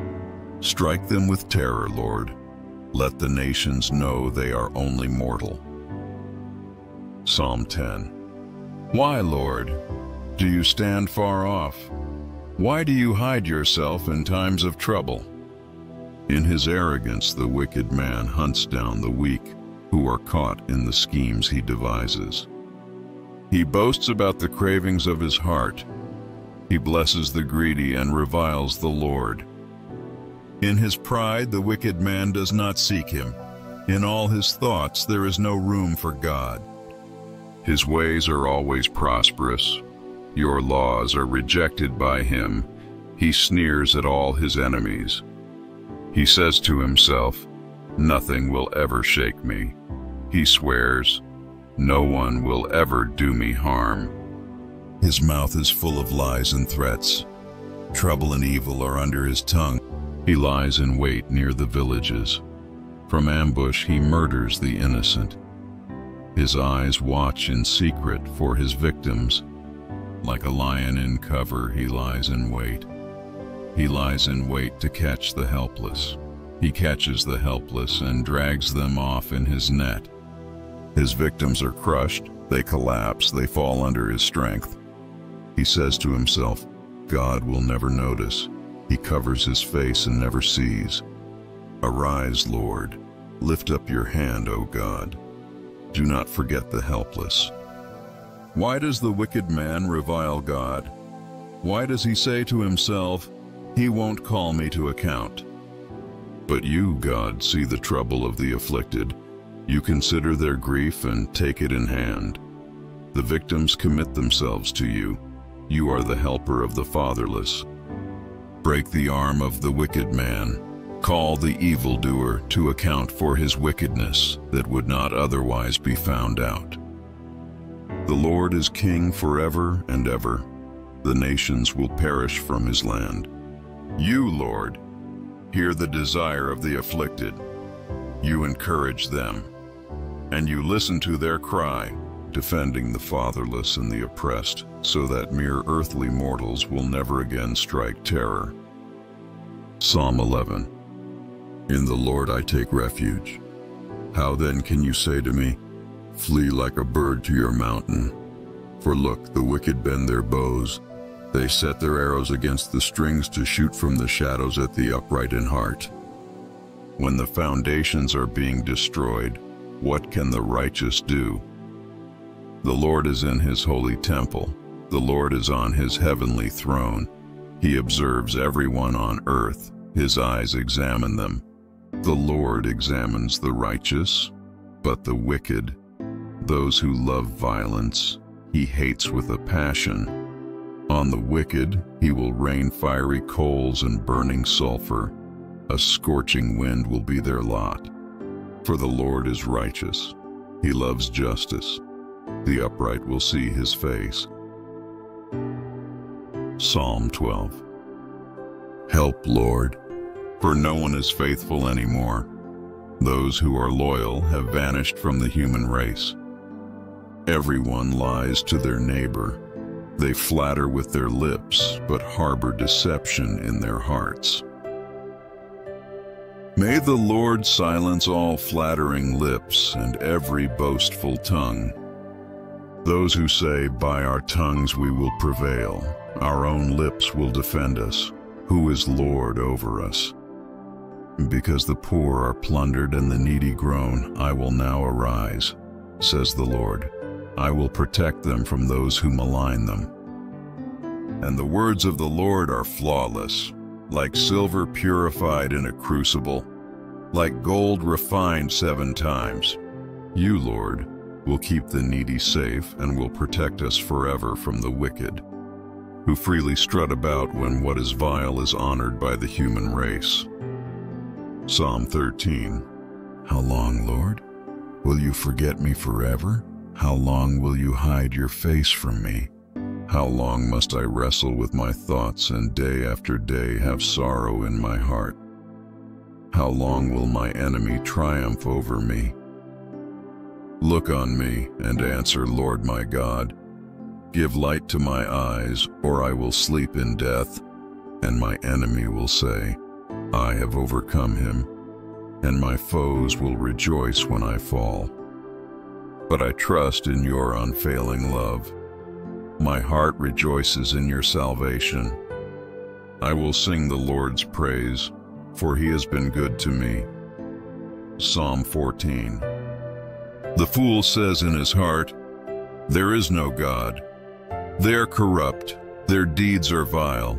Strike them with terror, Lord. Let the nations know they are only mortal. Psalm 10 Why, Lord, do you stand far off? Why do you hide yourself in times of trouble? In his arrogance the wicked man hunts down the weak, who are caught in the schemes he devises. He boasts about the cravings of his heart. He blesses the greedy and reviles the Lord. In his pride, the wicked man does not seek him. In all his thoughts, there is no room for God. His ways are always prosperous. Your laws are rejected by him. He sneers at all his enemies. He says to himself, Nothing will ever shake me. He swears, No one will ever do me harm. His mouth is full of lies and threats. Trouble and evil are under his tongue. He lies in wait near the villages. From ambush he murders the innocent. His eyes watch in secret for his victims. Like a lion in cover, he lies in wait. He lies in wait to catch the helpless. He catches the helpless and drags them off in his net. His victims are crushed, they collapse, they fall under his strength. He says to himself, God will never notice. He covers his face and never sees. Arise, Lord. Lift up your hand, O God. Do not forget the helpless. Why does the wicked man revile God? Why does he say to himself, He won't call me to account? But you, God, see the trouble of the afflicted. You consider their grief and take it in hand. The victims commit themselves to you. You are the helper of the fatherless. Break the arm of the wicked man. Call the evildoer to account for his wickedness that would not otherwise be found out. The Lord is king forever and ever. The nations will perish from his land. You, Lord, hear the desire of the afflicted. You encourage them, and you listen to their cry, defending the fatherless and the oppressed, so that mere earthly mortals will never again strike terror. Psalm 11 In the Lord I take refuge. How then can you say to me, Flee like a bird to your mountain? For look, the wicked bend their bows, they set their arrows against the strings to shoot from the shadows at the upright in heart. When the foundations are being destroyed, what can the righteous do? The Lord is in his holy temple. The Lord is on his heavenly throne. He observes everyone on earth. His eyes examine them. The Lord examines the righteous, but the wicked, those who love violence, he hates with a passion. On the wicked he will rain fiery coals and burning sulfur. A scorching wind will be their lot. For the Lord is righteous. He loves justice. The upright will see his face. Psalm 12 Help, Lord, for no one is faithful anymore. Those who are loyal have vanished from the human race. Everyone lies to their neighbor they flatter with their lips, but harbor deception in their hearts. May the Lord silence all flattering lips and every boastful tongue. Those who say, by our tongues we will prevail, our own lips will defend us, who is Lord over us. Because the poor are plundered and the needy groan, I will now arise, says the Lord. I will protect them from those who malign them. And the words of the Lord are flawless, like silver purified in a crucible, like gold refined seven times. You, Lord, will keep the needy safe and will protect us forever from the wicked, who freely strut about when what is vile is honored by the human race. Psalm 13 How long, Lord? Will you forget me forever? How long will you hide your face from me? How long must I wrestle with my thoughts and day after day have sorrow in my heart? How long will my enemy triumph over me? Look on me and answer, Lord my God. Give light to my eyes, or I will sleep in death, and my enemy will say, I have overcome him, and my foes will rejoice when I fall but I trust in your unfailing love. My heart rejoices in your salvation. I will sing the Lord's praise, for he has been good to me. Psalm 14 The fool says in his heart, There is no God. They are corrupt, their deeds are vile.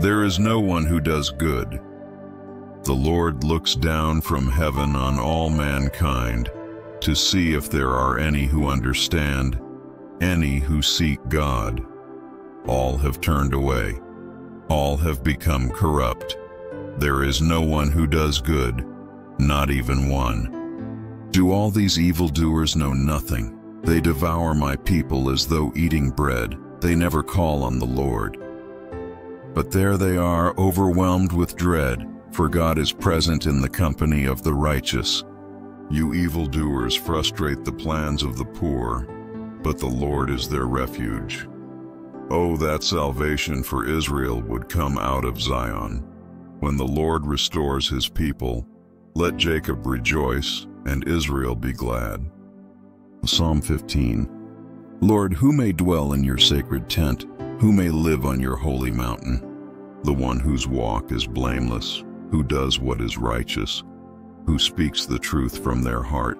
There is no one who does good. The Lord looks down from heaven on all mankind to see if there are any who understand, any who seek God. All have turned away. All have become corrupt. There is no one who does good, not even one. Do all these evildoers know nothing? They devour my people as though eating bread. They never call on the Lord. But there they are, overwhelmed with dread, for God is present in the company of the righteous. You evildoers frustrate the plans of the poor, but the Lord is their refuge. Oh, that salvation for Israel would come out of Zion. When the Lord restores his people, let Jacob rejoice and Israel be glad. Psalm 15 Lord, who may dwell in your sacred tent? Who may live on your holy mountain? The one whose walk is blameless, who does what is righteous, who speaks the truth from their heart,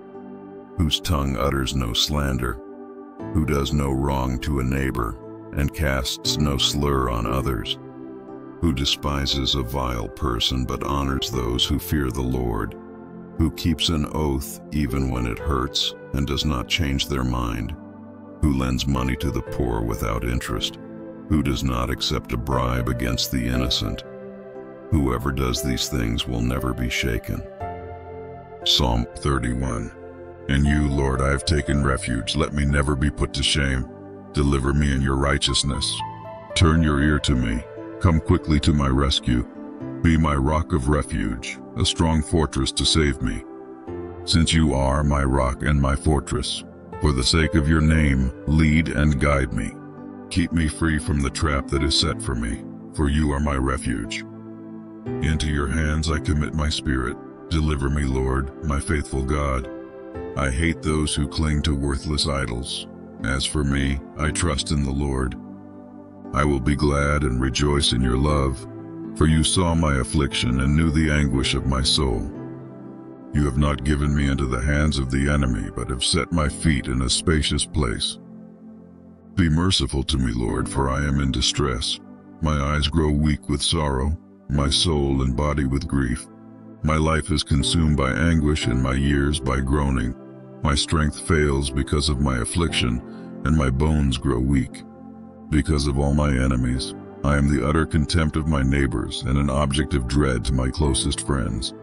whose tongue utters no slander, who does no wrong to a neighbor, and casts no slur on others, who despises a vile person but honors those who fear the Lord, who keeps an oath even when it hurts and does not change their mind, who lends money to the poor without interest, who does not accept a bribe against the innocent. Whoever does these things will never be shaken. Psalm 31 In you, Lord, I have taken refuge. Let me never be put to shame. Deliver me in your righteousness. Turn your ear to me. Come quickly to my rescue. Be my rock of refuge, a strong fortress to save me. Since you are my rock and my fortress, for the sake of your name, lead and guide me. Keep me free from the trap that is set for me, for you are my refuge. Into your hands I commit my spirit. Deliver me, Lord, my faithful God. I hate those who cling to worthless idols. As for me, I trust in the Lord. I will be glad and rejoice in your love, for you saw my affliction and knew the anguish of my soul. You have not given me into the hands of the enemy, but have set my feet in a spacious place. Be merciful to me, Lord, for I am in distress. My eyes grow weak with sorrow, my soul and body with grief. My life is consumed by anguish and my years by groaning. My strength fails because of my affliction, and my bones grow weak. Because of all my enemies, I am the utter contempt of my neighbors and an object of dread to my closest friends.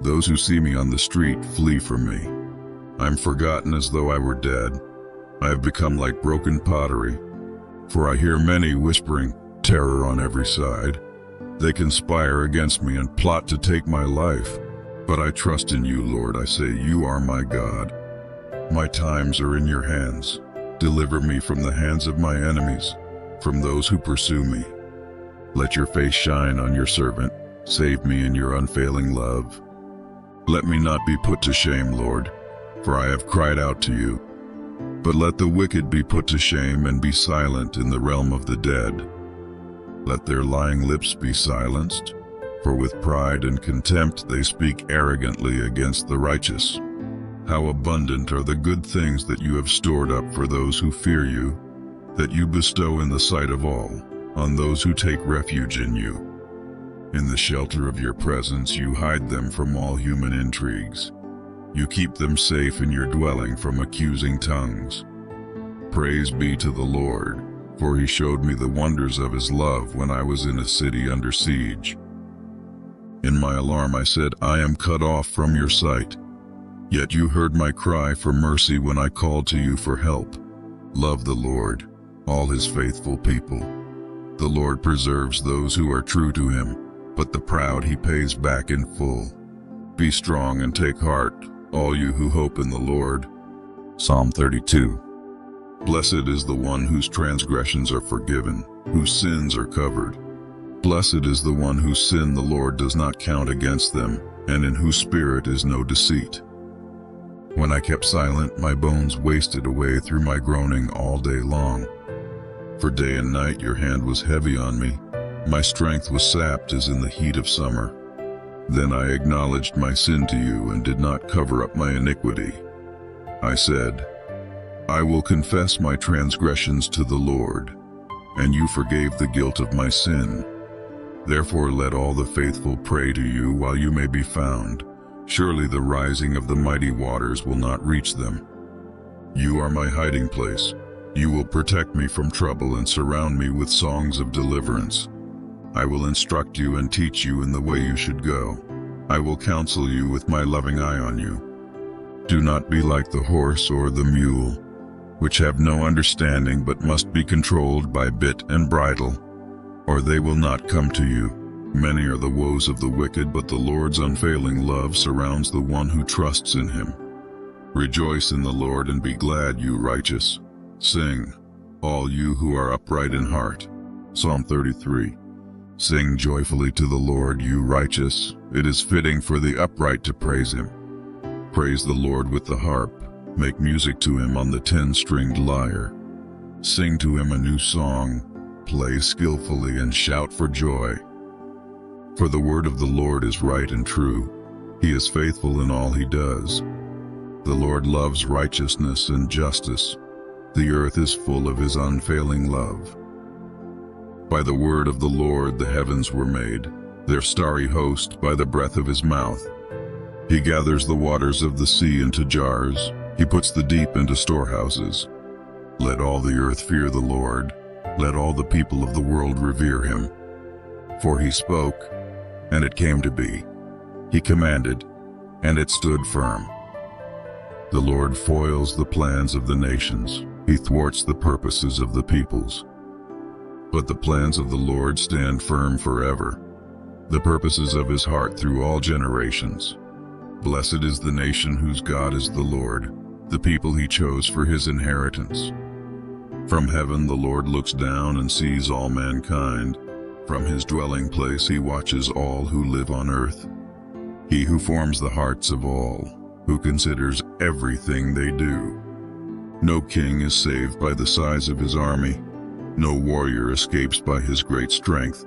Those who see me on the street flee from me. I am forgotten as though I were dead. I have become like broken pottery, for I hear many whispering terror on every side. They conspire against me and plot to take my life. But I trust in you, Lord. I say, You are my God. My times are in your hands. Deliver me from the hands of my enemies, from those who pursue me. Let your face shine on your servant. Save me in your unfailing love. Let me not be put to shame, Lord, for I have cried out to you. But let the wicked be put to shame and be silent in the realm of the dead. Let their lying lips be silenced, for with pride and contempt they speak arrogantly against the righteous. How abundant are the good things that you have stored up for those who fear you, that you bestow in the sight of all, on those who take refuge in you. In the shelter of your presence you hide them from all human intrigues. You keep them safe in your dwelling from accusing tongues. Praise be to the Lord, for he showed me the wonders of his love when I was in a city under siege. In my alarm I said, I am cut off from your sight. Yet you heard my cry for mercy when I called to you for help. Love the Lord, all his faithful people. The Lord preserves those who are true to him, but the proud he pays back in full. Be strong and take heart, all you who hope in the Lord. Psalm 32 Blessed is the one whose transgressions are forgiven, whose sins are covered. Blessed is the one whose sin the Lord does not count against them, and in whose spirit is no deceit. When I kept silent, my bones wasted away through my groaning all day long. For day and night your hand was heavy on me. My strength was sapped as in the heat of summer. Then I acknowledged my sin to you and did not cover up my iniquity. I said, I will confess my transgressions to the Lord, and you forgave the guilt of my sin. Therefore let all the faithful pray to you while you may be found. Surely the rising of the mighty waters will not reach them. You are my hiding place. You will protect me from trouble and surround me with songs of deliverance. I will instruct you and teach you in the way you should go. I will counsel you with my loving eye on you. Do not be like the horse or the mule, which have no understanding but must be controlled by bit and bridle, or they will not come to you. Many are the woes of the wicked, but the Lord's unfailing love surrounds the one who trusts in him. Rejoice in the Lord and be glad, you righteous. Sing, all you who are upright in heart. Psalm 33. Sing joyfully to the Lord, you righteous. It is fitting for the upright to praise him. Praise the Lord with the harp. Make music to him on the ten-stringed lyre. Sing to him a new song. Play skillfully and shout for joy. For the word of the Lord is right and true. He is faithful in all he does. The Lord loves righteousness and justice. The earth is full of his unfailing love. By the word of the Lord the heavens were made, their starry host by the breath of his mouth. He gathers the waters of the sea into jars, he puts the deep into storehouses. Let all the earth fear the Lord, let all the people of the world revere him. For he spoke, and it came to be. He commanded, and it stood firm. The Lord foils the plans of the nations. He thwarts the purposes of the peoples. But the plans of the Lord stand firm forever, the purposes of his heart through all generations. Blessed is the nation whose God is the Lord, the people he chose for his inheritance. From heaven the Lord looks down and sees all mankind. From his dwelling place he watches all who live on earth. He who forms the hearts of all, who considers everything they do. No king is saved by the size of his army. No warrior escapes by his great strength.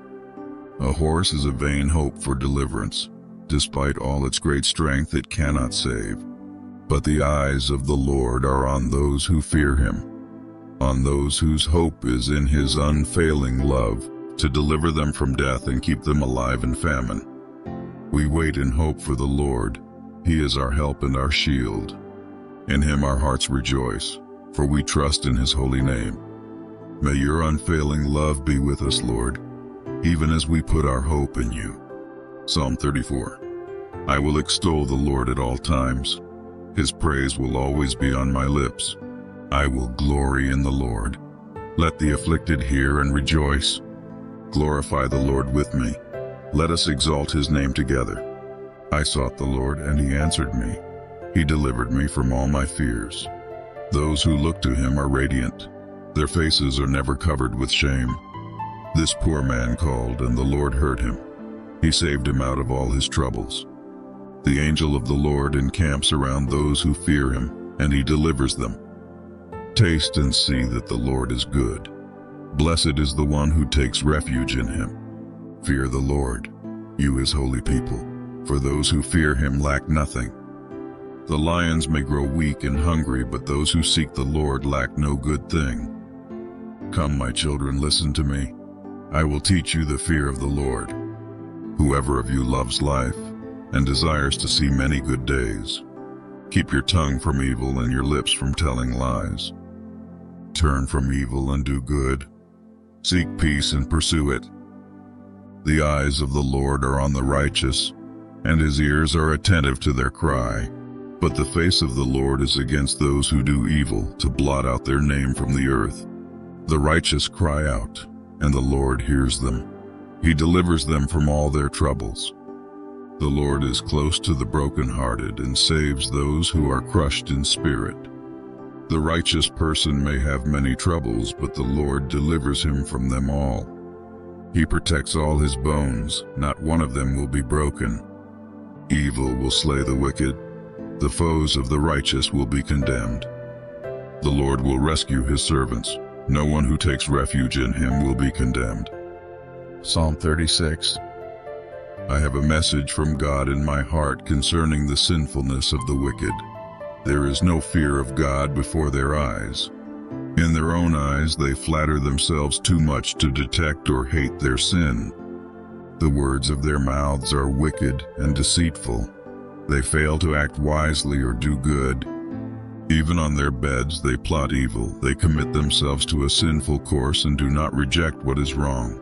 A horse is a vain hope for deliverance. Despite all its great strength, it cannot save. But the eyes of the Lord are on those who fear him, on those whose hope is in his unfailing love, to deliver them from death and keep them alive in famine. We wait in hope for the Lord. He is our help and our shield. In him our hearts rejoice, for we trust in his holy name. May your unfailing love be with us, Lord, even as we put our hope in you. Psalm 34 I will extol the Lord at all times. His praise will always be on my lips. I will glory in the Lord. Let the afflicted hear and rejoice. Glorify the Lord with me. Let us exalt his name together. I sought the Lord, and he answered me. He delivered me from all my fears. Those who look to him are radiant. Their faces are never covered with shame. This poor man called, and the Lord heard him. He saved him out of all his troubles. The angel of the Lord encamps around those who fear him, and he delivers them. Taste and see that the Lord is good. Blessed is the one who takes refuge in him. Fear the Lord, you his holy people, for those who fear him lack nothing. The lions may grow weak and hungry, but those who seek the Lord lack no good thing. Come, my children, listen to me. I will teach you the fear of the Lord. Whoever of you loves life and desires to see many good days. Keep your tongue from evil and your lips from telling lies. Turn from evil and do good. Seek peace and pursue it. The eyes of the Lord are on the righteous, and his ears are attentive to their cry. But the face of the Lord is against those who do evil, to blot out their name from the earth. The righteous cry out, and the Lord hears them. He delivers them from all their troubles. The Lord is close to the brokenhearted and saves those who are crushed in spirit. The righteous person may have many troubles, but the Lord delivers him from them all. He protects all his bones, not one of them will be broken. Evil will slay the wicked, the foes of the righteous will be condemned. The Lord will rescue his servants, no one who takes refuge in him will be condemned. Psalm 36 I have a message from God in my heart concerning the sinfulness of the wicked. There is no fear of God before their eyes. In their own eyes they flatter themselves too much to detect or hate their sin. The words of their mouths are wicked and deceitful. They fail to act wisely or do good. Even on their beds they plot evil. They commit themselves to a sinful course and do not reject what is wrong.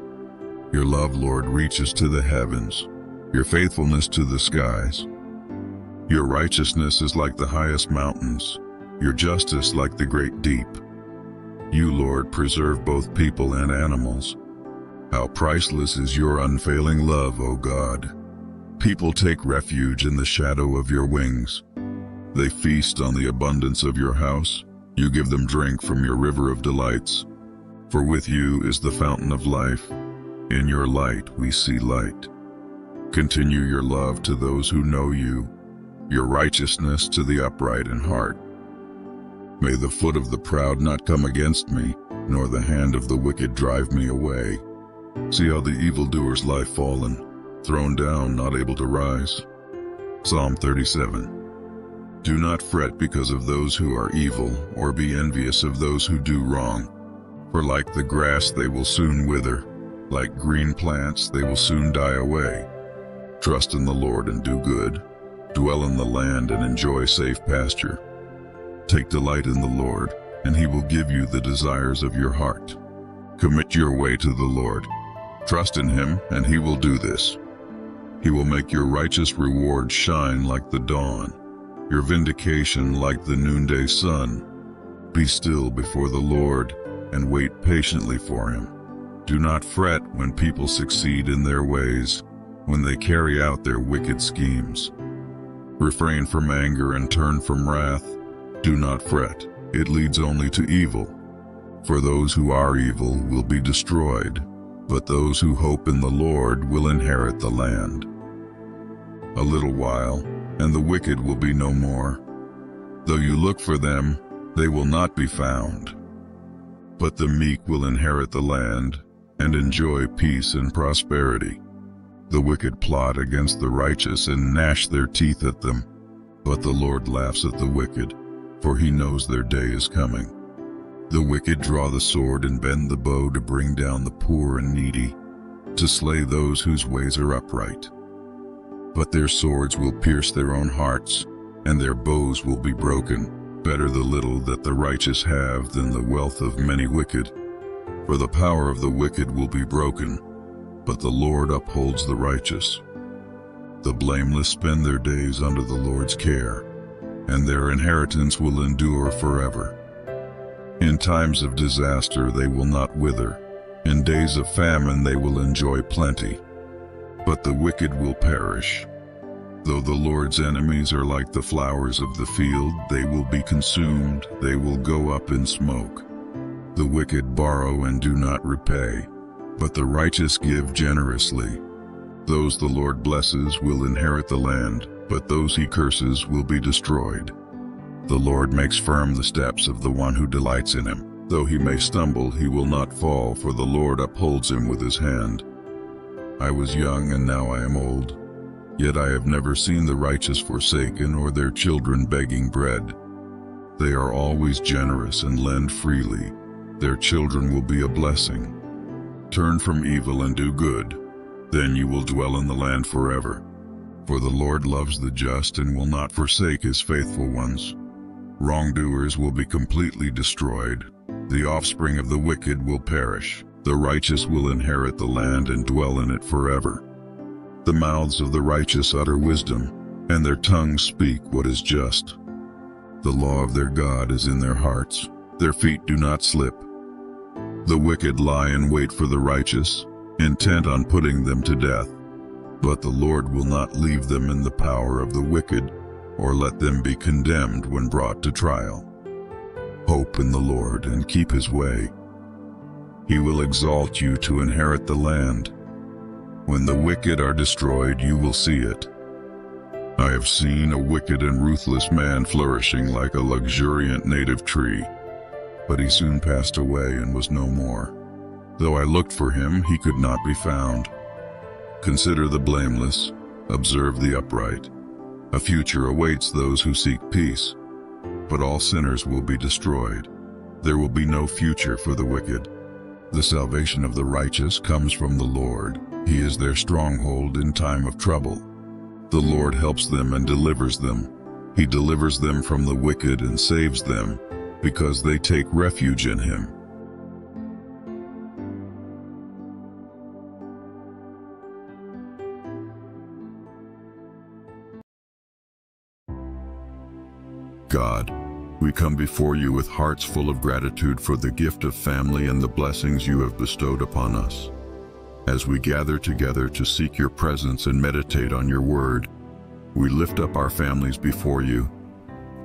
Your love, Lord, reaches to the heavens your faithfulness to the skies. Your righteousness is like the highest mountains, your justice like the great deep. You, Lord, preserve both people and animals. How priceless is your unfailing love, O God. People take refuge in the shadow of your wings. They feast on the abundance of your house. You give them drink from your river of delights. For with you is the fountain of life. In your light we see light. Continue your love to those who know you, your righteousness to the upright in heart. May the foot of the proud not come against me, nor the hand of the wicked drive me away. See how the evildoers lie fallen, thrown down, not able to rise. Psalm 37 Do not fret because of those who are evil, or be envious of those who do wrong. For like the grass they will soon wither, like green plants they will soon die away. Trust in the Lord and do good. Dwell in the land and enjoy safe pasture. Take delight in the Lord, and he will give you the desires of your heart. Commit your way to the Lord. Trust in him, and he will do this. He will make your righteous reward shine like the dawn, your vindication like the noonday sun. Be still before the Lord and wait patiently for him. Do not fret when people succeed in their ways, when they carry out their wicked schemes. Refrain from anger and turn from wrath. Do not fret, it leads only to evil. For those who are evil will be destroyed, but those who hope in the Lord will inherit the land. A little while, and the wicked will be no more. Though you look for them, they will not be found. But the meek will inherit the land and enjoy peace and prosperity. The wicked plot against the righteous and gnash their teeth at them. But the Lord laughs at the wicked, for he knows their day is coming. The wicked draw the sword and bend the bow to bring down the poor and needy, to slay those whose ways are upright. But their swords will pierce their own hearts, and their bows will be broken. Better the little that the righteous have than the wealth of many wicked. For the power of the wicked will be broken, but the Lord upholds the righteous. The blameless spend their days under the Lord's care, and their inheritance will endure forever. In times of disaster they will not wither, in days of famine they will enjoy plenty but the wicked will perish. Though the Lord's enemies are like the flowers of the field, they will be consumed, they will go up in smoke. The wicked borrow and do not repay, but the righteous give generously. Those the Lord blesses will inherit the land, but those he curses will be destroyed. The Lord makes firm the steps of the one who delights in him. Though he may stumble, he will not fall, for the Lord upholds him with his hand. I was young and now I am old. Yet I have never seen the righteous forsaken or their children begging bread. They are always generous and lend freely. Their children will be a blessing. Turn from evil and do good. Then you will dwell in the land forever. For the Lord loves the just and will not forsake his faithful ones. Wrongdoers will be completely destroyed. The offspring of the wicked will perish. The righteous will inherit the land and dwell in it forever. The mouths of the righteous utter wisdom, and their tongues speak what is just. The law of their God is in their hearts, their feet do not slip. The wicked lie in wait for the righteous, intent on putting them to death. But the Lord will not leave them in the power of the wicked, or let them be condemned when brought to trial. Hope in the Lord and keep his way, he will exalt you to inherit the land. When the wicked are destroyed, you will see it. I have seen a wicked and ruthless man flourishing like a luxuriant native tree, but he soon passed away and was no more. Though I looked for him, he could not be found. Consider the blameless, observe the upright. A future awaits those who seek peace, but all sinners will be destroyed. There will be no future for the wicked. The salvation of the righteous comes from the Lord. He is their stronghold in time of trouble. The Lord helps them and delivers them. He delivers them from the wicked and saves them, because they take refuge in him. God, we come before you with hearts full of gratitude for the gift of family and the blessings you have bestowed upon us. As we gather together to seek your presence and meditate on your word, we lift up our families before you,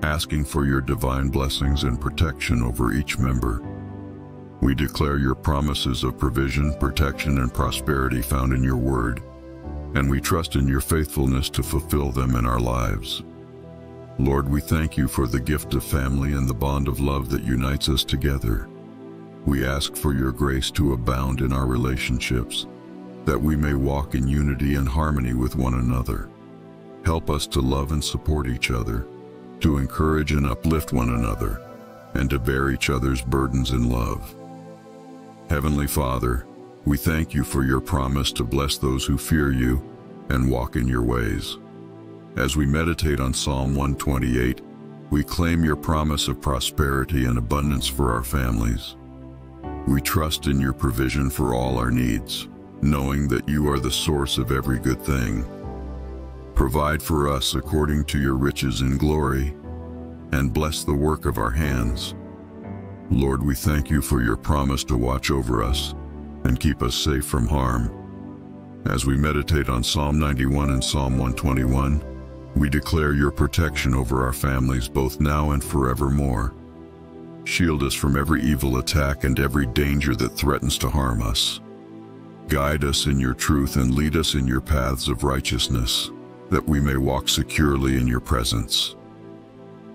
asking for your divine blessings and protection over each member. We declare your promises of provision, protection, and prosperity found in your word, and we trust in your faithfulness to fulfill them in our lives. Lord, we thank you for the gift of family and the bond of love that unites us together. We ask for your grace to abound in our relationships, that we may walk in unity and harmony with one another. Help us to love and support each other, to encourage and uplift one another, and to bear each other's burdens in love. Heavenly Father, we thank you for your promise to bless those who fear you and walk in your ways. As we meditate on Psalm 128, we claim your promise of prosperity and abundance for our families. We trust in your provision for all our needs, knowing that you are the source of every good thing. Provide for us according to your riches in glory, and bless the work of our hands. Lord, we thank you for your promise to watch over us and keep us safe from harm. As we meditate on Psalm 91 and Psalm 121, we declare your protection over our families both now and forevermore. Shield us from every evil attack and every danger that threatens to harm us. Guide us in your truth and lead us in your paths of righteousness, that we may walk securely in your presence.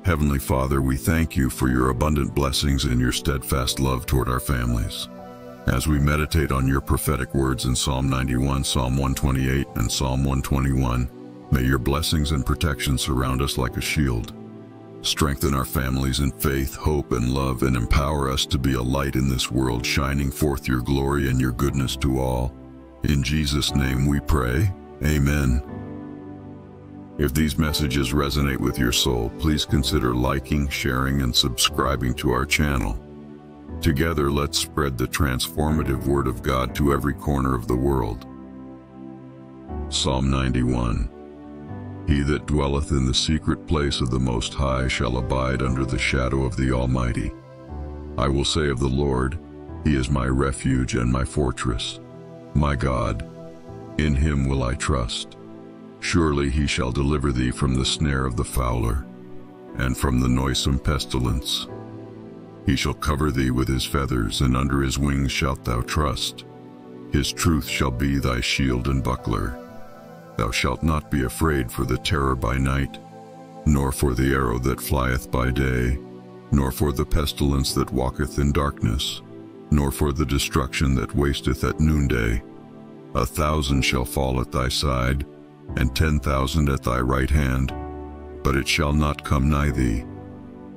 Heavenly Father, we thank you for your abundant blessings and your steadfast love toward our families. As we meditate on your prophetic words in Psalm 91, Psalm 128, and Psalm 121, May your blessings and protection surround us like a shield. Strengthen our families in faith, hope, and love, and empower us to be a light in this world, shining forth your glory and your goodness to all. In Jesus' name we pray. Amen. If these messages resonate with your soul, please consider liking, sharing, and subscribing to our channel. Together, let's spread the transformative Word of God to every corner of the world. Psalm 91 he that dwelleth in the secret place of the Most High shall abide under the shadow of the Almighty. I will say of the Lord, He is my refuge and my fortress, my God. In him will I trust. Surely he shall deliver thee from the snare of the fowler, and from the noisome pestilence. He shall cover thee with his feathers, and under his wings shalt thou trust. His truth shall be thy shield and buckler. Thou shalt not be afraid for the terror by night, nor for the arrow that flieth by day, nor for the pestilence that walketh in darkness, nor for the destruction that wasteth at noonday. A thousand shall fall at thy side, and ten thousand at thy right hand, but it shall not come nigh thee.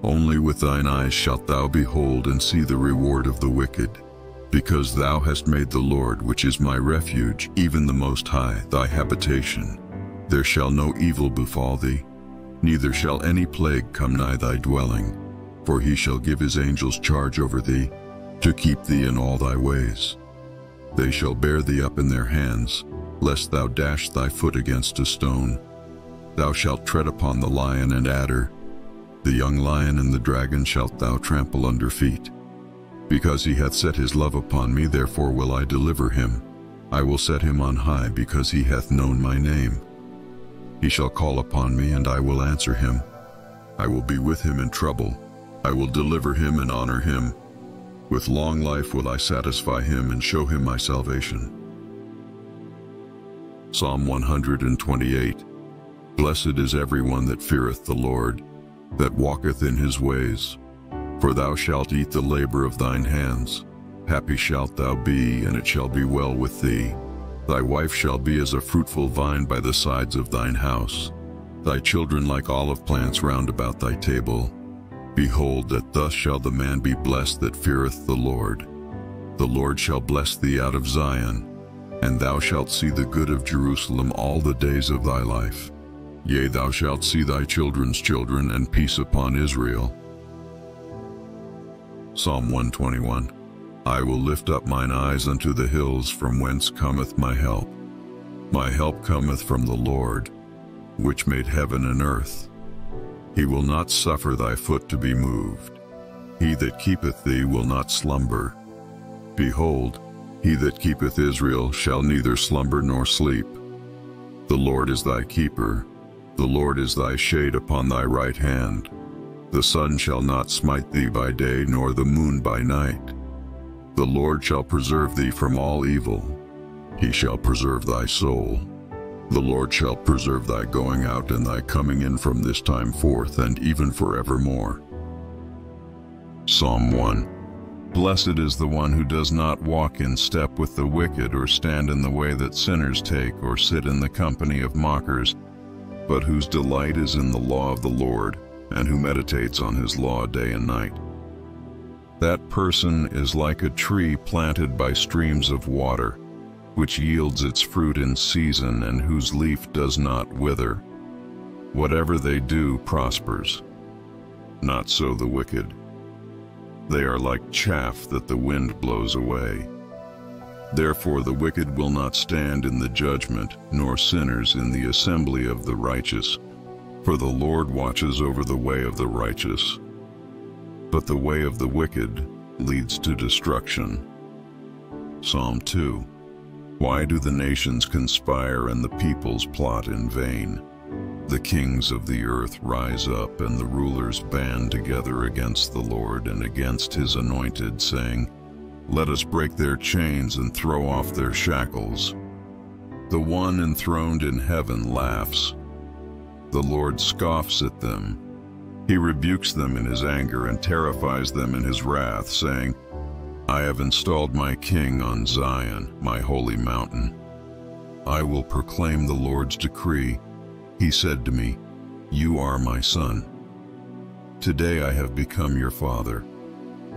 Only with thine eyes shalt thou behold and see the reward of the wicked because thou hast made the Lord, which is my refuge, even the Most High, thy habitation. There shall no evil befall thee, neither shall any plague come nigh thy dwelling. For he shall give his angels charge over thee, to keep thee in all thy ways. They shall bear thee up in their hands, lest thou dash thy foot against a stone. Thou shalt tread upon the lion and adder, the young lion and the dragon shalt thou trample under feet. Because he hath set his love upon me, therefore will I deliver him. I will set him on high, because he hath known my name. He shall call upon me, and I will answer him. I will be with him in trouble. I will deliver him and honor him. With long life will I satisfy him and show him my salvation. Psalm 128 Blessed is everyone that feareth the Lord, that walketh in his ways. For thou shalt eat the labor of thine hands. Happy shalt thou be, and it shall be well with thee. Thy wife shall be as a fruitful vine by the sides of thine house, thy children like olive plants round about thy table. Behold, that thus shall the man be blessed that feareth the Lord. The Lord shall bless thee out of Zion, and thou shalt see the good of Jerusalem all the days of thy life. Yea, thou shalt see thy children's children, and peace upon Israel. Psalm 121 I will lift up mine eyes unto the hills from whence cometh my help. My help cometh from the Lord, which made heaven and earth. He will not suffer thy foot to be moved. He that keepeth thee will not slumber. Behold, He that keepeth Israel shall neither slumber nor sleep. The Lord is thy keeper. The Lord is thy shade upon thy right hand. The sun shall not smite thee by day, nor the moon by night. The Lord shall preserve thee from all evil. He shall preserve thy soul. The Lord shall preserve thy going out and thy coming in from this time forth and even forevermore. Psalm 1 Blessed is the one who does not walk in step with the wicked or stand in the way that sinners take or sit in the company of mockers, but whose delight is in the law of the Lord and who meditates on his law day and night. That person is like a tree planted by streams of water, which yields its fruit in season and whose leaf does not wither. Whatever they do prospers. Not so the wicked. They are like chaff that the wind blows away. Therefore the wicked will not stand in the judgment, nor sinners in the assembly of the righteous. For the Lord watches over the way of the righteous, but the way of the wicked leads to destruction. Psalm 2 Why do the nations conspire and the peoples plot in vain? The kings of the earth rise up and the rulers band together against the Lord and against his anointed, saying, Let us break their chains and throw off their shackles. The one enthroned in heaven laughs. The Lord scoffs at them he rebukes them in his anger and terrifies them in his wrath, saying, I have installed my king on Zion, my holy mountain. I will proclaim the Lord's decree. He said to me, You are my son. Today I have become your father.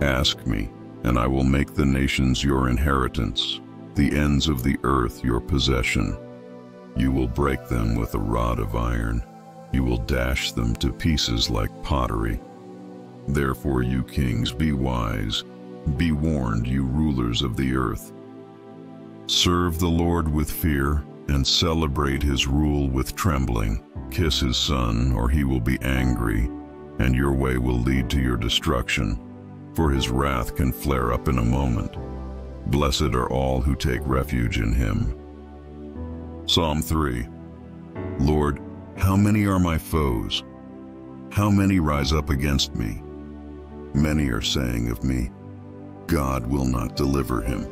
Ask me, and I will make the nations your inheritance, the ends of the earth your possession. You will break them with a rod of iron. You will dash them to pieces like pottery. Therefore, you kings, be wise. Be warned, you rulers of the earth. Serve the Lord with fear and celebrate his rule with trembling. Kiss his son, or he will be angry, and your way will lead to your destruction, for his wrath can flare up in a moment. Blessed are all who take refuge in him. Psalm 3 Lord, how many are my foes? How many rise up against me? Many are saying of me, God will not deliver him.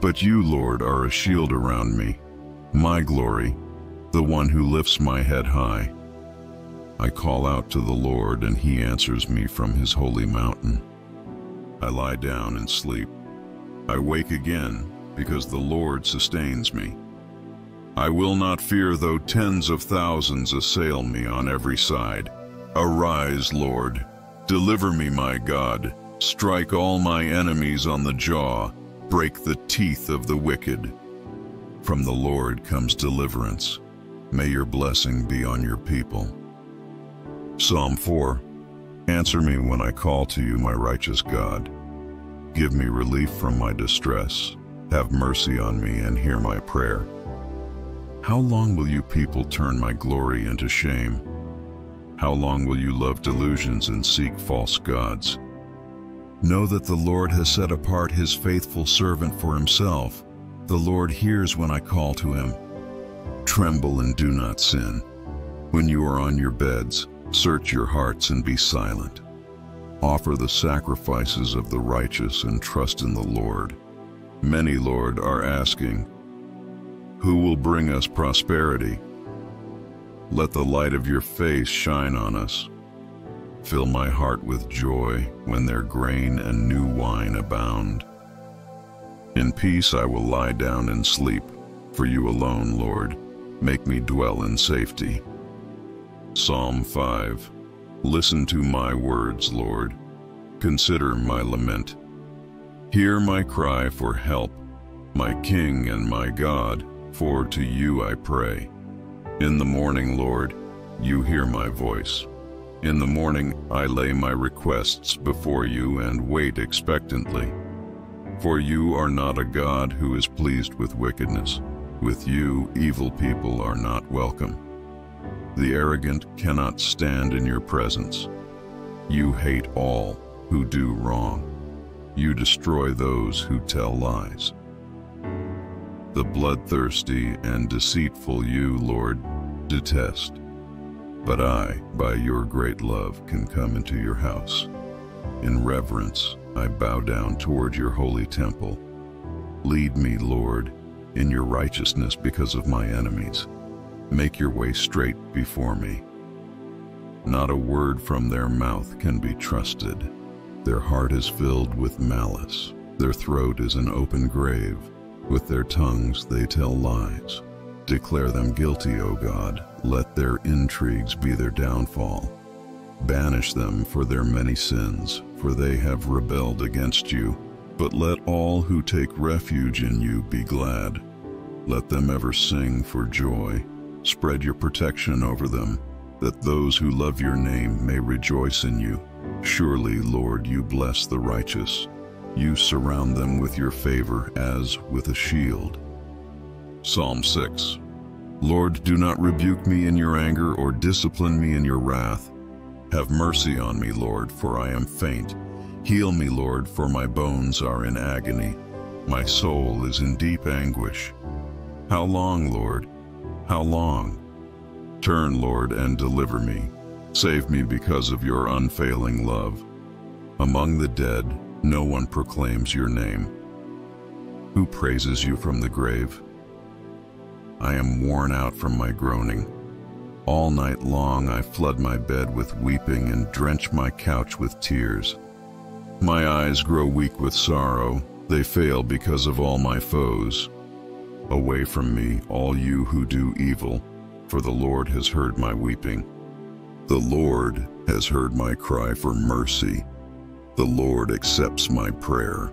But you, Lord, are a shield around me, my glory, the one who lifts my head high. I call out to the Lord, and he answers me from his holy mountain. I lie down and sleep. I wake again, because the Lord sustains me. I will not fear though tens of thousands assail me on every side. Arise, Lord. Deliver me, my God. Strike all my enemies on the jaw. Break the teeth of the wicked. From the Lord comes deliverance. May your blessing be on your people. Psalm 4 Answer me when I call to you, my righteous God. Give me relief from my distress. Have mercy on me and hear my prayer. How long will you people turn my glory into shame? How long will you love delusions and seek false gods? Know that the Lord has set apart his faithful servant for himself. The Lord hears when I call to him. Tremble and do not sin. When you are on your beds, search your hearts and be silent. Offer the sacrifices of the righteous and trust in the Lord. Many, Lord, are asking, who will bring us prosperity? Let the light of your face shine on us. Fill my heart with joy when their grain and new wine abound. In peace I will lie down and sleep, for you alone, Lord, make me dwell in safety. Psalm 5 Listen to my words, Lord. Consider my lament. Hear my cry for help, my King and my God for to you I pray. In the morning, Lord, you hear my voice. In the morning I lay my requests before you and wait expectantly. For you are not a God who is pleased with wickedness. With you evil people are not welcome. The arrogant cannot stand in your presence. You hate all who do wrong. You destroy those who tell lies. The bloodthirsty and deceitful you, Lord, detest. But I, by your great love, can come into your house. In reverence, I bow down toward your holy temple. Lead me, Lord, in your righteousness because of my enemies. Make your way straight before me. Not a word from their mouth can be trusted. Their heart is filled with malice. Their throat is an open grave. With their tongues they tell lies. Declare them guilty, O God. Let their intrigues be their downfall. Banish them for their many sins, for they have rebelled against you. But let all who take refuge in you be glad. Let them ever sing for joy. Spread your protection over them, that those who love your name may rejoice in you. Surely, Lord, you bless the righteous. You surround them with your favor as with a shield. Psalm 6 Lord, do not rebuke me in your anger or discipline me in your wrath. Have mercy on me, Lord, for I am faint. Heal me, Lord, for my bones are in agony. My soul is in deep anguish. How long, Lord? How long? Turn, Lord, and deliver me. Save me because of your unfailing love. Among the dead, no one proclaims your name. Who praises you from the grave? I am worn out from my groaning. All night long I flood my bed with weeping and drench my couch with tears. My eyes grow weak with sorrow, they fail because of all my foes. Away from me, all you who do evil, for the Lord has heard my weeping. The Lord has heard my cry for mercy. The Lord accepts my prayer.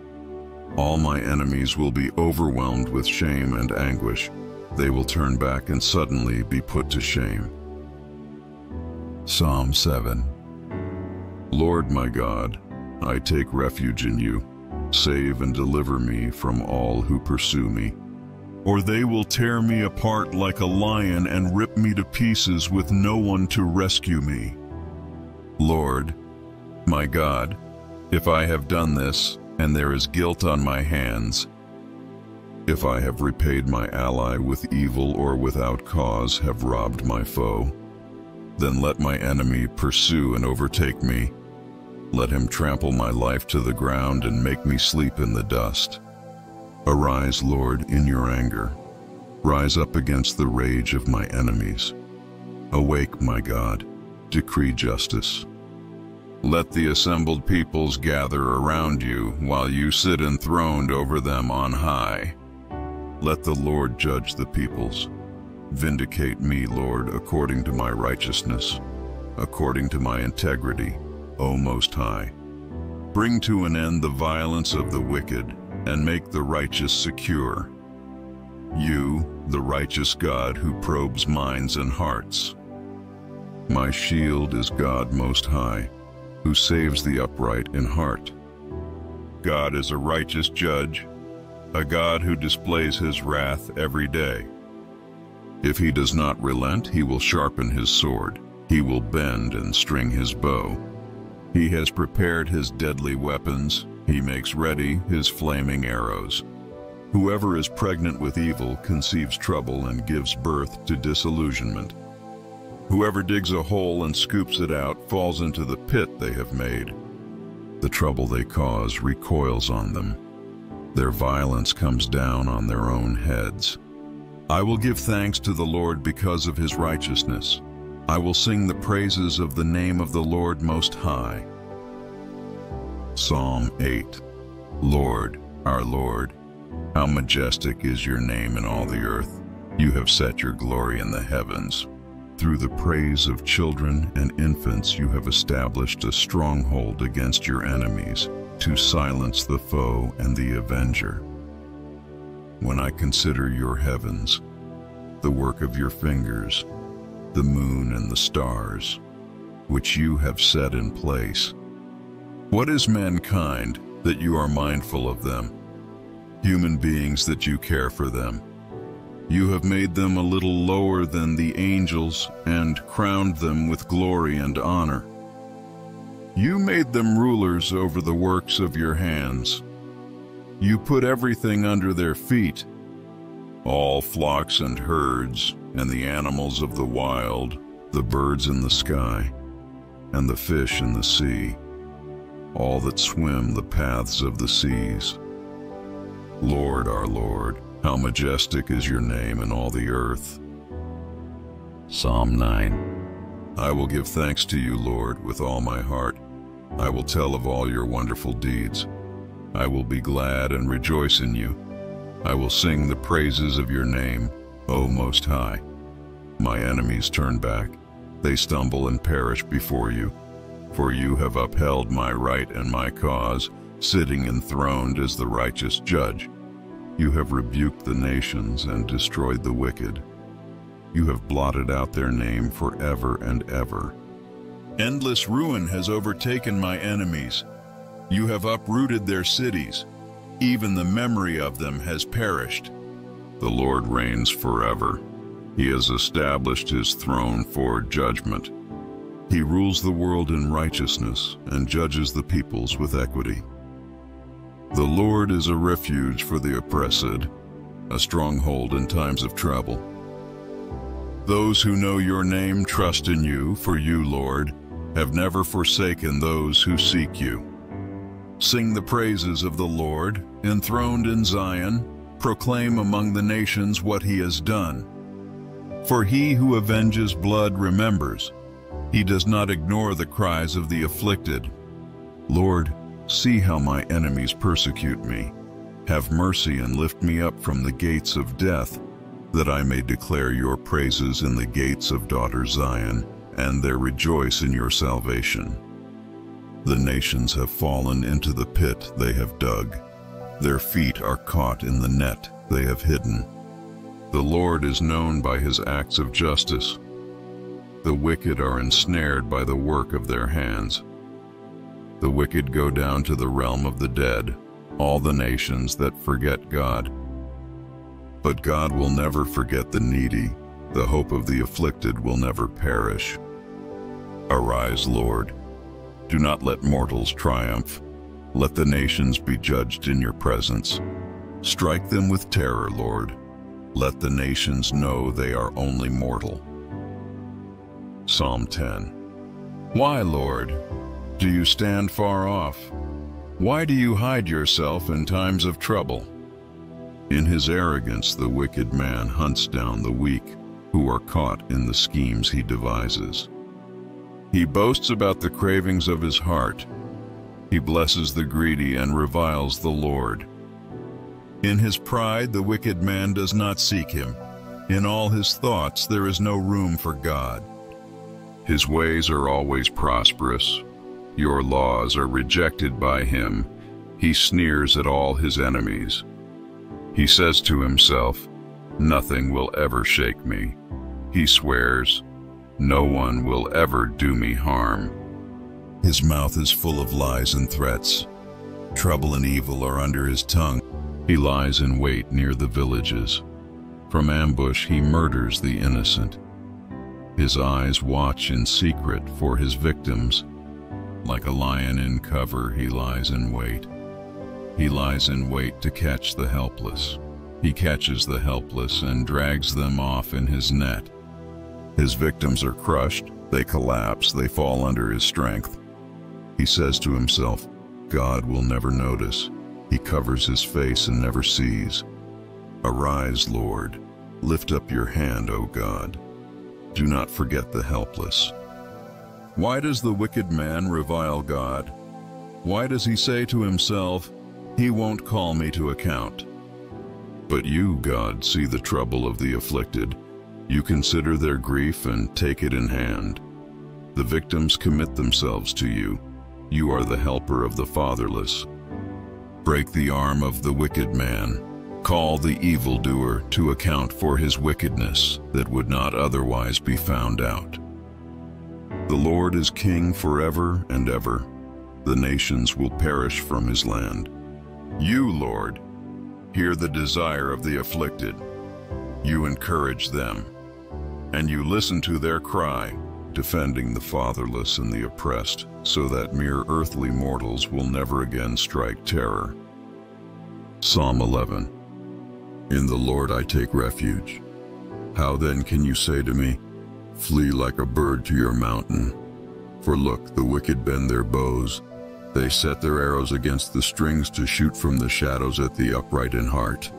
All my enemies will be overwhelmed with shame and anguish. They will turn back and suddenly be put to shame. Psalm 7 Lord my God, I take refuge in you. Save and deliver me from all who pursue me. Or they will tear me apart like a lion and rip me to pieces with no one to rescue me. Lord, my God, if I have done this, and there is guilt on my hands, if I have repaid my ally with evil or without cause have robbed my foe, then let my enemy pursue and overtake me, let him trample my life to the ground and make me sleep in the dust. Arise, Lord, in your anger. Rise up against the rage of my enemies. Awake, my God, decree justice. Let the assembled peoples gather around you while you sit enthroned over them on high. Let the Lord judge the peoples. Vindicate me, Lord, according to my righteousness, according to my integrity, O Most High. Bring to an end the violence of the wicked, and make the righteous secure. You, the righteous God who probes minds and hearts. My shield is God Most High, who saves the upright in heart. God is a righteous judge, a God who displays his wrath every day. If he does not relent, he will sharpen his sword. He will bend and string his bow. He has prepared his deadly weapons. He makes ready his flaming arrows. Whoever is pregnant with evil conceives trouble and gives birth to disillusionment. Whoever digs a hole and scoops it out falls into the pit they have made. The trouble they cause recoils on them. Their violence comes down on their own heads. I will give thanks to the Lord because of his righteousness. I will sing the praises of the name of the Lord Most High. Psalm 8 Lord, our Lord, how majestic is your name in all the earth. You have set your glory in the heavens. Through the praise of children and infants you have established a stronghold against your enemies to silence the foe and the avenger. When I consider your heavens, the work of your fingers, the moon and the stars, which you have set in place. What is mankind that you are mindful of them? Human beings that you care for them. You have made them a little lower than the angels and crowned them with glory and honor. You made them rulers over the works of your hands. You put everything under their feet, all flocks and herds, and the animals of the wild, the birds in the sky, and the fish in the sea, all that swim the paths of the seas. Lord, our Lord, how majestic is your name in all the earth. Psalm 9 I will give thanks to you, Lord, with all my heart. I will tell of all your wonderful deeds. I will be glad and rejoice in you. I will sing the praises of your name, O Most High. My enemies turn back. They stumble and perish before you. For you have upheld my right and my cause, sitting enthroned as the righteous judge. You have rebuked the nations and destroyed the wicked. You have blotted out their name forever and ever. Endless ruin has overtaken my enemies. You have uprooted their cities. Even the memory of them has perished. The Lord reigns forever. He has established his throne for judgment. He rules the world in righteousness and judges the peoples with equity. The Lord is a refuge for the oppressed, a stronghold in times of trouble. Those who know your name trust in you, for you, Lord, have never forsaken those who seek you. Sing the praises of the Lord, enthroned in Zion, proclaim among the nations what he has done. For he who avenges blood remembers. He does not ignore the cries of the afflicted. Lord, see how my enemies persecute me. Have mercy and lift me up from the gates of death, that I may declare your praises in the gates of daughter Zion, and there rejoice in your salvation. The nations have fallen into the pit they have dug. Their feet are caught in the net they have hidden. The Lord is known by his acts of justice. The wicked are ensnared by the work of their hands. The wicked go down to the realm of the dead, all the nations that forget God. But God will never forget the needy, the hope of the afflicted will never perish. Arise, Lord. Do not let mortals triumph. Let the nations be judged in your presence. Strike them with terror, Lord. Let the nations know they are only mortal. Psalm 10 Why, Lord, do you stand far off? Why do you hide yourself in times of trouble? In his arrogance the wicked man hunts down the weak, who are caught in the schemes he devises. He boasts about the cravings of his heart. He blesses the greedy and reviles the Lord. In his pride the wicked man does not seek him. In all his thoughts there is no room for God. His ways are always prosperous. Your laws are rejected by him. He sneers at all his enemies. He says to himself, Nothing will ever shake me. He swears, No one will ever do me harm. His mouth is full of lies and threats. Trouble and evil are under his tongue. He lies in wait near the villages. From ambush he murders the innocent. His eyes watch in secret for his victims. Like a lion in cover, he lies in wait. He lies in wait to catch the helpless. He catches the helpless and drags them off in his net. His victims are crushed, they collapse, they fall under his strength. He says to himself, God will never notice. He covers his face and never sees. Arise, Lord. Lift up your hand, O God. Do not forget the helpless. Why does the wicked man revile God? Why does he say to himself, he won't call me to account. But you, God, see the trouble of the afflicted. You consider their grief and take it in hand. The victims commit themselves to you. You are the helper of the fatherless. Break the arm of the wicked man. Call the evildoer to account for his wickedness that would not otherwise be found out. The Lord is king forever and ever. The nations will perish from his land. You, Lord, hear the desire of the afflicted. You encourage them, and you listen to their cry, defending the fatherless and the oppressed, so that mere earthly mortals will never again strike terror. Psalm 11 In the Lord I take refuge. How then can you say to me, Flee like a bird to your mountain? For look, the wicked bend their bows. They set their arrows against the strings to shoot from the shadows at the upright in heart.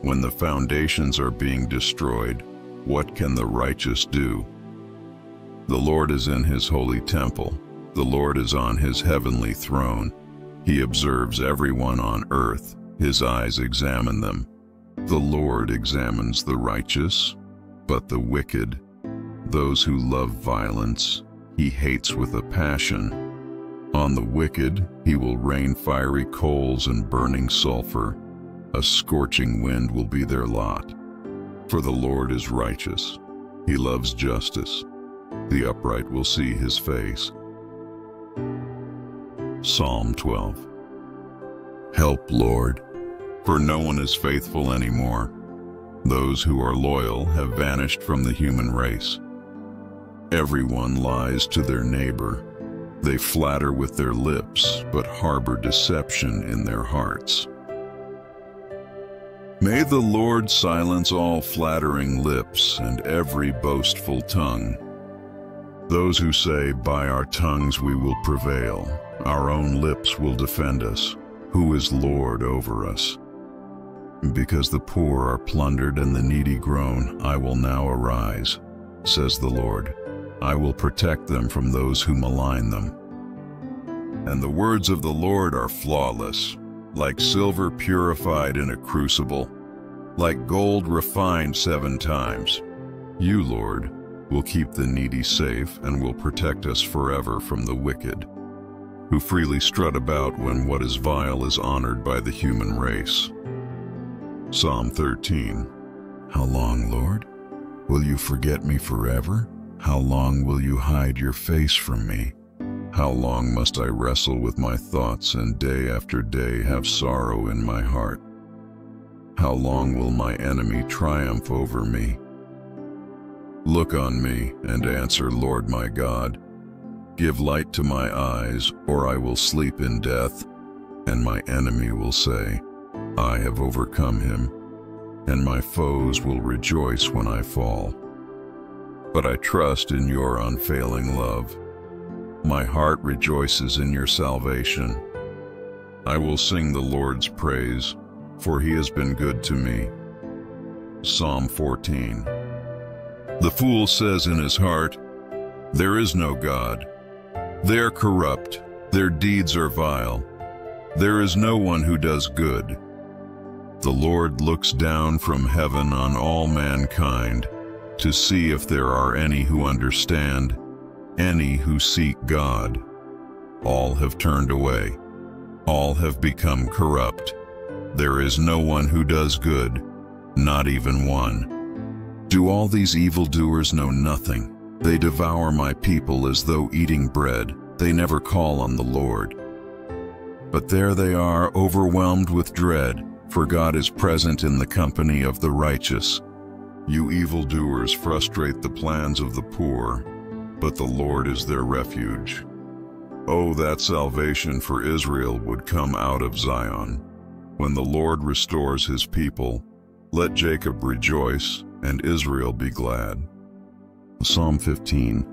When the foundations are being destroyed, what can the righteous do? The Lord is in his holy temple. The Lord is on his heavenly throne. He observes everyone on earth. His eyes examine them. The Lord examines the righteous, but the wicked, those who love violence, he hates with a passion. On the wicked he will rain fiery coals and burning sulfur. A scorching wind will be their lot. For the Lord is righteous. He loves justice. The upright will see his face. Psalm 12 Help, Lord, for no one is faithful anymore. Those who are loyal have vanished from the human race. Everyone lies to their neighbor. They flatter with their lips, but harbor deception in their hearts. May the Lord silence all flattering lips and every boastful tongue. Those who say, by our tongues we will prevail, our own lips will defend us, who is Lord over us. Because the poor are plundered and the needy groan, I will now arise, says the Lord. I will protect them from those who malign them. And the words of the Lord are flawless, like silver purified in a crucible, like gold refined seven times. You, Lord, will keep the needy safe and will protect us forever from the wicked, who freely strut about when what is vile is honored by the human race. Psalm 13 How long, Lord? Will you forget me forever? How long will you hide your face from me? How long must I wrestle with my thoughts and day after day have sorrow in my heart? How long will my enemy triumph over me? Look on me and answer, Lord my God. Give light to my eyes, or I will sleep in death, and my enemy will say, I have overcome him, and my foes will rejoice when I fall. But I trust in your unfailing love. My heart rejoices in your salvation. I will sing the Lord's praise, for he has been good to me. Psalm 14 The fool says in his heart, There is no God. They are corrupt, their deeds are vile. There is no one who does good. The Lord looks down from heaven on all mankind to see if there are any who understand, any who seek God. All have turned away. All have become corrupt. There is no one who does good, not even one. Do all these evildoers know nothing? They devour my people as though eating bread. They never call on the Lord. But there they are, overwhelmed with dread for God is present in the company of the righteous. You evildoers frustrate the plans of the poor, but the Lord is their refuge. Oh, that salvation for Israel would come out of Zion. When the Lord restores his people, let Jacob rejoice and Israel be glad. Psalm 15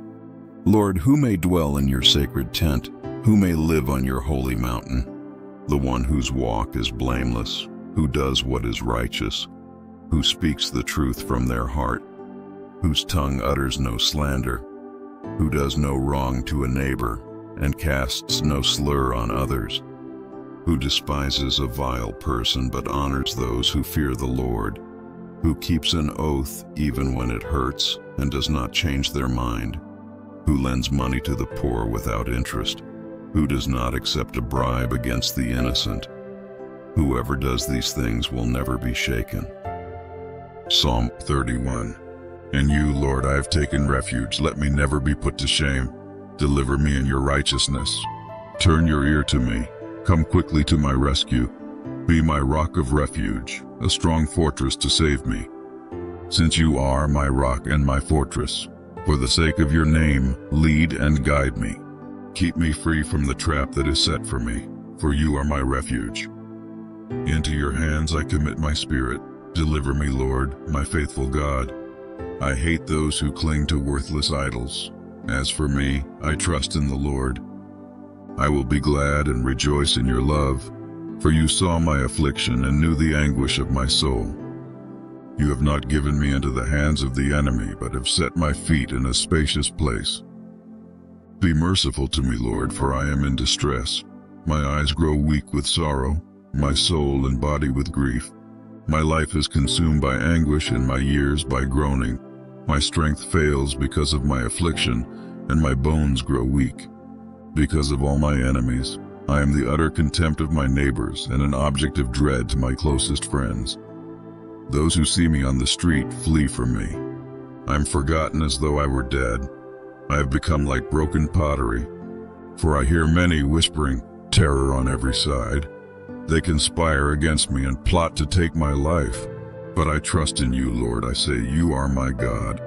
Lord, who may dwell in your sacred tent? Who may live on your holy mountain? The one whose walk is blameless, who does what is righteous, who speaks the truth from their heart, whose tongue utters no slander, who does no wrong to a neighbor and casts no slur on others, who despises a vile person but honors those who fear the Lord, who keeps an oath even when it hurts and does not change their mind, who lends money to the poor without interest, who does not accept a bribe against the innocent, Whoever does these things will never be shaken. Psalm 31 In you, Lord, I have taken refuge. Let me never be put to shame. Deliver me in your righteousness. Turn your ear to me. Come quickly to my rescue. Be my rock of refuge, a strong fortress to save me. Since you are my rock and my fortress, for the sake of your name, lead and guide me. Keep me free from the trap that is set for me, for you are my refuge. Into your hands I commit my spirit. Deliver me, Lord, my faithful God. I hate those who cling to worthless idols. As for me, I trust in the Lord. I will be glad and rejoice in your love, for you saw my affliction and knew the anguish of my soul. You have not given me into the hands of the enemy, but have set my feet in a spacious place. Be merciful to me, Lord, for I am in distress. My eyes grow weak with sorrow, my soul and body with grief. My life is consumed by anguish and my years by groaning. My strength fails because of my affliction, and my bones grow weak. Because of all my enemies, I am the utter contempt of my neighbors and an object of dread to my closest friends. Those who see me on the street flee from me. I am forgotten as though I were dead. I have become like broken pottery, for I hear many whispering terror on every side. They conspire against me and plot to take my life. But I trust in you, Lord. I say, You are my God.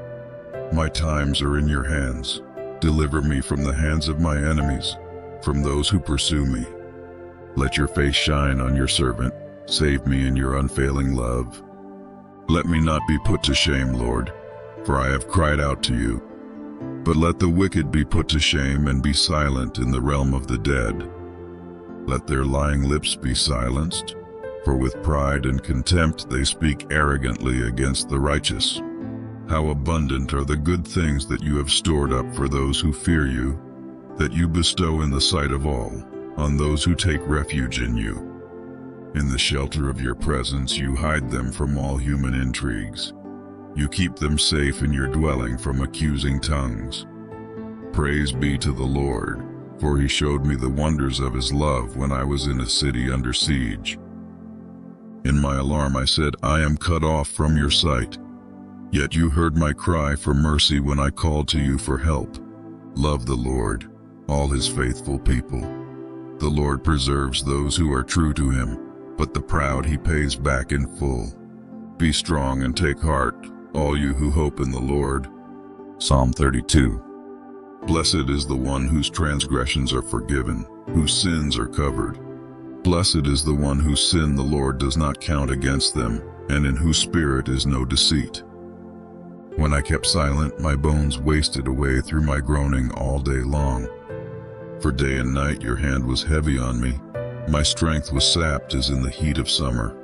My times are in your hands. Deliver me from the hands of my enemies, from those who pursue me. Let your face shine on your servant. Save me in your unfailing love. Let me not be put to shame, Lord, for I have cried out to you. But let the wicked be put to shame and be silent in the realm of the dead. Let their lying lips be silenced, for with pride and contempt they speak arrogantly against the righteous. How abundant are the good things that you have stored up for those who fear you, that you bestow in the sight of all, on those who take refuge in you. In the shelter of your presence you hide them from all human intrigues. You keep them safe in your dwelling from accusing tongues. Praise be to the Lord, for he showed me the wonders of his love when I was in a city under siege. In my alarm I said, I am cut off from your sight. Yet you heard my cry for mercy when I called to you for help. Love the Lord, all his faithful people. The Lord preserves those who are true to him, but the proud he pays back in full. Be strong and take heart, all you who hope in the Lord. Psalm 32 Blessed is the one whose transgressions are forgiven, whose sins are covered. Blessed is the one whose sin the Lord does not count against them, and in whose spirit is no deceit. When I kept silent, my bones wasted away through my groaning all day long. For day and night your hand was heavy on me. My strength was sapped as in the heat of summer.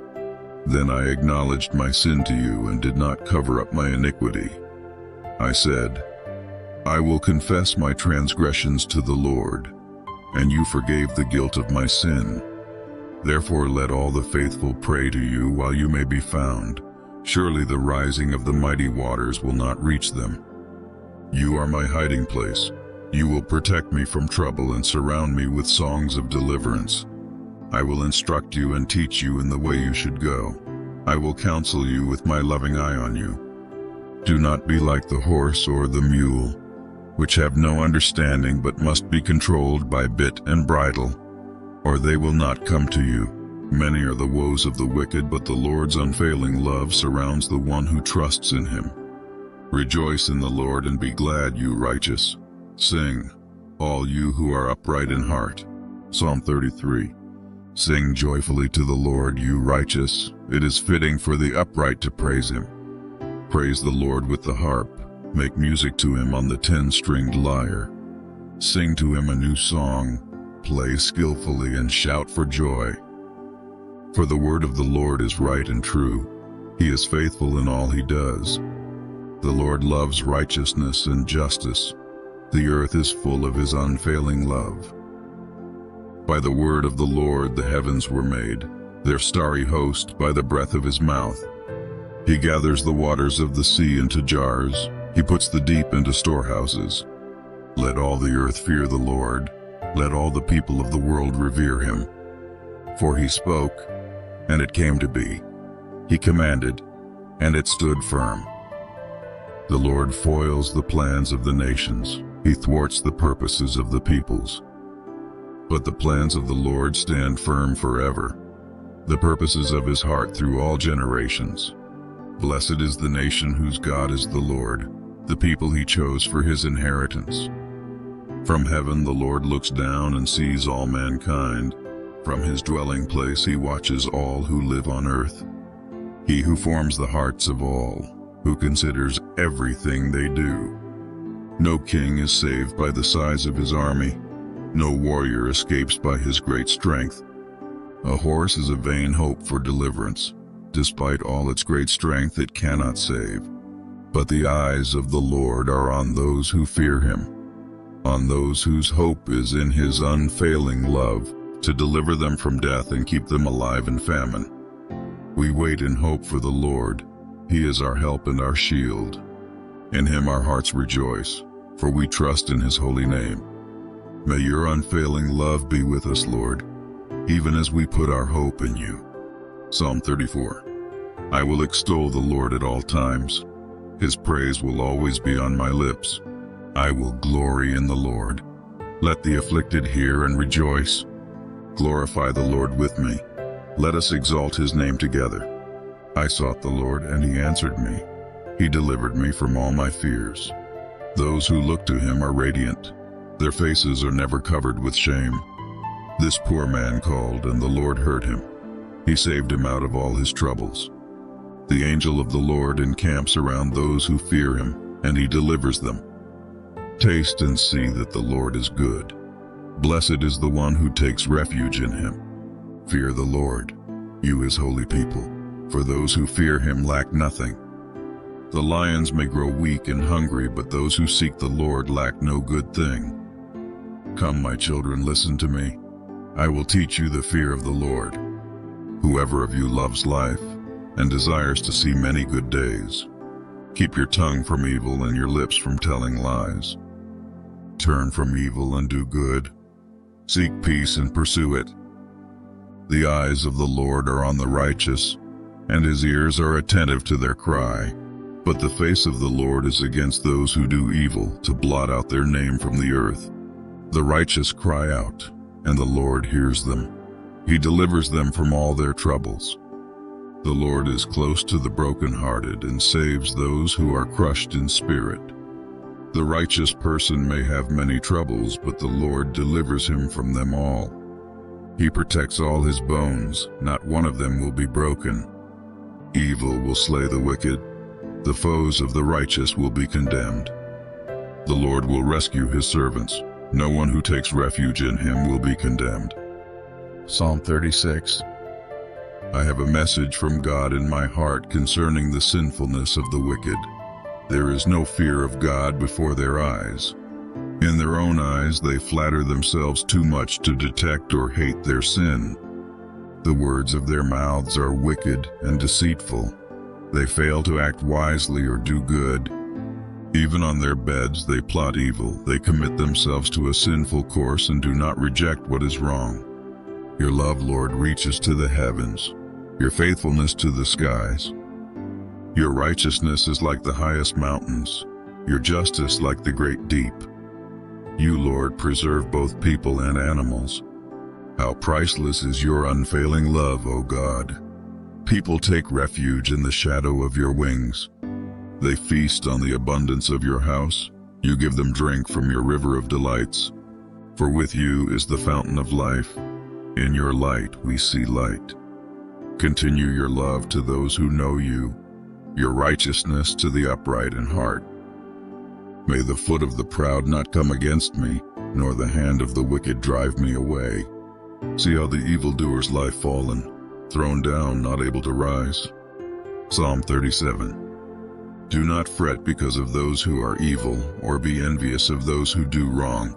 Then I acknowledged my sin to you and did not cover up my iniquity. I said, I will confess my transgressions to the Lord, and you forgave the guilt of my sin. Therefore let all the faithful pray to you while you may be found. Surely the rising of the mighty waters will not reach them. You are my hiding place. You will protect me from trouble and surround me with songs of deliverance. I will instruct you and teach you in the way you should go. I will counsel you with my loving eye on you. Do not be like the horse or the mule, which have no understanding but must be controlled by bit and bridle or they will not come to you. Many are the woes of the wicked, but the Lord's unfailing love surrounds the one who trusts in him. Rejoice in the Lord and be glad, you righteous. Sing, all you who are upright in heart. Psalm 33. Sing joyfully to the Lord, you righteous. It is fitting for the upright to praise him. Praise the Lord with the harp. Make music to him on the ten-stringed lyre. Sing to him a new song, play skillfully and shout for joy. For the word of the Lord is right and true. He is faithful in all he does. The Lord loves righteousness and justice. The earth is full of his unfailing love. By the word of the Lord the heavens were made, their starry host by the breath of his mouth. He gathers the waters of the sea into jars, he puts the deep into storehouses. Let all the earth fear the Lord, let all the people of the world revere him. For he spoke, and it came to be. He commanded, and it stood firm. The Lord foils the plans of the nations. He thwarts the purposes of the peoples. But the plans of the Lord stand firm forever, the purposes of his heart through all generations. Blessed is the nation whose God is the Lord, the people he chose for his inheritance. From heaven the Lord looks down and sees all mankind. From his dwelling place he watches all who live on earth. He who forms the hearts of all, who considers everything they do. No king is saved by the size of his army. No warrior escapes by his great strength. A horse is a vain hope for deliverance. Despite all its great strength, it cannot save. But the eyes of the Lord are on those who fear him, on those whose hope is in his unfailing love, to deliver them from death and keep them alive in famine. We wait in hope for the Lord. He is our help and our shield. In him our hearts rejoice, for we trust in his holy name. May your unfailing love be with us, Lord, even as we put our hope in you. Psalm 34 I will extol the Lord at all times. His praise will always be on my lips. I will glory in the Lord. Let the afflicted hear and rejoice. Glorify the Lord with me. Let us exalt his name together. I sought the Lord, and he answered me. He delivered me from all my fears. Those who look to him are radiant. Their faces are never covered with shame. This poor man called, and the Lord heard him. He saved him out of all his troubles. The angel of the Lord encamps around those who fear him, and he delivers them. Taste and see that the Lord is good. Blessed is the one who takes refuge in him. Fear the Lord, you his holy people, for those who fear him lack nothing. The lions may grow weak and hungry, but those who seek the Lord lack no good thing. Come, my children, listen to me. I will teach you the fear of the Lord. Whoever of you loves life and desires to see many good days, keep your tongue from evil and your lips from telling lies. Turn from evil and do good. Seek peace and pursue it. The eyes of the Lord are on the righteous, and his ears are attentive to their cry. But the face of the Lord is against those who do evil, to blot out their name from the earth. The righteous cry out, and the Lord hears them. He delivers them from all their troubles. The Lord is close to the brokenhearted and saves those who are crushed in spirit. The righteous person may have many troubles, but the Lord delivers him from them all. He protects all his bones, not one of them will be broken. Evil will slay the wicked, the foes of the righteous will be condemned. The Lord will rescue his servants. No one who takes refuge in him will be condemned. Psalm 36 I have a message from God in my heart concerning the sinfulness of the wicked. There is no fear of God before their eyes. In their own eyes they flatter themselves too much to detect or hate their sin. The words of their mouths are wicked and deceitful. They fail to act wisely or do good. Even on their beds they plot evil. They commit themselves to a sinful course and do not reject what is wrong. Your love, Lord, reaches to the heavens, your faithfulness to the skies. Your righteousness is like the highest mountains, your justice like the great deep. You, Lord, preserve both people and animals. How priceless is your unfailing love, O God. People take refuge in the shadow of your wings. They feast on the abundance of your house. You give them drink from your river of delights. For with you is the fountain of life. In your light we see light. Continue your love to those who know you your righteousness to the upright in heart. May the foot of the proud not come against me, nor the hand of the wicked drive me away. See how the evildoers lie fallen, thrown down, not able to rise. Psalm 37 Do not fret because of those who are evil, or be envious of those who do wrong.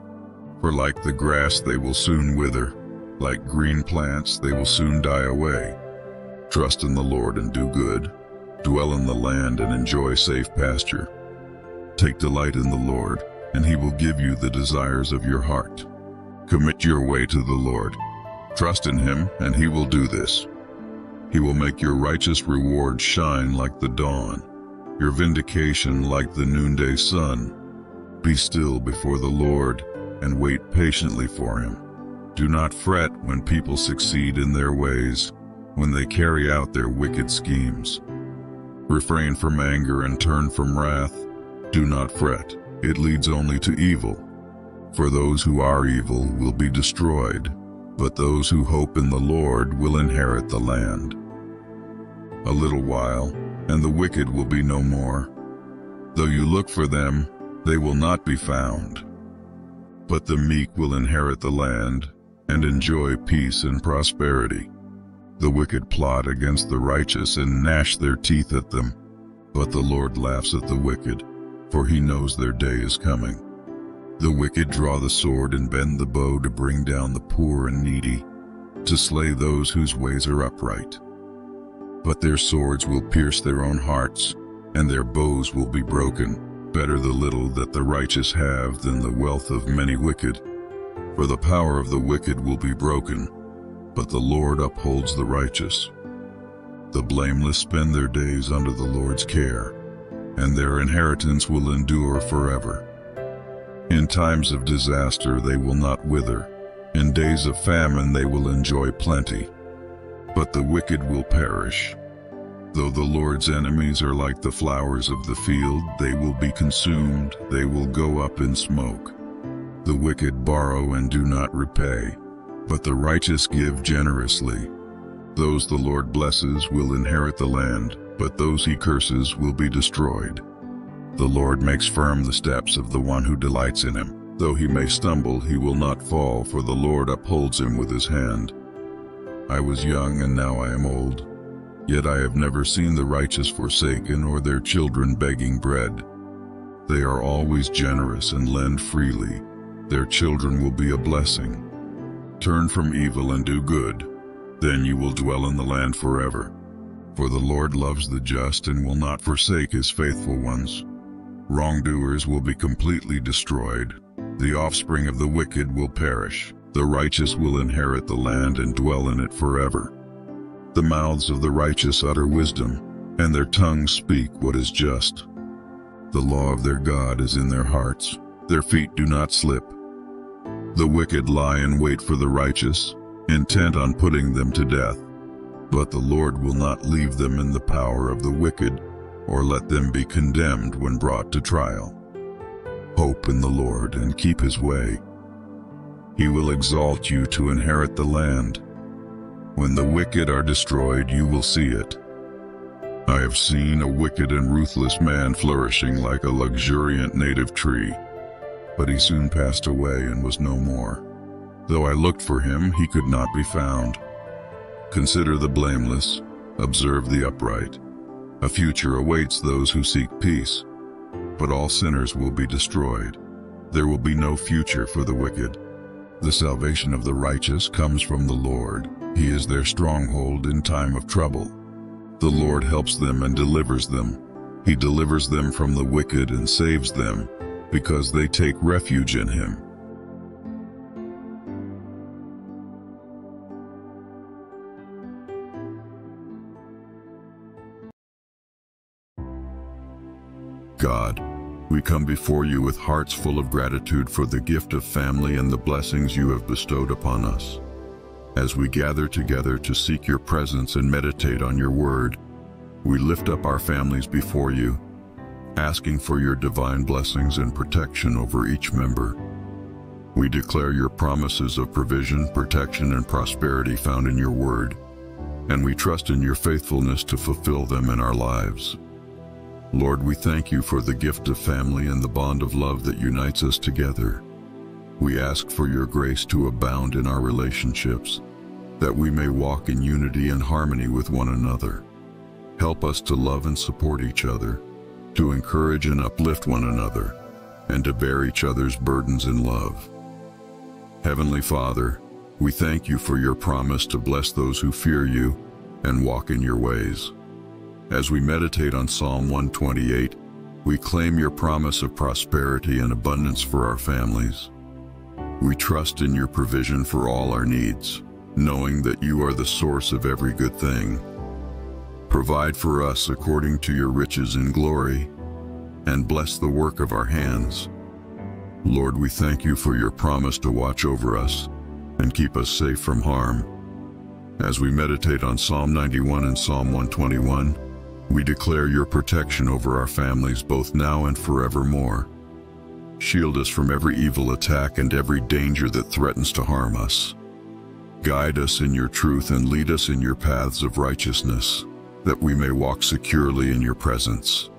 For like the grass they will soon wither, like green plants they will soon die away. Trust in the Lord and do good, Dwell in the land and enjoy safe pasture. Take delight in the Lord, and he will give you the desires of your heart. Commit your way to the Lord. Trust in him, and he will do this. He will make your righteous reward shine like the dawn, your vindication like the noonday sun. Be still before the Lord, and wait patiently for him. Do not fret when people succeed in their ways, when they carry out their wicked schemes. Refrain from anger and turn from wrath. Do not fret, it leads only to evil. For those who are evil will be destroyed. but those who hope in the Lord will inherit the land. A little while, and the wicked will be no more. Though you look for them, they will not be found. But the meek will inherit the land and enjoy peace and prosperity. The wicked plot against the righteous and gnash their teeth at them. But the Lord laughs at the wicked, for he knows their day is coming. The wicked draw the sword and bend the bow to bring down the poor and needy, to slay those whose ways are upright. But their swords will pierce their own hearts, and their bows will be broken. Better the little that the righteous have than the wealth of many wicked. For the power of the wicked will be broken, but the Lord upholds the righteous. The blameless spend their days under the Lord's care, and their inheritance will endure forever. In times of disaster they will not wither, in days of famine they will enjoy plenty. But the wicked will perish. Though the Lord's enemies are like the flowers of the field, they will be consumed, they will go up in smoke. The wicked borrow and do not repay, but the righteous give generously. Those the Lord blesses will inherit the land, but those he curses will be destroyed. The Lord makes firm the steps of the one who delights in him. Though he may stumble, he will not fall, for the Lord upholds him with his hand. I was young and now I am old. Yet I have never seen the righteous forsaken or their children begging bread. They are always generous and lend freely. Their children will be a blessing. Turn from evil and do good. Then you will dwell in the land forever. For the Lord loves the just and will not forsake his faithful ones. Wrongdoers will be completely destroyed. The offspring of the wicked will perish. The righteous will inherit the land and dwell in it forever. The mouths of the righteous utter wisdom, and their tongues speak what is just. The law of their God is in their hearts, their feet do not slip. The wicked lie in wait for the righteous, intent on putting them to death. But the Lord will not leave them in the power of the wicked, or let them be condemned when brought to trial. Hope in the Lord and keep his way. He will exalt you to inherit the land. When the wicked are destroyed, you will see it. I have seen a wicked and ruthless man flourishing like a luxuriant native tree. But he soon passed away and was no more. Though I looked for him, he could not be found. Consider the blameless, observe the upright. A future awaits those who seek peace, but all sinners will be destroyed. There will be no future for the wicked. The salvation of the righteous comes from the Lord. He is their stronghold in time of trouble. The Lord helps them and delivers them. He delivers them from the wicked and saves them, because they take refuge in him. God, we come before you with hearts full of gratitude for the gift of family and the blessings you have bestowed upon us. As we gather together to seek your presence and meditate on your word, we lift up our families before you, asking for your divine blessings and protection over each member. We declare your promises of provision, protection, and prosperity found in your word, and we trust in your faithfulness to fulfill them in our lives. Lord, we thank you for the gift of family and the bond of love that unites us together. We ask for your grace to abound in our relationships, that we may walk in unity and harmony with one another. Help us to love and support each other, to encourage and uplift one another, and to bear each other's burdens in love. Heavenly Father, we thank you for your promise to bless those who fear you and walk in your ways. As we meditate on Psalm 128, we claim your promise of prosperity and abundance for our families. We trust in your provision for all our needs, knowing that you are the source of every good thing. Provide for us according to your riches in glory, and bless the work of our hands. Lord, we thank you for your promise to watch over us and keep us safe from harm. As we meditate on Psalm 91 and Psalm 121, we declare your protection over our families both now and forevermore. Shield us from every evil attack and every danger that threatens to harm us. Guide us in your truth and lead us in your paths of righteousness, that we may walk securely in your presence.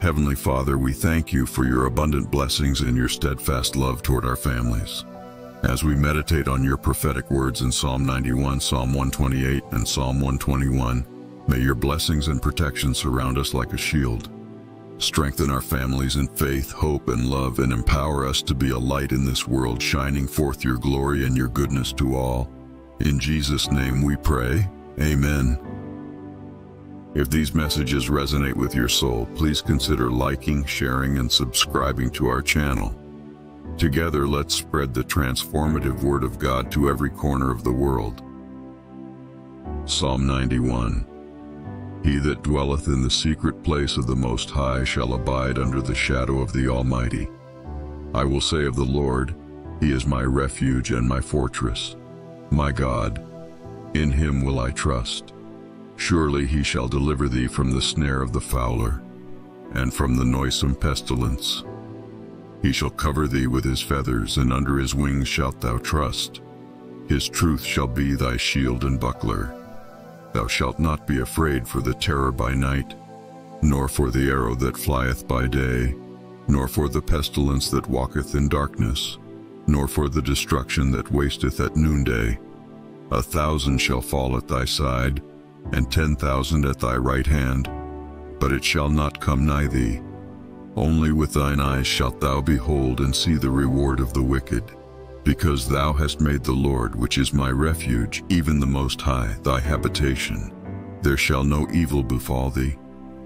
Heavenly Father, we thank you for your abundant blessings and your steadfast love toward our families. As we meditate on your prophetic words in Psalm 91, Psalm 128, and Psalm 121, may your blessings and protection surround us like a shield. Strengthen our families in faith, hope, and love, and empower us to be a light in this world, shining forth your glory and your goodness to all. In Jesus' name we pray. Amen. If these messages resonate with your soul, please consider liking, sharing, and subscribing to our channel. Together, let's spread the transformative Word of God to every corner of the world. Psalm 91 He that dwelleth in the secret place of the Most High shall abide under the shadow of the Almighty. I will say of the Lord, He is my refuge and my fortress, my God. In Him will I trust. Surely he shall deliver thee from the snare of the fowler, and from the noisome pestilence. He shall cover thee with his feathers, and under his wings shalt thou trust. His truth shall be thy shield and buckler. Thou shalt not be afraid for the terror by night, nor for the arrow that flieth by day, nor for the pestilence that walketh in darkness, nor for the destruction that wasteth at noonday. A thousand shall fall at thy side, and ten thousand at thy right hand, but it shall not come nigh thee. Only with thine eyes shalt thou behold and see the reward of the wicked, because thou hast made the Lord, which is my refuge, even the Most High, thy habitation. There shall no evil befall thee,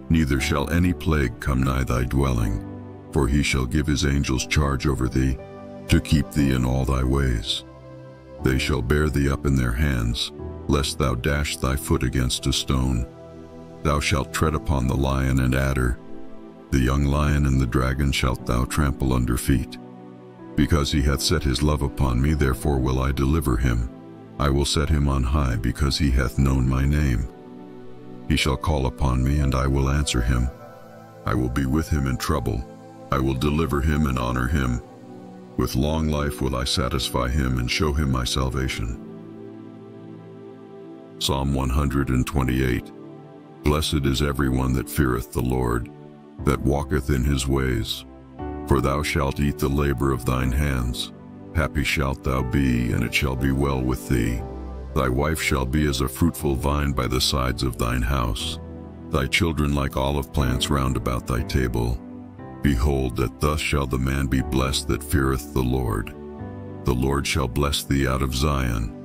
neither shall any plague come nigh thy dwelling, for he shall give his angels charge over thee, to keep thee in all thy ways. They shall bear thee up in their hands, lest thou dash thy foot against a stone. Thou shalt tread upon the lion and adder. The young lion and the dragon shalt thou trample under feet. Because he hath set his love upon me, therefore will I deliver him. I will set him on high, because he hath known my name. He shall call upon me, and I will answer him. I will be with him in trouble. I will deliver him and honor him. With long life will I satisfy him and show him my salvation. Psalm 128 Blessed is everyone that feareth the Lord, that walketh in his ways. For thou shalt eat the labor of thine hands. Happy shalt thou be, and it shall be well with thee. Thy wife shall be as a fruitful vine by the sides of thine house, thy children like olive plants round about thy table. Behold, that thus shall the man be blessed that feareth the Lord. The Lord shall bless thee out of Zion,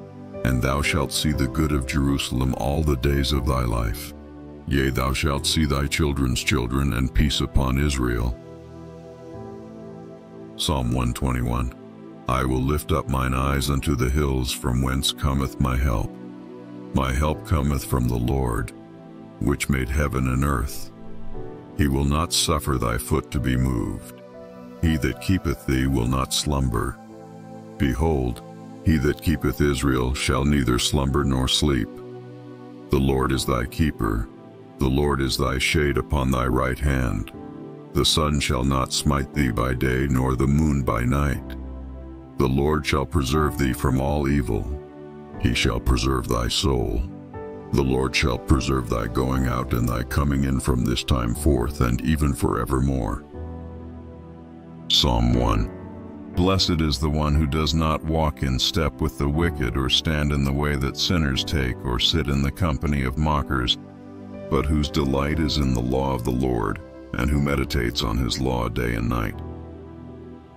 and thou shalt see the good of Jerusalem all the days of thy life. Yea, thou shalt see thy children's children, and peace upon Israel. Psalm 121 I will lift up mine eyes unto the hills, from whence cometh my help. My help cometh from the Lord, which made heaven and earth. He will not suffer thy foot to be moved. He that keepeth thee will not slumber. Behold, he that keepeth Israel shall neither slumber nor sleep. The Lord is thy keeper, the Lord is thy shade upon thy right hand. The sun shall not smite thee by day, nor the moon by night. The Lord shall preserve thee from all evil. He shall preserve thy soul. The Lord shall preserve thy going out and thy coming in from this time forth and even forevermore. Psalm 1 Blessed is the one who does not walk in step with the wicked, or stand in the way that sinners take, or sit in the company of mockers, but whose delight is in the law of the Lord, and who meditates on his law day and night.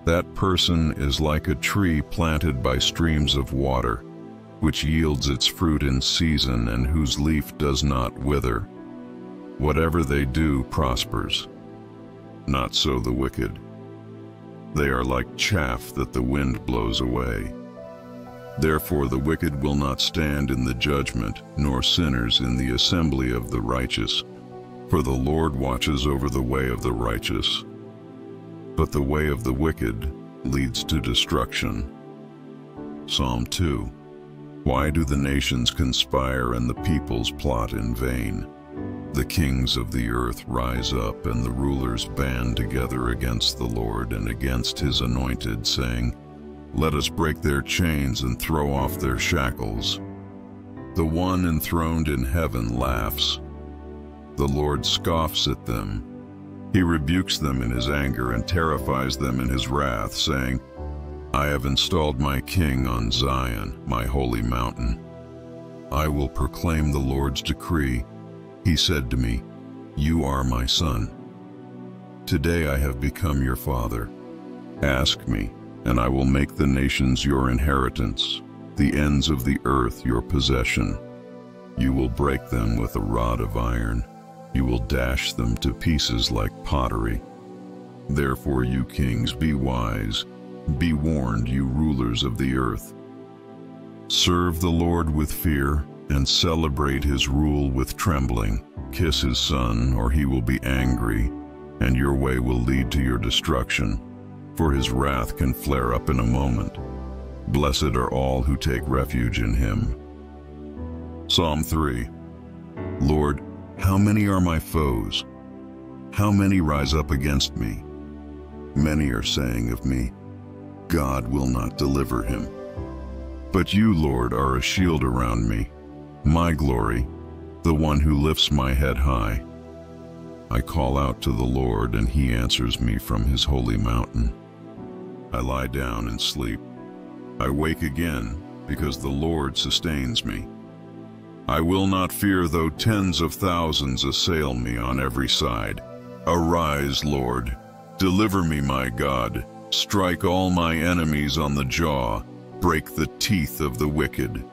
That person is like a tree planted by streams of water, which yields its fruit in season and whose leaf does not wither. Whatever they do prospers. Not so the wicked. They are like chaff that the wind blows away. Therefore the wicked will not stand in the judgment, nor sinners in the assembly of the righteous. For the Lord watches over the way of the righteous, but the way of the wicked leads to destruction. Psalm 2 Why do the nations conspire and the peoples plot in vain? The kings of the earth rise up, and the rulers band together against the Lord and against his anointed, saying, Let us break their chains and throw off their shackles. The one enthroned in heaven laughs. The Lord scoffs at them. He rebukes them in his anger and terrifies them in his wrath, saying, I have installed my king on Zion, my holy mountain. I will proclaim the Lord's decree. He said to me, You are my son. Today I have become your father. Ask me, and I will make the nations your inheritance, the ends of the earth your possession. You will break them with a rod of iron. You will dash them to pieces like pottery. Therefore, you kings, be wise. Be warned, you rulers of the earth. Serve the Lord with fear and celebrate his rule with trembling. Kiss his son, or he will be angry, and your way will lead to your destruction, for his wrath can flare up in a moment. Blessed are all who take refuge in him. Psalm 3 Lord, how many are my foes? How many rise up against me? Many are saying of me, God will not deliver him. But you, Lord, are a shield around me, my glory, the one who lifts my head high. I call out to the Lord, and he answers me from his holy mountain. I lie down and sleep. I wake again, because the Lord sustains me. I will not fear though tens of thousands assail me on every side. Arise, Lord. Deliver me, my God. Strike all my enemies on the jaw. Break the teeth of the wicked.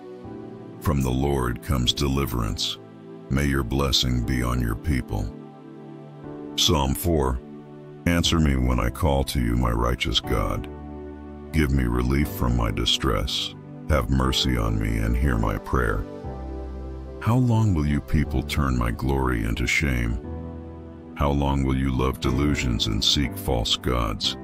From the Lord comes deliverance. May your blessing be on your people. Psalm 4 Answer me when I call to you, my righteous God. Give me relief from my distress. Have mercy on me and hear my prayer. How long will you people turn my glory into shame? How long will you love delusions and seek false gods?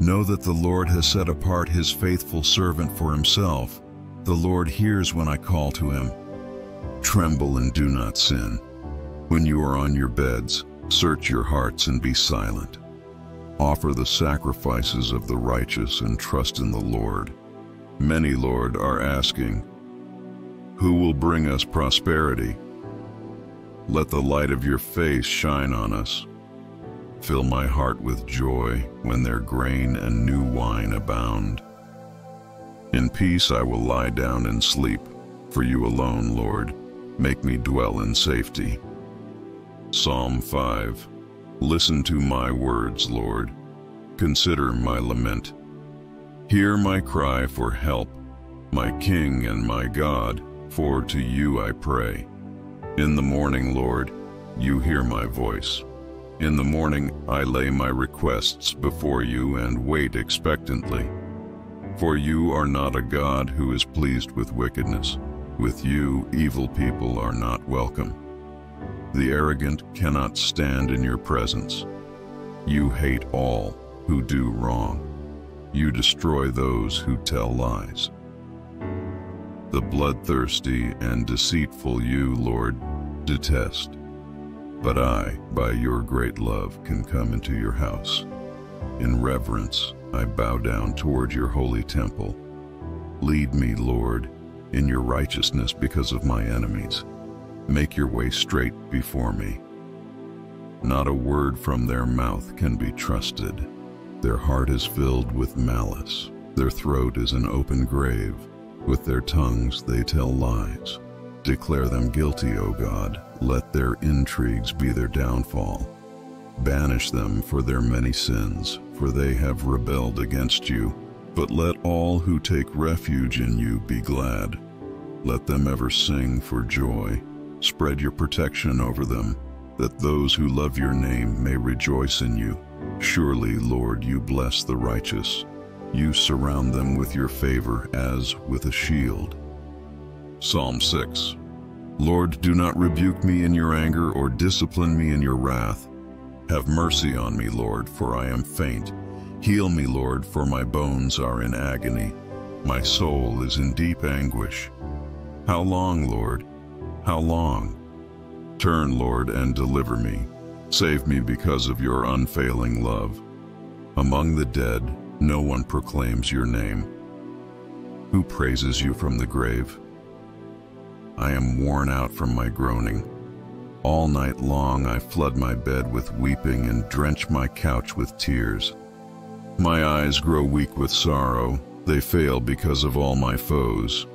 Know that the Lord has set apart his faithful servant for himself. The Lord hears when I call to him. Tremble and do not sin. When you are on your beds, search your hearts and be silent. Offer the sacrifices of the righteous and trust in the Lord. Many, Lord, are asking, who will bring us prosperity? Let the light of your face shine on us. Fill my heart with joy when their grain and new wine abound. In peace I will lie down and sleep, for you alone, Lord, make me dwell in safety. Psalm 5 Listen to my words, Lord. Consider my lament. Hear my cry for help, my King and my God for to you I pray. In the morning, Lord, you hear my voice. In the morning I lay my requests before you and wait expectantly. For you are not a God who is pleased with wickedness. With you evil people are not welcome. The arrogant cannot stand in your presence. You hate all who do wrong. You destroy those who tell lies. The bloodthirsty and deceitful you, Lord, detest. But I, by your great love, can come into your house. In reverence, I bow down toward your holy temple. Lead me, Lord, in your righteousness because of my enemies. Make your way straight before me. Not a word from their mouth can be trusted. Their heart is filled with malice. Their throat is an open grave. With their tongues they tell lies. Declare them guilty, O God. Let their intrigues be their downfall. Banish them for their many sins, for they have rebelled against you. But let all who take refuge in you be glad. Let them ever sing for joy. Spread your protection over them, that those who love your name may rejoice in you. Surely, Lord, you bless the righteous. You surround them with your favor as with a shield. Psalm 6 Lord, do not rebuke me in your anger or discipline me in your wrath. Have mercy on me, Lord, for I am faint. Heal me, Lord, for my bones are in agony. My soul is in deep anguish. How long, Lord? How long? Turn, Lord, and deliver me. Save me because of your unfailing love. Among the dead, No one proclaims your name. Who praises you from the grave? I am worn out from my groaning. All night long I flood my bed with weeping and drench my couch with tears. My eyes grow weak with sorrow, they fail because of all my foes.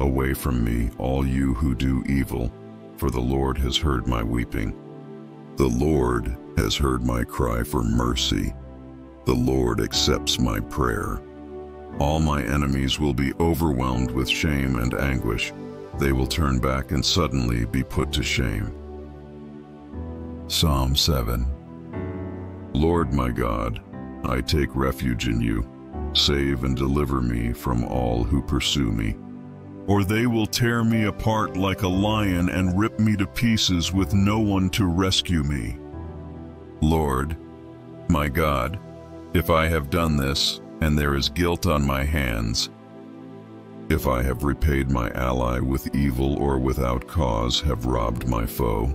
Away from me, all you who do evil, for the Lord has heard my weeping. The Lord has heard my cry for mercy. The Lord accepts my prayer. All my enemies will be overwhelmed with shame and anguish. They will turn back and suddenly be put to shame. Psalm 7 Lord my God, I take refuge in you. Save and deliver me from all who pursue me. Or they will tear me apart like a lion and rip me to pieces with no one to rescue me. Lord, my God, if I have done this, and there is guilt on my hands, if I have repaid my ally with evil or without cause have robbed my foe,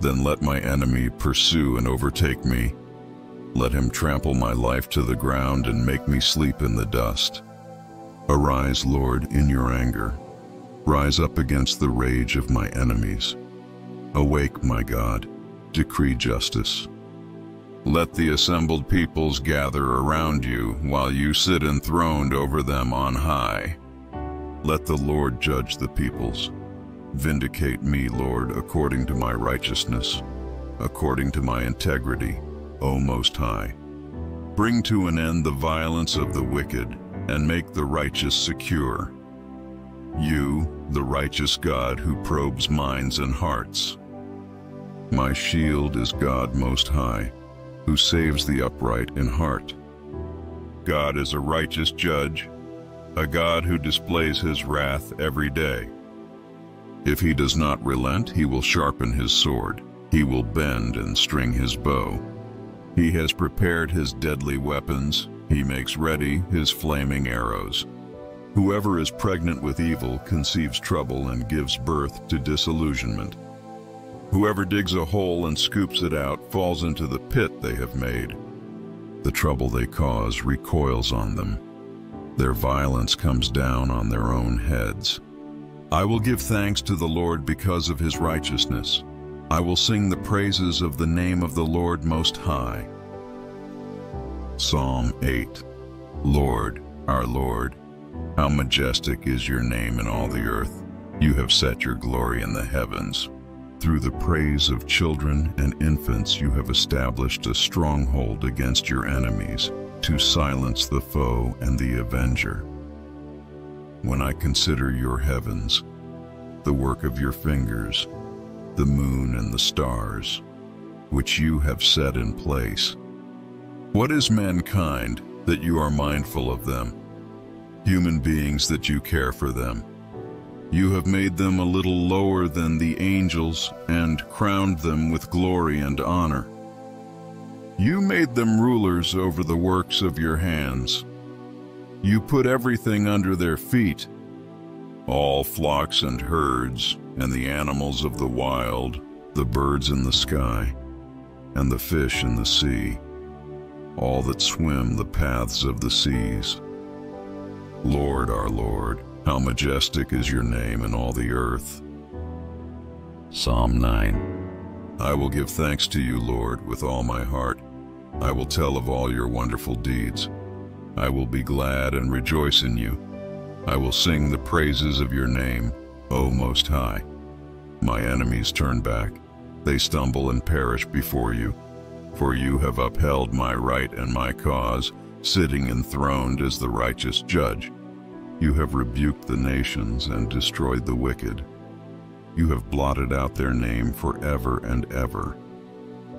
then let my enemy pursue and overtake me. Let him trample my life to the ground and make me sleep in the dust. Arise, Lord, in your anger. Rise up against the rage of my enemies. Awake, my God, decree justice. Let the assembled peoples gather around you while you sit enthroned over them on high. Let the Lord judge the peoples. Vindicate me, Lord, according to my righteousness, according to my integrity, O Most High. Bring to an end the violence of the wicked, and make the righteous secure. You, the righteous God who probes minds and hearts. My shield is God Most High, who saves the upright in heart. God is a righteous judge, a God who displays his wrath every day. If he does not relent, he will sharpen his sword. He will bend and string his bow. He has prepared his deadly weapons. He makes ready his flaming arrows. Whoever is pregnant with evil conceives trouble and gives birth to disillusionment. Whoever digs a hole and scoops it out falls into the pit they have made. The trouble they cause recoils on them. Their violence comes down on their own heads. I will give thanks to the Lord because of his righteousness. I will sing the praises of the name of the Lord Most High. Psalm 8 Lord, our Lord, how majestic is your name in all the earth. You have set your glory in the heavens. Through the praise of children and infants you have established a stronghold against your enemies to silence the foe and the avenger when I consider your heavens, the work of your fingers, the moon and the stars, which you have set in place. What is mankind that you are mindful of them? Human beings that you care for them. You have made them a little lower than the angels and crowned them with glory and honor. You made them rulers over the works of your hands. You put everything under their feet, all flocks and herds, and the animals of the wild, the birds in the sky, and the fish in the sea, all that swim the paths of the seas. Lord, our Lord, how majestic is your name in all the earth. Psalm 9 I will give thanks to you, Lord, with all my heart. I will tell of all your wonderful deeds. I will be glad and rejoice in you. I will sing the praises of your name, O Most High. My enemies turn back. They stumble and perish before you. For you have upheld my right and my cause, sitting enthroned as the righteous judge. You have rebuked the nations and destroyed the wicked. You have blotted out their name forever and ever.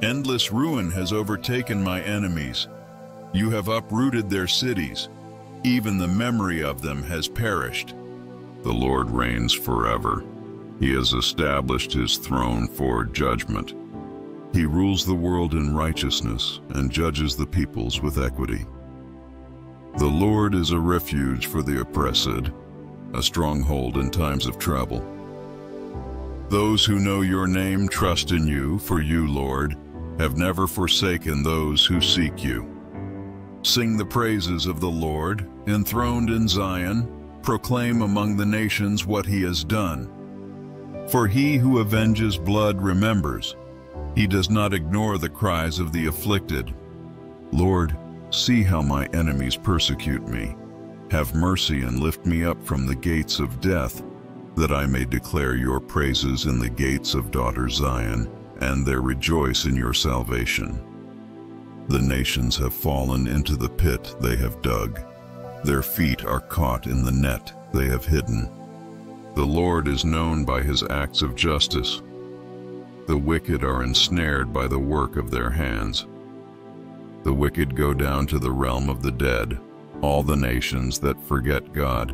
Endless ruin has overtaken my enemies. You have uprooted their cities. Even the memory of them has perished. The Lord reigns forever. He has established his throne for judgment. He rules the world in righteousness and judges the peoples with equity. The Lord is a refuge for the oppressed, a stronghold in times of trouble. Those who know your name trust in you, for you, Lord, have never forsaken those who seek you. Sing the praises of the Lord, enthroned in Zion, proclaim among the nations what he has done. For he who avenges blood remembers. He does not ignore the cries of the afflicted. Lord, see how my enemies persecute me. Have mercy and lift me up from the gates of death, that I may declare your praises in the gates of daughter Zion, and there rejoice in your salvation. The nations have fallen into the pit they have dug. Their feet are caught in the net they have hidden. The Lord is known by his acts of justice. The wicked are ensnared by the work of their hands. The wicked go down to the realm of the dead, all the nations that forget God.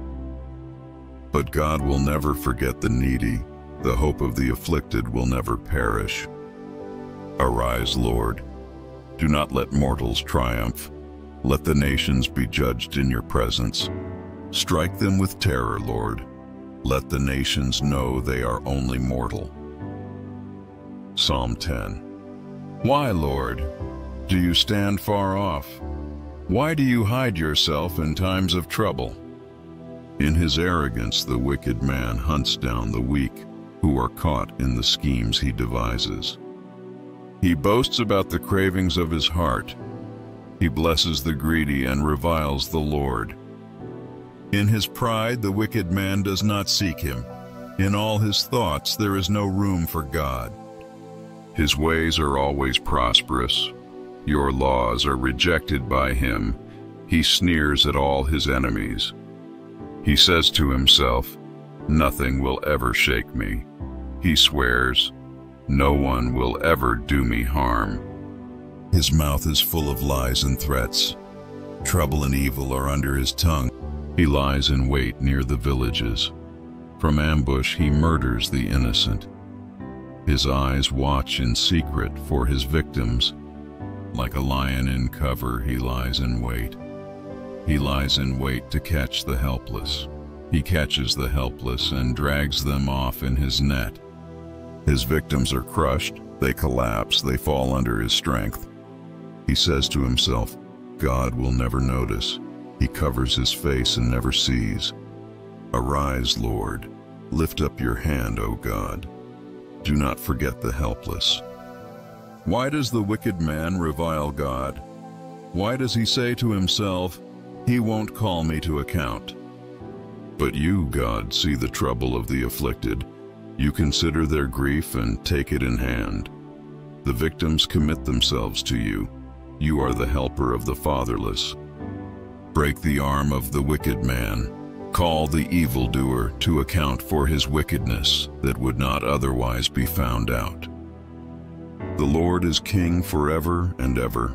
But God will never forget the needy. The hope of the afflicted will never perish. Arise, Lord. Do not let mortals triumph. Let the nations be judged in your presence. Strike them with terror, Lord. Let the nations know they are only mortal. Psalm 10 Why, Lord, do you stand far off? Why do you hide yourself in times of trouble? In his arrogance the wicked man hunts down the weak, who are caught in the schemes he devises. He boasts about the cravings of his heart. He blesses the greedy and reviles the Lord. In his pride the wicked man does not seek him. In all his thoughts there is no room for God. His ways are always prosperous. Your laws are rejected by him. He sneers at all his enemies. He says to himself, Nothing will ever shake me. He swears, No one will ever do me harm. His mouth is full of lies and threats. Trouble and evil are under his tongue. He lies in wait near the villages. From ambush he murders the innocent. His eyes watch in secret for his victims. Like a lion in cover, he lies in wait. He lies in wait to catch the helpless. He catches the helpless and drags them off in his net. His victims are crushed, they collapse, they fall under his strength. He says to himself, God will never notice. He covers his face and never sees. Arise, Lord. Lift up your hand, O God. Do not forget the helpless. Why does the wicked man revile God? Why does he say to himself, He won't call me to account? But you, God, see the trouble of the afflicted. You consider their grief and take it in hand. The victims commit themselves to you. You are the helper of the fatherless. Break the arm of the wicked man. Call the evildoer to account for his wickedness that would not otherwise be found out. The Lord is king forever and ever.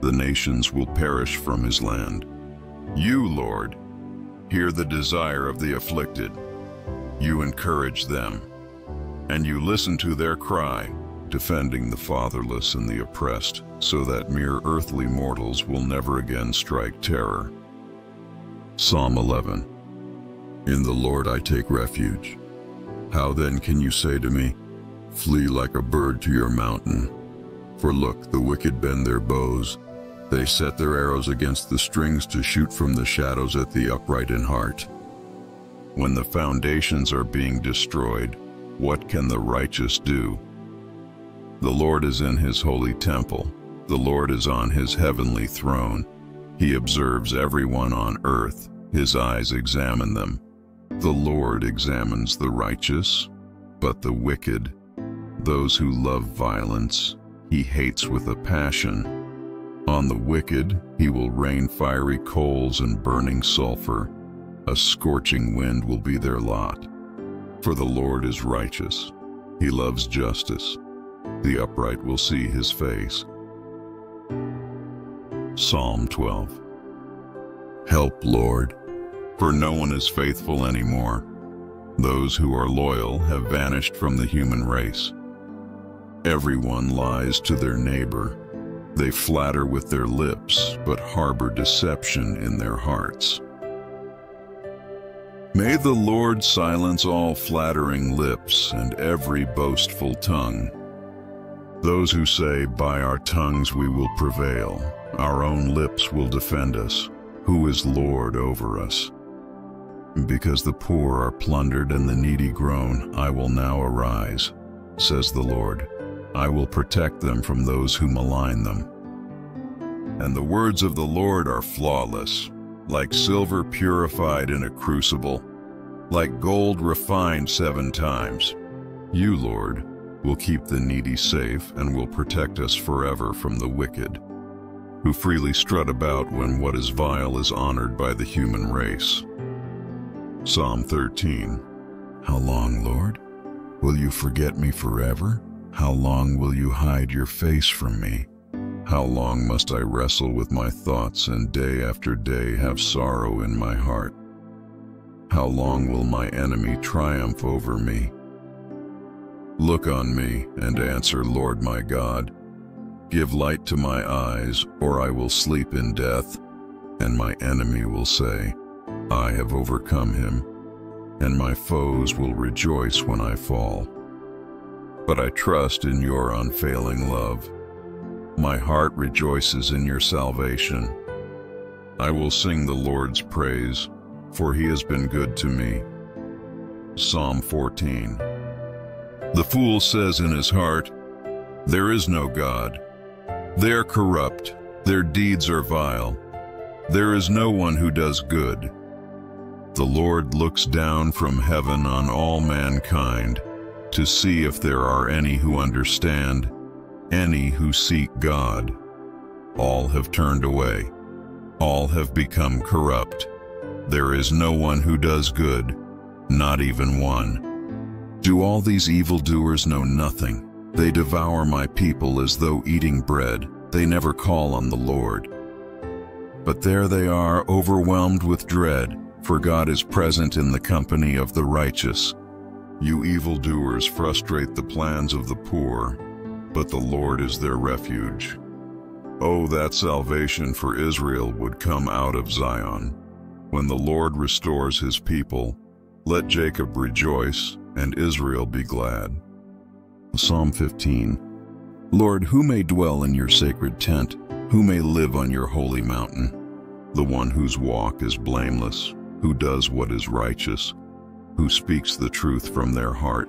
The nations will perish from his land. You, Lord, hear the desire of the afflicted. You encourage them, and you listen to their cry, defending the fatherless and the oppressed, so that mere earthly mortals will never again strike terror. Psalm 11 In the Lord I take refuge. How then can you say to me, Flee like a bird to your mountain? For look, the wicked bend their bows. They set their arrows against the strings to shoot from the shadows at the upright in heart. When the foundations are being destroyed, what can the righteous do? The Lord is in his holy temple. The Lord is on his heavenly throne. He observes everyone on earth. His eyes examine them. The Lord examines the righteous, but the wicked, those who love violence, he hates with a passion. On the wicked he will rain fiery coals and burning sulfur. A scorching wind will be their lot. For the Lord is righteous. He loves justice. The upright will see his face. Psalm 12 Help, Lord, for no one is faithful anymore. Those who are loyal have vanished from the human race. Everyone lies to their neighbor. They flatter with their lips, but harbor deception in their hearts. May the Lord silence all flattering lips and every boastful tongue. Those who say, by our tongues we will prevail, Our own lips will defend us. Who is Lord over us? Because the poor are plundered and the needy groan, I will now arise, says the Lord. I will protect them from those who malign them. And the words of the Lord are flawless, like silver purified in a crucible, like gold refined seven times. You, Lord, will keep the needy safe and will protect us forever from the wicked, who freely strut about when what is vile is honored by the human race. Psalm 13 How long, Lord? Will you forget me forever? How long will you hide your face from me? How long must I wrestle with my thoughts and day after day have sorrow in my heart? How long will my enemy triumph over me? Look on me and answer, Lord my God. Give light to my eyes, or I will sleep in death, and my enemy will say, I have overcome him, and my foes will rejoice when I fall. But I trust in your unfailing love. My heart rejoices in your salvation. I will sing the Lord's praise, for he has been good to me. Psalm 14 the fool says in his heart, There is no God. They are corrupt, their deeds are vile. There is no one who does good. The Lord looks down from heaven on all mankind to see if there are any who understand, any who seek God. All have turned away. All have become corrupt. There is no one who does good, not even one. Do all these evildoers know nothing? They devour my people as though eating bread. They never call on the Lord. But there they are, overwhelmed with dread, for God is present in the company of the righteous. You evildoers frustrate the plans of the poor, but the Lord is their refuge. Oh, that salvation for Israel would come out of Zion. When the Lord restores his people, let Jacob rejoice and Israel be glad. Psalm 15 Lord, who may dwell in your sacred tent? Who may live on your holy mountain? The one whose walk is blameless, who does what is righteous, who speaks the truth from their heart,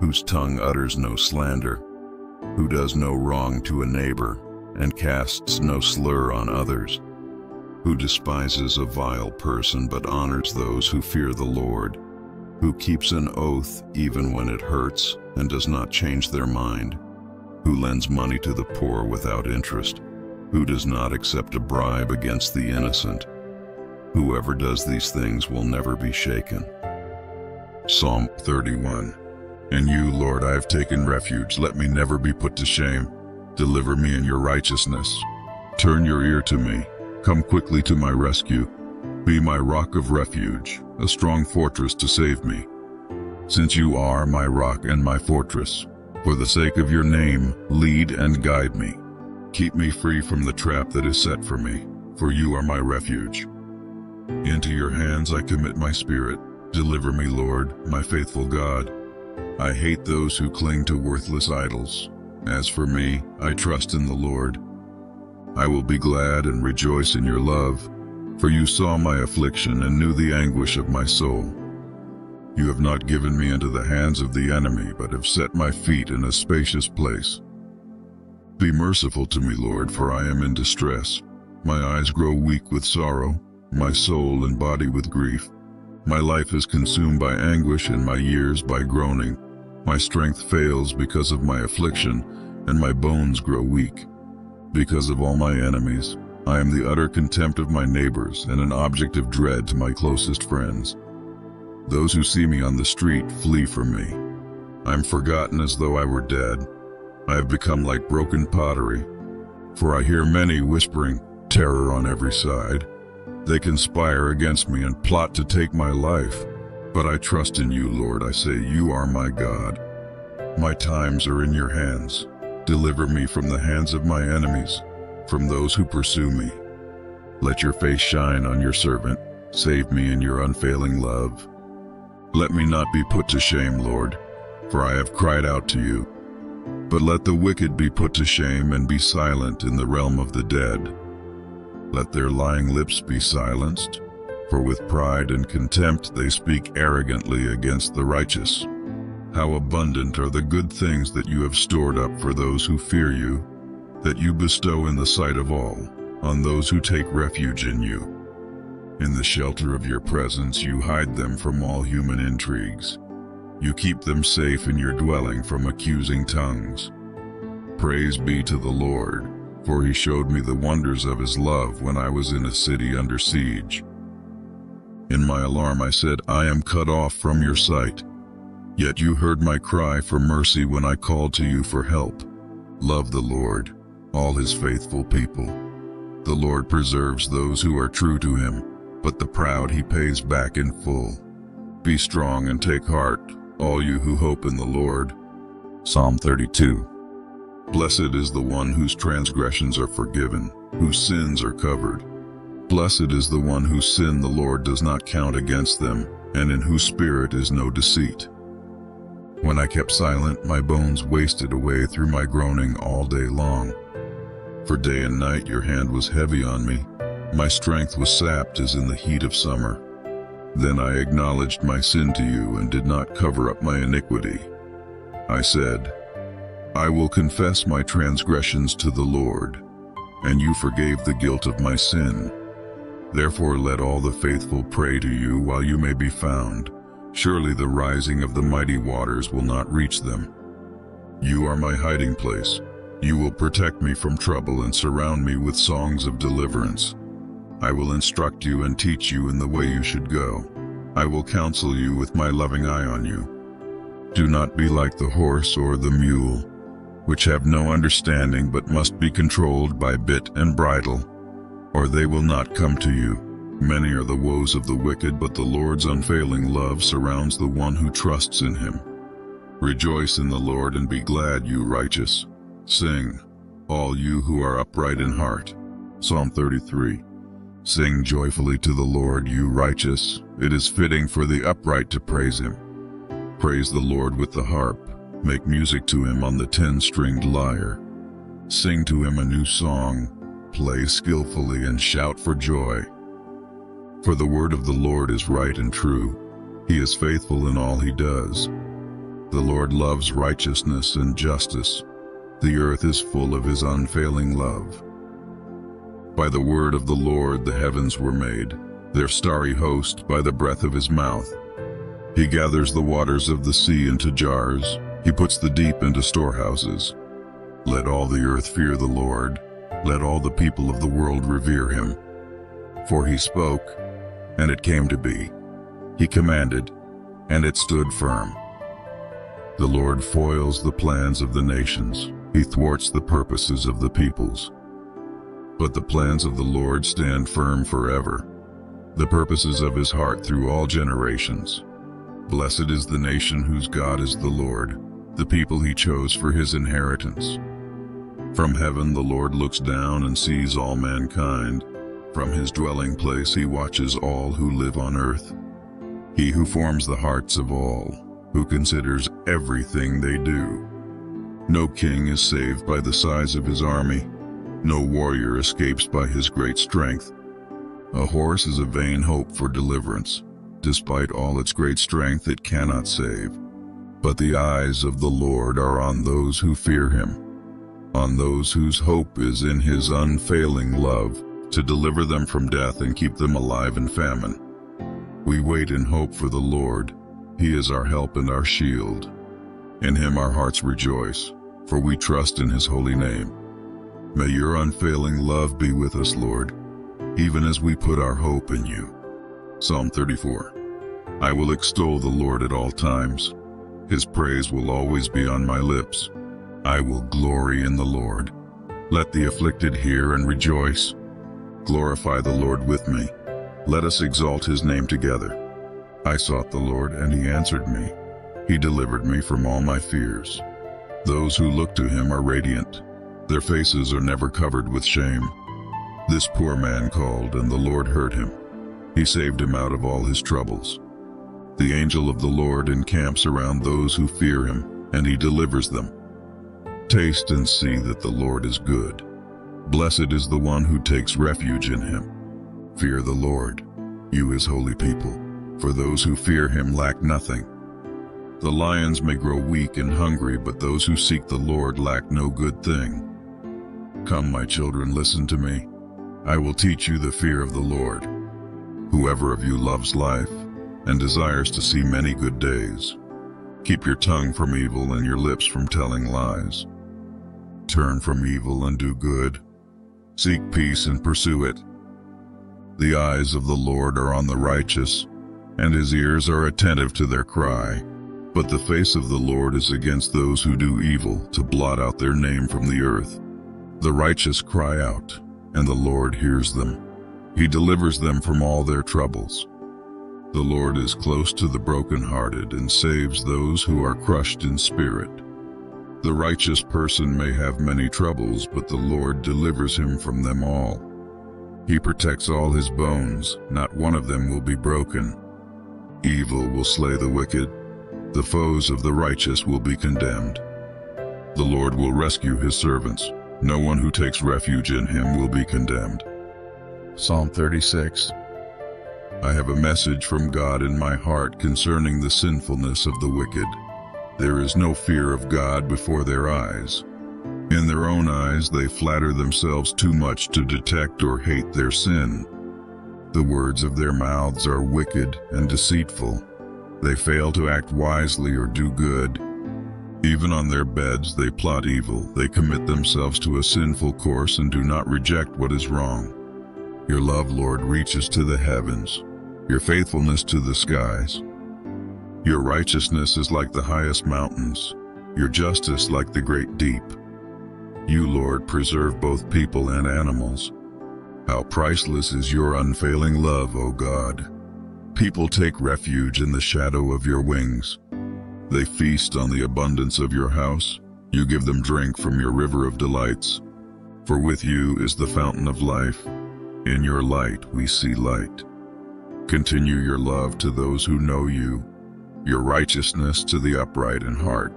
whose tongue utters no slander, who does no wrong to a neighbor, and casts no slur on others, who despises a vile person but honors those who fear the Lord, who keeps an oath even when it hurts and does not change their mind, who lends money to the poor without interest, who does not accept a bribe against the innocent. Whoever does these things will never be shaken. Psalm 31 In you, Lord, I have taken refuge. Let me never be put to shame. Deliver me in your righteousness. Turn your ear to me. Come quickly to my rescue. Be my rock of refuge, a strong fortress to save me. Since you are my rock and my fortress, for the sake of your name, lead and guide me. Keep me free from the trap that is set for me, for you are my refuge. Into your hands I commit my spirit. Deliver me, Lord, my faithful God. I hate those who cling to worthless idols. As for me, I trust in the Lord. I will be glad and rejoice in your love, for you saw my affliction and knew the anguish of my soul. You have not given me into the hands of the enemy, but have set my feet in a spacious place. Be merciful to me, Lord, for I am in distress. My eyes grow weak with sorrow, my soul and body with grief. My life is consumed by anguish and my years by groaning. My strength fails because of my affliction, and my bones grow weak. Because of all my enemies, I am the utter contempt of my neighbors and an object of dread to my closest friends. Those who see me on the street flee from me. I am forgotten as though I were dead. I have become like broken pottery, for I hear many whispering terror on every side. They conspire against me and plot to take my life. But I trust in you, Lord. I say, you are my God. My times are in your hands. Deliver me from the hands of my enemies from those who pursue me. Let your face shine on your servant. Save me in your unfailing love. Let me not be put to shame, Lord, for I have cried out to you. But let the wicked be put to shame and be silent in the realm of the dead. Let their lying lips be silenced, for with pride and contempt they speak arrogantly against the righteous. How abundant are the good things that you have stored up for those who fear you, that you bestow in the sight of all, on those who take refuge in you. In the shelter of your presence you hide them from all human intrigues. You keep them safe in your dwelling from accusing tongues. Praise be to the Lord, for he showed me the wonders of his love when I was in a city under siege. In my alarm I said, I am cut off from your sight. Yet you heard my cry for mercy when I called to you for help. Love the Lord, all his faithful people. The Lord preserves those who are true to him, but the proud he pays back in full. Be strong and take heart, all you who hope in the Lord. Psalm 32 Blessed is the one whose transgressions are forgiven, whose sins are covered. Blessed is the one whose sin the Lord does not count against them, and in whose spirit is no deceit. When I kept silent, my bones wasted away through my groaning all day long. For day and night your hand was heavy on me. My strength was sapped as in the heat of summer. Then I acknowledged my sin to you and did not cover up my iniquity. I said, I will confess my transgressions to the Lord, and you forgave the guilt of my sin. Therefore let all the faithful pray to you while you may be found. Surely the rising of the mighty waters will not reach them. You are my hiding place. You will protect me from trouble and surround me with songs of deliverance. I will instruct you and teach you in the way you should go. I will counsel you with my loving eye on you. Do not be like the horse or the mule, which have no understanding but must be controlled by bit and bridle, or they will not come to you. Many are the woes of the wicked, but the Lord's unfailing love surrounds the one who trusts in him. Rejoice in the Lord and be glad, you righteous. Sing, all you who are upright in heart. Psalm 33 Sing joyfully to the Lord, you righteous. It is fitting for the upright to praise him. Praise the Lord with the harp. Make music to him on the ten-stringed lyre. Sing to him a new song. Play skillfully and shout for joy. For the word of the Lord is right and true. He is faithful in all he does. The Lord loves righteousness and justice. The earth is full of his unfailing love. By the word of the Lord the heavens were made, their starry host by the breath of his mouth. He gathers the waters of the sea into jars, he puts the deep into storehouses. Let all the earth fear the Lord, let all the people of the world revere him. For he spoke, and it came to be. He commanded, and it stood firm. The Lord foils the plans of the nations, he thwarts the purposes of the peoples. But the plans of the Lord stand firm forever, the purposes of his heart through all generations. Blessed is the nation whose God is the Lord, the people he chose for his inheritance. From heaven the Lord looks down and sees all mankind. From his dwelling place he watches all who live on earth. He who forms the hearts of all, who considers everything they do. No king is saved by the size of his army, no warrior escapes by his great strength. A horse is a vain hope for deliverance. Despite all its great strength, it cannot save. But the eyes of the Lord are on those who fear him, on those whose hope is in his unfailing love, to deliver them from death and keep them alive in famine. We wait in hope for the Lord. He is our help and our shield. In him our hearts rejoice, for we trust in his holy name. May your unfailing love be with us, Lord, even as we put our hope in you. Psalm 34 I will extol the Lord at all times. His praise will always be on my lips. I will glory in the Lord. Let the afflicted hear and rejoice. Glorify the Lord with me. Let us exalt his name together. I sought the Lord, and he answered me. He delivered me from all my fears. Those who look to him are radiant. Their faces are never covered with shame. This poor man called, and the Lord heard him. He saved him out of all his troubles. The angel of the Lord encamps around those who fear him, and he delivers them. Taste and see that the Lord is good. Blessed is the one who takes refuge in him. Fear the Lord, you his holy people, for those who fear him lack nothing. The lions may grow weak and hungry, but those who seek the Lord lack no good thing. Come, my children, listen to me. I will teach you the fear of the Lord. Whoever of you loves life and desires to see many good days, keep your tongue from evil and your lips from telling lies. Turn from evil and do good. Seek peace and pursue it. The eyes of the Lord are on the righteous, and his ears are attentive to their cry. But the face of the Lord is against those who do evil, to blot out their name from the earth. The righteous cry out, and the Lord hears them. He delivers them from all their troubles. The Lord is close to the brokenhearted and saves those who are crushed in spirit. The righteous person may have many troubles, but the Lord delivers him from them all. He protects all his bones, not one of them will be broken. Evil will slay the wicked, the foes of the righteous will be condemned. The Lord will rescue his servants. No one who takes refuge in him will be condemned. Psalm 36 I have a message from God in my heart concerning the sinfulness of the wicked. There is no fear of God before their eyes. In their own eyes they flatter themselves too much to detect or hate their sin. The words of their mouths are wicked and deceitful. They fail to act wisely or do good. Even on their beds they plot evil. They commit themselves to a sinful course and do not reject what is wrong. Your love, Lord, reaches to the heavens, your faithfulness to the skies. Your righteousness is like the highest mountains, your justice like the great deep. You, Lord, preserve both people and animals. How priceless is your unfailing love, O God. People take refuge in the shadow of your wings. They feast on the abundance of your house. You give them drink from your river of delights. For with you is the fountain of life. In your light we see light. Continue your love to those who know you, your righteousness to the upright in heart.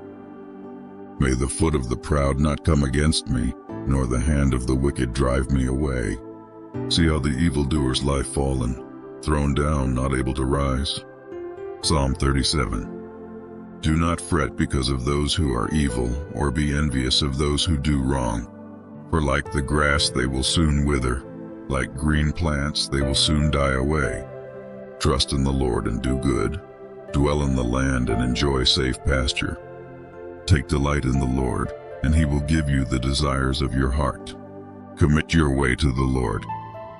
May the foot of the proud not come against me, nor the hand of the wicked drive me away. See how the evildoers lie fallen, thrown down, not able to rise. Psalm 37 Do not fret because of those who are evil, or be envious of those who do wrong. For like the grass they will soon wither, like green plants they will soon die away. Trust in the Lord and do good. Dwell in the land and enjoy safe pasture. Take delight in the Lord, and he will give you the desires of your heart. Commit your way to the Lord.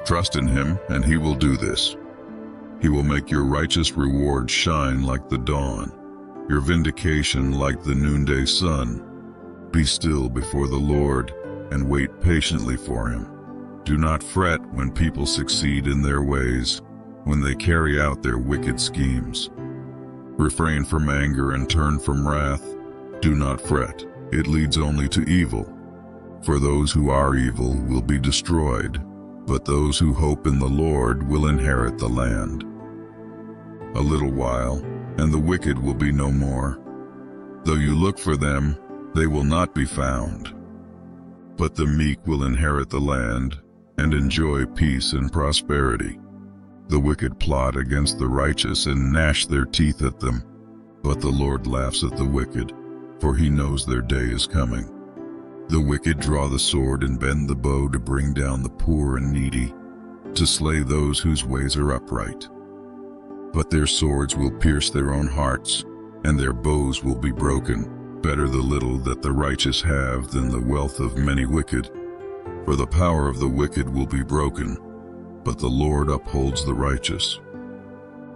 Trust in him, and he will do this. He will make your righteous reward shine like the dawn, your vindication like the noonday sun. Be still before the Lord and wait patiently for him. Do not fret when people succeed in their ways, when they carry out their wicked schemes. Refrain from anger and turn from wrath. Do not fret, it leads only to evil. For those who are evil will be destroyed, but those who hope in the Lord will inherit the land. A little while, and the wicked will be no more. Though you look for them, they will not be found. But the meek will inherit the land and enjoy peace and prosperity. The wicked plot against the righteous and gnash their teeth at them, but the Lord laughs at the wicked, for he knows their day is coming. The wicked draw the sword and bend the bow to bring down the poor and needy, to slay those whose ways are upright. But their swords will pierce their own hearts, and their bows will be broken. Better the little that the righteous have than the wealth of many wicked. For the power of the wicked will be broken, but the Lord upholds the righteous.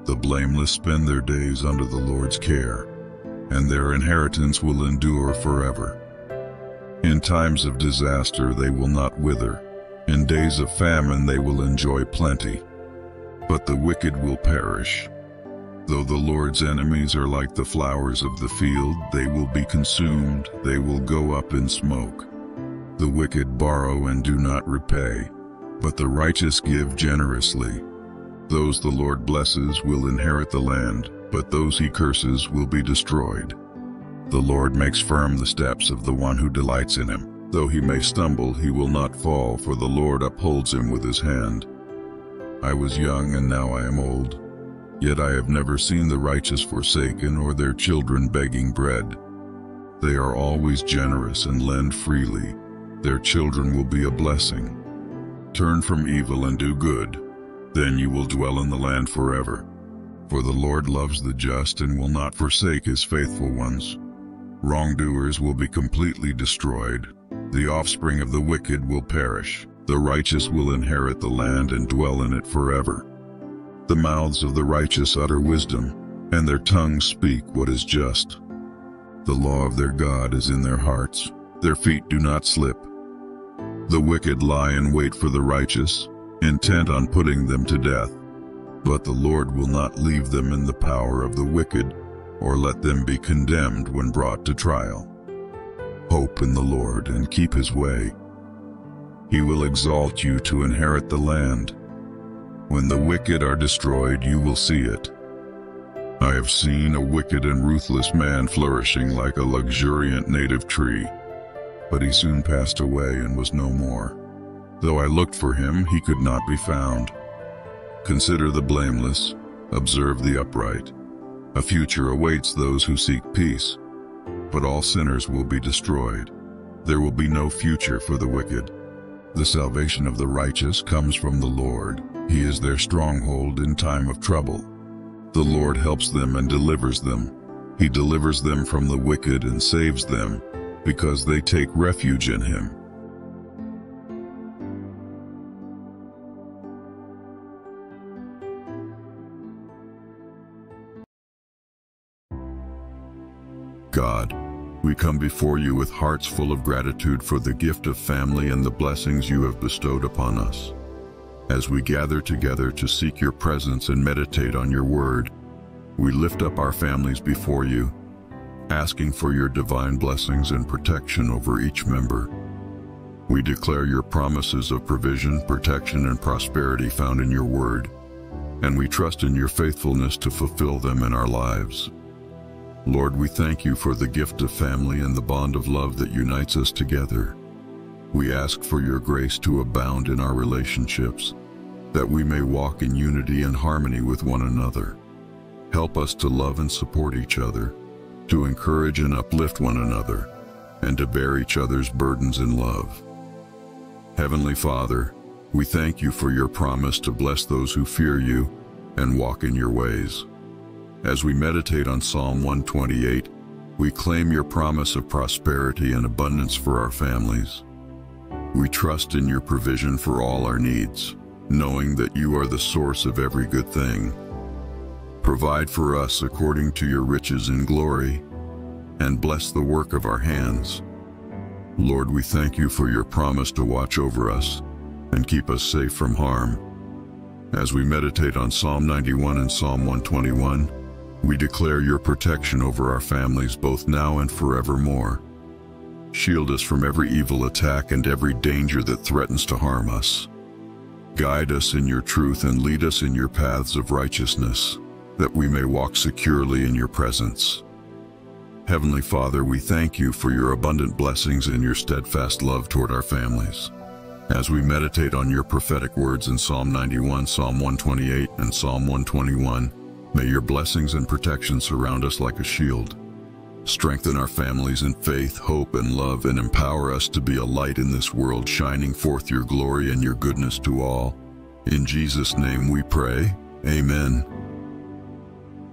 The blameless spend their days under the Lord's care, and their inheritance will endure forever. In times of disaster they will not wither. In days of famine they will enjoy plenty. But the wicked will perish. Though the Lord's enemies are like the flowers of the field, they will be consumed, they will go up in smoke. The wicked borrow and do not repay, but the righteous give generously. Those the Lord blesses will inherit the land, but those he curses will be destroyed. The Lord makes firm the steps of the one who delights in him. Though he may stumble, he will not fall, for the Lord upholds him with his hand. I was young and now I am old. Yet I have never seen the righteous forsaken or their children begging bread. They are always generous and lend freely. Their children will be a blessing. Turn from evil and do good, then you will dwell in the land forever. For the Lord loves the just and will not forsake his faithful ones. Wrongdoers will be completely destroyed. The offspring of the wicked will perish. The righteous will inherit the land and dwell in it forever. The mouths of the righteous utter wisdom, and their tongues speak what is just. The law of their God is in their hearts. Their feet do not slip. The wicked lie in wait for the righteous, intent on putting them to death. But the Lord will not leave them in the power of the wicked, or let them be condemned when brought to trial. Hope in the Lord and keep his way. He will exalt you to inherit the land. When the wicked are destroyed, you will see it. I have seen a wicked and ruthless man flourishing like a luxuriant native tree, but he soon passed away and was no more. Though I looked for him, he could not be found. Consider the blameless, observe the upright. A future awaits those who seek peace, but all sinners will be destroyed. There will be no future for the wicked. The salvation of the righteous comes from the Lord. He is their stronghold in time of trouble. The Lord helps them and delivers them. He delivers them from the wicked and saves them, because they take refuge in him. God, we come before you with hearts full of gratitude for the gift of family and the blessings you have bestowed upon us. As we gather together to seek your presence and meditate on your word, we lift up our families before you, asking for your divine blessings and protection over each member. We declare your promises of provision, protection, and prosperity found in your word, and we trust in your faithfulness to fulfill them in our lives. Lord, we thank you for the gift of family and the bond of love that unites us together. We ask for your grace to abound in our relationships, that we may walk in unity and harmony with one another. Help us to love and support each other, to encourage and uplift one another, and to bear each other's burdens in love. Heavenly Father, we thank you for your promise to bless those who fear you and walk in your ways. As we meditate on Psalm 128, we claim your promise of prosperity and abundance for our families. We trust in your provision for all our needs, knowing that you are the source of every good thing. Provide for us according to your riches in glory, and bless the work of our hands. Lord, we thank you for your promise to watch over us and keep us safe from harm. As we meditate on Psalm 91 and Psalm 121, we declare your protection over our families both now and forevermore. Shield us from every evil attack and every danger that threatens to harm us. Guide us in your truth and lead us in your paths of righteousness, that we may walk securely in your presence. Heavenly Father, we thank you for your abundant blessings and your steadfast love toward our families. As we meditate on your prophetic words in Psalm 91, Psalm 128, and Psalm 121, May your blessings and protection surround us like a shield. Strengthen our families in faith, hope, and love, and empower us to be a light in this world, shining forth your glory and your goodness to all. In Jesus' name we pray. Amen.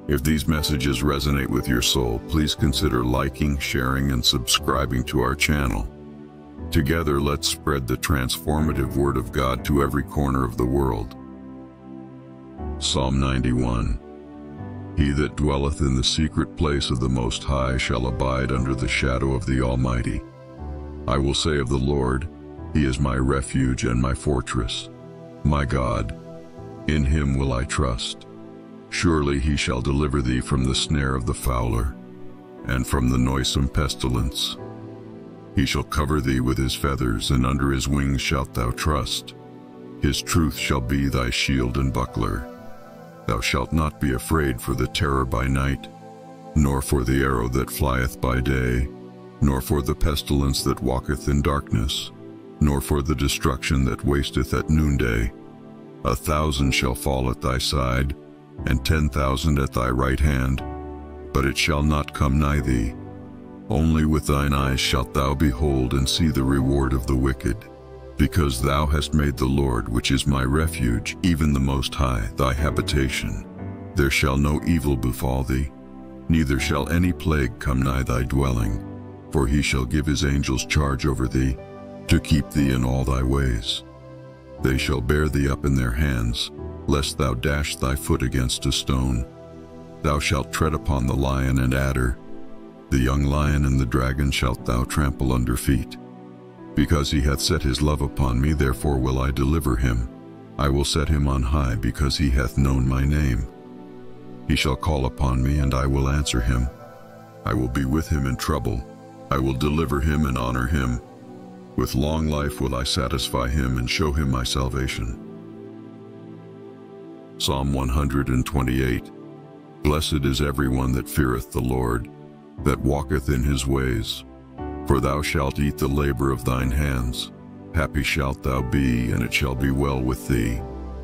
If these messages resonate with your soul, please consider liking, sharing, and subscribing to our channel. Together, let's spread the transformative Word of God to every corner of the world. Psalm 91 he that dwelleth in the secret place of the Most High shall abide under the shadow of the Almighty. I will say of the Lord, He is my refuge and my fortress, my God. In him will I trust. Surely he shall deliver thee from the snare of the fowler, and from the noisome pestilence. He shall cover thee with his feathers, and under his wings shalt thou trust. His truth shall be thy shield and buckler. Thou shalt not be afraid for the terror by night, nor for the arrow that flieth by day, nor for the pestilence that walketh in darkness, nor for the destruction that wasteth at noonday. A thousand shall fall at thy side, and ten thousand at thy right hand, but it shall not come nigh thee. Only with thine eyes shalt thou behold and see the reward of the wicked. Because thou hast made the Lord, which is my refuge, even the Most High, thy habitation. There shall no evil befall thee, neither shall any plague come nigh thy dwelling. For he shall give his angels charge over thee, to keep thee in all thy ways. They shall bear thee up in their hands, lest thou dash thy foot against a stone. Thou shalt tread upon the lion and adder, the young lion and the dragon shalt thou trample under feet. Because he hath set his love upon me, therefore will I deliver him. I will set him on high, because he hath known my name. He shall call upon me, and I will answer him. I will be with him in trouble. I will deliver him and honor him. With long life will I satisfy him and show him my salvation. Psalm 128 Blessed is everyone that feareth the Lord, that walketh in his ways. For thou shalt eat the labor of thine hands. Happy shalt thou be, and it shall be well with thee.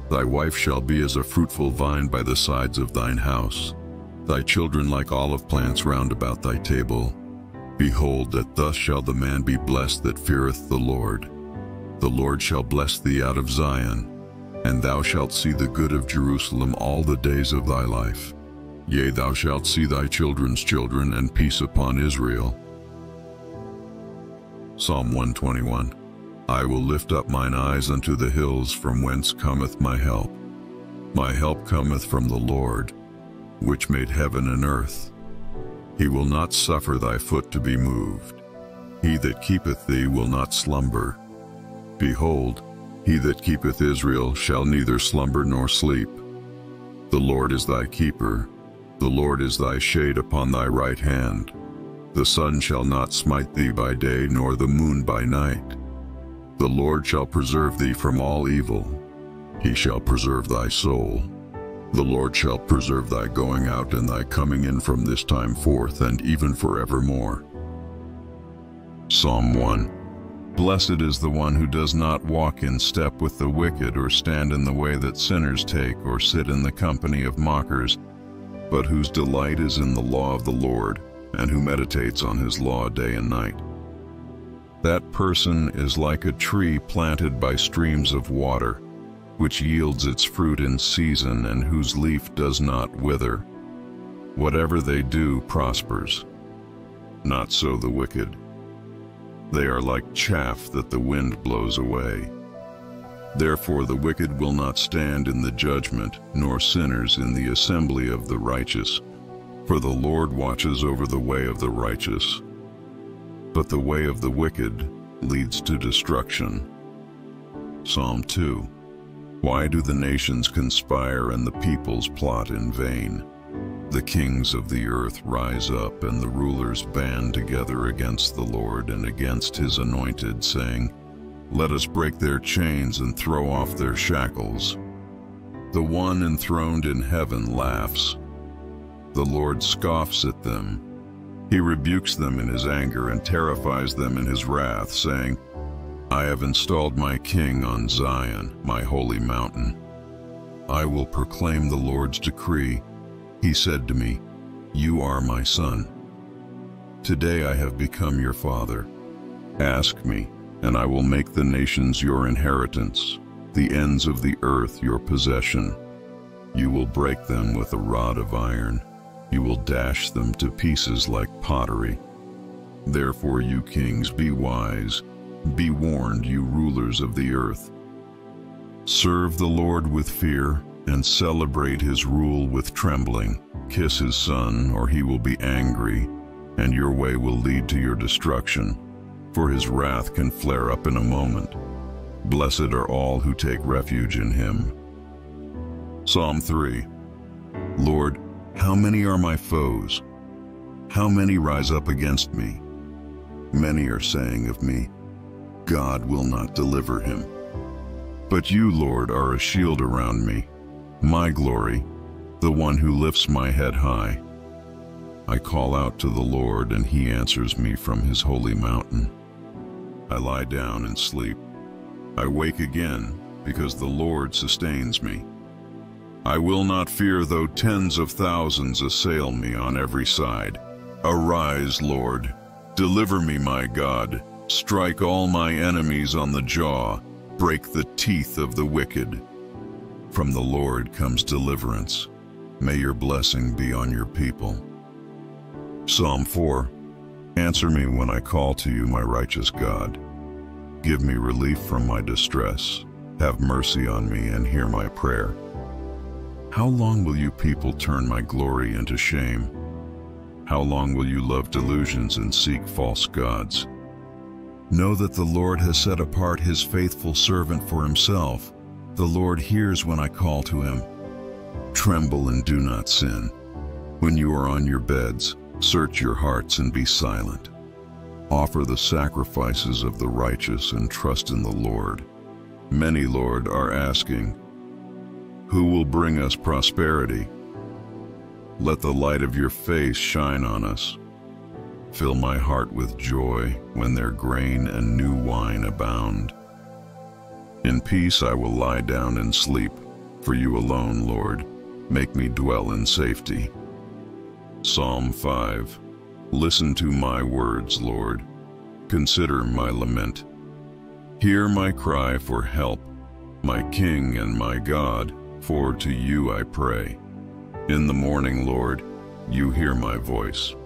Thy wife shall be as a fruitful vine by the sides of thine house, thy children like olive plants round about thy table. Behold, that thus shall the man be blessed that feareth the Lord. The Lord shall bless thee out of Zion, and thou shalt see the good of Jerusalem all the days of thy life. Yea, thou shalt see thy children's children, and peace upon Israel. Psalm 121 I will lift up mine eyes unto the hills from whence cometh my help. My help cometh from the Lord, which made heaven and earth. He will not suffer thy foot to be moved. He that keepeth thee will not slumber. Behold, he that keepeth Israel shall neither slumber nor sleep. The Lord is thy keeper, the Lord is thy shade upon thy right hand. The sun shall not smite thee by day, nor the moon by night. The Lord shall preserve thee from all evil. He shall preserve thy soul. The Lord shall preserve thy going out and thy coming in from this time forth and even forevermore. Psalm 1 Blessed is the one who does not walk in step with the wicked or stand in the way that sinners take or sit in the company of mockers, but whose delight is in the law of the Lord and who meditates on his law day and night. That person is like a tree planted by streams of water, which yields its fruit in season and whose leaf does not wither. Whatever they do prospers. Not so the wicked. They are like chaff that the wind blows away. Therefore the wicked will not stand in the judgment, nor sinners in the assembly of the righteous. For the Lord watches over the way of the righteous, but the way of the wicked leads to destruction. Psalm 2 Why do the nations conspire and the peoples plot in vain? The kings of the earth rise up and the rulers band together against the Lord and against his anointed, saying, Let us break their chains and throw off their shackles. The one enthroned in heaven laughs. The Lord scoffs at them. He rebukes them in his anger and terrifies them in his wrath, saying, I have installed my king on Zion, my holy mountain. I will proclaim the Lord's decree. He said to me, You are my son. Today I have become your father. Ask me, and I will make the nations your inheritance, the ends of the earth your possession. You will break them with a rod of iron. You will dash them to pieces like pottery. Therefore, you kings, be wise. Be warned, you rulers of the earth. Serve the Lord with fear and celebrate his rule with trembling. Kiss his son, or he will be angry, and your way will lead to your destruction, for his wrath can flare up in a moment. Blessed are all who take refuge in him. Psalm 3 Lord, how many are my foes? How many rise up against me? Many are saying of me, God will not deliver him. But you, Lord, are a shield around me, my glory, the one who lifts my head high. I call out to the Lord and he answers me from his holy mountain. I lie down and sleep. I wake again because the Lord sustains me. I will not fear though tens of thousands assail me on every side. Arise, Lord. Deliver me, my God. Strike all my enemies on the jaw. Break the teeth of the wicked. From the Lord comes deliverance. May your blessing be on your people. Psalm 4 Answer me when I call to you, my righteous God. Give me relief from my distress. Have mercy on me and hear my prayer. How long will you people turn my glory into shame? How long will you love delusions and seek false gods? Know that the Lord has set apart his faithful servant for himself. The Lord hears when I call to him. Tremble and do not sin. When you are on your beds, search your hearts and be silent. Offer the sacrifices of the righteous and trust in the Lord. Many, Lord, are asking, Who will bring us prosperity? Let the light of your face shine on us. Fill my heart with joy when their grain and new wine abound. In peace I will lie down and sleep, for you alone, Lord, make me dwell in safety. Psalm 5 Listen to my words, Lord. Consider my lament. Hear my cry for help, my King and my God, for to you I pray. In the morning, Lord, you hear my voice.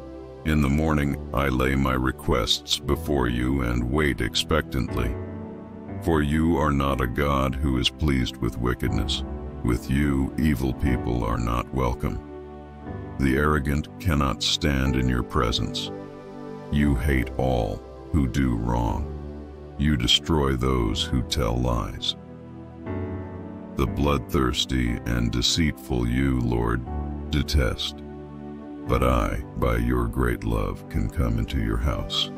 In the morning I lay my requests before you and wait expectantly. For you are not a God who is pleased with wickedness. With you, evil people are not welcome. The arrogant cannot stand in your presence. You hate all who do wrong. You destroy those who tell lies. The bloodthirsty and deceitful you, Lord, detest. But I, by your great love, can come into your house.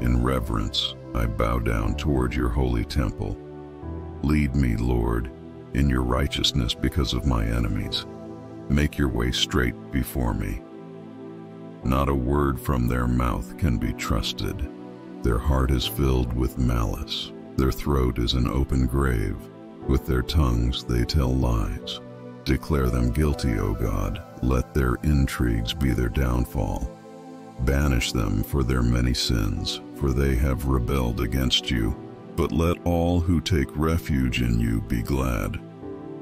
In reverence, I bow down toward your holy temple. Lead me, Lord, in your righteousness because of my enemies. Make your way straight before me. Not a word from their mouth can be trusted. Their heart is filled with malice. Their throat is an open grave. With their tongues they tell lies. Declare them guilty, O God. Let their intrigues be their downfall. Banish them for their many sins, for they have rebelled against you. But let all who take refuge in you be glad.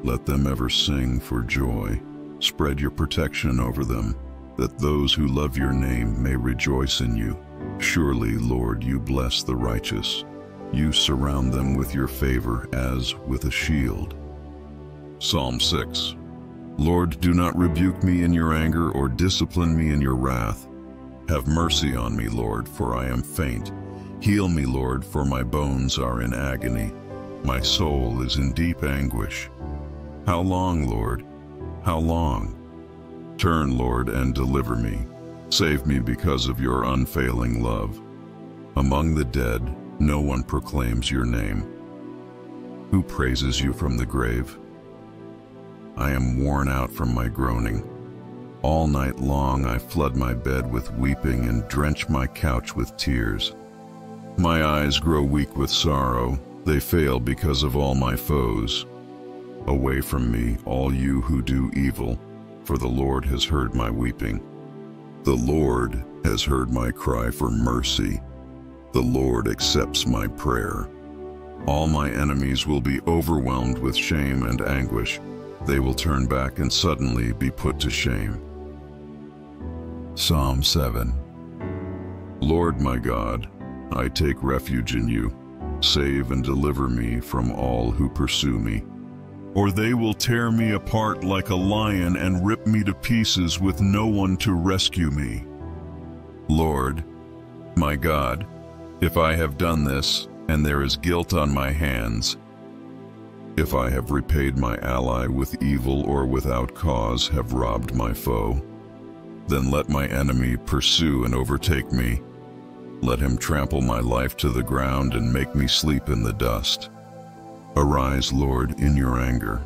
Let them ever sing for joy. Spread your protection over them, that those who love your name may rejoice in you. Surely, Lord, you bless the righteous. You surround them with your favor as with a shield. Psalm 6 Lord, do not rebuke me in your anger or discipline me in your wrath. Have mercy on me, Lord, for I am faint. Heal me, Lord, for my bones are in agony. My soul is in deep anguish. How long, Lord? How long? Turn, Lord, and deliver me. Save me because of your unfailing love. Among the dead, no one proclaims your name. Who praises you from the grave? I am worn out from my groaning. All night long I flood my bed with weeping and drench my couch with tears. My eyes grow weak with sorrow, they fail because of all my foes. Away from me, all you who do evil, for the Lord has heard my weeping. The Lord has heard my cry for mercy. The Lord accepts my prayer. All my enemies will be overwhelmed with shame and anguish. They will turn back and suddenly be put to shame. Psalm 7 Lord my God, I take refuge in you. Save and deliver me from all who pursue me. Or they will tear me apart like a lion and rip me to pieces with no one to rescue me. Lord, my God, if I have done this, and there is guilt on my hands, if I have repaid my ally with evil or without cause have robbed my foe, then let my enemy pursue and overtake me. Let him trample my life to the ground and make me sleep in the dust. Arise, Lord, in your anger.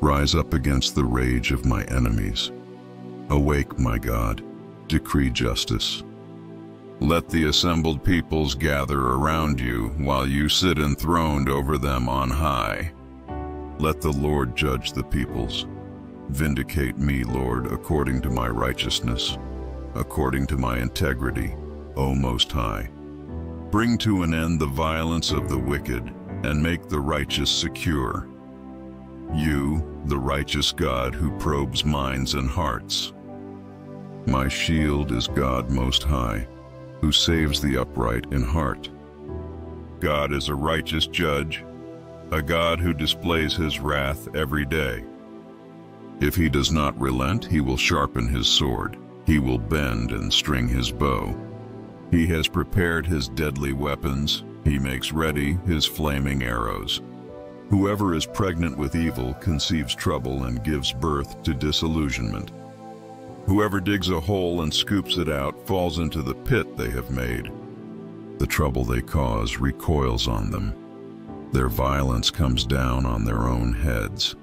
Rise up against the rage of my enemies. Awake, my God. decree justice. Let the assembled peoples gather around you while you sit enthroned over them on high. Let the Lord judge the peoples. Vindicate me, Lord, according to my righteousness, according to my integrity, O Most High. Bring to an end the violence of the wicked, and make the righteous secure. You, the righteous God who probes minds and hearts. My shield is God Most High, who saves the upright in heart. God is a righteous judge, a God who displays his wrath every day. If he does not relent, he will sharpen his sword. He will bend and string his bow. He has prepared his deadly weapons. He makes ready his flaming arrows. Whoever is pregnant with evil conceives trouble and gives birth to disillusionment. Whoever digs a hole and scoops it out falls into the pit they have made. The trouble they cause recoils on them. Their violence comes down on their own heads.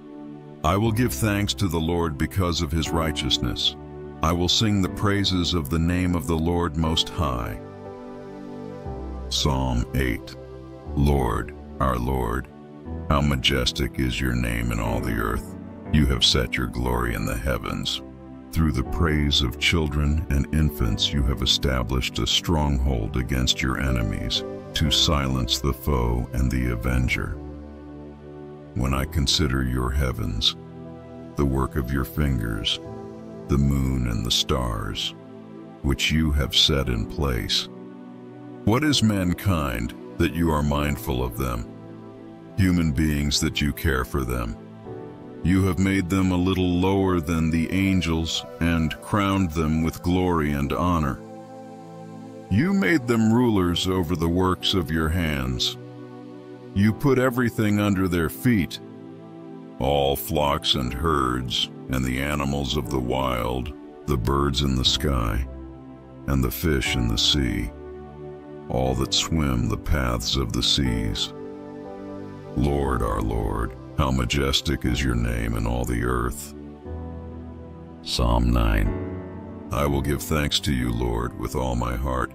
I will give thanks to the Lord because of his righteousness. I will sing the praises of the name of the Lord Most High. Psalm 8 Lord, our Lord, how majestic is your name in all the earth. You have set your glory in the heavens. Through the praise of children and infants you have established a stronghold against your enemies to silence the foe and the avenger when I consider your heavens, the work of your fingers, the moon and the stars, which you have set in place. What is mankind that you are mindful of them? Human beings that you care for them. You have made them a little lower than the angels and crowned them with glory and honor. You made them rulers over the works of your hands. You put everything under their feet, all flocks and herds, and the animals of the wild, the birds in the sky, and the fish in the sea, all that swim the paths of the seas. Lord, our Lord, how majestic is your name in all the earth. Psalm 9 I will give thanks to you, Lord, with all my heart.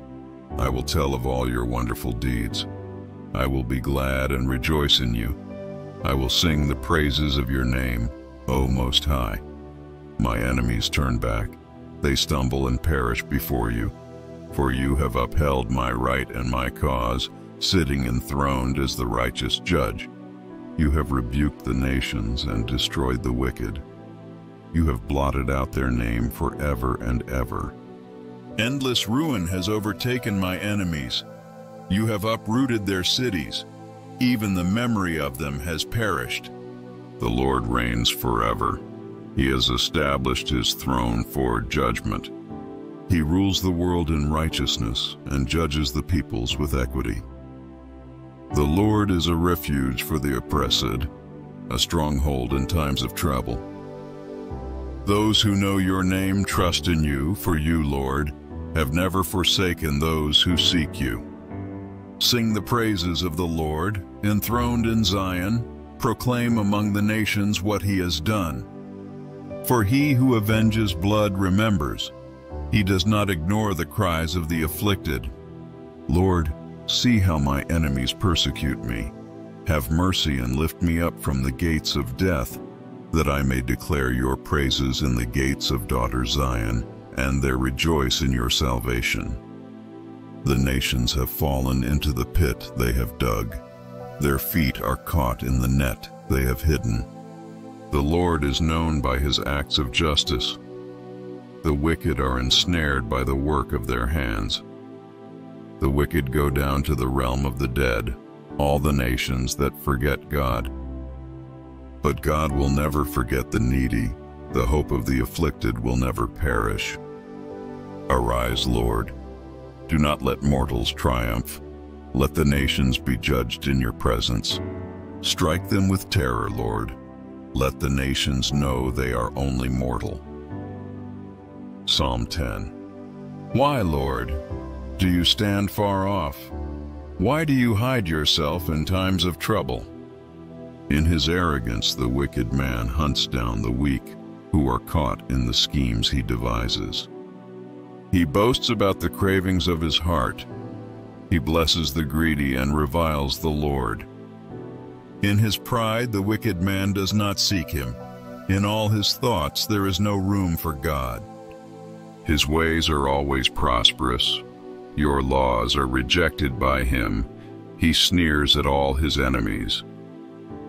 I will tell of all your wonderful deeds. I will be glad and rejoice in you. I will sing the praises of your name, O Most High. My enemies turn back. They stumble and perish before you. For you have upheld my right and my cause, sitting enthroned as the righteous judge. You have rebuked the nations and destroyed the wicked. You have blotted out their name forever and ever. Endless ruin has overtaken my enemies. You have uprooted their cities. Even the memory of them has perished. The Lord reigns forever. He has established his throne for judgment. He rules the world in righteousness and judges the peoples with equity. The Lord is a refuge for the oppressed, a stronghold in times of trouble. Those who know your name trust in you, for you, Lord, have never forsaken those who seek you. Sing the praises of the Lord, enthroned in Zion, proclaim among the nations what he has done. For he who avenges blood remembers. He does not ignore the cries of the afflicted. Lord, see how my enemies persecute me. Have mercy and lift me up from the gates of death, that I may declare your praises in the gates of daughter Zion, and there rejoice in your salvation. The nations have fallen into the pit they have dug. Their feet are caught in the net they have hidden. The Lord is known by his acts of justice. The wicked are ensnared by the work of their hands. The wicked go down to the realm of the dead, all the nations that forget God. But God will never forget the needy. The hope of the afflicted will never perish. Arise, Lord. Do not let mortals triumph. Let the nations be judged in your presence. Strike them with terror, Lord. Let the nations know they are only mortal. Psalm 10 Why, Lord, do you stand far off? Why do you hide yourself in times of trouble? In his arrogance the wicked man hunts down the weak, who are caught in the schemes he devises. He boasts about the cravings of his heart. He blesses the greedy and reviles the Lord. In his pride, the wicked man does not seek him. In all his thoughts, there is no room for God. His ways are always prosperous. Your laws are rejected by him. He sneers at all his enemies.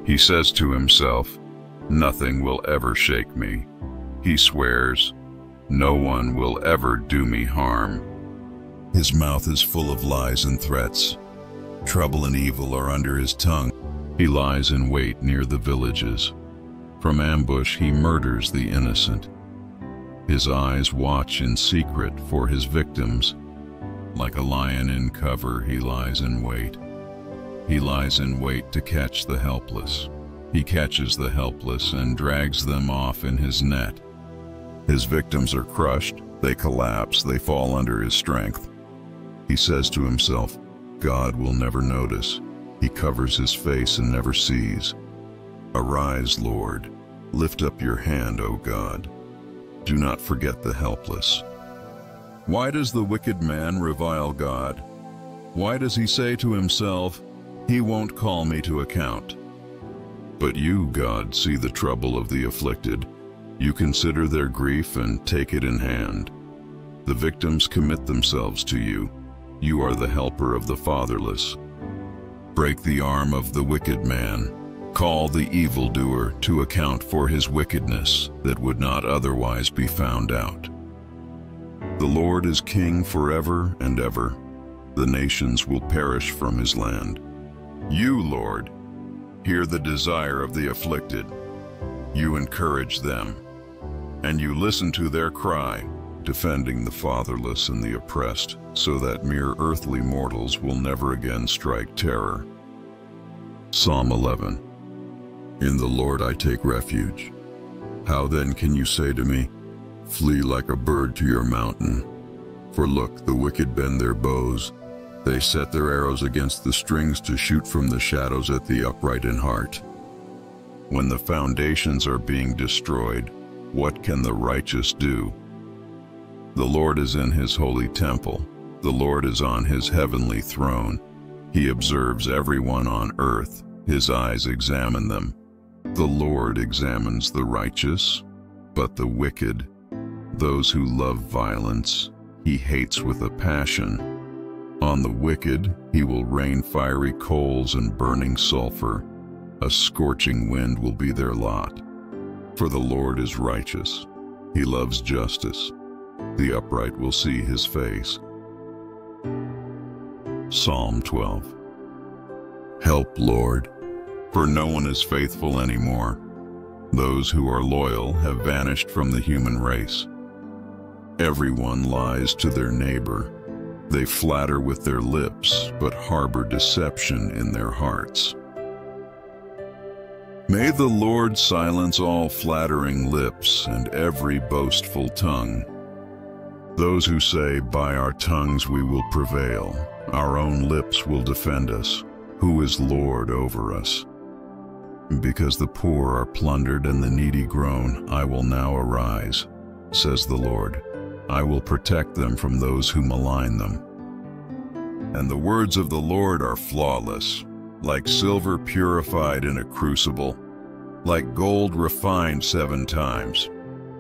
He says to himself, Nothing will ever shake me. He swears, No one will ever do me harm. His mouth is full of lies and threats. Trouble and evil are under his tongue. He lies in wait near the villages. From ambush he murders the innocent. His eyes watch in secret for his victims. Like a lion in cover, he lies in wait. He lies in wait to catch the helpless. He catches the helpless and drags them off in his net. His victims are crushed, they collapse, they fall under his strength. He says to himself, God will never notice. He covers his face and never sees. Arise, Lord. Lift up your hand, O God. Do not forget the helpless. Why does the wicked man revile God? Why does he say to himself, He won't call me to account? But you, God, see the trouble of the afflicted. You consider their grief and take it in hand. The victims commit themselves to you. You are the helper of the fatherless. Break the arm of the wicked man. Call the evildoer to account for his wickedness that would not otherwise be found out. The Lord is king forever and ever. The nations will perish from his land. You, Lord, hear the desire of the afflicted. You encourage them, and you listen to their cry, defending the fatherless and the oppressed, so that mere earthly mortals will never again strike terror. Psalm 11 In the Lord I take refuge. How then can you say to me, Flee like a bird to your mountain? For look, the wicked bend their bows. They set their arrows against the strings to shoot from the shadows at the upright in heart. When the foundations are being destroyed, what can the righteous do? The Lord is in his holy temple. The Lord is on his heavenly throne. He observes everyone on earth. His eyes examine them. The Lord examines the righteous, but the wicked, those who love violence, he hates with a passion. On the wicked, he will rain fiery coals and burning sulfur. A scorching wind will be their lot. For the Lord is righteous. He loves justice. The upright will see his face. Psalm 12 Help, Lord, for no one is faithful anymore. Those who are loyal have vanished from the human race. Everyone lies to their neighbor. They flatter with their lips, but harbor deception in their hearts. May the Lord silence all flattering lips and every boastful tongue. Those who say, by our tongues we will prevail, our own lips will defend us, who is Lord over us. Because the poor are plundered and the needy groan, I will now arise, says the Lord. I will protect them from those who malign them. And the words of the Lord are flawless, like silver purified in a crucible, like gold refined seven times.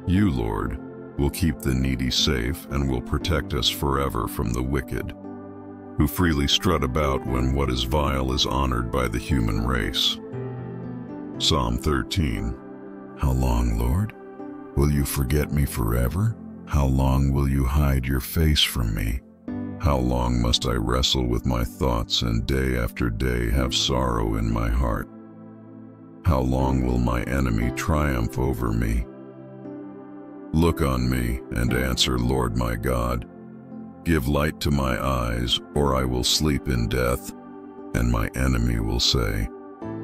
You, Lord, will keep the needy safe and will protect us forever from the wicked, who freely strut about when what is vile is honored by the human race. Psalm 13 How long, Lord? Will you forget me forever? How long will you hide your face from me? How long must I wrestle with my thoughts and day after day have sorrow in my heart? How long will my enemy triumph over me? Look on me and answer, Lord my God. Give light to my eyes, or I will sleep in death, and my enemy will say,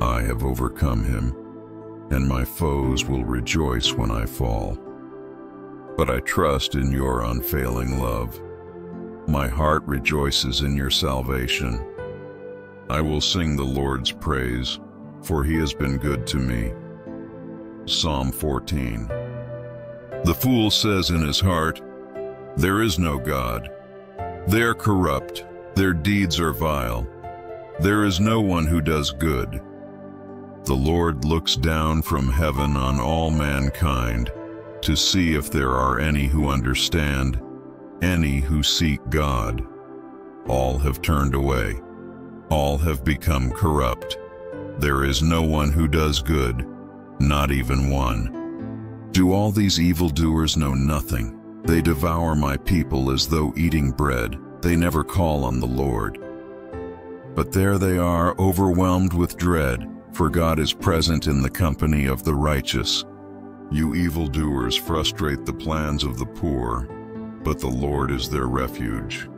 I have overcome him, and my foes will rejoice when I fall but I trust in your unfailing love. My heart rejoices in your salvation. I will sing the Lord's praise, for he has been good to me. Psalm 14 The fool says in his heart, There is no God. They are corrupt, their deeds are vile. There is no one who does good. The Lord looks down from heaven on all mankind to see if there are any who understand, any who seek God. All have turned away. All have become corrupt. There is no one who does good, not even one. Do all these evildoers know nothing? They devour my people as though eating bread. They never call on the Lord. But there they are, overwhelmed with dread, for God is present in the company of the righteous. You evildoers frustrate the plans of the poor, but the Lord is their refuge.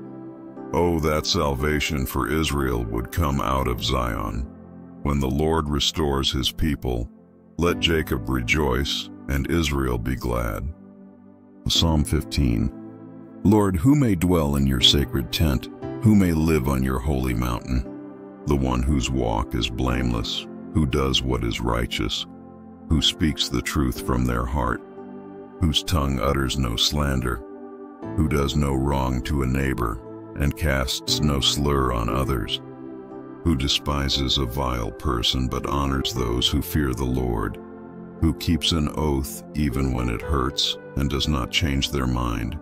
Oh, that salvation for Israel would come out of Zion. When the Lord restores his people, let Jacob rejoice and Israel be glad. Psalm 15 Lord, who may dwell in your sacred tent? Who may live on your holy mountain? The one whose walk is blameless, who does what is righteous, who speaks the truth from their heart, whose tongue utters no slander, who does no wrong to a neighbor, and casts no slur on others, who despises a vile person but honors those who fear the Lord, who keeps an oath even when it hurts and does not change their mind,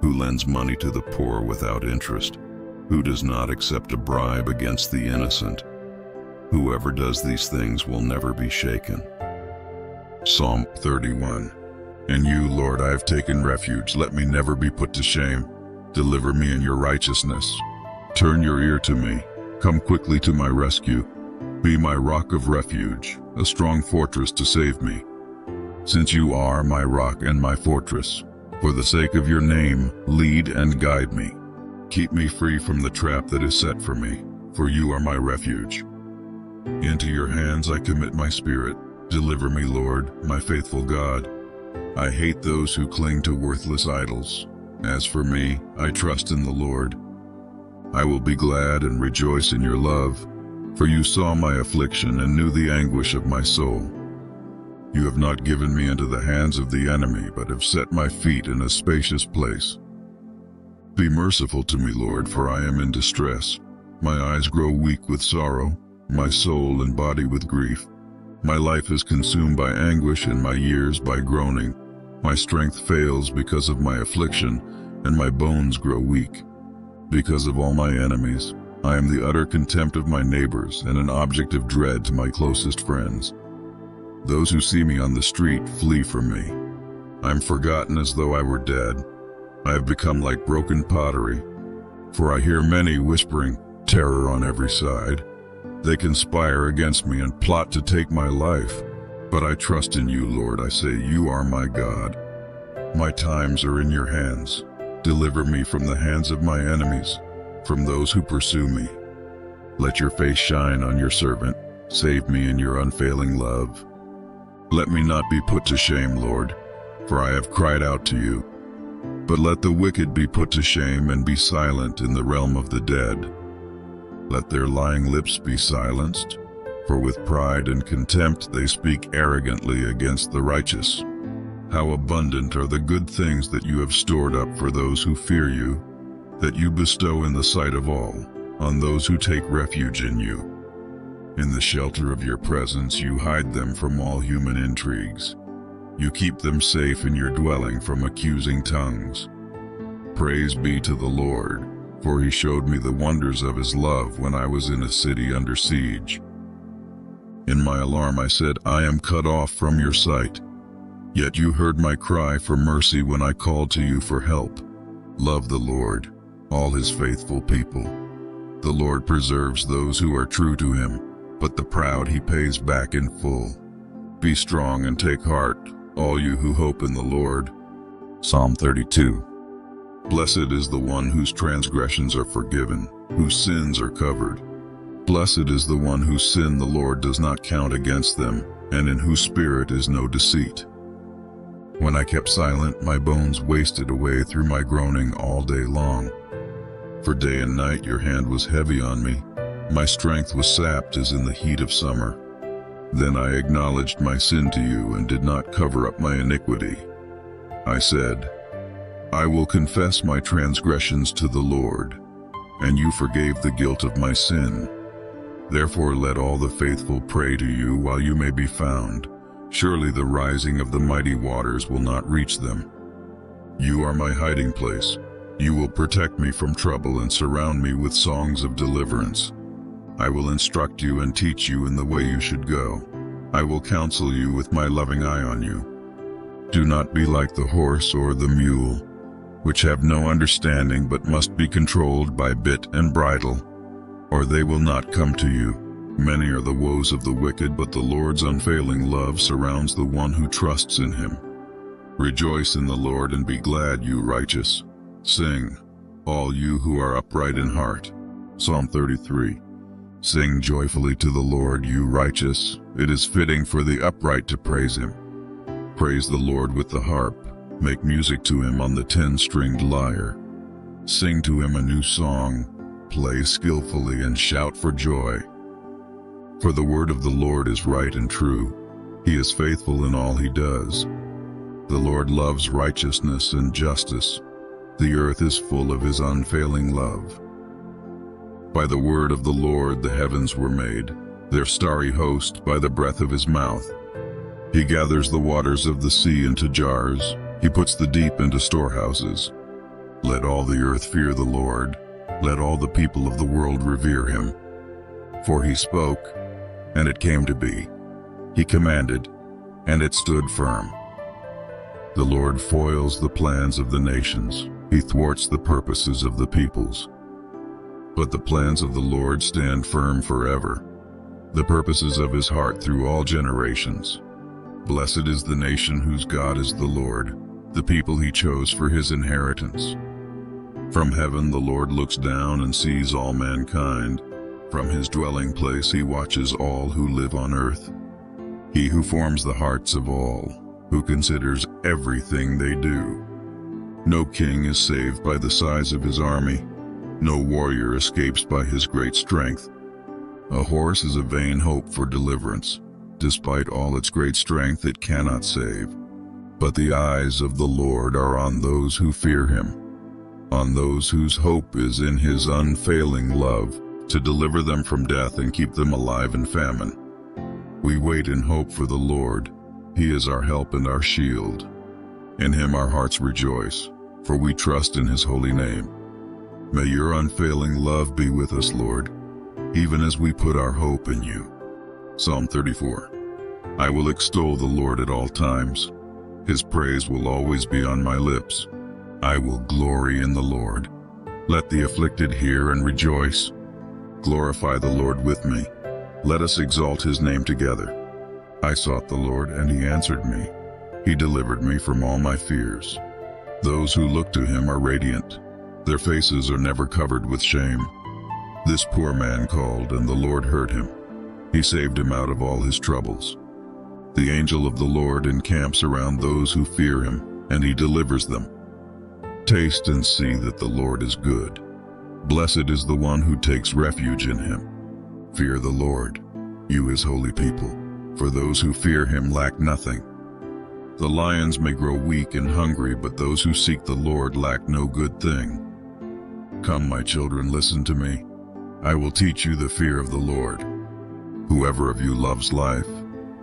who lends money to the poor without interest, who does not accept a bribe against the innocent. Whoever does these things will never be shaken. Psalm 31 In you, Lord, I have taken refuge. Let me never be put to shame. Deliver me in your righteousness. Turn your ear to me. Come quickly to my rescue. Be my rock of refuge, a strong fortress to save me. Since you are my rock and my fortress, for the sake of your name, lead and guide me. Keep me free from the trap that is set for me, for you are my refuge. Into your hands I commit my spirit. Deliver me, Lord, my faithful God. I hate those who cling to worthless idols. As for me, I trust in the Lord. I will be glad and rejoice in your love, for you saw my affliction and knew the anguish of my soul. You have not given me into the hands of the enemy, but have set my feet in a spacious place. Be merciful to me, Lord, for I am in distress. My eyes grow weak with sorrow, my soul and body with grief. My life is consumed by anguish and my years by groaning. My strength fails because of my affliction, and my bones grow weak. Because of all my enemies, I am the utter contempt of my neighbors and an object of dread to my closest friends. Those who see me on the street flee from me. I am forgotten as though I were dead. I have become like broken pottery, for I hear many whispering terror on every side. They conspire against me and plot to take my life. But I trust in you, Lord. I say, You are my God. My times are in your hands. Deliver me from the hands of my enemies, from those who pursue me. Let your face shine on your servant. Save me in your unfailing love. Let me not be put to shame, Lord, for I have cried out to you. But let the wicked be put to shame and be silent in the realm of the dead. Let their lying lips be silenced, for with pride and contempt they speak arrogantly against the righteous. How abundant are the good things that you have stored up for those who fear you, that you bestow in the sight of all, on those who take refuge in you. In the shelter of your presence you hide them from all human intrigues. You keep them safe in your dwelling from accusing tongues. Praise be to the Lord, for he showed me the wonders of his love when I was in a city under siege. In my alarm I said, I am cut off from your sight. Yet you heard my cry for mercy when I called to you for help. Love the Lord, all his faithful people. The Lord preserves those who are true to him, but the proud he pays back in full. Be strong and take heart, all you who hope in the Lord. Psalm 32 Blessed is the one whose transgressions are forgiven, whose sins are covered. Blessed is the one whose sin the Lord does not count against them, and in whose spirit is no deceit. When I kept silent, my bones wasted away through my groaning all day long. For day and night your hand was heavy on me. My strength was sapped as in the heat of summer. Then I acknowledged my sin to you and did not cover up my iniquity. I said, I will confess my transgressions to the Lord, and you forgave the guilt of my sin. Therefore let all the faithful pray to you while you may be found. Surely the rising of the mighty waters will not reach them. You are my hiding place. You will protect me from trouble and surround me with songs of deliverance. I will instruct you and teach you in the way you should go. I will counsel you with my loving eye on you. Do not be like the horse or the mule, which have no understanding but must be controlled by bit and bridle, or they will not come to you. Many are the woes of the wicked, but the Lord's unfailing love surrounds the one who trusts in him. Rejoice in the Lord and be glad, you righteous. Sing, all you who are upright in heart. Psalm 33. Sing joyfully to the Lord, you righteous. It is fitting for the upright to praise him. Praise the Lord with the harp. Make music to him on the ten-stringed lyre. Sing to him a new song. Play skillfully and shout for joy. For the word of the Lord is right and true. He is faithful in all he does. The Lord loves righteousness and justice. The earth is full of his unfailing love. By the word of the Lord the heavens were made, their starry host by the breath of his mouth. He gathers the waters of the sea into jars, he puts the deep into storehouses. Let all the earth fear the Lord, let all the people of the world revere him. For he spoke, and it came to be. He commanded, and it stood firm. The Lord foils the plans of the nations. He thwarts the purposes of the peoples. But the plans of the Lord stand firm forever, the purposes of his heart through all generations. Blessed is the nation whose God is the Lord, the people he chose for his inheritance. From heaven the Lord looks down and sees all mankind. From his dwelling place he watches all who live on earth. He who forms the hearts of all, who considers everything they do. No king is saved by the size of his army. No warrior escapes by his great strength. A horse is a vain hope for deliverance. Despite all its great strength, it cannot save. But the eyes of the Lord are on those who fear him, on those whose hope is in his unfailing love, to deliver them from death and keep them alive in famine. We wait in hope for the Lord. He is our help and our shield. In him our hearts rejoice for we trust in his holy name. May your unfailing love be with us, Lord, even as we put our hope in you. Psalm 34 I will extol the Lord at all times. His praise will always be on my lips. I will glory in the Lord. Let the afflicted hear and rejoice. Glorify the Lord with me. Let us exalt his name together. I sought the Lord, and he answered me. He delivered me from all my fears. Those who look to him are radiant. Their faces are never covered with shame. This poor man called, and the Lord heard him. He saved him out of all his troubles. The angel of the Lord encamps around those who fear him, and he delivers them. Taste and see that the Lord is good. Blessed is the one who takes refuge in him. Fear the Lord, you his holy people, for those who fear him lack nothing. The lions may grow weak and hungry, but those who seek the Lord lack no good thing. Come, my children, listen to me. I will teach you the fear of the Lord. Whoever of you loves life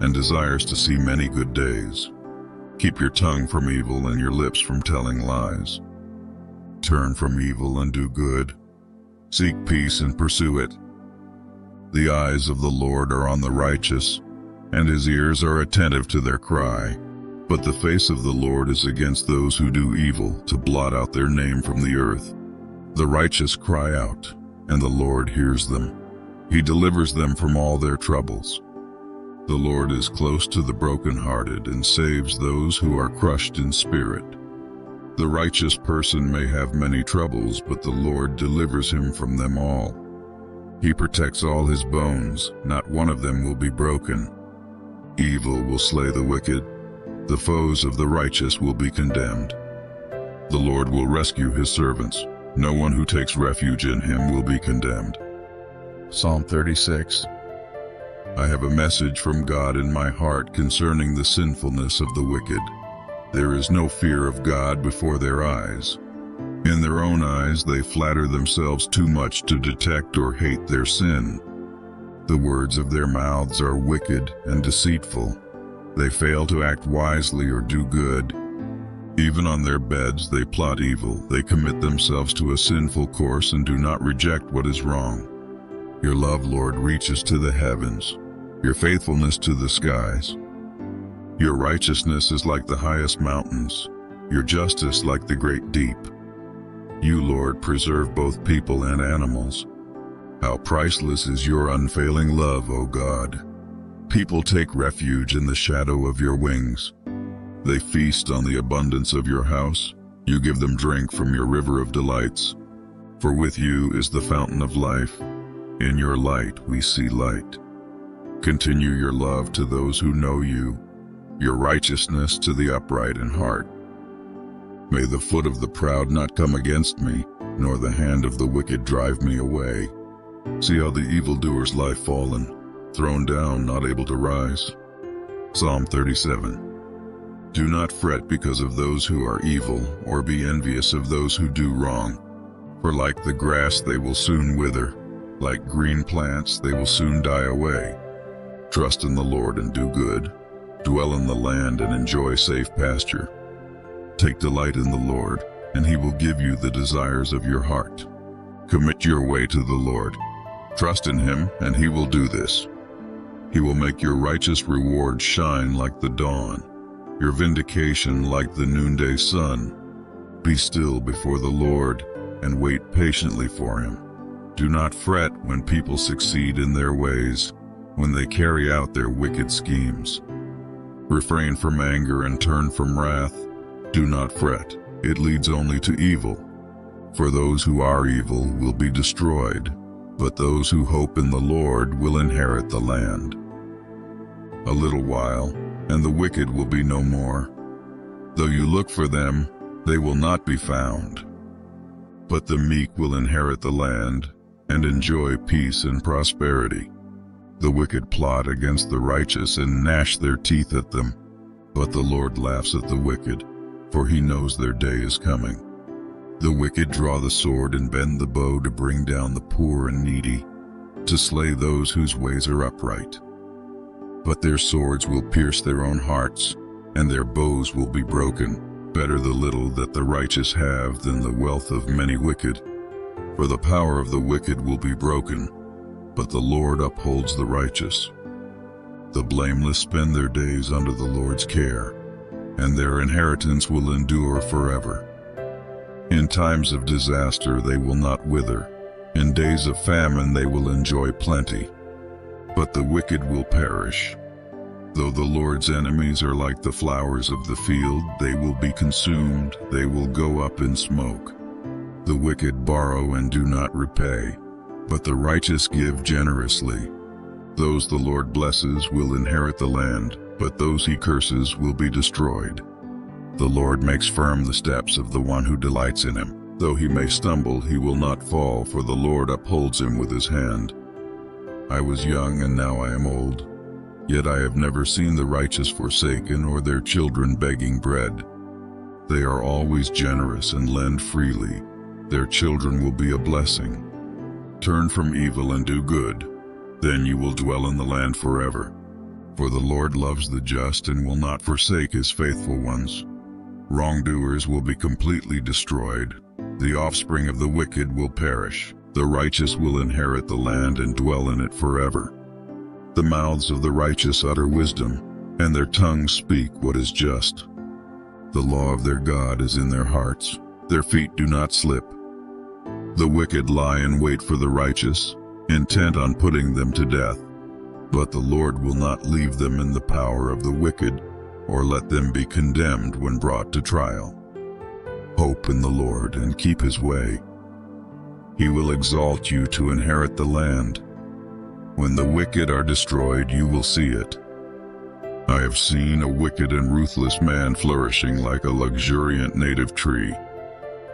and desires to see many good days, keep your tongue from evil and your lips from telling lies. Turn from evil and do good. Seek peace and pursue it. The eyes of the Lord are on the righteous, and his ears are attentive to their cry. But the face of the Lord is against those who do evil, to blot out their name from the earth. The righteous cry out, and the Lord hears them. He delivers them from all their troubles. The Lord is close to the brokenhearted and saves those who are crushed in spirit. The righteous person may have many troubles, but the Lord delivers him from them all. He protects all his bones, not one of them will be broken. Evil will slay the wicked, the foes of the righteous will be condemned. The Lord will rescue his servants. No one who takes refuge in him will be condemned. Psalm 36 I have a message from God in my heart concerning the sinfulness of the wicked. There is no fear of God before their eyes. In their own eyes, they flatter themselves too much to detect or hate their sin. The words of their mouths are wicked and deceitful. They fail to act wisely or do good. Even on their beds, they plot evil. They commit themselves to a sinful course and do not reject what is wrong. Your love, Lord, reaches to the heavens, your faithfulness to the skies. Your righteousness is like the highest mountains, your justice like the great deep. You, Lord, preserve both people and animals. How priceless is your unfailing love, O God. People take refuge in the shadow of your wings. They feast on the abundance of your house. You give them drink from your river of delights. For with you is the fountain of life. In your light we see light. Continue your love to those who know you, your righteousness to the upright in heart. May the foot of the proud not come against me, nor the hand of the wicked drive me away. See how the evildoers lie fallen, thrown down, not able to rise. Psalm 37 Do not fret because of those who are evil, or be envious of those who do wrong. For like the grass they will soon wither, like green plants they will soon die away. Trust in the Lord and do good. Dwell in the land and enjoy safe pasture. Take delight in the Lord, and he will give you the desires of your heart. Commit your way to the Lord. Trust in him, and he will do this. He will make your righteous reward shine like the dawn, your vindication like the noonday sun. Be still before the Lord, and wait patiently for him. Do not fret when people succeed in their ways, when they carry out their wicked schemes. Refrain from anger and turn from wrath. Do not fret, it leads only to evil. For those who are evil will be destroyed, but those who hope in the Lord will inherit the land. A little while, and the wicked will be no more. Though you look for them, they will not be found. But the meek will inherit the land and enjoy peace and prosperity. The wicked plot against the righteous and gnash their teeth at them. But the Lord laughs at the wicked, for he knows their day is coming. The wicked draw the sword and bend the bow to bring down the poor and needy, to slay those whose ways are upright. But their swords will pierce their own hearts, and their bows will be broken. Better the little that the righteous have than the wealth of many wicked. For the power of the wicked will be broken, but the Lord upholds the righteous. The blameless spend their days under the Lord's care, and their inheritance will endure forever. In times of disaster they will not wither, in days of famine they will enjoy plenty. But the wicked will perish. Though the Lord's enemies are like the flowers of the field, they will be consumed, they will go up in smoke. The wicked borrow and do not repay, but the righteous give generously. Those the Lord blesses will inherit the land, but those he curses will be destroyed. The Lord makes firm the steps of the one who delights in him. Though he may stumble, he will not fall, for the Lord upholds him with his hand. I was young and now I am old. Yet I have never seen the righteous forsaken or their children begging bread. They are always generous and lend freely. Their children will be a blessing. Turn from evil and do good, then you will dwell in the land forever. For the Lord loves the just and will not forsake his faithful ones. Wrongdoers will be completely destroyed. The offspring of the wicked will perish. The righteous will inherit the land and dwell in it forever. The mouths of the righteous utter wisdom, and their tongues speak what is just. The law of their God is in their hearts. Their feet do not slip. The wicked lie in wait for the righteous, intent on putting them to death. But the Lord will not leave them in the power of the wicked, or let them be condemned when brought to trial. Hope in the Lord and keep his way. He will exalt you to inherit the land. When the wicked are destroyed, you will see it. I have seen a wicked and ruthless man flourishing like a luxuriant native tree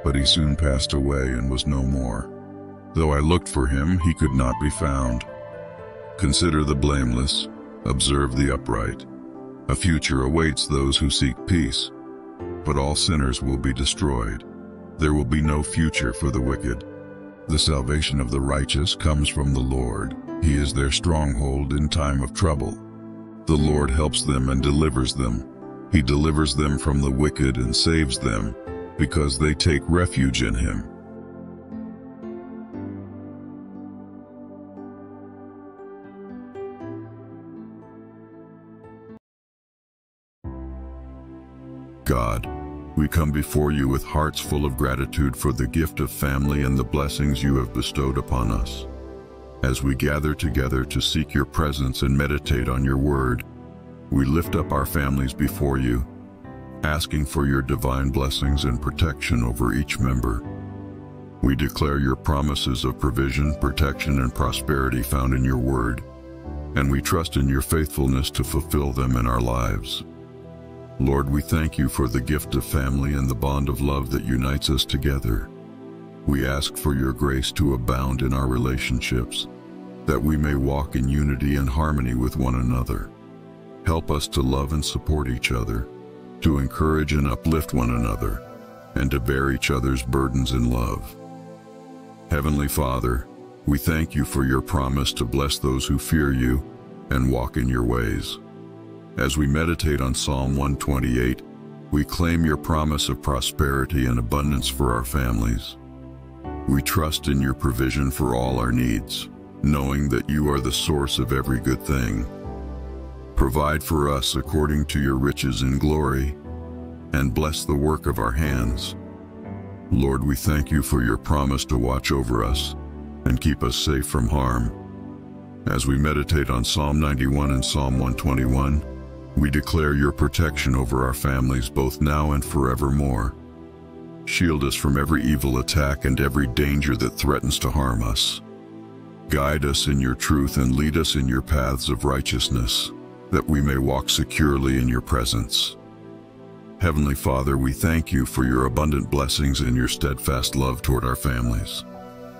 but he soon passed away and was no more. Though I looked for him, he could not be found. Consider the blameless, observe the upright. A future awaits those who seek peace. but all sinners will be destroyed. There will be no future for the wicked. The salvation of the righteous comes from the Lord. He is their stronghold in time of trouble. The Lord helps them and delivers them. He delivers them from the wicked and saves them, because they take refuge in him. God, we come before you with hearts full of gratitude for the gift of family and the blessings you have bestowed upon us. As we gather together to seek your presence and meditate on your word, we lift up our families before you, asking for your divine blessings and protection over each member. We declare your promises of provision, protection, and prosperity found in your word, and we trust in your faithfulness to fulfill them in our lives. Lord, we thank you for the gift of family and the bond of love that unites us together. We ask for your grace to abound in our relationships, that we may walk in unity and harmony with one another. Help us to love and support each other, to encourage and uplift one another, and to bear each other's burdens in love. Heavenly Father, we thank you for your promise to bless those who fear you and walk in your ways. As we meditate on Psalm 128, we claim your promise of prosperity and abundance for our families. We trust in your provision for all our needs, knowing that you are the source of every good thing. Provide for us according to your riches in glory, and bless the work of our hands. Lord, we thank you for your promise to watch over us and keep us safe from harm. As we meditate on Psalm 91 and Psalm 121, we declare your protection over our families both now and forevermore. Shield us from every evil attack and every danger that threatens to harm us. Guide us in your truth and lead us in your paths of righteousness, that we may walk securely in your presence. Heavenly Father, we thank you for your abundant blessings and your steadfast love toward our families.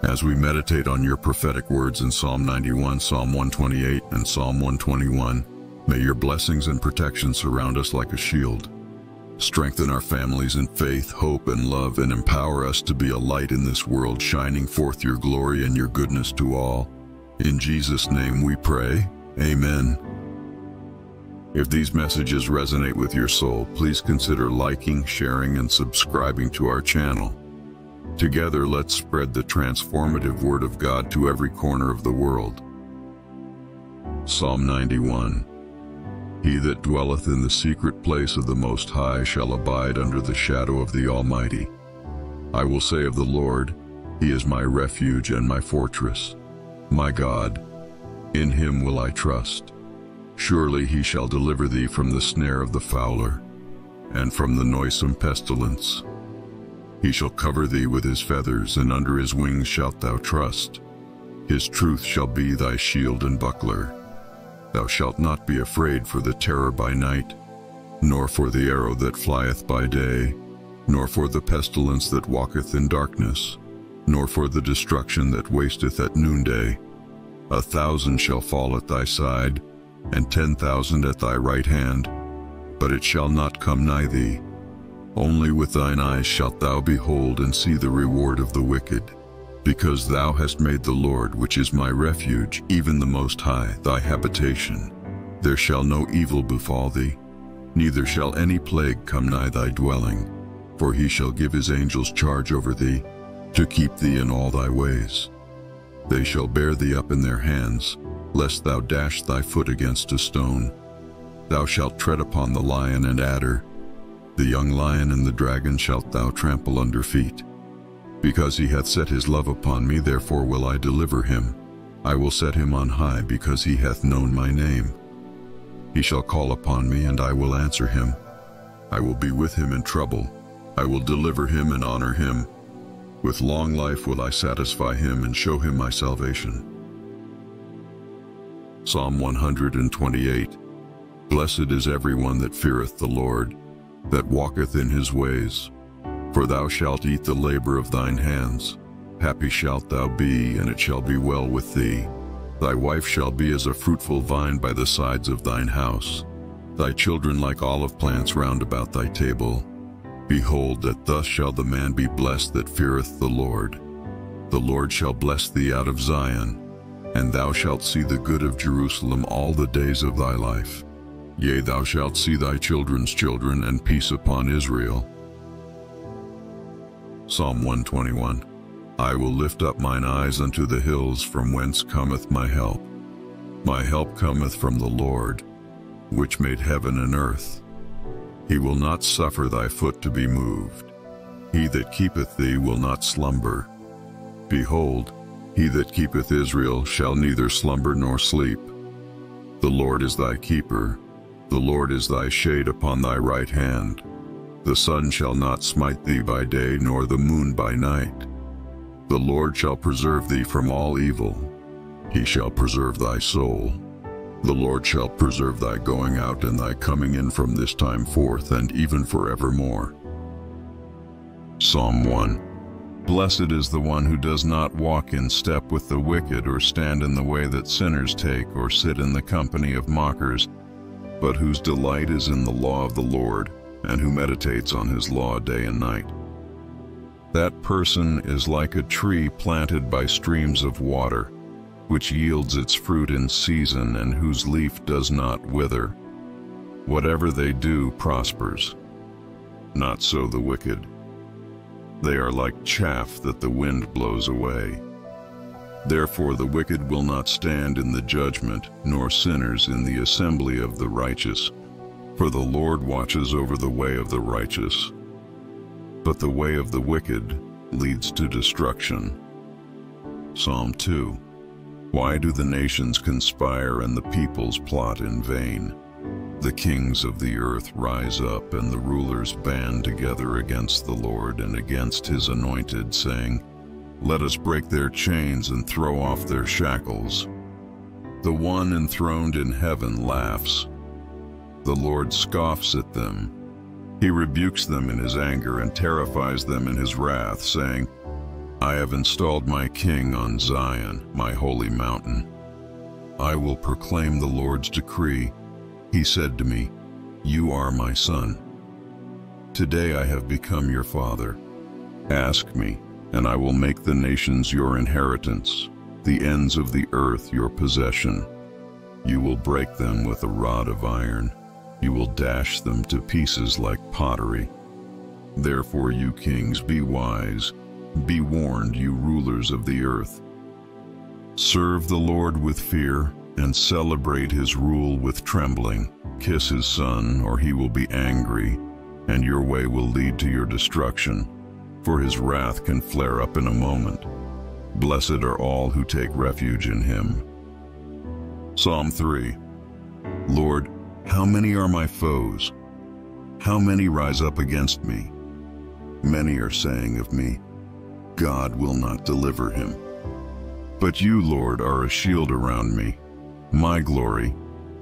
As we meditate on your prophetic words in Psalm 91, Psalm 128, and Psalm 121, May your blessings and protection surround us like a shield. Strengthen our families in faith, hope, and love, and empower us to be a light in this world, shining forth your glory and your goodness to all. In Jesus' name we pray. Amen. If these messages resonate with your soul, please consider liking, sharing, and subscribing to our channel. Together, let's spread the transformative Word of God to every corner of the world. Psalm 91 he that dwelleth in the secret place of the Most High shall abide under the shadow of the Almighty. I will say of the Lord, He is my refuge and my fortress, my God. In him will I trust. Surely he shall deliver thee from the snare of the fowler, and from the noisome pestilence. He shall cover thee with his feathers, and under his wings shalt thou trust. His truth shall be thy shield and buckler. Thou shalt not be afraid for the terror by night, nor for the arrow that flieth by day, nor for the pestilence that walketh in darkness, nor for the destruction that wasteth at noonday. A thousand shall fall at thy side, and ten thousand at thy right hand, but it shall not come nigh thee. Only with thine eyes shalt thou behold and see the reward of the wicked. Because thou hast made the Lord, which is my refuge, even the Most High, thy habitation. There shall no evil befall thee, neither shall any plague come nigh thy dwelling. For he shall give his angels charge over thee, to keep thee in all thy ways. They shall bear thee up in their hands, lest thou dash thy foot against a stone. Thou shalt tread upon the lion and adder, the young lion and the dragon shalt thou trample under feet. Because he hath set his love upon me, therefore will I deliver him. I will set him on high, because he hath known my name. He shall call upon me, and I will answer him. I will be with him in trouble. I will deliver him and honor him. With long life will I satisfy him and show him my salvation. Psalm 128 Blessed is everyone that feareth the Lord, that walketh in his ways. For thou shalt eat the labor of thine hands. Happy shalt thou be, and it shall be well with thee. Thy wife shall be as a fruitful vine by the sides of thine house, thy children like olive plants round about thy table. Behold, that thus shall the man be blessed that feareth the Lord. The Lord shall bless thee out of Zion, and thou shalt see the good of Jerusalem all the days of thy life. Yea, thou shalt see thy children's children, and peace upon Israel. Psalm 121 I will lift up mine eyes unto the hills, from whence cometh my help. My help cometh from the Lord, which made heaven and earth. He will not suffer thy foot to be moved. He that keepeth thee will not slumber. Behold, he that keepeth Israel shall neither slumber nor sleep. The Lord is thy keeper. The Lord is thy shade upon thy right hand. The sun shall not smite thee by day, nor the moon by night. The Lord shall preserve thee from all evil. He shall preserve thy soul. The Lord shall preserve thy going out and thy coming in from this time forth and even forevermore. Psalm 1 Blessed is the one who does not walk in step with the wicked or stand in the way that sinners take or sit in the company of mockers, but whose delight is in the law of the Lord and who meditates on his law day and night. That person is like a tree planted by streams of water, which yields its fruit in season and whose leaf does not wither. Whatever they do prospers. Not so the wicked. They are like chaff that the wind blows away. Therefore the wicked will not stand in the judgment, nor sinners in the assembly of the righteous. For the Lord watches over the way of the righteous, but the way of the wicked leads to destruction. Psalm 2 Why do the nations conspire and the peoples plot in vain? The kings of the earth rise up and the rulers band together against the Lord and against his anointed, saying, Let us break their chains and throw off their shackles. The one enthroned in heaven laughs. The Lord scoffs at them. He rebukes them in his anger and terrifies them in his wrath, saying, I have installed my king on Zion, my holy mountain. I will proclaim the Lord's decree. He said to me, You are my son. Today I have become your father. Ask me, and I will make the nations your inheritance, the ends of the earth your possession. You will break them with a rod of iron. You will dash them to pieces like pottery. Therefore, you kings, be wise. Be warned, you rulers of the earth. Serve the Lord with fear and celebrate his rule with trembling. Kiss his son, or he will be angry, and your way will lead to your destruction, for his wrath can flare up in a moment. Blessed are all who take refuge in him. Psalm 3 Lord, how many are my foes? How many rise up against me? Many are saying of me, God will not deliver him. But you, Lord, are a shield around me, my glory,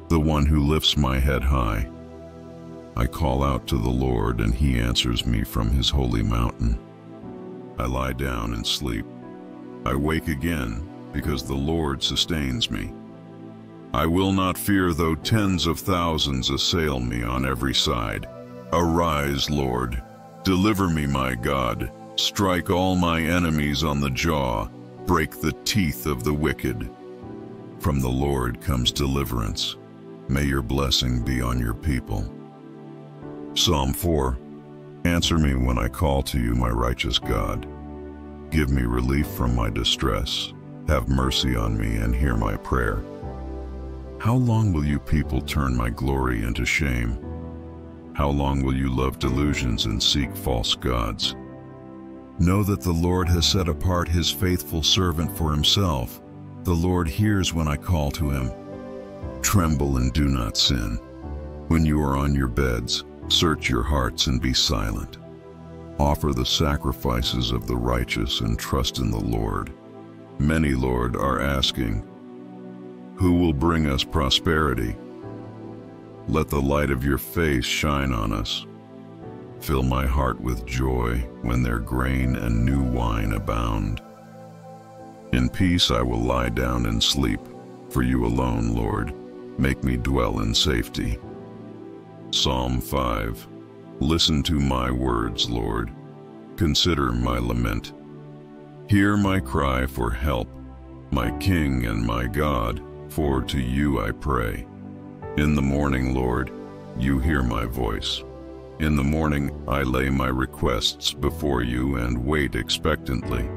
the one who lifts my head high. I call out to the Lord, and he answers me from his holy mountain. I lie down and sleep. I wake again, because the Lord sustains me. I will not fear though tens of thousands assail me on every side. Arise, Lord. Deliver me, my God. Strike all my enemies on the jaw. Break the teeth of the wicked. From the Lord comes deliverance. May your blessing be on your people. Psalm 4 Answer me when I call to you, my righteous God. Give me relief from my distress. Have mercy on me and hear my prayer. How long will you people turn my glory into shame? How long will you love delusions and seek false gods? Know that the Lord has set apart his faithful servant for himself. The Lord hears when I call to him. Tremble and do not sin. When you are on your beds, search your hearts and be silent. Offer the sacrifices of the righteous and trust in the Lord. Many, Lord, are asking, who will bring us prosperity. Let the light of your face shine on us. Fill my heart with joy when their grain and new wine abound. In peace I will lie down and sleep, for you alone, Lord, make me dwell in safety. Psalm 5 Listen to my words, Lord. Consider my lament. Hear my cry for help, my King and my God, for to you I pray. In the morning, Lord, you hear my voice. In the morning I lay my requests before you and wait expectantly.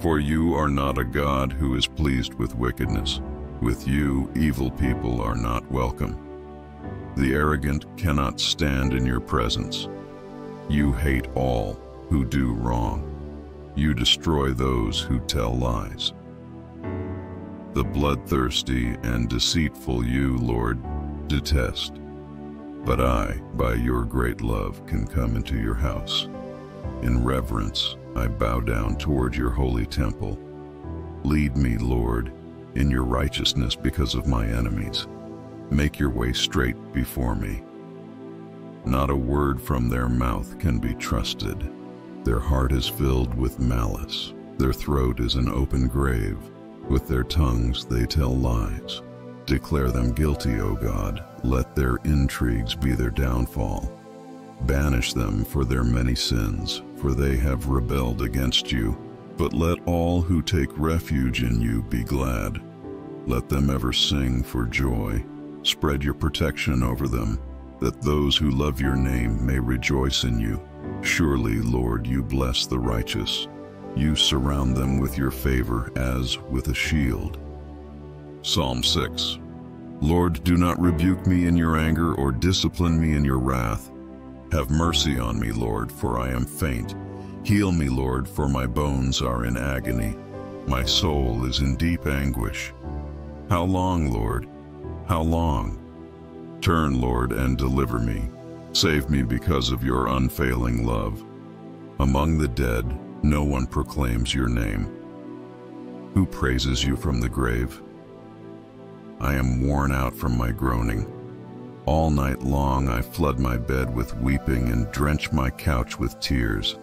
For you are not a God who is pleased with wickedness. With you, evil people are not welcome. The arrogant cannot stand in your presence. You hate all who do wrong. You destroy those who tell lies. The bloodthirsty and deceitful you, Lord, detest. But I, by your great love, can come into your house. In reverence, I bow down toward your holy temple. Lead me, Lord, in your righteousness because of my enemies. Make your way straight before me. Not a word from their mouth can be trusted. Their heart is filled with malice. Their throat is an open grave. With their tongues they tell lies. Declare them guilty, O God. Let their intrigues be their downfall. Banish them for their many sins, for they have rebelled against you. But let all who take refuge in you be glad. Let them ever sing for joy. Spread your protection over them, that those who love your name may rejoice in you. Surely, Lord, you bless the righteous. You surround them with your favor as with a shield. Psalm 6 Lord, do not rebuke me in your anger or discipline me in your wrath. Have mercy on me, Lord, for I am faint. Heal me, Lord, for my bones are in agony. My soul is in deep anguish. How long, Lord? How long? Turn, Lord, and deliver me. Save me because of your unfailing love. Among the dead, no one proclaims your name. Who praises you from the grave? I am worn out from my groaning. All night long I flood my bed with weeping and drench my couch with tears.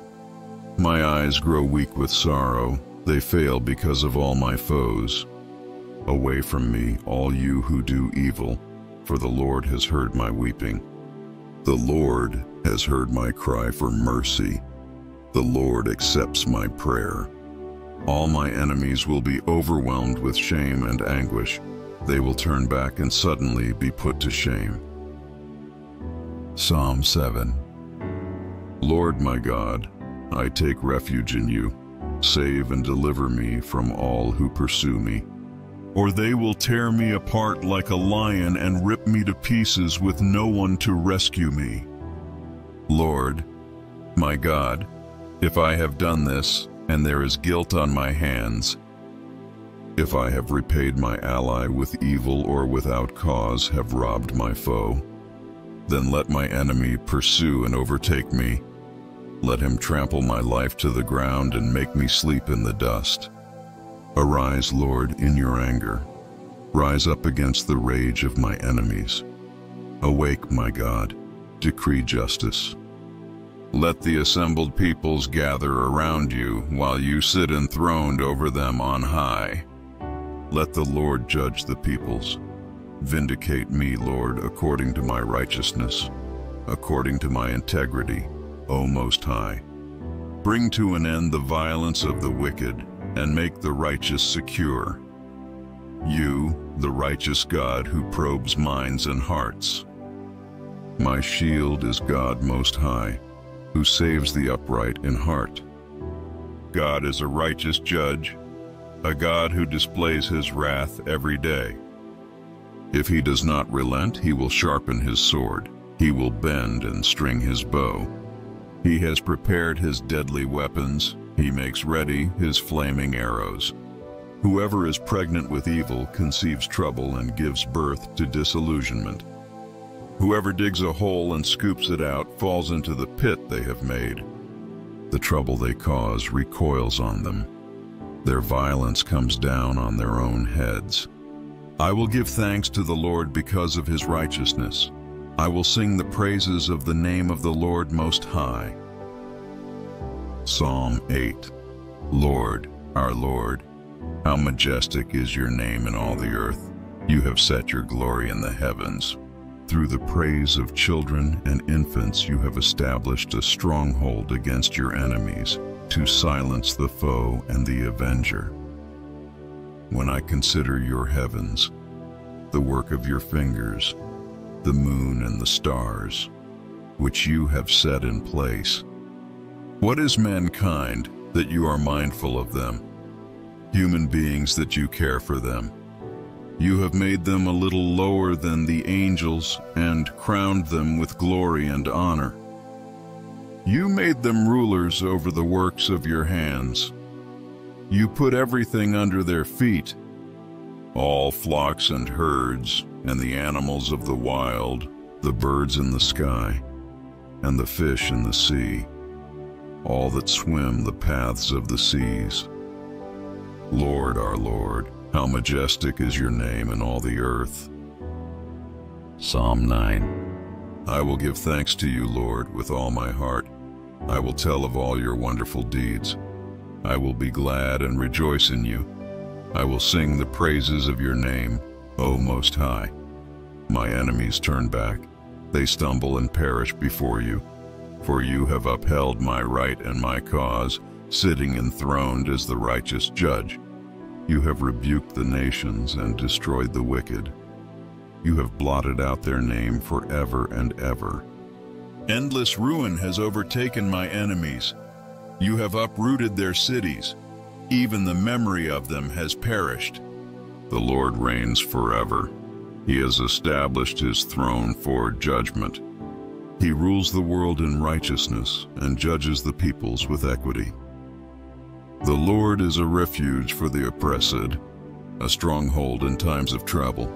My eyes grow weak with sorrow, they fail because of all my foes. Away from me, all you who do evil, for the Lord has heard my weeping. The Lord has heard my cry for mercy. The Lord accepts my prayer. All my enemies will be overwhelmed with shame and anguish. They will turn back and suddenly be put to shame. Psalm 7 Lord my God, I take refuge in you. Save and deliver me from all who pursue me. Or they will tear me apart like a lion and rip me to pieces with no one to rescue me. Lord, my God, if I have done this, and there is guilt on my hands, if I have repaid my ally with evil or without cause have robbed my foe, then let my enemy pursue and overtake me. Let him trample my life to the ground and make me sleep in the dust. Arise, Lord, in your anger. Rise up against the rage of my enemies. Awake, my God, decree justice. Let the assembled peoples gather around you while you sit enthroned over them on high. Let the Lord judge the peoples. Vindicate me, Lord, according to my righteousness, according to my integrity, O Most High. Bring to an end the violence of the wicked, and make the righteous secure. You, the righteous God who probes minds and hearts. My shield is God Most High, who saves the upright in heart. God is a righteous judge, a God who displays his wrath every day. If he does not relent, he will sharpen his sword. He will bend and string his bow. He has prepared his deadly weapons. He makes ready his flaming arrows. Whoever is pregnant with evil conceives trouble and gives birth to disillusionment. Whoever digs a hole and scoops it out falls into the pit they have made. The trouble they cause recoils on them. Their violence comes down on their own heads. I will give thanks to the Lord because of his righteousness. I will sing the praises of the name of the Lord Most High. Psalm 8 Lord, our Lord, how majestic is your name in all the earth. You have set your glory in the heavens. Through the praise of children and infants you have established a stronghold against your enemies to silence the foe and the avenger. When I consider your heavens, the work of your fingers, the moon and the stars, which you have set in place. What is mankind that you are mindful of them? Human beings that you care for them. You have made them a little lower than the angels and crowned them with glory and honor. You made them rulers over the works of your hands. You put everything under their feet, all flocks and herds, and the animals of the wild, the birds in the sky, and the fish in the sea, all that swim the paths of the seas. Lord, our Lord, how majestic is your name in all the earth. Psalm 9 I will give thanks to you, Lord, with all my heart. I will tell of all your wonderful deeds. I will be glad and rejoice in you. I will sing the praises of your name, O Most High. My enemies turn back. They stumble and perish before you. For you have upheld my right and my cause, sitting enthroned as the righteous judge. You have rebuked the nations and destroyed the wicked. You have blotted out their name forever and ever. Endless ruin has overtaken my enemies. You have uprooted their cities. Even the memory of them has perished. The Lord reigns forever. He has established his throne for judgment. He rules the world in righteousness and judges the peoples with equity. The Lord is a refuge for the oppressed, a stronghold in times of trouble.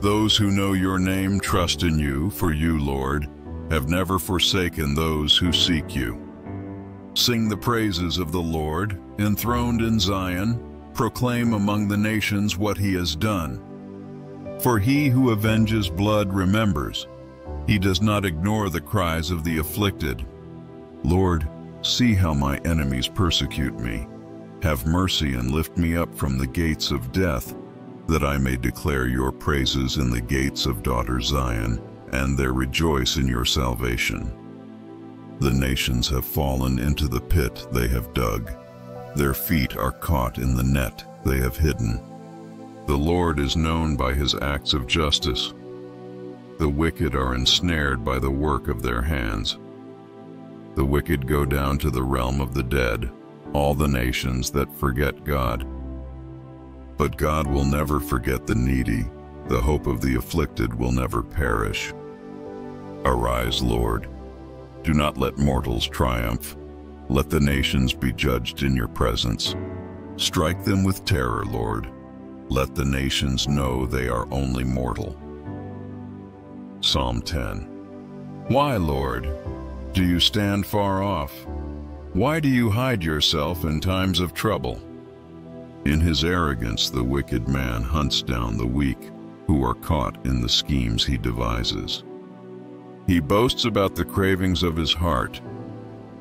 Those who know your name trust in you, for you, Lord, have never forsaken those who seek you. Sing the praises of the Lord, enthroned in Zion, proclaim among the nations what he has done. For he who avenges blood remembers. He does not ignore the cries of the afflicted. Lord, see how my enemies persecute me. Have mercy and lift me up from the gates of death, that I may declare your praises in the gates of daughter Zion, and there rejoice in your salvation. The nations have fallen into the pit they have dug. Their feet are caught in the net they have hidden. The Lord is known by his acts of justice. The wicked are ensnared by the work of their hands. The wicked go down to the realm of the dead, all the nations that forget God. But God will never forget the needy, the hope of the afflicted will never perish. Arise, Lord, do not let mortals triumph. Let the nations be judged in your presence. Strike them with terror, Lord. Let the nations know they are only mortal. Psalm 10 Why, Lord, do you stand far off? Why do you hide yourself in times of trouble? In his arrogance the wicked man hunts down the weak, who are caught in the schemes he devises. He boasts about the cravings of his heart.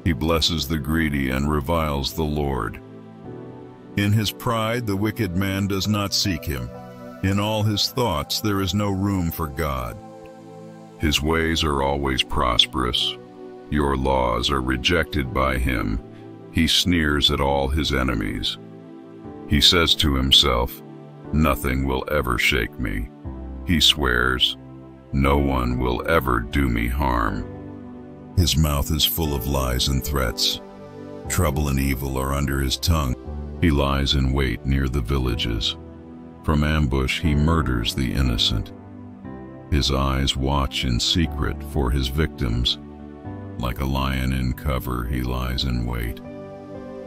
He blesses the greedy and reviles the Lord. In his pride the wicked man does not seek him. In all his thoughts there is no room for God. His ways are always prosperous. Your laws are rejected by him. He sneers at all his enemies. He says to himself, Nothing will ever shake me. He swears, no one will ever do me harm. His mouth is full of lies and threats. Trouble and evil are under his tongue. He lies in wait near the villages. From ambush he murders the innocent. His eyes watch in secret for his victims. Like a lion in cover, he lies in wait.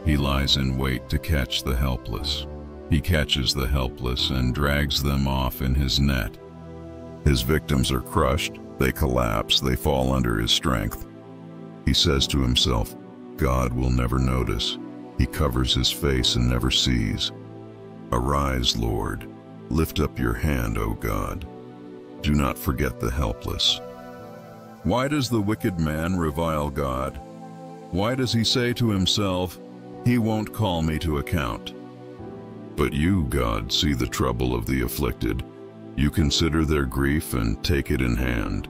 He lies in wait to catch the helpless. He catches the helpless and drags them off in his net. His victims are crushed, they collapse, they fall under his strength. He says to himself, God will never notice. He covers his face and never sees. Arise, Lord. Lift up your hand, O God. Do not forget the helpless. Why does the wicked man revile God? Why does he say to himself, He won't call me to account? But you, God, see the trouble of the afflicted You consider their grief and take it in hand.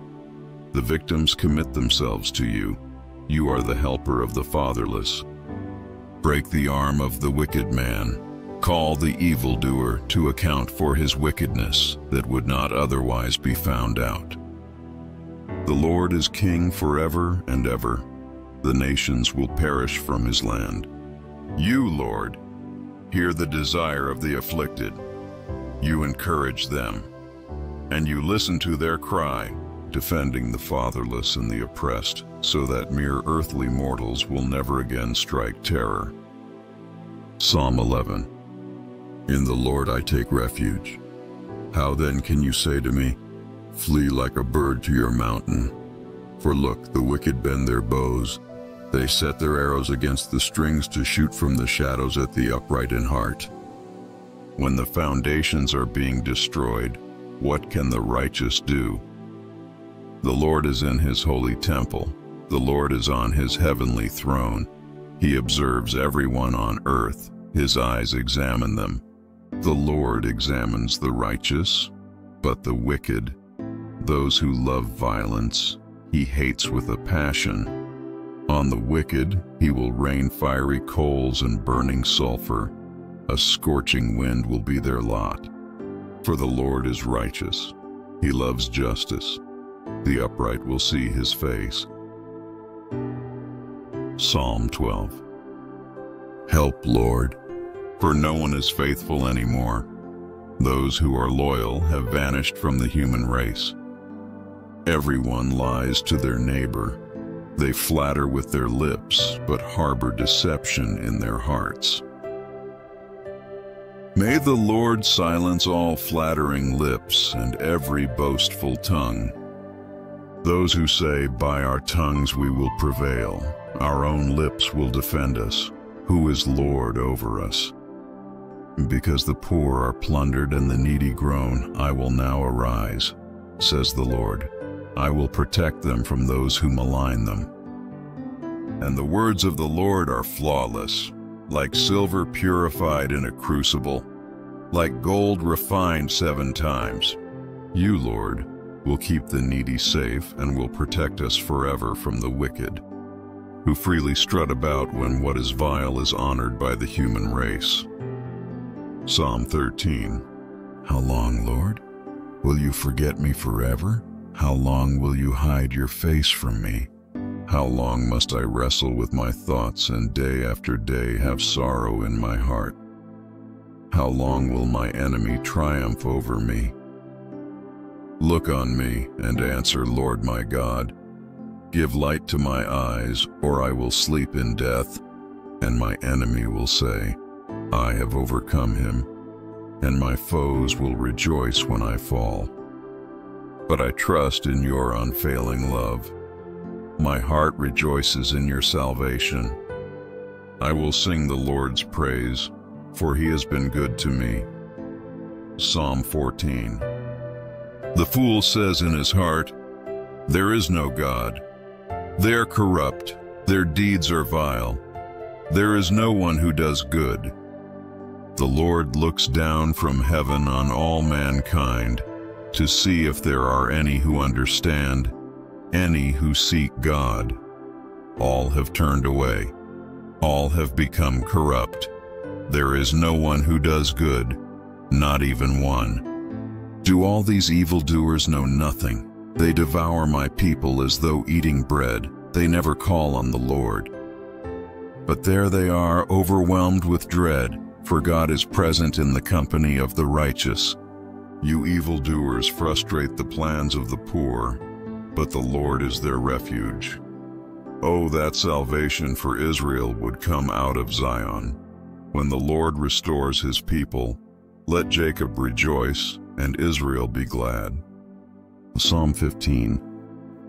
The victims commit themselves to you. You are the helper of the fatherless. Break the arm of the wicked man. Call the evildoer to account for his wickedness that would not otherwise be found out. The Lord is king forever and ever. The nations will perish from his land. You, Lord, hear the desire of the afflicted. You encourage them, and you listen to their cry, defending the fatherless and the oppressed, so that mere earthly mortals will never again strike terror. Psalm 11 In the Lord I take refuge. How then can you say to me, Flee like a bird to your mountain? For look, the wicked bend their bows. They set their arrows against the strings to shoot from the shadows at the upright in heart. When the foundations are being destroyed, what can the righteous do? The Lord is in his holy temple. The Lord is on his heavenly throne. He observes everyone on earth. His eyes examine them. The Lord examines the righteous, but the wicked, those who love violence, he hates with a passion. On the wicked he will rain fiery coals and burning sulfur. A scorching wind will be their lot. For the Lord is righteous. He loves justice. The upright will see his face. Psalm 12 Help, Lord, for no one is faithful anymore. Those who are loyal have vanished from the human race. Everyone lies to their neighbor. They flatter with their lips, but harbor deception in their hearts. May the Lord silence all flattering lips and every boastful tongue. Those who say, by our tongues we will prevail, our own lips will defend us, who is Lord over us. Because the poor are plundered and the needy groan, I will now arise, says the Lord. I will protect them from those who malign them. And the words of the Lord are flawless, like silver purified in a crucible, like gold refined seven times. You, Lord, will keep the needy safe and will protect us forever from the wicked, who freely strut about when what is vile is honored by the human race. Psalm 13 How long, Lord? Will you forget me forever? How long will you hide your face from me? How long must I wrestle with my thoughts and day after day have sorrow in my heart? How long will my enemy triumph over me? Look on me and answer, Lord my God. Give light to my eyes, or I will sleep in death, and my enemy will say, I have overcome him, and my foes will rejoice when I fall but I trust in your unfailing love. My heart rejoices in your salvation. I will sing the Lord's praise, for he has been good to me. Psalm 14 The fool says in his heart, There is no God. They are corrupt, their deeds are vile. There is no one who does good. The Lord looks down from heaven on all mankind to see if there are any who understand, any who seek God. All have turned away. All have become corrupt. There is no one who does good, not even one. Do all these evildoers know nothing? They devour my people as though eating bread. They never call on the Lord. But there they are, overwhelmed with dread, for God is present in the company of the righteous. You evildoers frustrate the plans of the poor, but the Lord is their refuge. Oh, that salvation for Israel would come out of Zion. When the Lord restores his people, let Jacob rejoice and Israel be glad. Psalm 15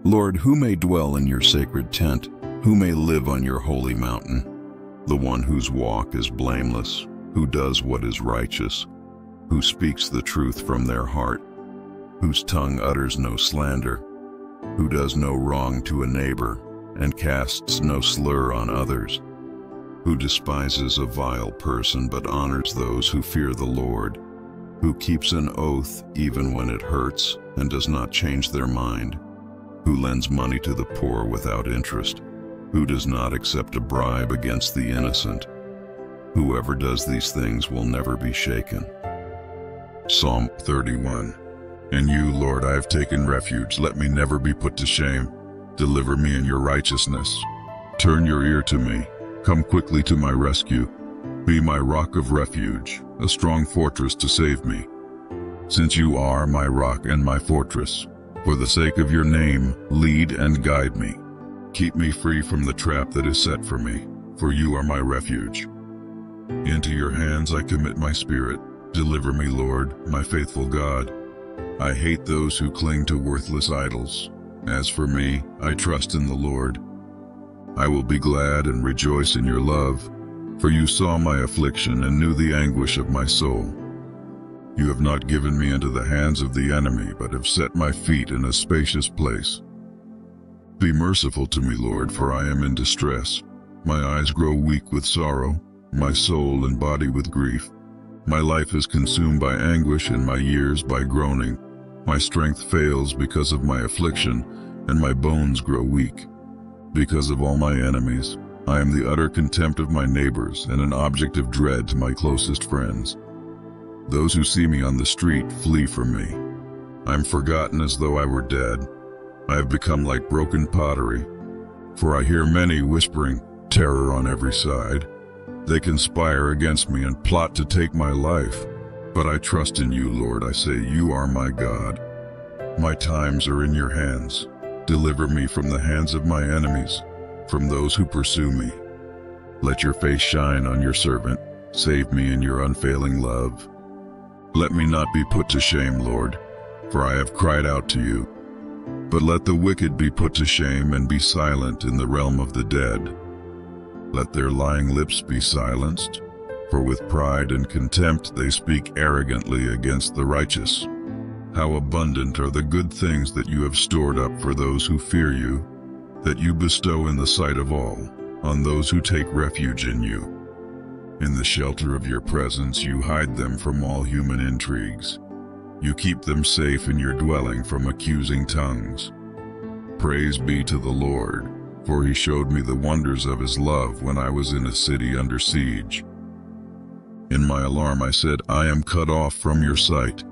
Lord, who may dwell in your sacred tent? Who may live on your holy mountain? The one whose walk is blameless, who does what is righteous, who speaks the truth from their heart, whose tongue utters no slander, who does no wrong to a neighbor and casts no slur on others, who despises a vile person but honors those who fear the Lord, who keeps an oath even when it hurts and does not change their mind, who lends money to the poor without interest, who does not accept a bribe against the innocent. Whoever does these things will never be shaken. Psalm 31 In you, Lord, I have taken refuge. Let me never be put to shame. Deliver me in your righteousness. Turn your ear to me. Come quickly to my rescue. Be my rock of refuge, a strong fortress to save me. Since you are my rock and my fortress, for the sake of your name, lead and guide me. Keep me free from the trap that is set for me, for you are my refuge. Into your hands I commit my spirit. Deliver me, Lord, my faithful God. I hate those who cling to worthless idols. As for me, I trust in the Lord. I will be glad and rejoice in your love, for you saw my affliction and knew the anguish of my soul. You have not given me into the hands of the enemy, but have set my feet in a spacious place. Be merciful to me, Lord, for I am in distress. My eyes grow weak with sorrow, my soul and body with grief. My life is consumed by anguish and my years by groaning. My strength fails because of my affliction, and my bones grow weak. Because of all my enemies, I am the utter contempt of my neighbors and an object of dread to my closest friends. Those who see me on the street flee from me. I am forgotten as though I were dead. I have become like broken pottery. For I hear many whispering, terror on every side. They conspire against me and plot to take my life. But I trust in you, Lord. I say, you are my God. My times are in your hands. Deliver me from the hands of my enemies, from those who pursue me. Let your face shine on your servant. Save me in your unfailing love. Let me not be put to shame, Lord, for I have cried out to you. But let the wicked be put to shame and be silent in the realm of the dead. Let their lying lips be silenced, for with pride and contempt they speak arrogantly against the righteous. How abundant are the good things that you have stored up for those who fear you, that you bestow in the sight of all, on those who take refuge in you. In the shelter of your presence you hide them from all human intrigues. You keep them safe in your dwelling from accusing tongues. Praise be to the Lord, for he showed me the wonders of his love when I was in a city under siege. In my alarm I said, I am cut off from your sight.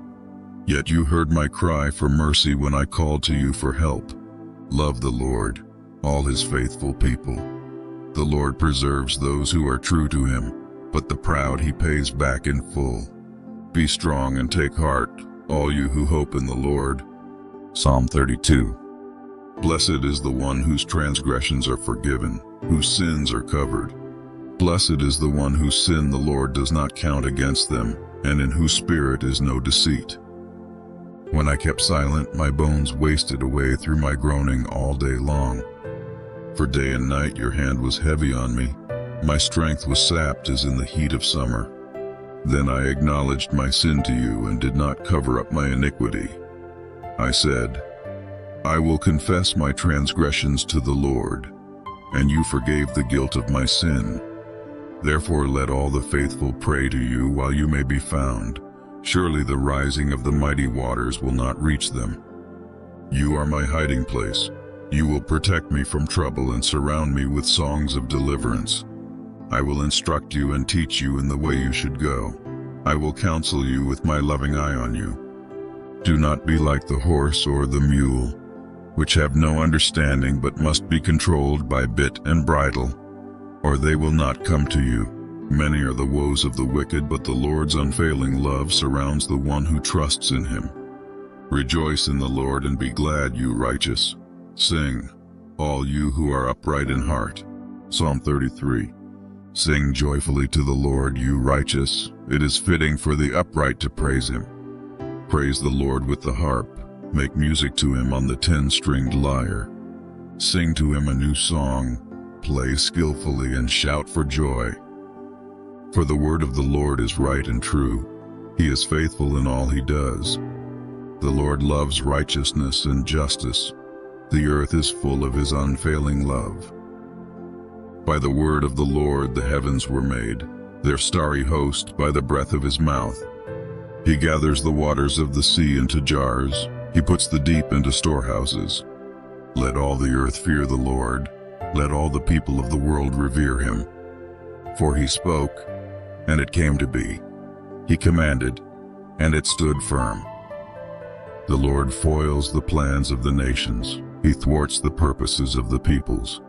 Yet you heard my cry for mercy when I called to you for help. Love the Lord, all his faithful people. The Lord preserves those who are true to him but the proud he pays back in full. Be strong and take heart, all you who hope in the Lord. Psalm 32 Blessed is the one whose transgressions are forgiven, whose sins are covered. Blessed is the one whose sin the Lord does not count against them, and in whose spirit is no deceit. When I kept silent, my bones wasted away through my groaning all day long. For day and night your hand was heavy on me, my strength was sapped as in the heat of summer. Then I acknowledged my sin to you and did not cover up my iniquity. I said, I will confess my transgressions to the Lord, and you forgave the guilt of my sin. Therefore let all the faithful pray to you while you may be found. Surely the rising of the mighty waters will not reach them. You are my hiding place. You will protect me from trouble and surround me with songs of deliverance. I will instruct you and teach you in the way you should go. I will counsel you with my loving eye on you. Do not be like the horse or the mule, which have no understanding but must be controlled by bit and bridle, or they will not come to you. Many are the woes of the wicked, but the Lord's unfailing love surrounds the one who trusts in him. Rejoice in the Lord and be glad, you righteous. Sing, all you who are upright in heart. Psalm 33 Sing joyfully to the Lord, you righteous. It is fitting for the upright to praise him. Praise the Lord with the harp. Make music to him on the ten-stringed lyre. Sing to him a new song. Play skillfully and shout for joy. For the word of the Lord is right and true. He is faithful in all he does. The Lord loves righteousness and justice. The earth is full of his unfailing love. By the word of the Lord the heavens were made, their starry host by the breath of his mouth. He gathers the waters of the sea into jars. He puts the deep into storehouses. Let all the earth fear the Lord. Let all the people of the world revere him. For he spoke, and it came to be. He commanded, and it stood firm. The Lord foils the plans of the nations. He thwarts the purposes of the peoples.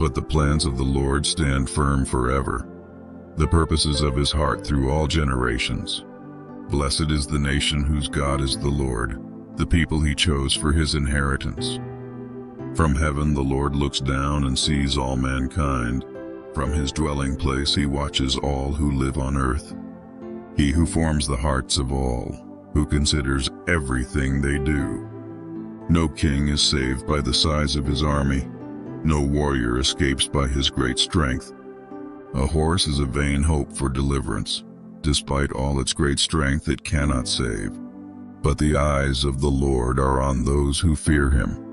But the plans of the Lord stand firm forever, the purposes of his heart through all generations. Blessed is the nation whose God is the Lord, the people he chose for his inheritance. From heaven the Lord looks down and sees all mankind. From his dwelling place he watches all who live on earth. He who forms the hearts of all, who considers everything they do. No king is saved by the size of his army. No warrior escapes by his great strength. A horse is a vain hope for deliverance. Despite all its great strength, it cannot save. But the eyes of the Lord are on those who fear him,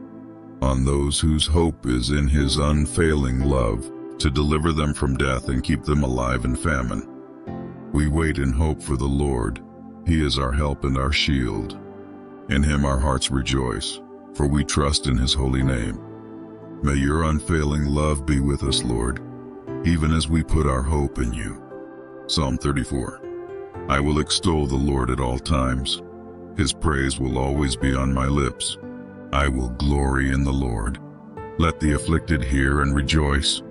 on those whose hope is in his unfailing love, to deliver them from death and keep them alive in famine. We wait in hope for the Lord. He is our help and our shield. In him our hearts rejoice, for we trust in his holy name. May your unfailing love be with us, Lord, even as we put our hope in you. Psalm 34 I will extol the Lord at all times. His praise will always be on my lips. I will glory in the Lord. Let the afflicted hear and rejoice.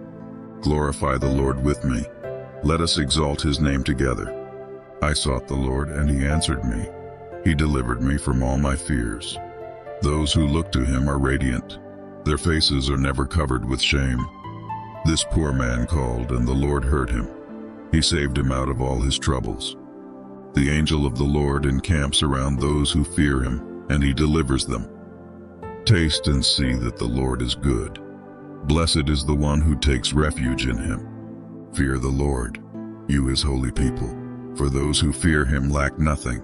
Glorify the Lord with me. Let us exalt his name together. I sought the Lord, and he answered me. He delivered me from all my fears. Those who look to him are radiant. Their faces are never covered with shame. This poor man called, and the Lord heard him. He saved him out of all his troubles. The angel of the Lord encamps around those who fear him, and he delivers them. Taste and see that the Lord is good. Blessed is the one who takes refuge in him. Fear the Lord, you his holy people, for those who fear him lack nothing.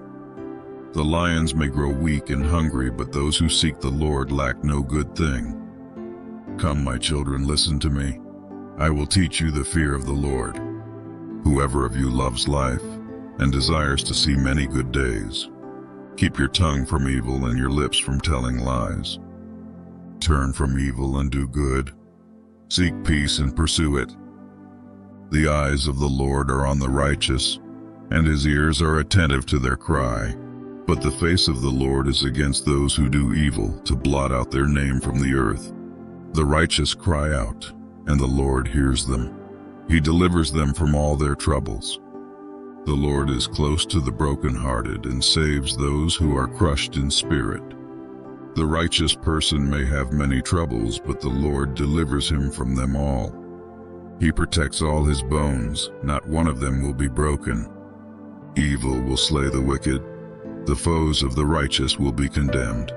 The lions may grow weak and hungry, but those who seek the Lord lack no good thing. Come, my children, listen to me. I will teach you the fear of the Lord. Whoever of you loves life and desires to see many good days, keep your tongue from evil and your lips from telling lies. Turn from evil and do good. Seek peace and pursue it. The eyes of the Lord are on the righteous, and his ears are attentive to their cry. But the face of the Lord is against those who do evil, to blot out their name from the earth. The righteous cry out, and the Lord hears them. He delivers them from all their troubles. The Lord is close to the brokenhearted and saves those who are crushed in spirit. The righteous person may have many troubles, but the Lord delivers him from them all. He protects all his bones, not one of them will be broken. Evil will slay the wicked, the foes of the righteous will be condemned.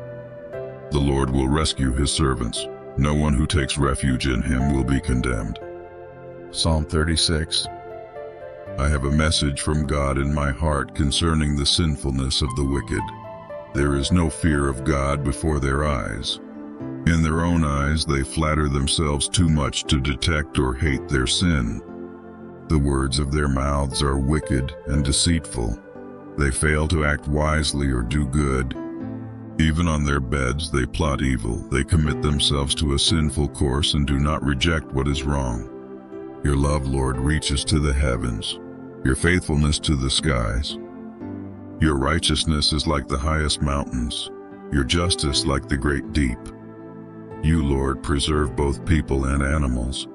The Lord will rescue his servants. No one who takes refuge in him will be condemned. Psalm 36 I have a message from God in my heart concerning the sinfulness of the wicked. There is no fear of God before their eyes. In their own eyes they flatter themselves too much to detect or hate their sin. The words of their mouths are wicked and deceitful. They fail to act wisely or do good. Even on their beds they plot evil. They commit themselves to a sinful course and do not reject what is wrong. Your love, Lord, reaches to the heavens, your faithfulness to the skies. Your righteousness is like the highest mountains, your justice like the great deep. You, Lord, preserve both people and animals.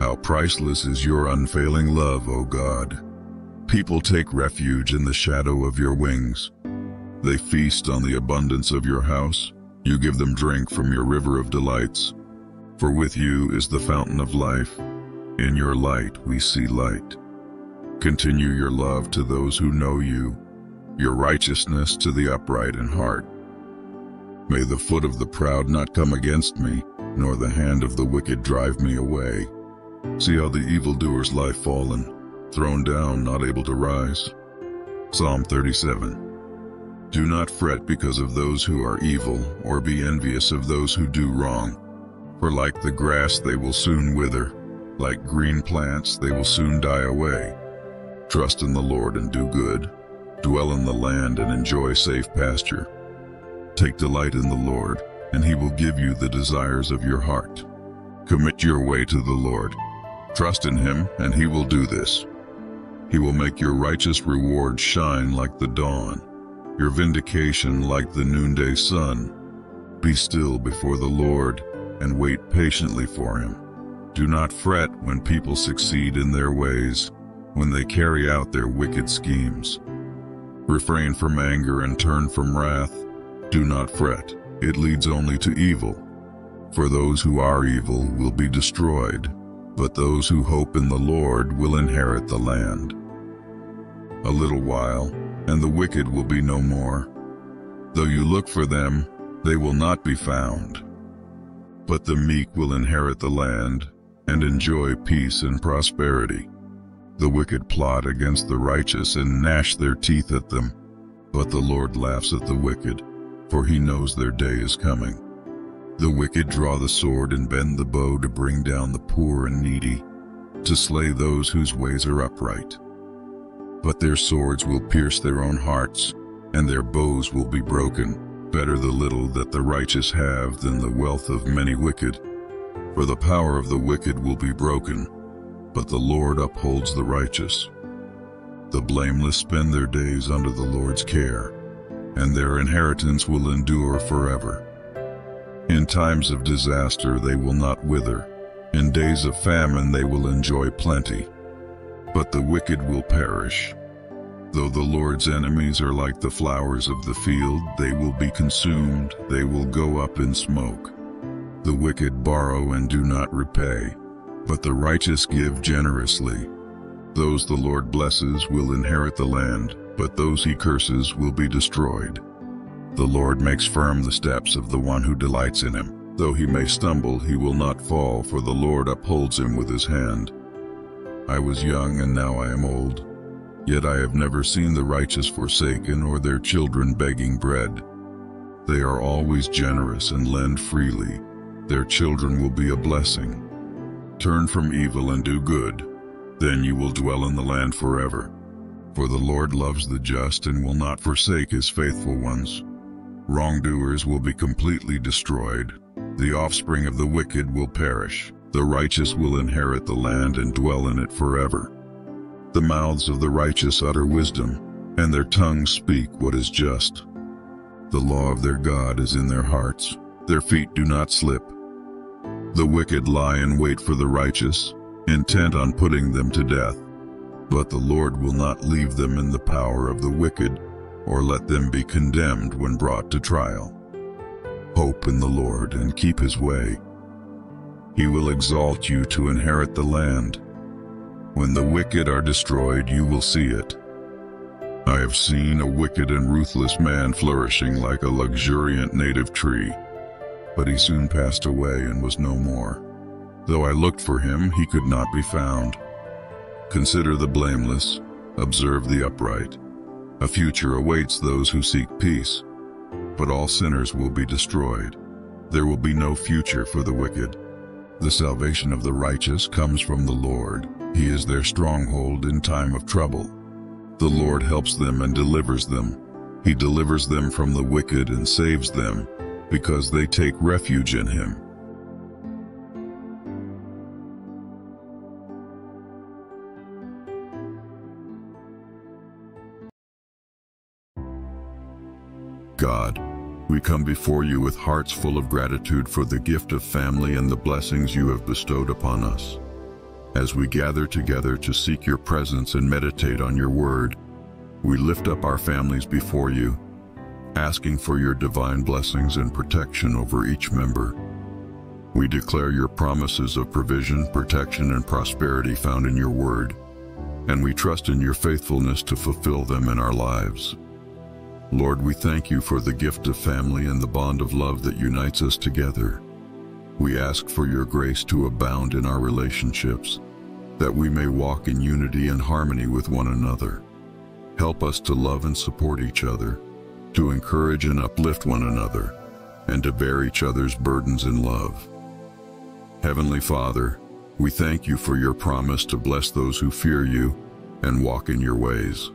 How priceless is your unfailing love, O God. People take refuge in the shadow of your wings. They feast on the abundance of your house. You give them drink from your river of delights. For with you is the fountain of life. In your light we see light. Continue your love to those who know you, your righteousness to the upright in heart. May the foot of the proud not come against me, nor the hand of the wicked drive me away. See how the evildoers lie fallen, thrown down, not able to rise. Psalm 37 Do not fret because of those who are evil, or be envious of those who do wrong. For like the grass they will soon wither, like green plants they will soon die away. Trust in the Lord and do good. Dwell in the land and enjoy safe pasture. Take delight in the Lord, and he will give you the desires of your heart. Commit your way to the Lord. Trust in him, and he will do this. He will make your righteous reward shine like the dawn, your vindication like the noonday sun. Be still before the Lord and wait patiently for him. Do not fret when people succeed in their ways, when they carry out their wicked schemes. Refrain from anger and turn from wrath. Do not fret, it leads only to evil. For those who are evil will be destroyed, but those who hope in the Lord will inherit the land. A little while, and the wicked will be no more. Though you look for them, they will not be found. But the meek will inherit the land and enjoy peace and prosperity. The wicked plot against the righteous and gnash their teeth at them. But the Lord laughs at the wicked, for he knows their day is coming. The wicked draw the sword and bend the bow to bring down the poor and needy, to slay those whose ways are upright. But their swords will pierce their own hearts, and their bows will be broken. Better the little that the righteous have than the wealth of many wicked. For the power of the wicked will be broken, but the Lord upholds the righteous. The blameless spend their days under the Lord's care, and their inheritance will endure forever. In times of disaster they will not wither, in days of famine they will enjoy plenty. But the wicked will perish. Though the Lord's enemies are like the flowers of the field, they will be consumed, they will go up in smoke. The wicked borrow and do not repay, but the righteous give generously. Those the Lord blesses will inherit the land, but those he curses will be destroyed. The Lord makes firm the steps of the one who delights in him. Though he may stumble, he will not fall, for the Lord upholds him with his hand. I was young and now I am old. Yet I have never seen the righteous forsaken or their children begging bread. They are always generous and lend freely. Their children will be a blessing. Turn from evil and do good, then you will dwell in the land forever. For the Lord loves the just and will not forsake his faithful ones. Wrongdoers will be completely destroyed. The offspring of the wicked will perish. The righteous will inherit the land and dwell in it forever. The mouths of the righteous utter wisdom, and their tongues speak what is just. The law of their God is in their hearts. Their feet do not slip. The wicked lie in wait for the righteous, intent on putting them to death. But the Lord will not leave them in the power of the wicked, or let them be condemned when brought to trial. Hope in the Lord and keep his way. He will exalt you to inherit the land. When the wicked are destroyed, you will see it. I have seen a wicked and ruthless man flourishing like a luxuriant native tree but he soon passed away and was no more. Though I looked for him, he could not be found. Consider the blameless, observe the upright. A future awaits those who seek peace, but all sinners will be destroyed. There will be no future for the wicked. The salvation of the righteous comes from the Lord. He is their stronghold in time of trouble. The Lord helps them and delivers them. He delivers them from the wicked and saves them because they take refuge in him. God, we come before you with hearts full of gratitude for the gift of family and the blessings you have bestowed upon us. As we gather together to seek your presence and meditate on your word, we lift up our families before you, asking for your divine blessings and protection over each member. We declare your promises of provision, protection, and prosperity found in your word, and we trust in your faithfulness to fulfill them in our lives. Lord, we thank you for the gift of family and the bond of love that unites us together. We ask for your grace to abound in our relationships, that we may walk in unity and harmony with one another. Help us to love and support each other, to encourage and uplift one another, and to bear each other's burdens in love. Heavenly Father, we thank you for your promise to bless those who fear you and walk in your ways.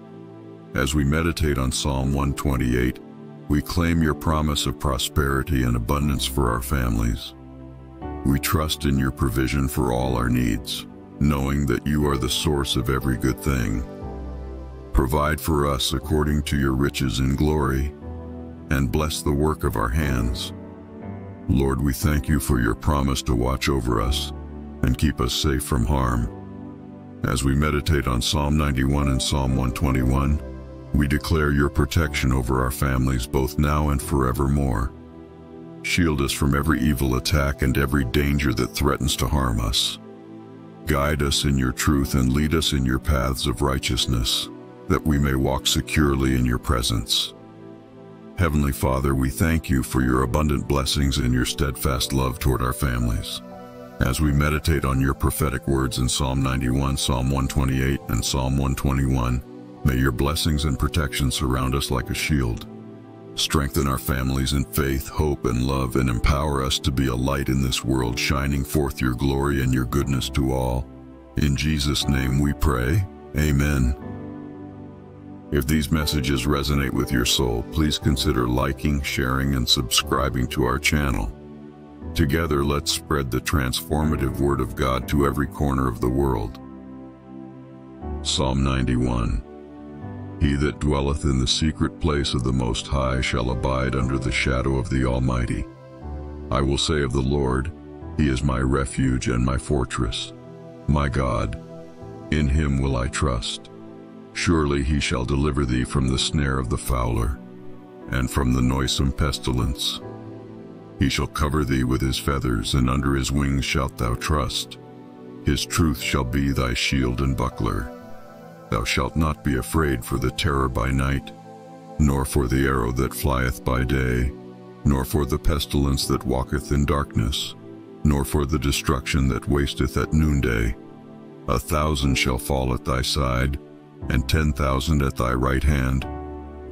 As we meditate on Psalm 128, we claim your promise of prosperity and abundance for our families. We trust in your provision for all our needs, knowing that you are the source of every good thing. Provide for us according to your riches in glory, and bless the work of our hands. Lord, we thank you for your promise to watch over us and keep us safe from harm. As we meditate on Psalm 91 and Psalm 121, we declare your protection over our families both now and forevermore. Shield us from every evil attack and every danger that threatens to harm us. Guide us in your truth and lead us in your paths of righteousness, that we may walk securely in your presence. Heavenly Father, we thank you for your abundant blessings and your steadfast love toward our families. As we meditate on your prophetic words in Psalm 91, Psalm 128, and Psalm 121, may your blessings and protection surround us like a shield. Strengthen our families in faith, hope, and love, and empower us to be a light in this world, shining forth your glory and your goodness to all. In Jesus' name we pray. Amen. If these messages resonate with your soul, please consider liking, sharing, and subscribing to our channel. Together, let's spread the transformative Word of God to every corner of the world. Psalm 91 He that dwelleth in the secret place of the Most High shall abide under the shadow of the Almighty. I will say of the Lord, He is my refuge and my fortress, my God. In Him will I trust. Surely he shall deliver thee from the snare of the fowler, and from the noisome pestilence. He shall cover thee with his feathers, and under his wings shalt thou trust. His truth shall be thy shield and buckler. Thou shalt not be afraid for the terror by night, nor for the arrow that flieth by day, nor for the pestilence that walketh in darkness, nor for the destruction that wasteth at noonday. A thousand shall fall at thy side, and ten thousand at thy right hand,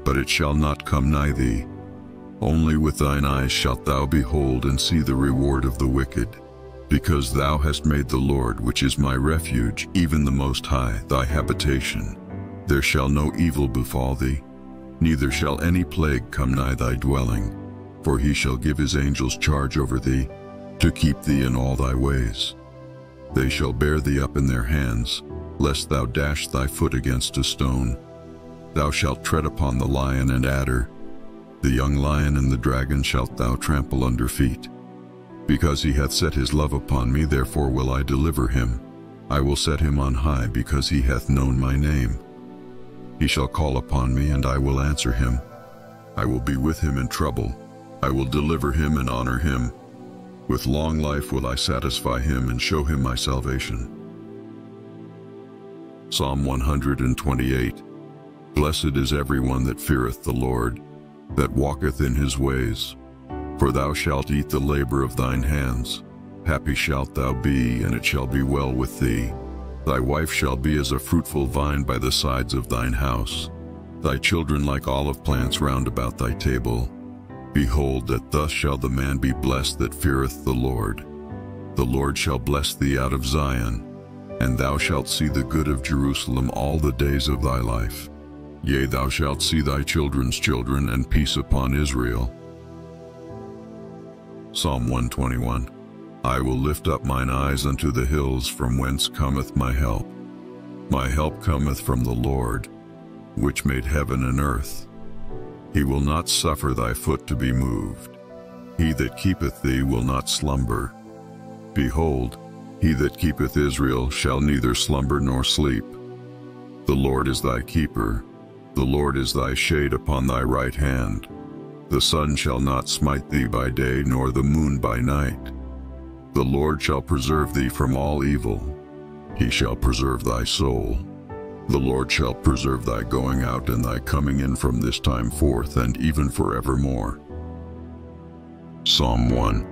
but it shall not come nigh thee. Only with thine eyes shalt thou behold and see the reward of the wicked, because thou hast made the Lord, which is my refuge, even the Most High, thy habitation. There shall no evil befall thee, neither shall any plague come nigh thy dwelling, for he shall give his angels charge over thee, to keep thee in all thy ways. They shall bear thee up in their hands, lest thou dash thy foot against a stone. Thou shalt tread upon the lion and adder. The young lion and the dragon shalt thou trample under feet. Because he hath set his love upon me, therefore will I deliver him. I will set him on high, because he hath known my name. He shall call upon me, and I will answer him. I will be with him in trouble. I will deliver him and honor him. With long life will I satisfy him and show him my salvation. Psalm 128 Blessed is everyone that feareth the Lord, that walketh in his ways. For thou shalt eat the labor of thine hands. Happy shalt thou be, and it shall be well with thee. Thy wife shall be as a fruitful vine by the sides of thine house, thy children like olive plants round about thy table. Behold, that thus shall the man be blessed that feareth the Lord. The Lord shall bless thee out of Zion, and thou shalt see the good of Jerusalem all the days of thy life. Yea, thou shalt see thy children's children, and peace upon Israel. Psalm 121 I will lift up mine eyes unto the hills, from whence cometh my help. My help cometh from the Lord, which made heaven and earth. He will not suffer thy foot to be moved. He that keepeth thee will not slumber. Behold, he that keepeth Israel shall neither slumber nor sleep. The Lord is thy keeper. The Lord is thy shade upon thy right hand. The sun shall not smite thee by day, nor the moon by night. The Lord shall preserve thee from all evil. He shall preserve thy soul. The Lord shall preserve thy going out and thy coming in from this time forth and even forevermore. Psalm 1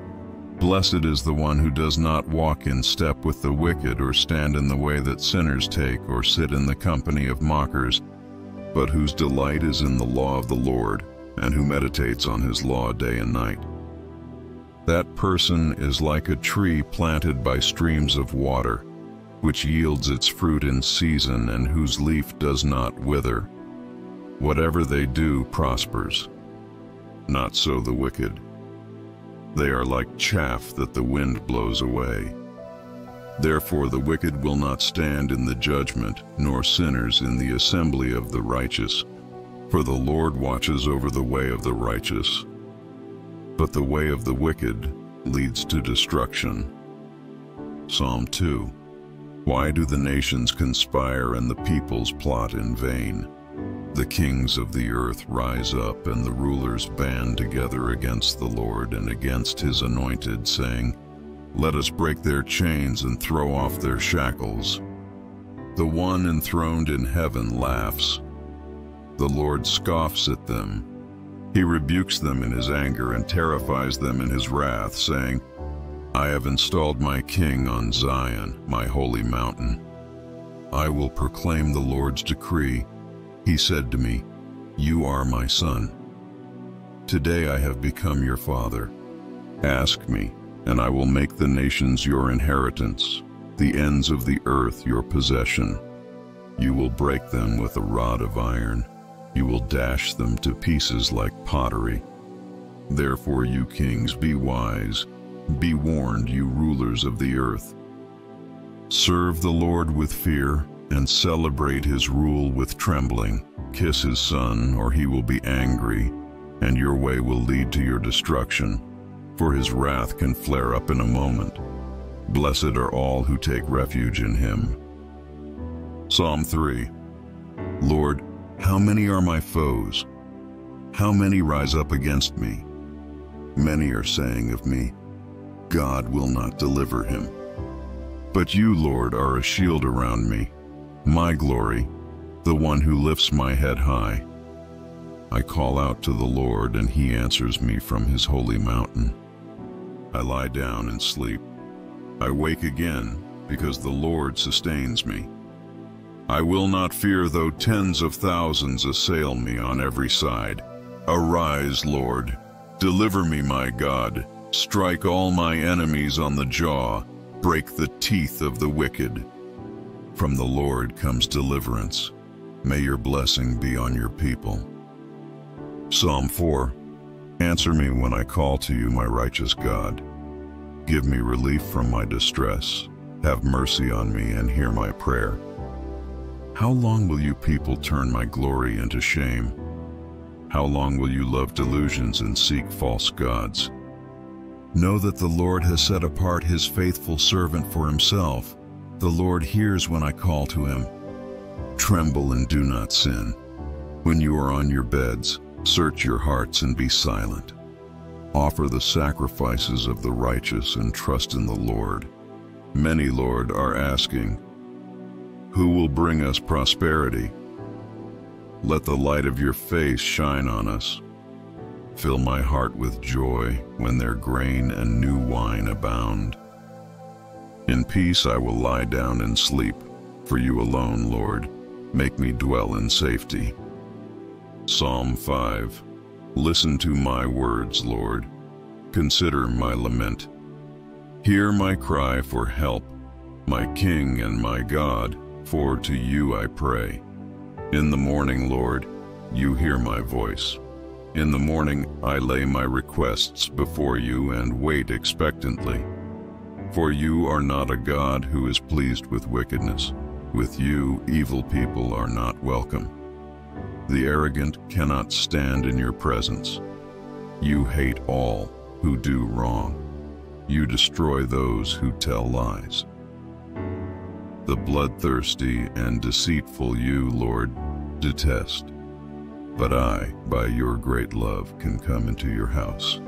Blessed is the one who does not walk in step with the wicked, or stand in the way that sinners take, or sit in the company of mockers, but whose delight is in the law of the Lord, and who meditates on his law day and night. That person is like a tree planted by streams of water, which yields its fruit in season and whose leaf does not wither. Whatever they do prospers. Not so the wicked. They are like chaff that the wind blows away. Therefore the wicked will not stand in the judgment, nor sinners in the assembly of the righteous. For the Lord watches over the way of the righteous, but the way of the wicked leads to destruction. Psalm 2 Why do the nations conspire and the peoples plot in vain? The kings of the earth rise up and the rulers band together against the Lord and against his anointed, saying, Let us break their chains and throw off their shackles. The one enthroned in heaven laughs. The Lord scoffs at them. He rebukes them in his anger and terrifies them in his wrath, saying, I have installed my king on Zion, my holy mountain. I will proclaim the Lord's decree. He said to me, You are my son. Today I have become your father. Ask me, and I will make the nations your inheritance, the ends of the earth your possession. You will break them with a rod of iron. You will dash them to pieces like pottery. Therefore, you kings, be wise. Be warned, you rulers of the earth. Serve the Lord with fear and celebrate his rule with trembling. Kiss his son, or he will be angry, and your way will lead to your destruction, for his wrath can flare up in a moment. Blessed are all who take refuge in him. Psalm 3 Lord, how many are my foes? How many rise up against me? Many are saying of me, God will not deliver him. But you, Lord, are a shield around me, my glory, the one who lifts my head high. I call out to the Lord, and he answers me from his holy mountain. I lie down and sleep. I wake again, because the Lord sustains me. I will not fear though tens of thousands assail me on every side. Arise, Lord. Deliver me, my God. Strike all my enemies on the jaw. Break the teeth of the wicked. From the Lord comes deliverance. May your blessing be on your people. Psalm 4 Answer me when I call to you, my righteous God. Give me relief from my distress. Have mercy on me and hear my prayer. How long will you people turn my glory into shame? How long will you love delusions and seek false gods? Know that the Lord has set apart his faithful servant for himself. The Lord hears when I call to him. Tremble and do not sin. When you are on your beds, search your hearts and be silent. Offer the sacrifices of the righteous and trust in the Lord. Many, Lord, are asking, Who will bring us prosperity? Let the light of your face shine on us. Fill my heart with joy when their grain and new wine abound. In peace I will lie down and sleep, for you alone, Lord, make me dwell in safety. Psalm 5 Listen to my words, Lord. Consider my lament. Hear my cry for help, my King and my God, for to you I pray. In the morning, Lord, you hear my voice. In the morning I lay my requests before you and wait expectantly. For you are not a God who is pleased with wickedness. With you, evil people are not welcome. The arrogant cannot stand in your presence. You hate all who do wrong. You destroy those who tell lies. The bloodthirsty and deceitful you, Lord, detest. But I, by your great love, can come into your house.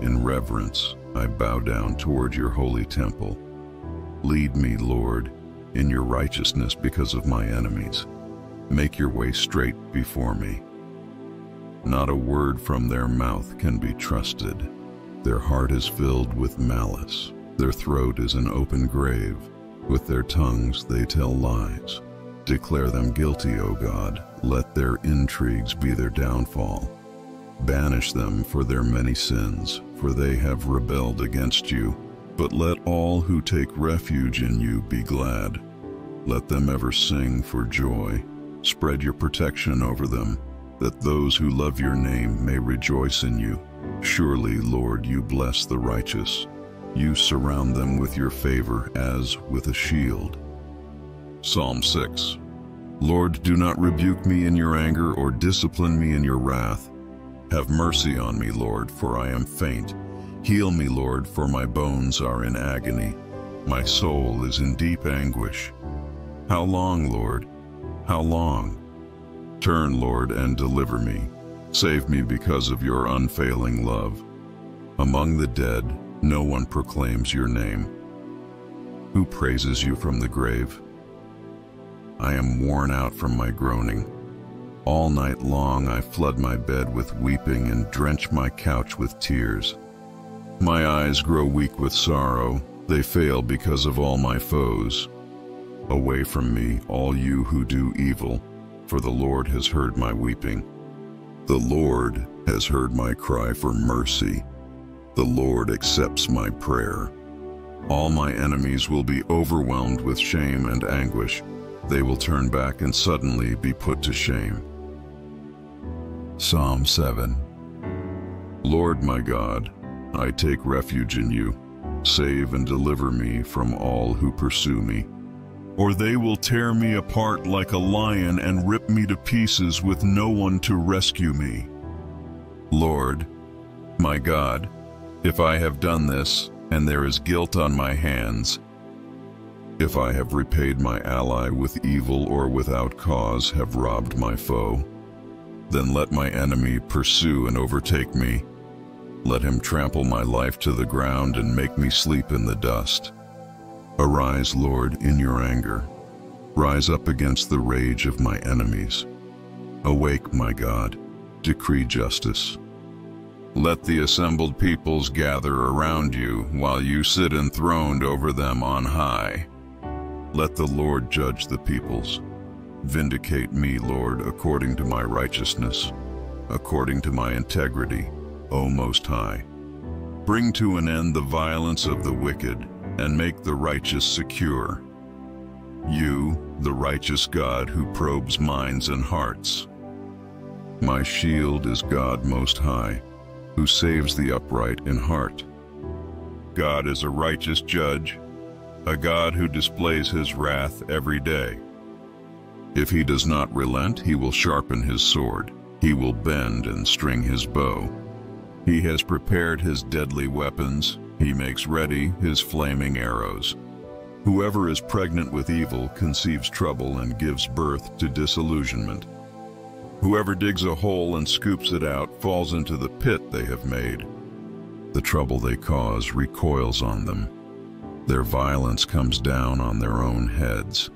In reverence, I bow down toward your holy temple. Lead me, Lord, in your righteousness because of my enemies. Make your way straight before me. Not a word from their mouth can be trusted. Their heart is filled with malice. Their throat is an open grave. With their tongues they tell lies. Declare them guilty, O God. Let their intrigues be their downfall. Banish them for their many sins, for they have rebelled against you. But let all who take refuge in you be glad. Let them ever sing for joy. Spread your protection over them. that those who love your name may rejoice in you. Surely, Lord, you bless the righteous. You surround them with your favor as with a shield. Psalm 6 Lord, do not rebuke me in your anger or discipline me in your wrath. Have mercy on me, Lord, for I am faint. Heal me, Lord, for my bones are in agony. My soul is in deep anguish. How long, Lord? How long? Turn, Lord, and deliver me. Save me because of your unfailing love. Among the dead, no one proclaims your name. Who praises you from the grave? I am worn out from my groaning. All night long I flood my bed with weeping and drench my couch with tears. My eyes grow weak with sorrow, they fail because of all my foes. Away from me, all you who do evil, for the Lord has heard my weeping. The Lord has heard my cry for mercy. The Lord accepts my prayer. All my enemies will be overwhelmed with shame and anguish. They will turn back and suddenly be put to shame. Psalm 7 Lord my God, I take refuge in you. Save and deliver me from all who pursue me. Or they will tear me apart like a lion and rip me to pieces with no one to rescue me. Lord, my God, if I have done this, and there is guilt on my hands, if I have repaid my ally with evil or without cause have robbed my foe, then let my enemy pursue and overtake me. Let him trample my life to the ground and make me sleep in the dust. Arise, Lord, in your anger. Rise up against the rage of my enemies. Awake, my God, decree justice. Let the assembled peoples gather around you while you sit enthroned over them on high. Let the Lord judge the peoples. Vindicate me, Lord, according to my righteousness, according to my integrity, O Most High. Bring to an end the violence of the wicked, and make the righteous secure. You, the righteous God who probes minds and hearts. My shield is God Most High, who saves the upright in heart. God is a righteous judge, a God who displays his wrath every day. If he does not relent, he will sharpen his sword. He will bend and string his bow. He has prepared his deadly weapons. He makes ready his flaming arrows. Whoever is pregnant with evil conceives trouble and gives birth to disillusionment. Whoever digs a hole and scoops it out falls into the pit they have made. The trouble they cause recoils on them. Their violence comes down on their own heads.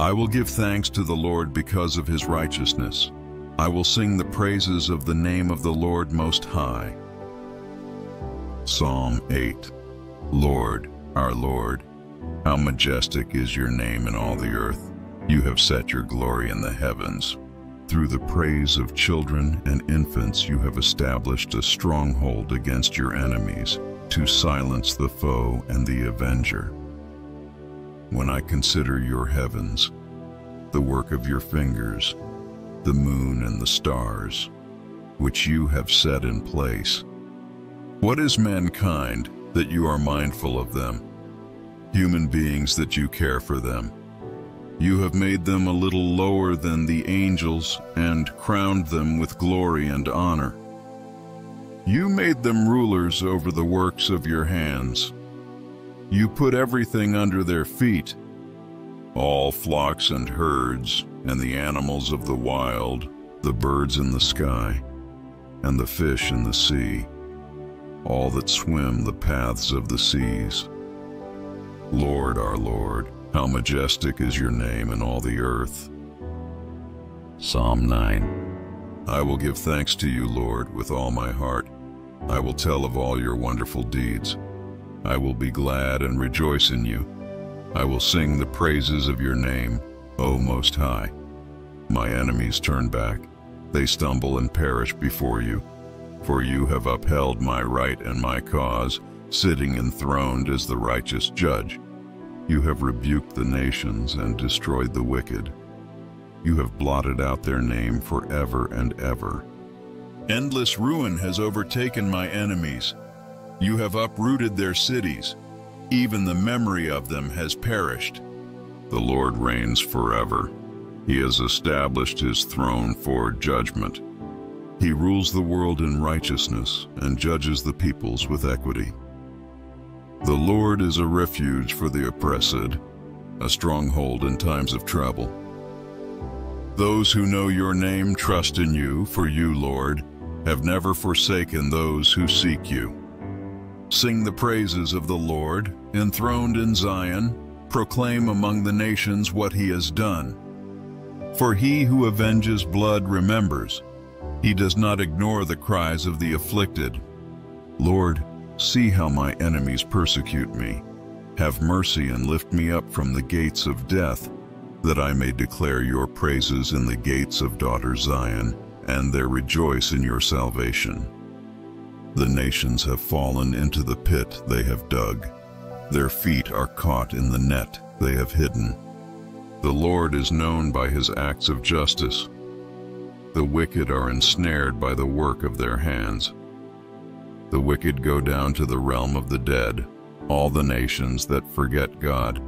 I will give thanks to the Lord because of his righteousness. I will sing the praises of the name of the Lord Most High. Psalm 8 Lord, our Lord, how majestic is your name in all the earth. You have set your glory in the heavens. Through the praise of children and infants you have established a stronghold against your enemies to silence the foe and the avenger. When I consider your heavens, the work of your fingers, the moon and the stars, which you have set in place. What is mankind that you are mindful of them? Human beings that you care for them. You have made them a little lower than the angels and crowned them with glory and honor. You made them rulers over the works of your hands. You put everything under their feet, all flocks and herds, and the animals of the wild, the birds in the sky, and the fish in the sea, all that swim the paths of the seas. Lord, our Lord, how majestic is your name in all the earth. Psalm 9 I will give thanks to you, Lord, with all my heart. I will tell of all your wonderful deeds. I will be glad and rejoice in you. I will sing the praises of your name, O Most High. My enemies turn back. They stumble and perish before you. For you have upheld my right and my cause, sitting enthroned as the righteous judge. You have rebuked the nations and destroyed the wicked. You have blotted out their name forever and ever. Endless ruin has overtaken my enemies. You have uprooted their cities. Even the memory of them has perished. The Lord reigns forever. He has established his throne for judgment. He rules the world in righteousness and judges the peoples with equity. The Lord is a refuge for the oppressed, a stronghold in times of trouble. Those who know your name trust in you, for you, Lord, have never forsaken those who seek you. Sing the praises of the Lord, enthroned in Zion, proclaim among the nations what he has done. For he who avenges blood remembers. He does not ignore the cries of the afflicted. Lord, see how my enemies persecute me. Have mercy and lift me up from the gates of death, that I may declare your praises in the gates of daughter Zion, and there rejoice in your salvation. The nations have fallen into the pit they have dug. Their feet are caught in the net they have hidden. The Lord is known by his acts of justice. The wicked are ensnared by the work of their hands. The wicked go down to the realm of the dead, all the nations that forget God.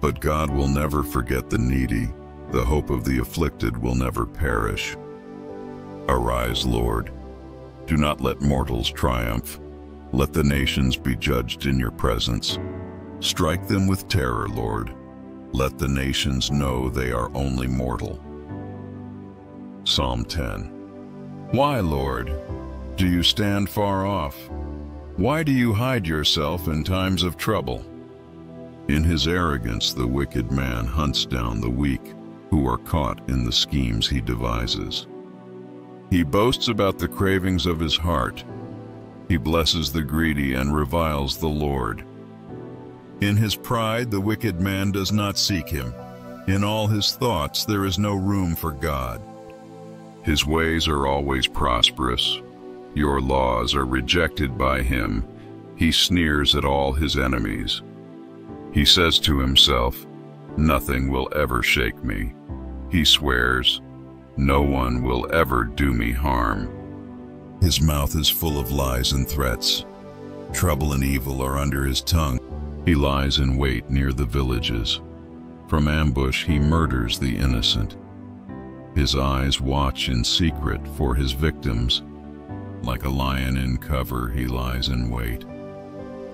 But God will never forget the needy, the hope of the afflicted will never perish. Arise, Lord. Do not let mortals triumph. Let the nations be judged in your presence. Strike them with terror, Lord. Let the nations know they are only mortal. Psalm 10 Why, Lord, do you stand far off? Why do you hide yourself in times of trouble? In his arrogance the wicked man hunts down the weak, who are caught in the schemes he devises. He boasts about the cravings of his heart. He blesses the greedy and reviles the Lord. In his pride, the wicked man does not seek him. In all his thoughts, there is no room for God. His ways are always prosperous. Your laws are rejected by him. He sneers at all his enemies. He says to himself, Nothing will ever shake me. He swears, No one will ever do me harm. His mouth is full of lies and threats. Trouble and evil are under his tongue. He lies in wait near the villages. From ambush he murders the innocent. His eyes watch in secret for his victims. Like a lion in cover, he lies in wait.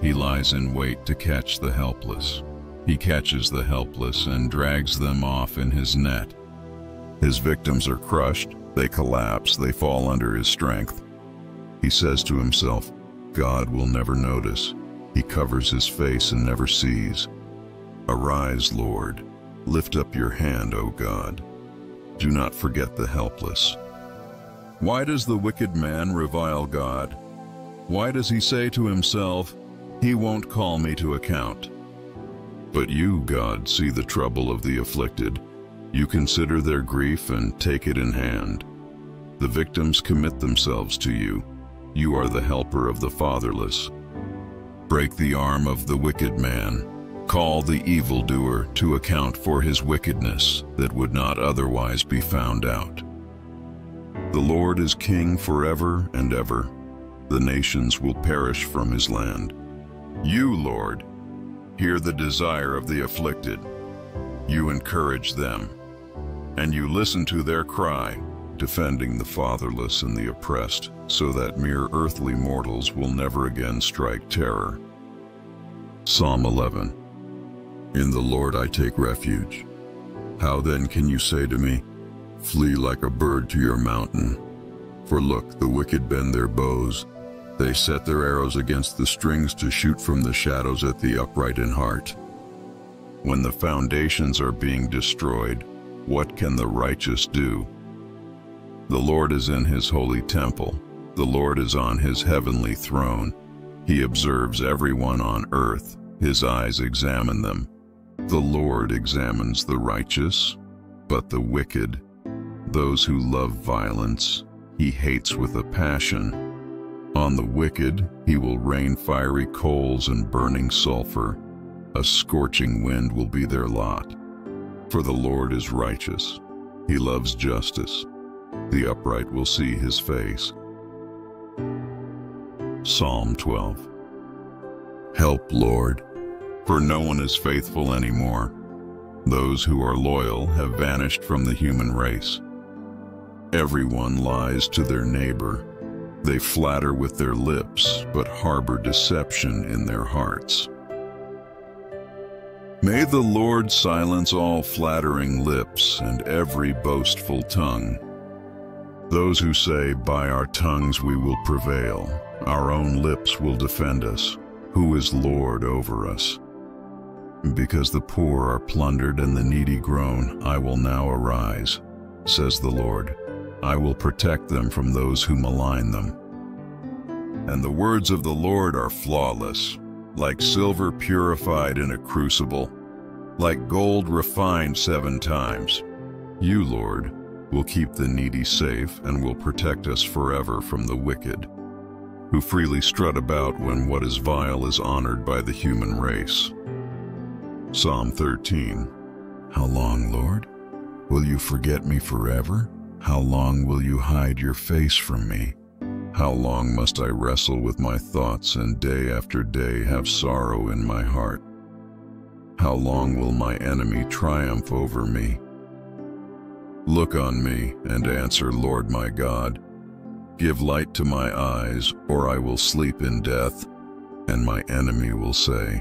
He lies in wait to catch the helpless. He catches the helpless and drags them off in his net. His victims are crushed, they collapse, they fall under his strength. He says to himself, God will never notice. He covers his face and never sees. Arise, Lord. Lift up your hand, O God. Do not forget the helpless. Why does the wicked man revile God? Why does he say to himself, He won't call me to account? But you, God, see the trouble of the afflicted. You consider their grief and take it in hand. The victims commit themselves to you. You are the helper of the fatherless. Break the arm of the wicked man. Call the evildoer to account for his wickedness that would not otherwise be found out. The Lord is king forever and ever. The nations will perish from his land. You, Lord, hear the desire of the afflicted. You encourage them, and you listen to their cry, defending the fatherless and the oppressed so that mere earthly mortals will never again strike terror. Psalm 11 In the Lord I take refuge. How then can you say to me, Flee like a bird to your mountain? For look, the wicked bend their bows. They set their arrows against the strings to shoot from the shadows at the upright in heart. When the foundations are being destroyed, what can the righteous do? The Lord is in his holy temple. The Lord is on his heavenly throne. He observes everyone on earth. His eyes examine them. The Lord examines the righteous, but the wicked, those who love violence, he hates with a passion. On the wicked, he will rain fiery coals and burning sulfur. A scorching wind will be their lot. For the Lord is righteous. He loves justice. The upright will see his face. Psalm 12 Help, Lord, for no one is faithful anymore. Those who are loyal have vanished from the human race. Everyone lies to their neighbor. They flatter with their lips, but harbor deception in their hearts. May the Lord silence all flattering lips and every boastful tongue. Those who say, by our tongues we will prevail, our own lips will defend us, who is Lord over us. Because the poor are plundered and the needy groan, I will now arise, says the Lord. I will protect them from those who malign them. And the words of the Lord are flawless, like silver purified in a crucible, like gold refined seven times. You, Lord, will keep the needy safe and will protect us forever from the wicked, who freely strut about when what is vile is honored by the human race. Psalm 13 How long, Lord? Will you forget me forever? How long will you hide your face from me? How long must I wrestle with my thoughts and day after day have sorrow in my heart? How long will my enemy triumph over me? Look on me and answer, Lord my God. Give light to my eyes, or I will sleep in death, and my enemy will say,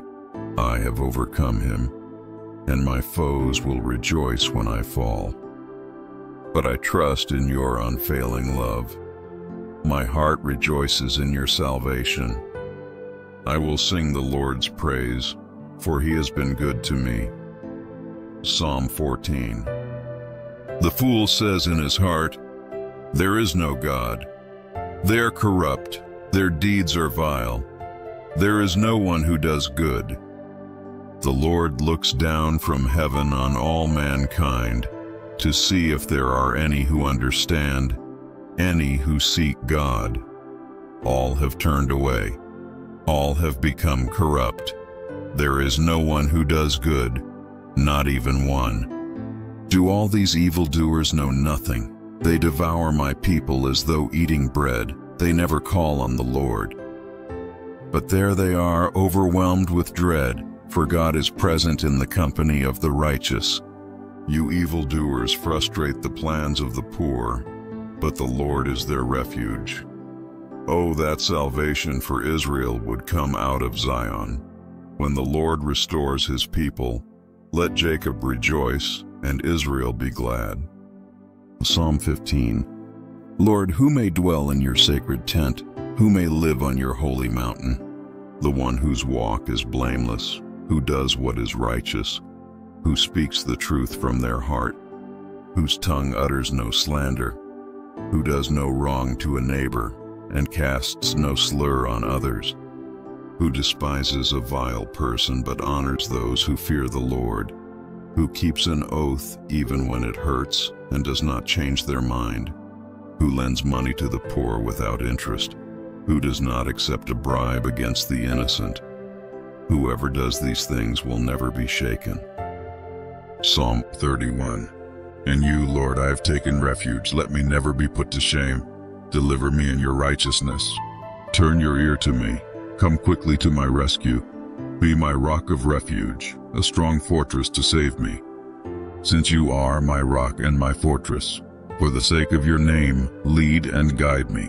I have overcome him, and my foes will rejoice when I fall. But I trust in your unfailing love. My heart rejoices in your salvation. I will sing the Lord's praise, for he has been good to me. Psalm 14 The fool says in his heart, There is no God. They are corrupt, their deeds are vile. There is no one who does good. The Lord looks down from heaven on all mankind to see if there are any who understand, any who seek God. All have turned away. All have become corrupt. There is no one who does good, not even one. Do all these evildoers know nothing? They devour my people as though eating bread. They never call on the Lord. But there they are, overwhelmed with dread for God is present in the company of the righteous. You evildoers frustrate the plans of the poor, but the Lord is their refuge. Oh, that salvation for Israel would come out of Zion. When the Lord restores his people, let Jacob rejoice and Israel be glad. Psalm 15 Lord, who may dwell in your sacred tent? Who may live on your holy mountain? The one whose walk is blameless, who does what is righteous, who speaks the truth from their heart, whose tongue utters no slander, who does no wrong to a neighbor and casts no slur on others, who despises a vile person but honors those who fear the Lord, who keeps an oath even when it hurts and does not change their mind, who lends money to the poor without interest, who does not accept a bribe against the innocent, Whoever does these things will never be shaken. Psalm 31 In you, Lord, I have taken refuge. Let me never be put to shame. Deliver me in your righteousness. Turn your ear to me. Come quickly to my rescue. Be my rock of refuge, a strong fortress to save me. Since you are my rock and my fortress, for the sake of your name, lead and guide me.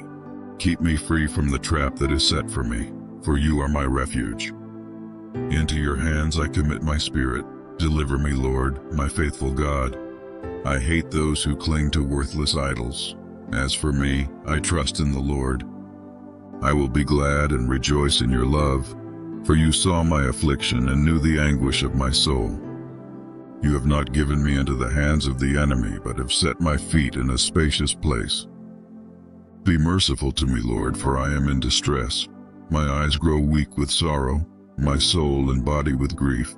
Keep me free from the trap that is set for me, for you are my refuge. Into your hands I commit my spirit. Deliver me, Lord, my faithful God. I hate those who cling to worthless idols. As for me, I trust in the Lord. I will be glad and rejoice in your love, for you saw my affliction and knew the anguish of my soul. You have not given me into the hands of the enemy, but have set my feet in a spacious place. Be merciful to me, Lord, for I am in distress. My eyes grow weak with sorrow my soul and body with grief.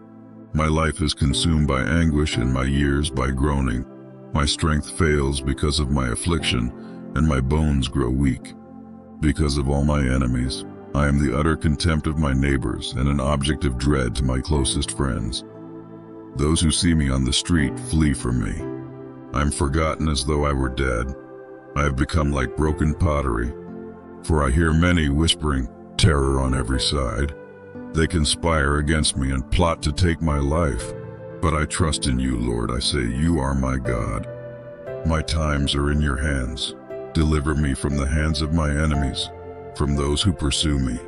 My life is consumed by anguish and my years by groaning. My strength fails because of my affliction, and my bones grow weak. Because of all my enemies, I am the utter contempt of my neighbors and an object of dread to my closest friends. Those who see me on the street flee from me. I am forgotten as though I were dead. I have become like broken pottery. For I hear many whispering, terror on every side. They conspire against me and plot to take my life. But I trust in you, Lord. I say, You are my God. My times are in your hands. Deliver me from the hands of my enemies, from those who pursue me.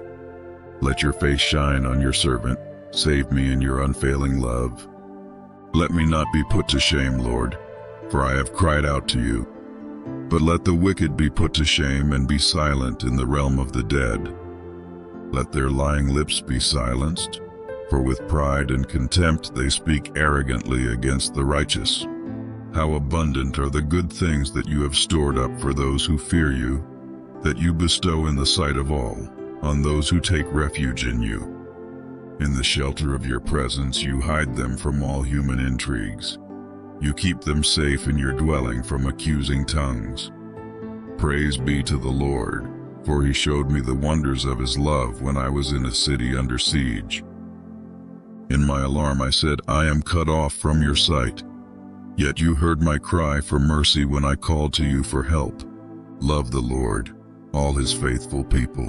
Let your face shine on your servant. Save me in your unfailing love. Let me not be put to shame, Lord, for I have cried out to you. But let the wicked be put to shame and be silent in the realm of the dead. Let their lying lips be silenced, for with pride and contempt they speak arrogantly against the righteous. How abundant are the good things that you have stored up for those who fear you, that you bestow in the sight of all, on those who take refuge in you. In the shelter of your presence you hide them from all human intrigues. You keep them safe in your dwelling from accusing tongues. Praise be to the Lord, for he showed me the wonders of his love when I was in a city under siege. In my alarm I said, I am cut off from your sight. Yet you heard my cry for mercy when I called to you for help. Love the Lord, all his faithful people.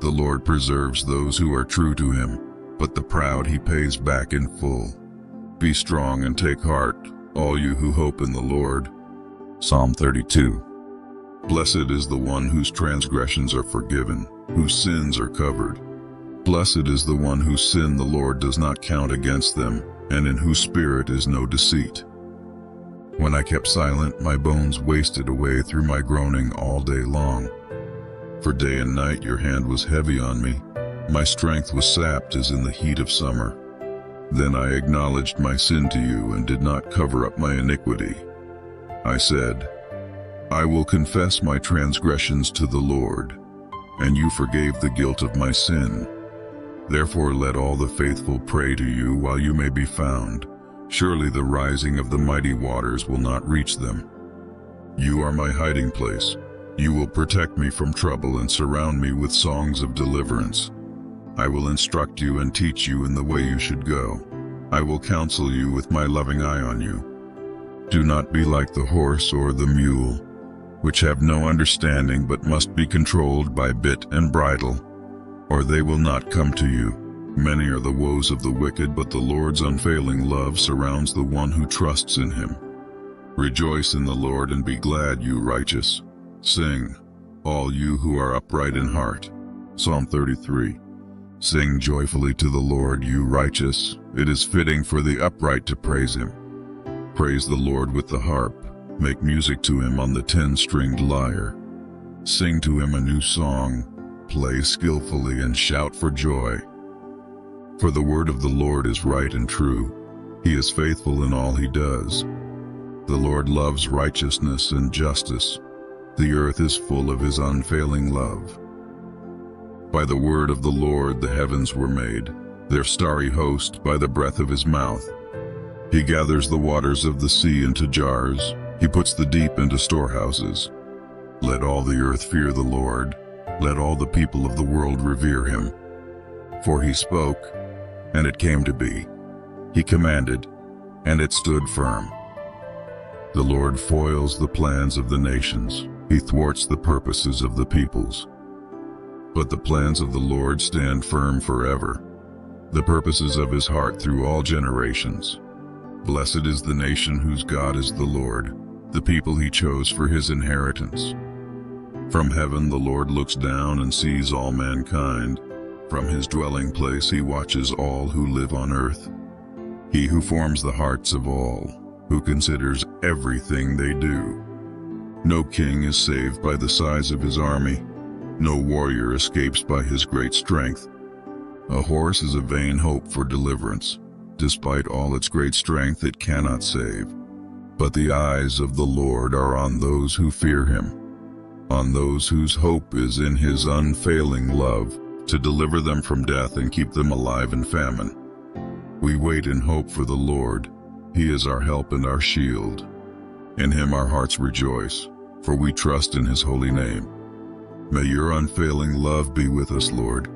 The Lord preserves those who are true to him, but the proud he pays back in full. Be strong and take heart, all you who hope in the Lord. Psalm 32 Blessed is the one whose transgressions are forgiven, whose sins are covered. Blessed is the one whose sin the Lord does not count against them, and in whose spirit is no deceit. When I kept silent, my bones wasted away through my groaning all day long. For day and night your hand was heavy on me. My strength was sapped as in the heat of summer. Then I acknowledged my sin to you and did not cover up my iniquity. I said, I will confess my transgressions to the Lord, and you forgave the guilt of my sin. Therefore let all the faithful pray to you while you may be found. Surely the rising of the mighty waters will not reach them. You are my hiding place. You will protect me from trouble and surround me with songs of deliverance. I will instruct you and teach you in the way you should go. I will counsel you with my loving eye on you. Do not be like the horse or the mule, which have no understanding but must be controlled by bit and bridle, or they will not come to you. Many are the woes of the wicked, but the Lord's unfailing love surrounds the one who trusts in him. Rejoice in the Lord and be glad, you righteous. Sing, all you who are upright in heart. Psalm 33. Sing joyfully to the Lord, you righteous. It is fitting for the upright to praise him. Praise the Lord with the harp. Make music to him on the ten-stringed lyre. Sing to him a new song. Play skillfully and shout for joy. For the word of the Lord is right and true. He is faithful in all he does. The Lord loves righteousness and justice. The earth is full of his unfailing love. By the word of the Lord the heavens were made, their starry host by the breath of his mouth. He gathers the waters of the sea into jars, he puts the deep into storehouses. Let all the earth fear the Lord, let all the people of the world revere him. For he spoke, and it came to be. He commanded, and it stood firm. The Lord foils the plans of the nations, he thwarts the purposes of the peoples. But the plans of the Lord stand firm forever, the purposes of his heart through all generations. Blessed is the nation whose God is the Lord, the people he chose for his inheritance. From heaven the Lord looks down and sees all mankind. From his dwelling place he watches all who live on earth. He who forms the hearts of all, who considers everything they do. No king is saved by the size of his army, no warrior escapes by his great strength. A horse is a vain hope for deliverance. Despite all its great strength, it cannot save. But the eyes of the Lord are on those who fear him, on those whose hope is in his unfailing love, to deliver them from death and keep them alive in famine. We wait in hope for the Lord. He is our help and our shield. In him our hearts rejoice, for we trust in his holy name. May your unfailing love be with us, Lord,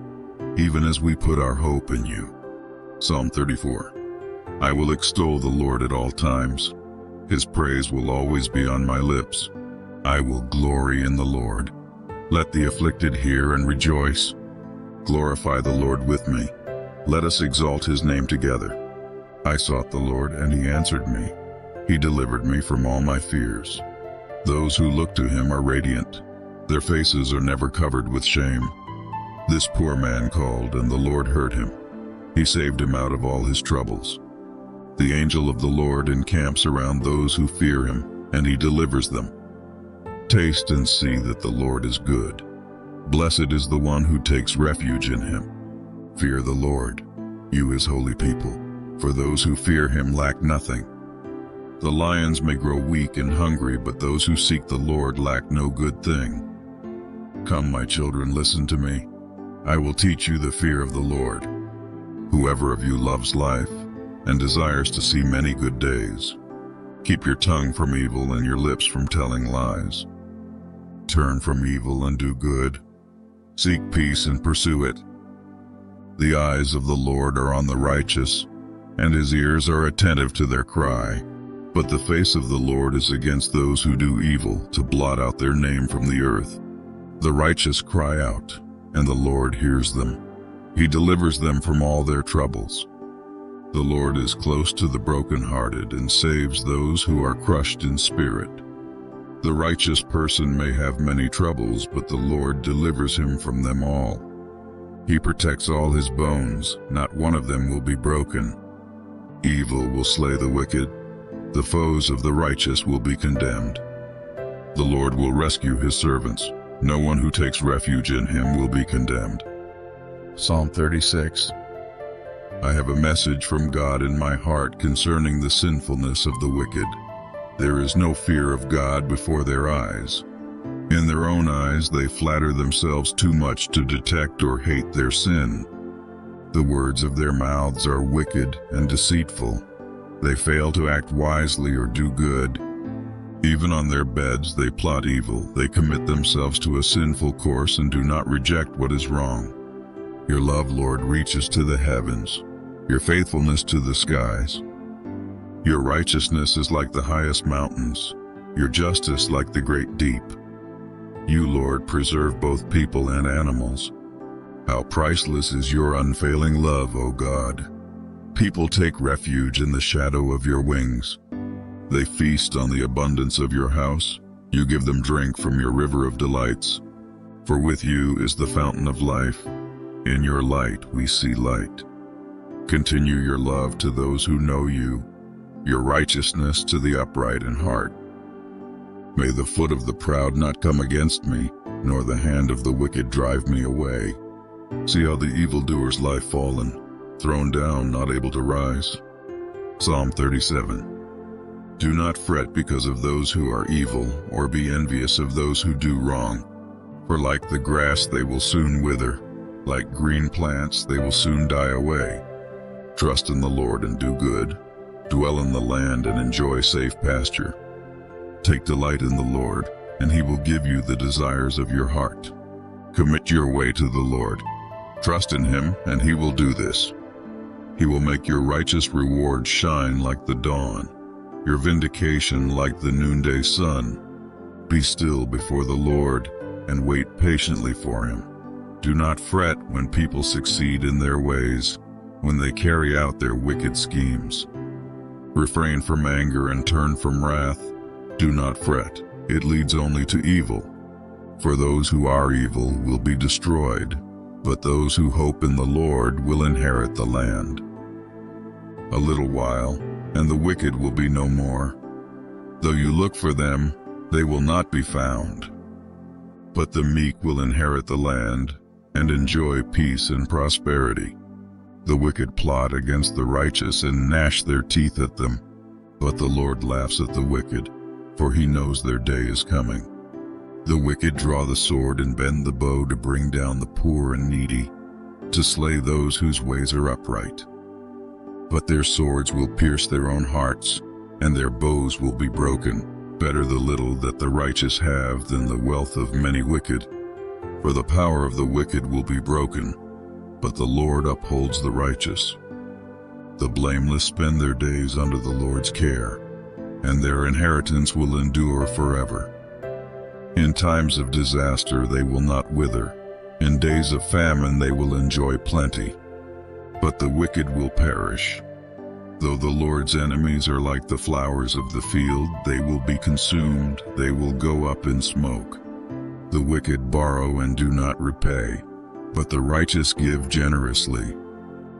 even as we put our hope in you. Psalm 34 I will extol the Lord at all times. His praise will always be on my lips. I will glory in the Lord. Let the afflicted hear and rejoice. Glorify the Lord with me. Let us exalt his name together. I sought the Lord, and he answered me. He delivered me from all my fears. Those who look to him are radiant. Their faces are never covered with shame. This poor man called, and the Lord heard him. He saved him out of all his troubles. The angel of the Lord encamps around those who fear him, and he delivers them. Taste and see that the Lord is good. Blessed is the one who takes refuge in him. Fear the Lord, you his holy people, for those who fear him lack nothing. The lions may grow weak and hungry, but those who seek the Lord lack no good thing. Come, my children, listen to me. I will teach you the fear of the Lord. Whoever of you loves life and desires to see many good days, keep your tongue from evil and your lips from telling lies. Turn from evil and do good. Seek peace and pursue it. The eyes of the Lord are on the righteous, and his ears are attentive to their cry. But the face of the Lord is against those who do evil, to blot out their name from the earth. The righteous cry out, and the Lord hears them. He delivers them from all their troubles. The Lord is close to the brokenhearted and saves those who are crushed in spirit. The righteous person may have many troubles, but the Lord delivers him from them all. He protects all his bones, not one of them will be broken. Evil will slay the wicked, the foes of the righteous will be condemned. The Lord will rescue his servants. No one who takes refuge in him will be condemned. Psalm 36 I have a message from God in my heart concerning the sinfulness of the wicked. There is no fear of God before their eyes. In their own eyes they flatter themselves too much to detect or hate their sin. The words of their mouths are wicked and deceitful. They fail to act wisely or do good. Even on their beds they plot evil. They commit themselves to a sinful course and do not reject what is wrong. Your love, Lord, reaches to the heavens, your faithfulness to the skies. Your righteousness is like the highest mountains, your justice like the great deep. You, Lord, preserve both people and animals. How priceless is your unfailing love, O God. People take refuge in the shadow of your wings. They feast on the abundance of your house. You give them drink from your river of delights. For with you is the fountain of life. In your light we see light. Continue your love to those who know you, your righteousness to the upright in heart. May the foot of the proud not come against me, nor the hand of the wicked drive me away. See how the evildoers lie fallen, thrown down, not able to rise. Psalm 37 Do not fret because of those who are evil, or be envious of those who do wrong. For like the grass they will soon wither, like green plants they will soon die away. Trust in the Lord and do good. Dwell in the land and enjoy safe pasture. Take delight in the Lord, and he will give you the desires of your heart. Commit your way to the Lord. Trust in him, and he will do this. He will make your righteous reward shine like the dawn, your vindication like the noonday sun. Be still before the Lord and wait patiently for him. Do not fret when people succeed in their ways, when they carry out their wicked schemes. Refrain from anger and turn from wrath. Do not fret, it leads only to evil. For those who are evil will be destroyed, but those who hope in the Lord will inherit the land. A little while, and the wicked will be no more. Though you look for them, they will not be found. But the meek will inherit the land and enjoy peace and prosperity. The wicked plot against the righteous and gnash their teeth at them, but the Lord laughs at the wicked, for he knows their day is coming. The wicked draw the sword and bend the bow to bring down the poor and needy, to slay those whose ways are upright. But their swords will pierce their own hearts, and their bows will be broken. Better the little that the righteous have than the wealth of many wicked. For the power of the wicked will be broken, but the Lord upholds the righteous. The blameless spend their days under the Lord's care, and their inheritance will endure forever. In times of disaster they will not wither, in days of famine they will enjoy plenty. But the wicked will perish. Though the Lord's enemies are like the flowers of the field, they will be consumed, they will go up in smoke. The wicked borrow and do not repay, but the righteous give generously.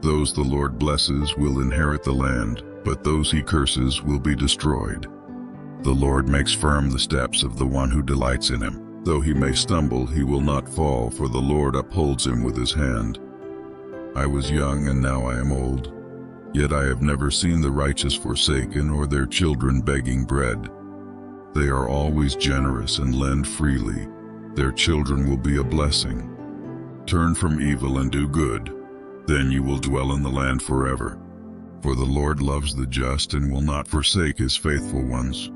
Those the Lord blesses will inherit the land, but those he curses will be destroyed. The Lord makes firm the steps of the one who delights in him. Though he may stumble, he will not fall, for the Lord upholds him with his hand. I was young and now I am old. Yet I have never seen the righteous forsaken or their children begging bread. They are always generous and lend freely. Their children will be a blessing. Turn from evil and do good, then you will dwell in the land forever. For the Lord loves the just and will not forsake his faithful ones.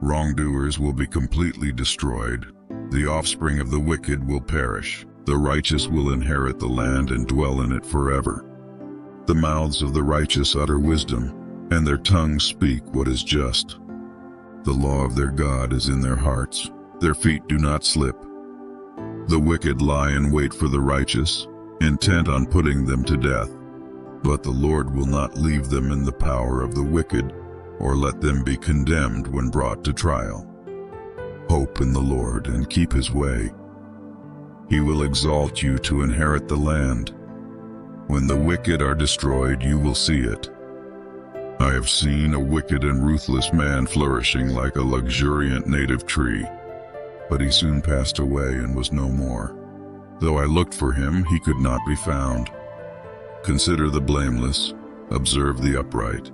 Wrongdoers will be completely destroyed. The offspring of the wicked will perish. The righteous will inherit the land and dwell in it forever. The mouths of the righteous utter wisdom, and their tongues speak what is just. The law of their God is in their hearts. Their feet do not slip. The wicked lie in wait for the righteous, intent on putting them to death. But the Lord will not leave them in the power of the wicked, or let them be condemned when brought to trial. Hope in the Lord and keep his way. He will exalt you to inherit the land. When the wicked are destroyed, you will see it. I have seen a wicked and ruthless man flourishing like a luxuriant native tree but he soon passed away and was no more. Though I looked for him, he could not be found. Consider the blameless, observe the upright.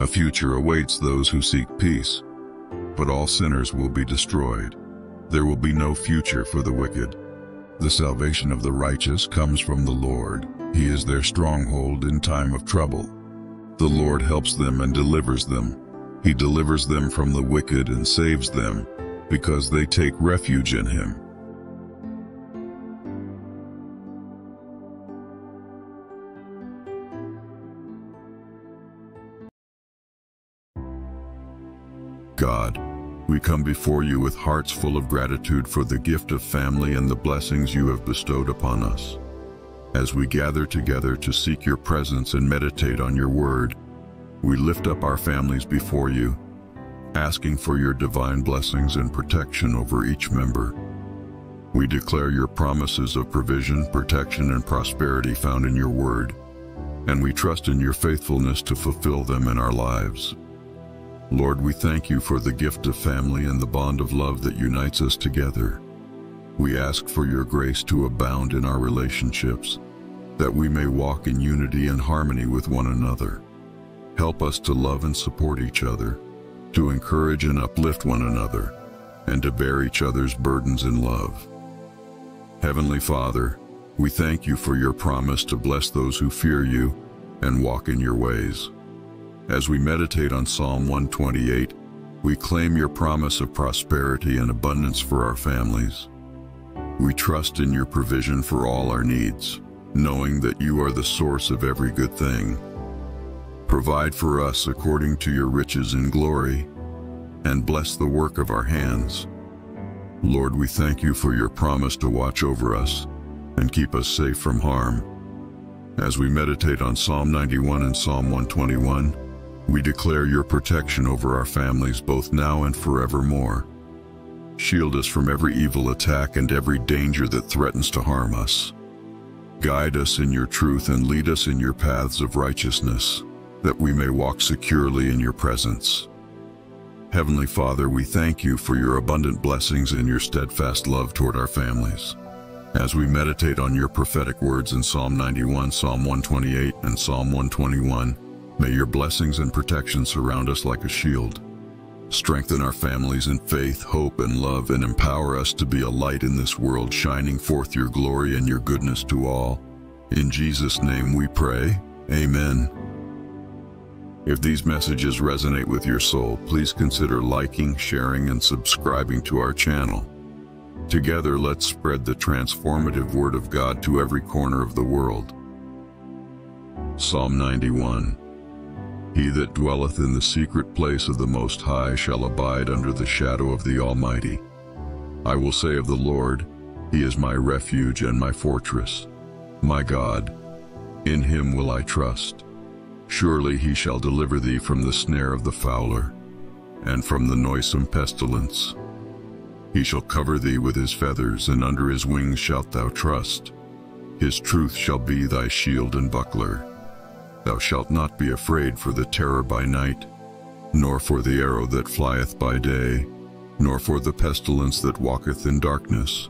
A future awaits those who seek peace, but all sinners will be destroyed. There will be no future for the wicked. The salvation of the righteous comes from the Lord. He is their stronghold in time of trouble. The Lord helps them and delivers them. He delivers them from the wicked and saves them because they take refuge in him. God, we come before you with hearts full of gratitude for the gift of family and the blessings you have bestowed upon us. As we gather together to seek your presence and meditate on your word, we lift up our families before you, asking for your divine blessings and protection over each member. We declare your promises of provision, protection, and prosperity found in your word, and we trust in your faithfulness to fulfill them in our lives. Lord, we thank you for the gift of family and the bond of love that unites us together. We ask for your grace to abound in our relationships, that we may walk in unity and harmony with one another. Help us to love and support each other, to encourage and uplift one another, and to bear each other's burdens in love. Heavenly Father, we thank you for your promise to bless those who fear you and walk in your ways. As we meditate on Psalm 128, we claim your promise of prosperity and abundance for our families. We trust in your provision for all our needs, knowing that you are the source of every good thing. Provide for us according to your riches in glory, and bless the work of our hands. Lord, we thank you for your promise to watch over us and keep us safe from harm. As we meditate on Psalm 91 and Psalm 121, we declare your protection over our families both now and forevermore. Shield us from every evil attack and every danger that threatens to harm us. Guide us in your truth and lead us in your paths of righteousness that we may walk securely in your presence. Heavenly Father, we thank you for your abundant blessings and your steadfast love toward our families. As we meditate on your prophetic words in Psalm 91, Psalm 128, and Psalm 121, may your blessings and protection surround us like a shield. Strengthen our families in faith, hope, and love, and empower us to be a light in this world, shining forth your glory and your goodness to all. In Jesus' name we pray. Amen. If these messages resonate with your soul, please consider liking, sharing, and subscribing to our channel. Together, let's spread the transformative Word of God to every corner of the world. Psalm 91 He that dwelleth in the secret place of the Most High shall abide under the shadow of the Almighty. I will say of the Lord, He is my refuge and my fortress, my God. In him will I trust. Surely he shall deliver thee from the snare of the fowler, and from the noisome pestilence. He shall cover thee with his feathers, and under his wings shalt thou trust. His truth shall be thy shield and buckler. Thou shalt not be afraid for the terror by night, nor for the arrow that flieth by day, nor for the pestilence that walketh in darkness,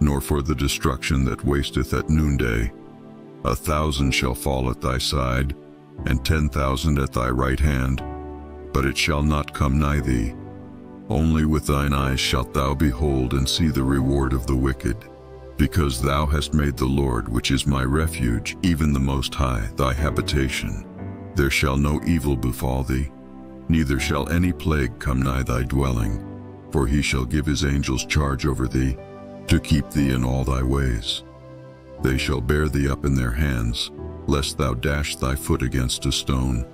nor for the destruction that wasteth at noonday. A thousand shall fall at thy side, and ten thousand at thy right hand, but it shall not come nigh thee. Only with thine eyes shalt thou behold and see the reward of the wicked. Because thou hast made the Lord, which is my refuge, even the Most High, thy habitation. There shall no evil befall thee, neither shall any plague come nigh thy dwelling. For he shall give his angels charge over thee, to keep thee in all thy ways. They shall bear thee up in their hands, lest thou dash thy foot against a stone.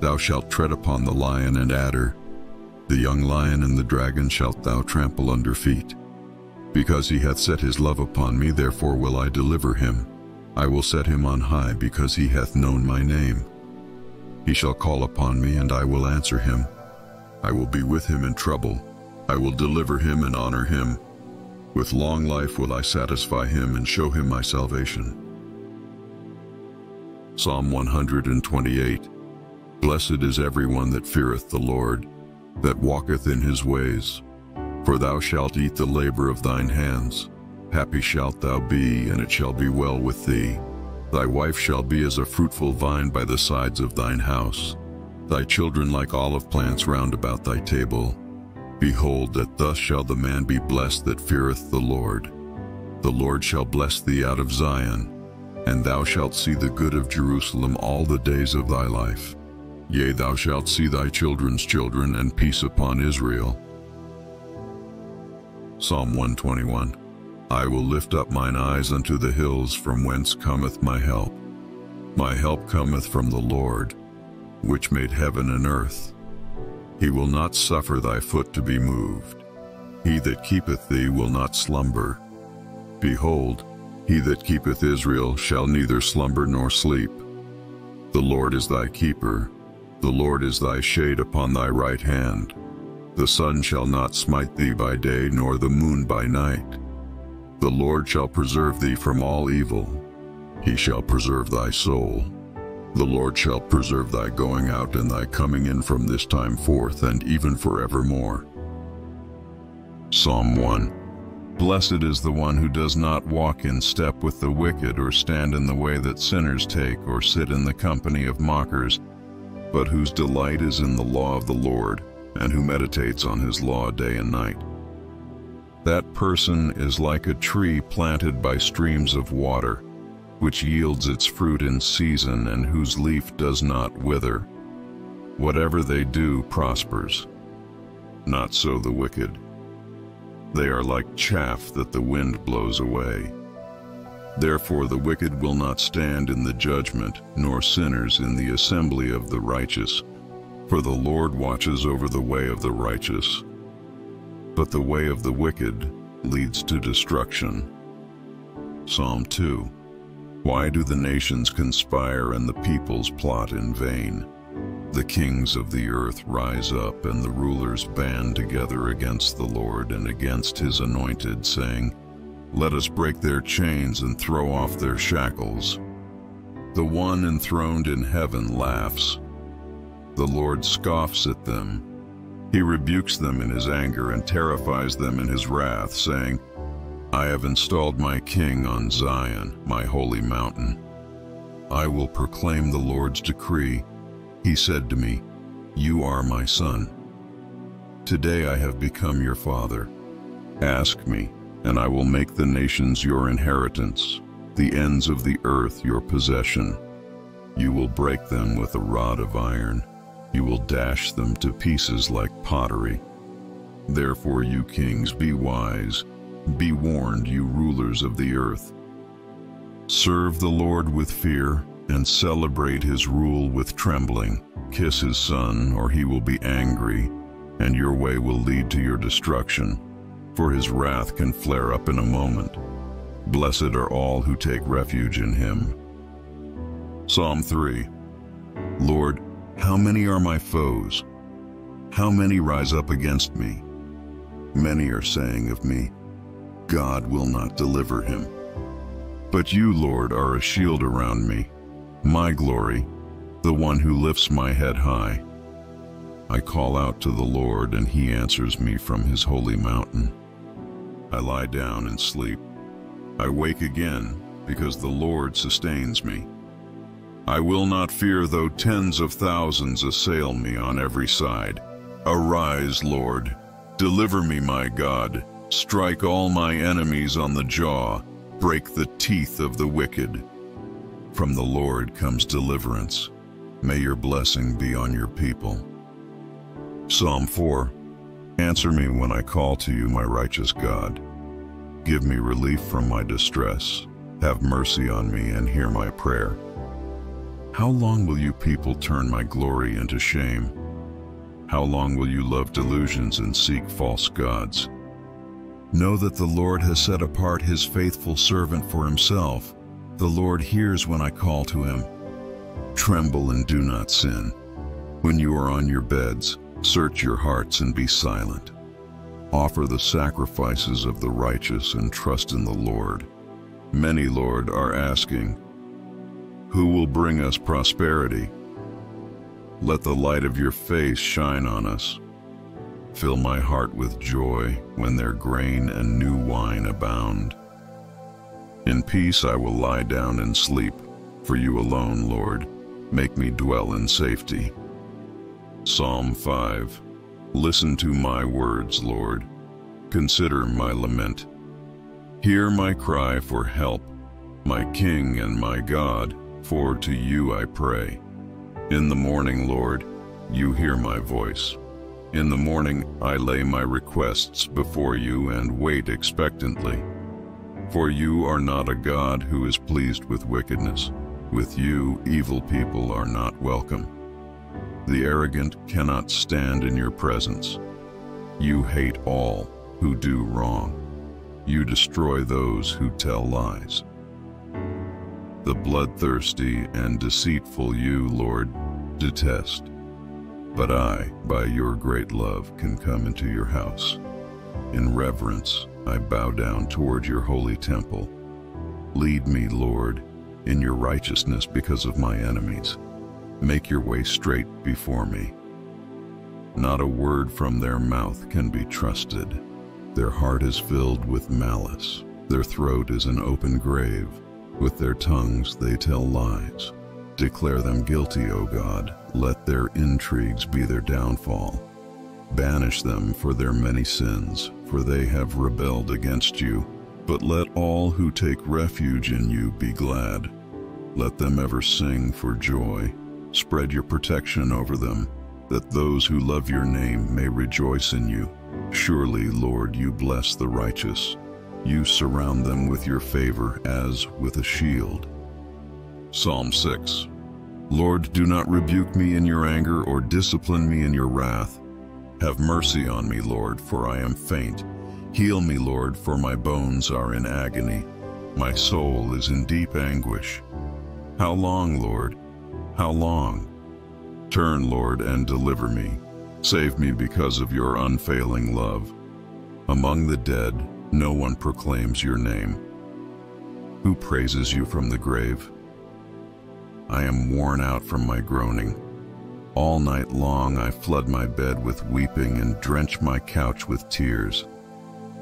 Thou shalt tread upon the lion and adder. The young lion and the dragon shalt thou trample under feet. Because he hath set his love upon me, therefore will I deliver him. I will set him on high, because he hath known my name. He shall call upon me, and I will answer him. I will be with him in trouble. I will deliver him and honor him. With long life will I satisfy him and show him my salvation. Psalm 128 Blessed is everyone that feareth the Lord, that walketh in his ways. For thou shalt eat the labor of thine hands. Happy shalt thou be, and it shall be well with thee. Thy wife shall be as a fruitful vine by the sides of thine house, thy children like olive plants round about thy table. Behold, that thus shall the man be blessed that feareth the Lord. The Lord shall bless thee out of Zion, and thou shalt see the good of Jerusalem all the days of thy life. Yea, thou shalt see thy children's children, and peace upon Israel. Psalm 121 I will lift up mine eyes unto the hills from whence cometh my help. My help cometh from the Lord, which made heaven and earth. He will not suffer thy foot to be moved. He that keepeth thee will not slumber. Behold, he that keepeth Israel shall neither slumber nor sleep. The Lord is thy keeper, the Lord is thy shade upon thy right hand. The sun shall not smite thee by day, nor the moon by night. The Lord shall preserve thee from all evil. He shall preserve thy soul. The Lord shall preserve thy going out and thy coming in from this time forth and even forevermore. Psalm 1 Blessed is the one who does not walk in step with the wicked or stand in the way that sinners take or sit in the company of mockers, but whose delight is in the law of the Lord and who meditates on his law day and night. That person is like a tree planted by streams of water, which yields its fruit in season and whose leaf does not wither. Whatever they do prospers. Not so the wicked. They are like chaff that the wind blows away. Therefore the wicked will not stand in the judgment, nor sinners in the assembly of the righteous. For the Lord watches over the way of the righteous, but the way of the wicked leads to destruction. Psalm 2 Why do the nations conspire and the peoples plot in vain? The kings of the earth rise up and the rulers band together against the Lord and against his anointed, saying, Let us break their chains and throw off their shackles. The one enthroned in heaven laughs. The Lord scoffs at them. He rebukes them in his anger and terrifies them in his wrath, saying, I have installed my king on Zion, my holy mountain. I will proclaim the Lord's decree. He said to me, You are my son. Today I have become your father. Ask me, and I will make the nations your inheritance, the ends of the earth your possession. You will break them with a rod of iron. You will dash them to pieces like pottery. Therefore, you kings, be wise. Be warned, you rulers of the earth. Serve the Lord with fear, and celebrate his rule with trembling. Kiss his son, or he will be angry, and your way will lead to your destruction, for his wrath can flare up in a moment. Blessed are all who take refuge in him. Psalm 3 Lord, how many are my foes? How many rise up against me? Many are saying of me, God will not deliver him. But you, Lord, are a shield around me, my glory, the one who lifts my head high. I call out to the Lord, and he answers me from his holy mountain. I lie down and sleep. I wake again, because the Lord sustains me. I will not fear though tens of thousands assail me on every side. Arise, Lord. Deliver me, my God. Strike all my enemies on the jaw. Break the teeth of the wicked. From the Lord comes deliverance. May your blessing be on your people. Psalm 4 Answer me when I call to you, my righteous God. Give me relief from my distress. Have mercy on me and hear my prayer. How long will you people turn my glory into shame? How long will you love delusions and seek false gods? Know that the Lord has set apart his faithful servant for himself. The Lord hears when I call to him. Tremble and do not sin. When you are on your beds, search your hearts and be silent. Offer the sacrifices of the righteous and trust in the Lord. Many, Lord, are asking, who will bring us prosperity? Let the light of your face shine on us. Fill my heart with joy when their grain and new wine abound. In peace I will lie down and sleep, for you alone, Lord, make me dwell in safety. Psalm 5 Listen to my words, Lord. Consider my lament. Hear my cry for help, my King and my God for to you I pray. In the morning, Lord, you hear my voice. In the morning I lay my requests before you and wait expectantly. For you are not a God who is pleased with wickedness. With you evil people are not welcome. The arrogant cannot stand in your presence. You hate all who do wrong. You destroy those who tell lies. The bloodthirsty and deceitful you, Lord, detest. But I, by your great love, can come into your house. In reverence, I bow down toward your holy temple. Lead me, Lord, in your righteousness because of my enemies. Make your way straight before me. Not a word from their mouth can be trusted. Their heart is filled with malice. Their throat is an open grave. With their tongues they tell lies. Declare them guilty, O God. Let their intrigues be their downfall. Banish them for their many sins, for they have rebelled against you. But let all who take refuge in you be glad. Let them ever sing for joy. Spread your protection over them, that those who love your name may rejoice in you. Surely, Lord, you bless the righteous. You surround them with your favor as with a shield. Psalm 6 Lord, do not rebuke me in your anger or discipline me in your wrath. Have mercy on me, Lord, for I am faint. Heal me, Lord, for my bones are in agony. My soul is in deep anguish. How long, Lord? How long? Turn, Lord, and deliver me. Save me because of your unfailing love. Among the dead, no one proclaims your name. Who praises you from the grave? I am worn out from my groaning. All night long I flood my bed with weeping and drench my couch with tears.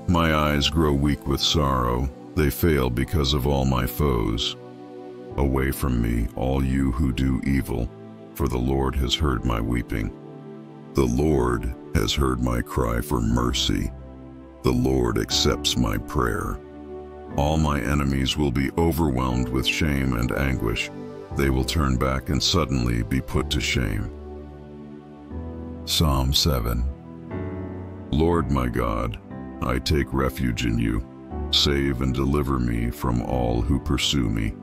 My eyes grow weak with sorrow, they fail because of all my foes. Away from me, all you who do evil, for the Lord has heard my weeping. The Lord has heard my cry for mercy. The Lord accepts my prayer. All my enemies will be overwhelmed with shame and anguish. They will turn back and suddenly be put to shame. Psalm 7 Lord my God, I take refuge in you. Save and deliver me from all who pursue me.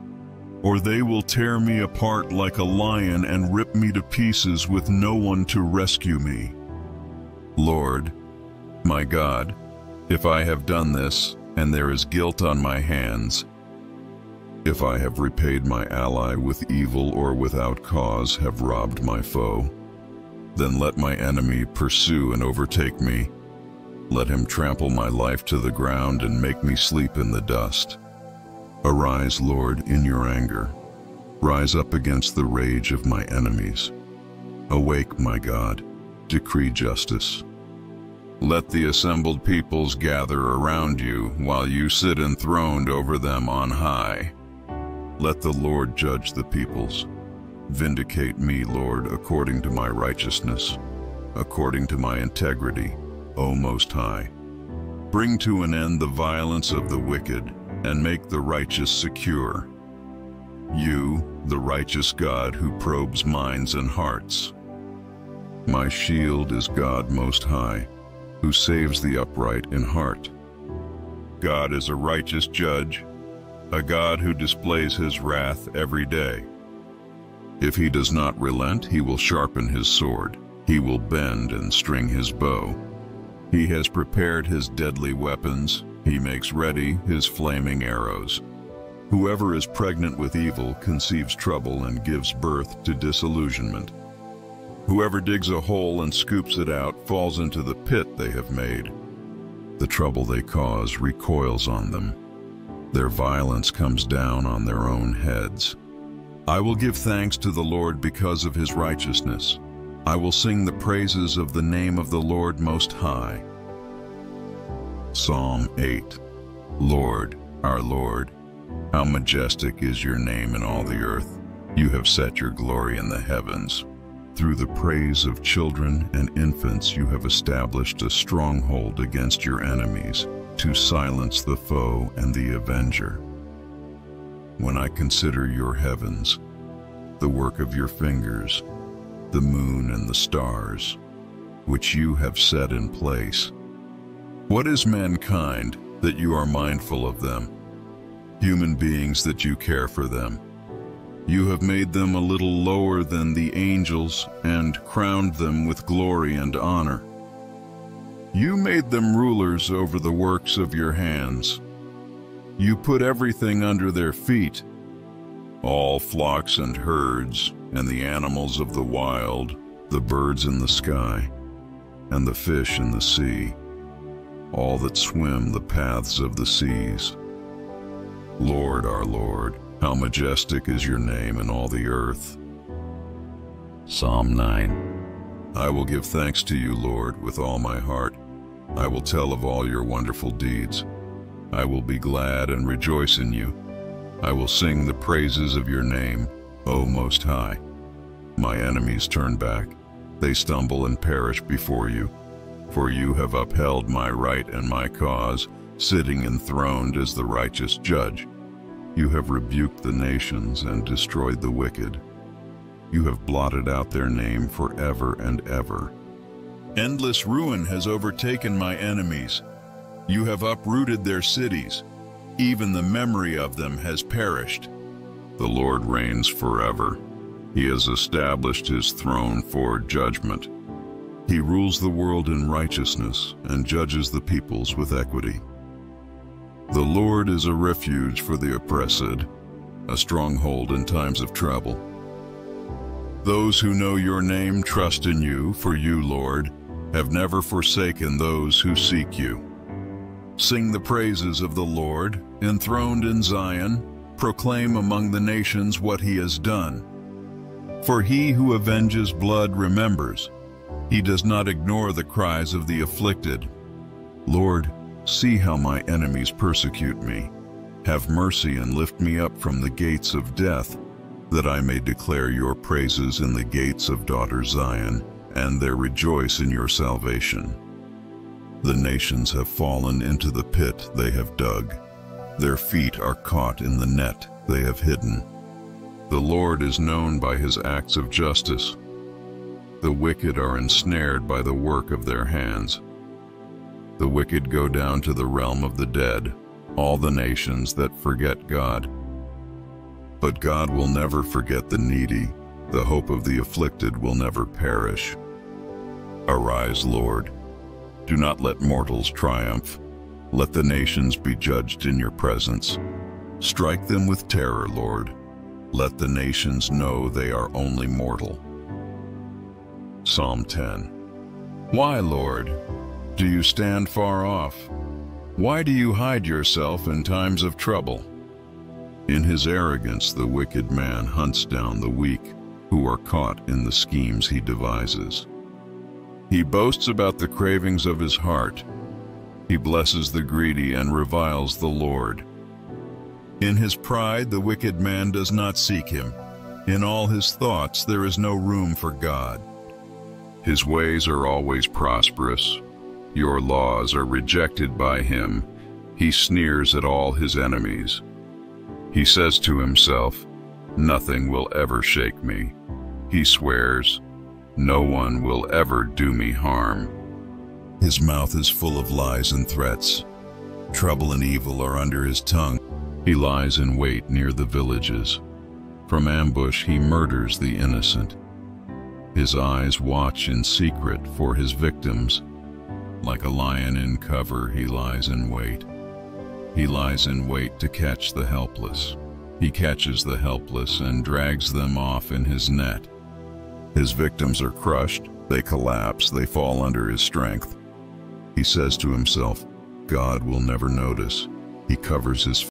or they will tear me apart like a lion and rip me to pieces with no one to rescue me. Lord, my God, if I have done this, and there is guilt on my hands, if I have repaid my ally with evil or without cause have robbed my foe, then let my enemy pursue and overtake me. Let him trample my life to the ground and make me sleep in the dust. Arise, Lord, in your anger. Rise up against the rage of my enemies. Awake, my God, decree justice. Let the assembled peoples gather around you while you sit enthroned over them on high. Let the Lord judge the peoples. Vindicate me, Lord, according to my righteousness, according to my integrity, O Most High. Bring to an end the violence of the wicked, and make the righteous secure. You, the righteous God who probes minds and hearts. My shield is God Most High, who saves the upright in heart. God is a righteous judge, a God who displays his wrath every day. If he does not relent, he will sharpen his sword. He will bend and string his bow. He has prepared his deadly weapons. He makes ready his flaming arrows. Whoever is pregnant with evil conceives trouble and gives birth to disillusionment. Whoever digs a hole and scoops it out falls into the pit they have made. The trouble they cause recoils on them. Their violence comes down on their own heads. I will give thanks to the Lord because of his righteousness. I will sing the praises of the name of the Lord Most High. Psalm 8 Lord, our Lord, how majestic is your name in all the earth. You have set your glory in the heavens. Through the praise of children and infants you have established a stronghold against your enemies, to silence the foe and the avenger. When I consider your heavens, the work of your fingers, the moon and the stars, which you have set in place, what is mankind that you are mindful of them? Human beings that you care for them. You have made them a little lower than the angels and crowned them with glory and honor. You made them rulers over the works of your hands. You put everything under their feet, all flocks and herds, and the animals of the wild, the birds in the sky, and the fish in the sea all that swim the paths of the seas. Lord, our Lord, how majestic is your name in all the earth. Psalm 9 I will give thanks to you, Lord, with all my heart. I will tell of all your wonderful deeds. I will be glad and rejoice in you. I will sing the praises of your name, O Most High. My enemies turn back. They stumble and perish before you. For you have upheld my right and my cause, sitting enthroned as the righteous judge. You have rebuked the nations and destroyed the wicked. You have blotted out their name forever and ever. Endless ruin has overtaken my enemies. You have uprooted their cities. Even the memory of them has perished. The Lord reigns forever. He has established his throne for judgment. He rules the world in righteousness and judges the peoples with equity. The Lord is a refuge for the oppressed, a stronghold in times of trouble. Those who know your name trust in you, for you, Lord, have never forsaken those who seek you. Sing the praises of the Lord, enthroned in Zion, proclaim among the nations what he has done. For he who avenges blood remembers, he does not ignore the cries of the afflicted. Lord, see how my enemies persecute me. Have mercy and lift me up from the gates of death, that I may declare your praises in the gates of daughter Zion, and there rejoice in your salvation. The nations have fallen into the pit they have dug. Their feet are caught in the net they have hidden. The Lord is known by his acts of justice. The wicked are ensnared by the work of their hands. The wicked go down to the realm of the dead, all the nations that forget God. But God will never forget the needy. The hope of the afflicted will never perish. Arise, Lord. Do not let mortals triumph. Let the nations be judged in your presence. Strike them with terror, Lord. Let the nations know they are only mortal. Psalm 10 Why, Lord, do you stand far off? Why do you hide yourself in times of trouble? In his arrogance the wicked man hunts down the weak, who are caught in the schemes he devises. He boasts about the cravings of his heart. He blesses the greedy and reviles the Lord. In his pride the wicked man does not seek him. In all his thoughts there is no room for God. His ways are always prosperous. Your laws are rejected by him. He sneers at all his enemies. He says to himself, Nothing will ever shake me. He swears, No one will ever do me harm. His mouth is full of lies and threats. Trouble and evil are under his tongue. He lies in wait near the villages. From ambush he murders the innocent. His eyes watch in secret for his victims. Like a lion in cover, he lies in wait. He lies in wait to catch the helpless. He catches the helpless and drags them off in his net. His victims are crushed, they collapse, they fall under his strength. He says to himself, God will never notice. He covers his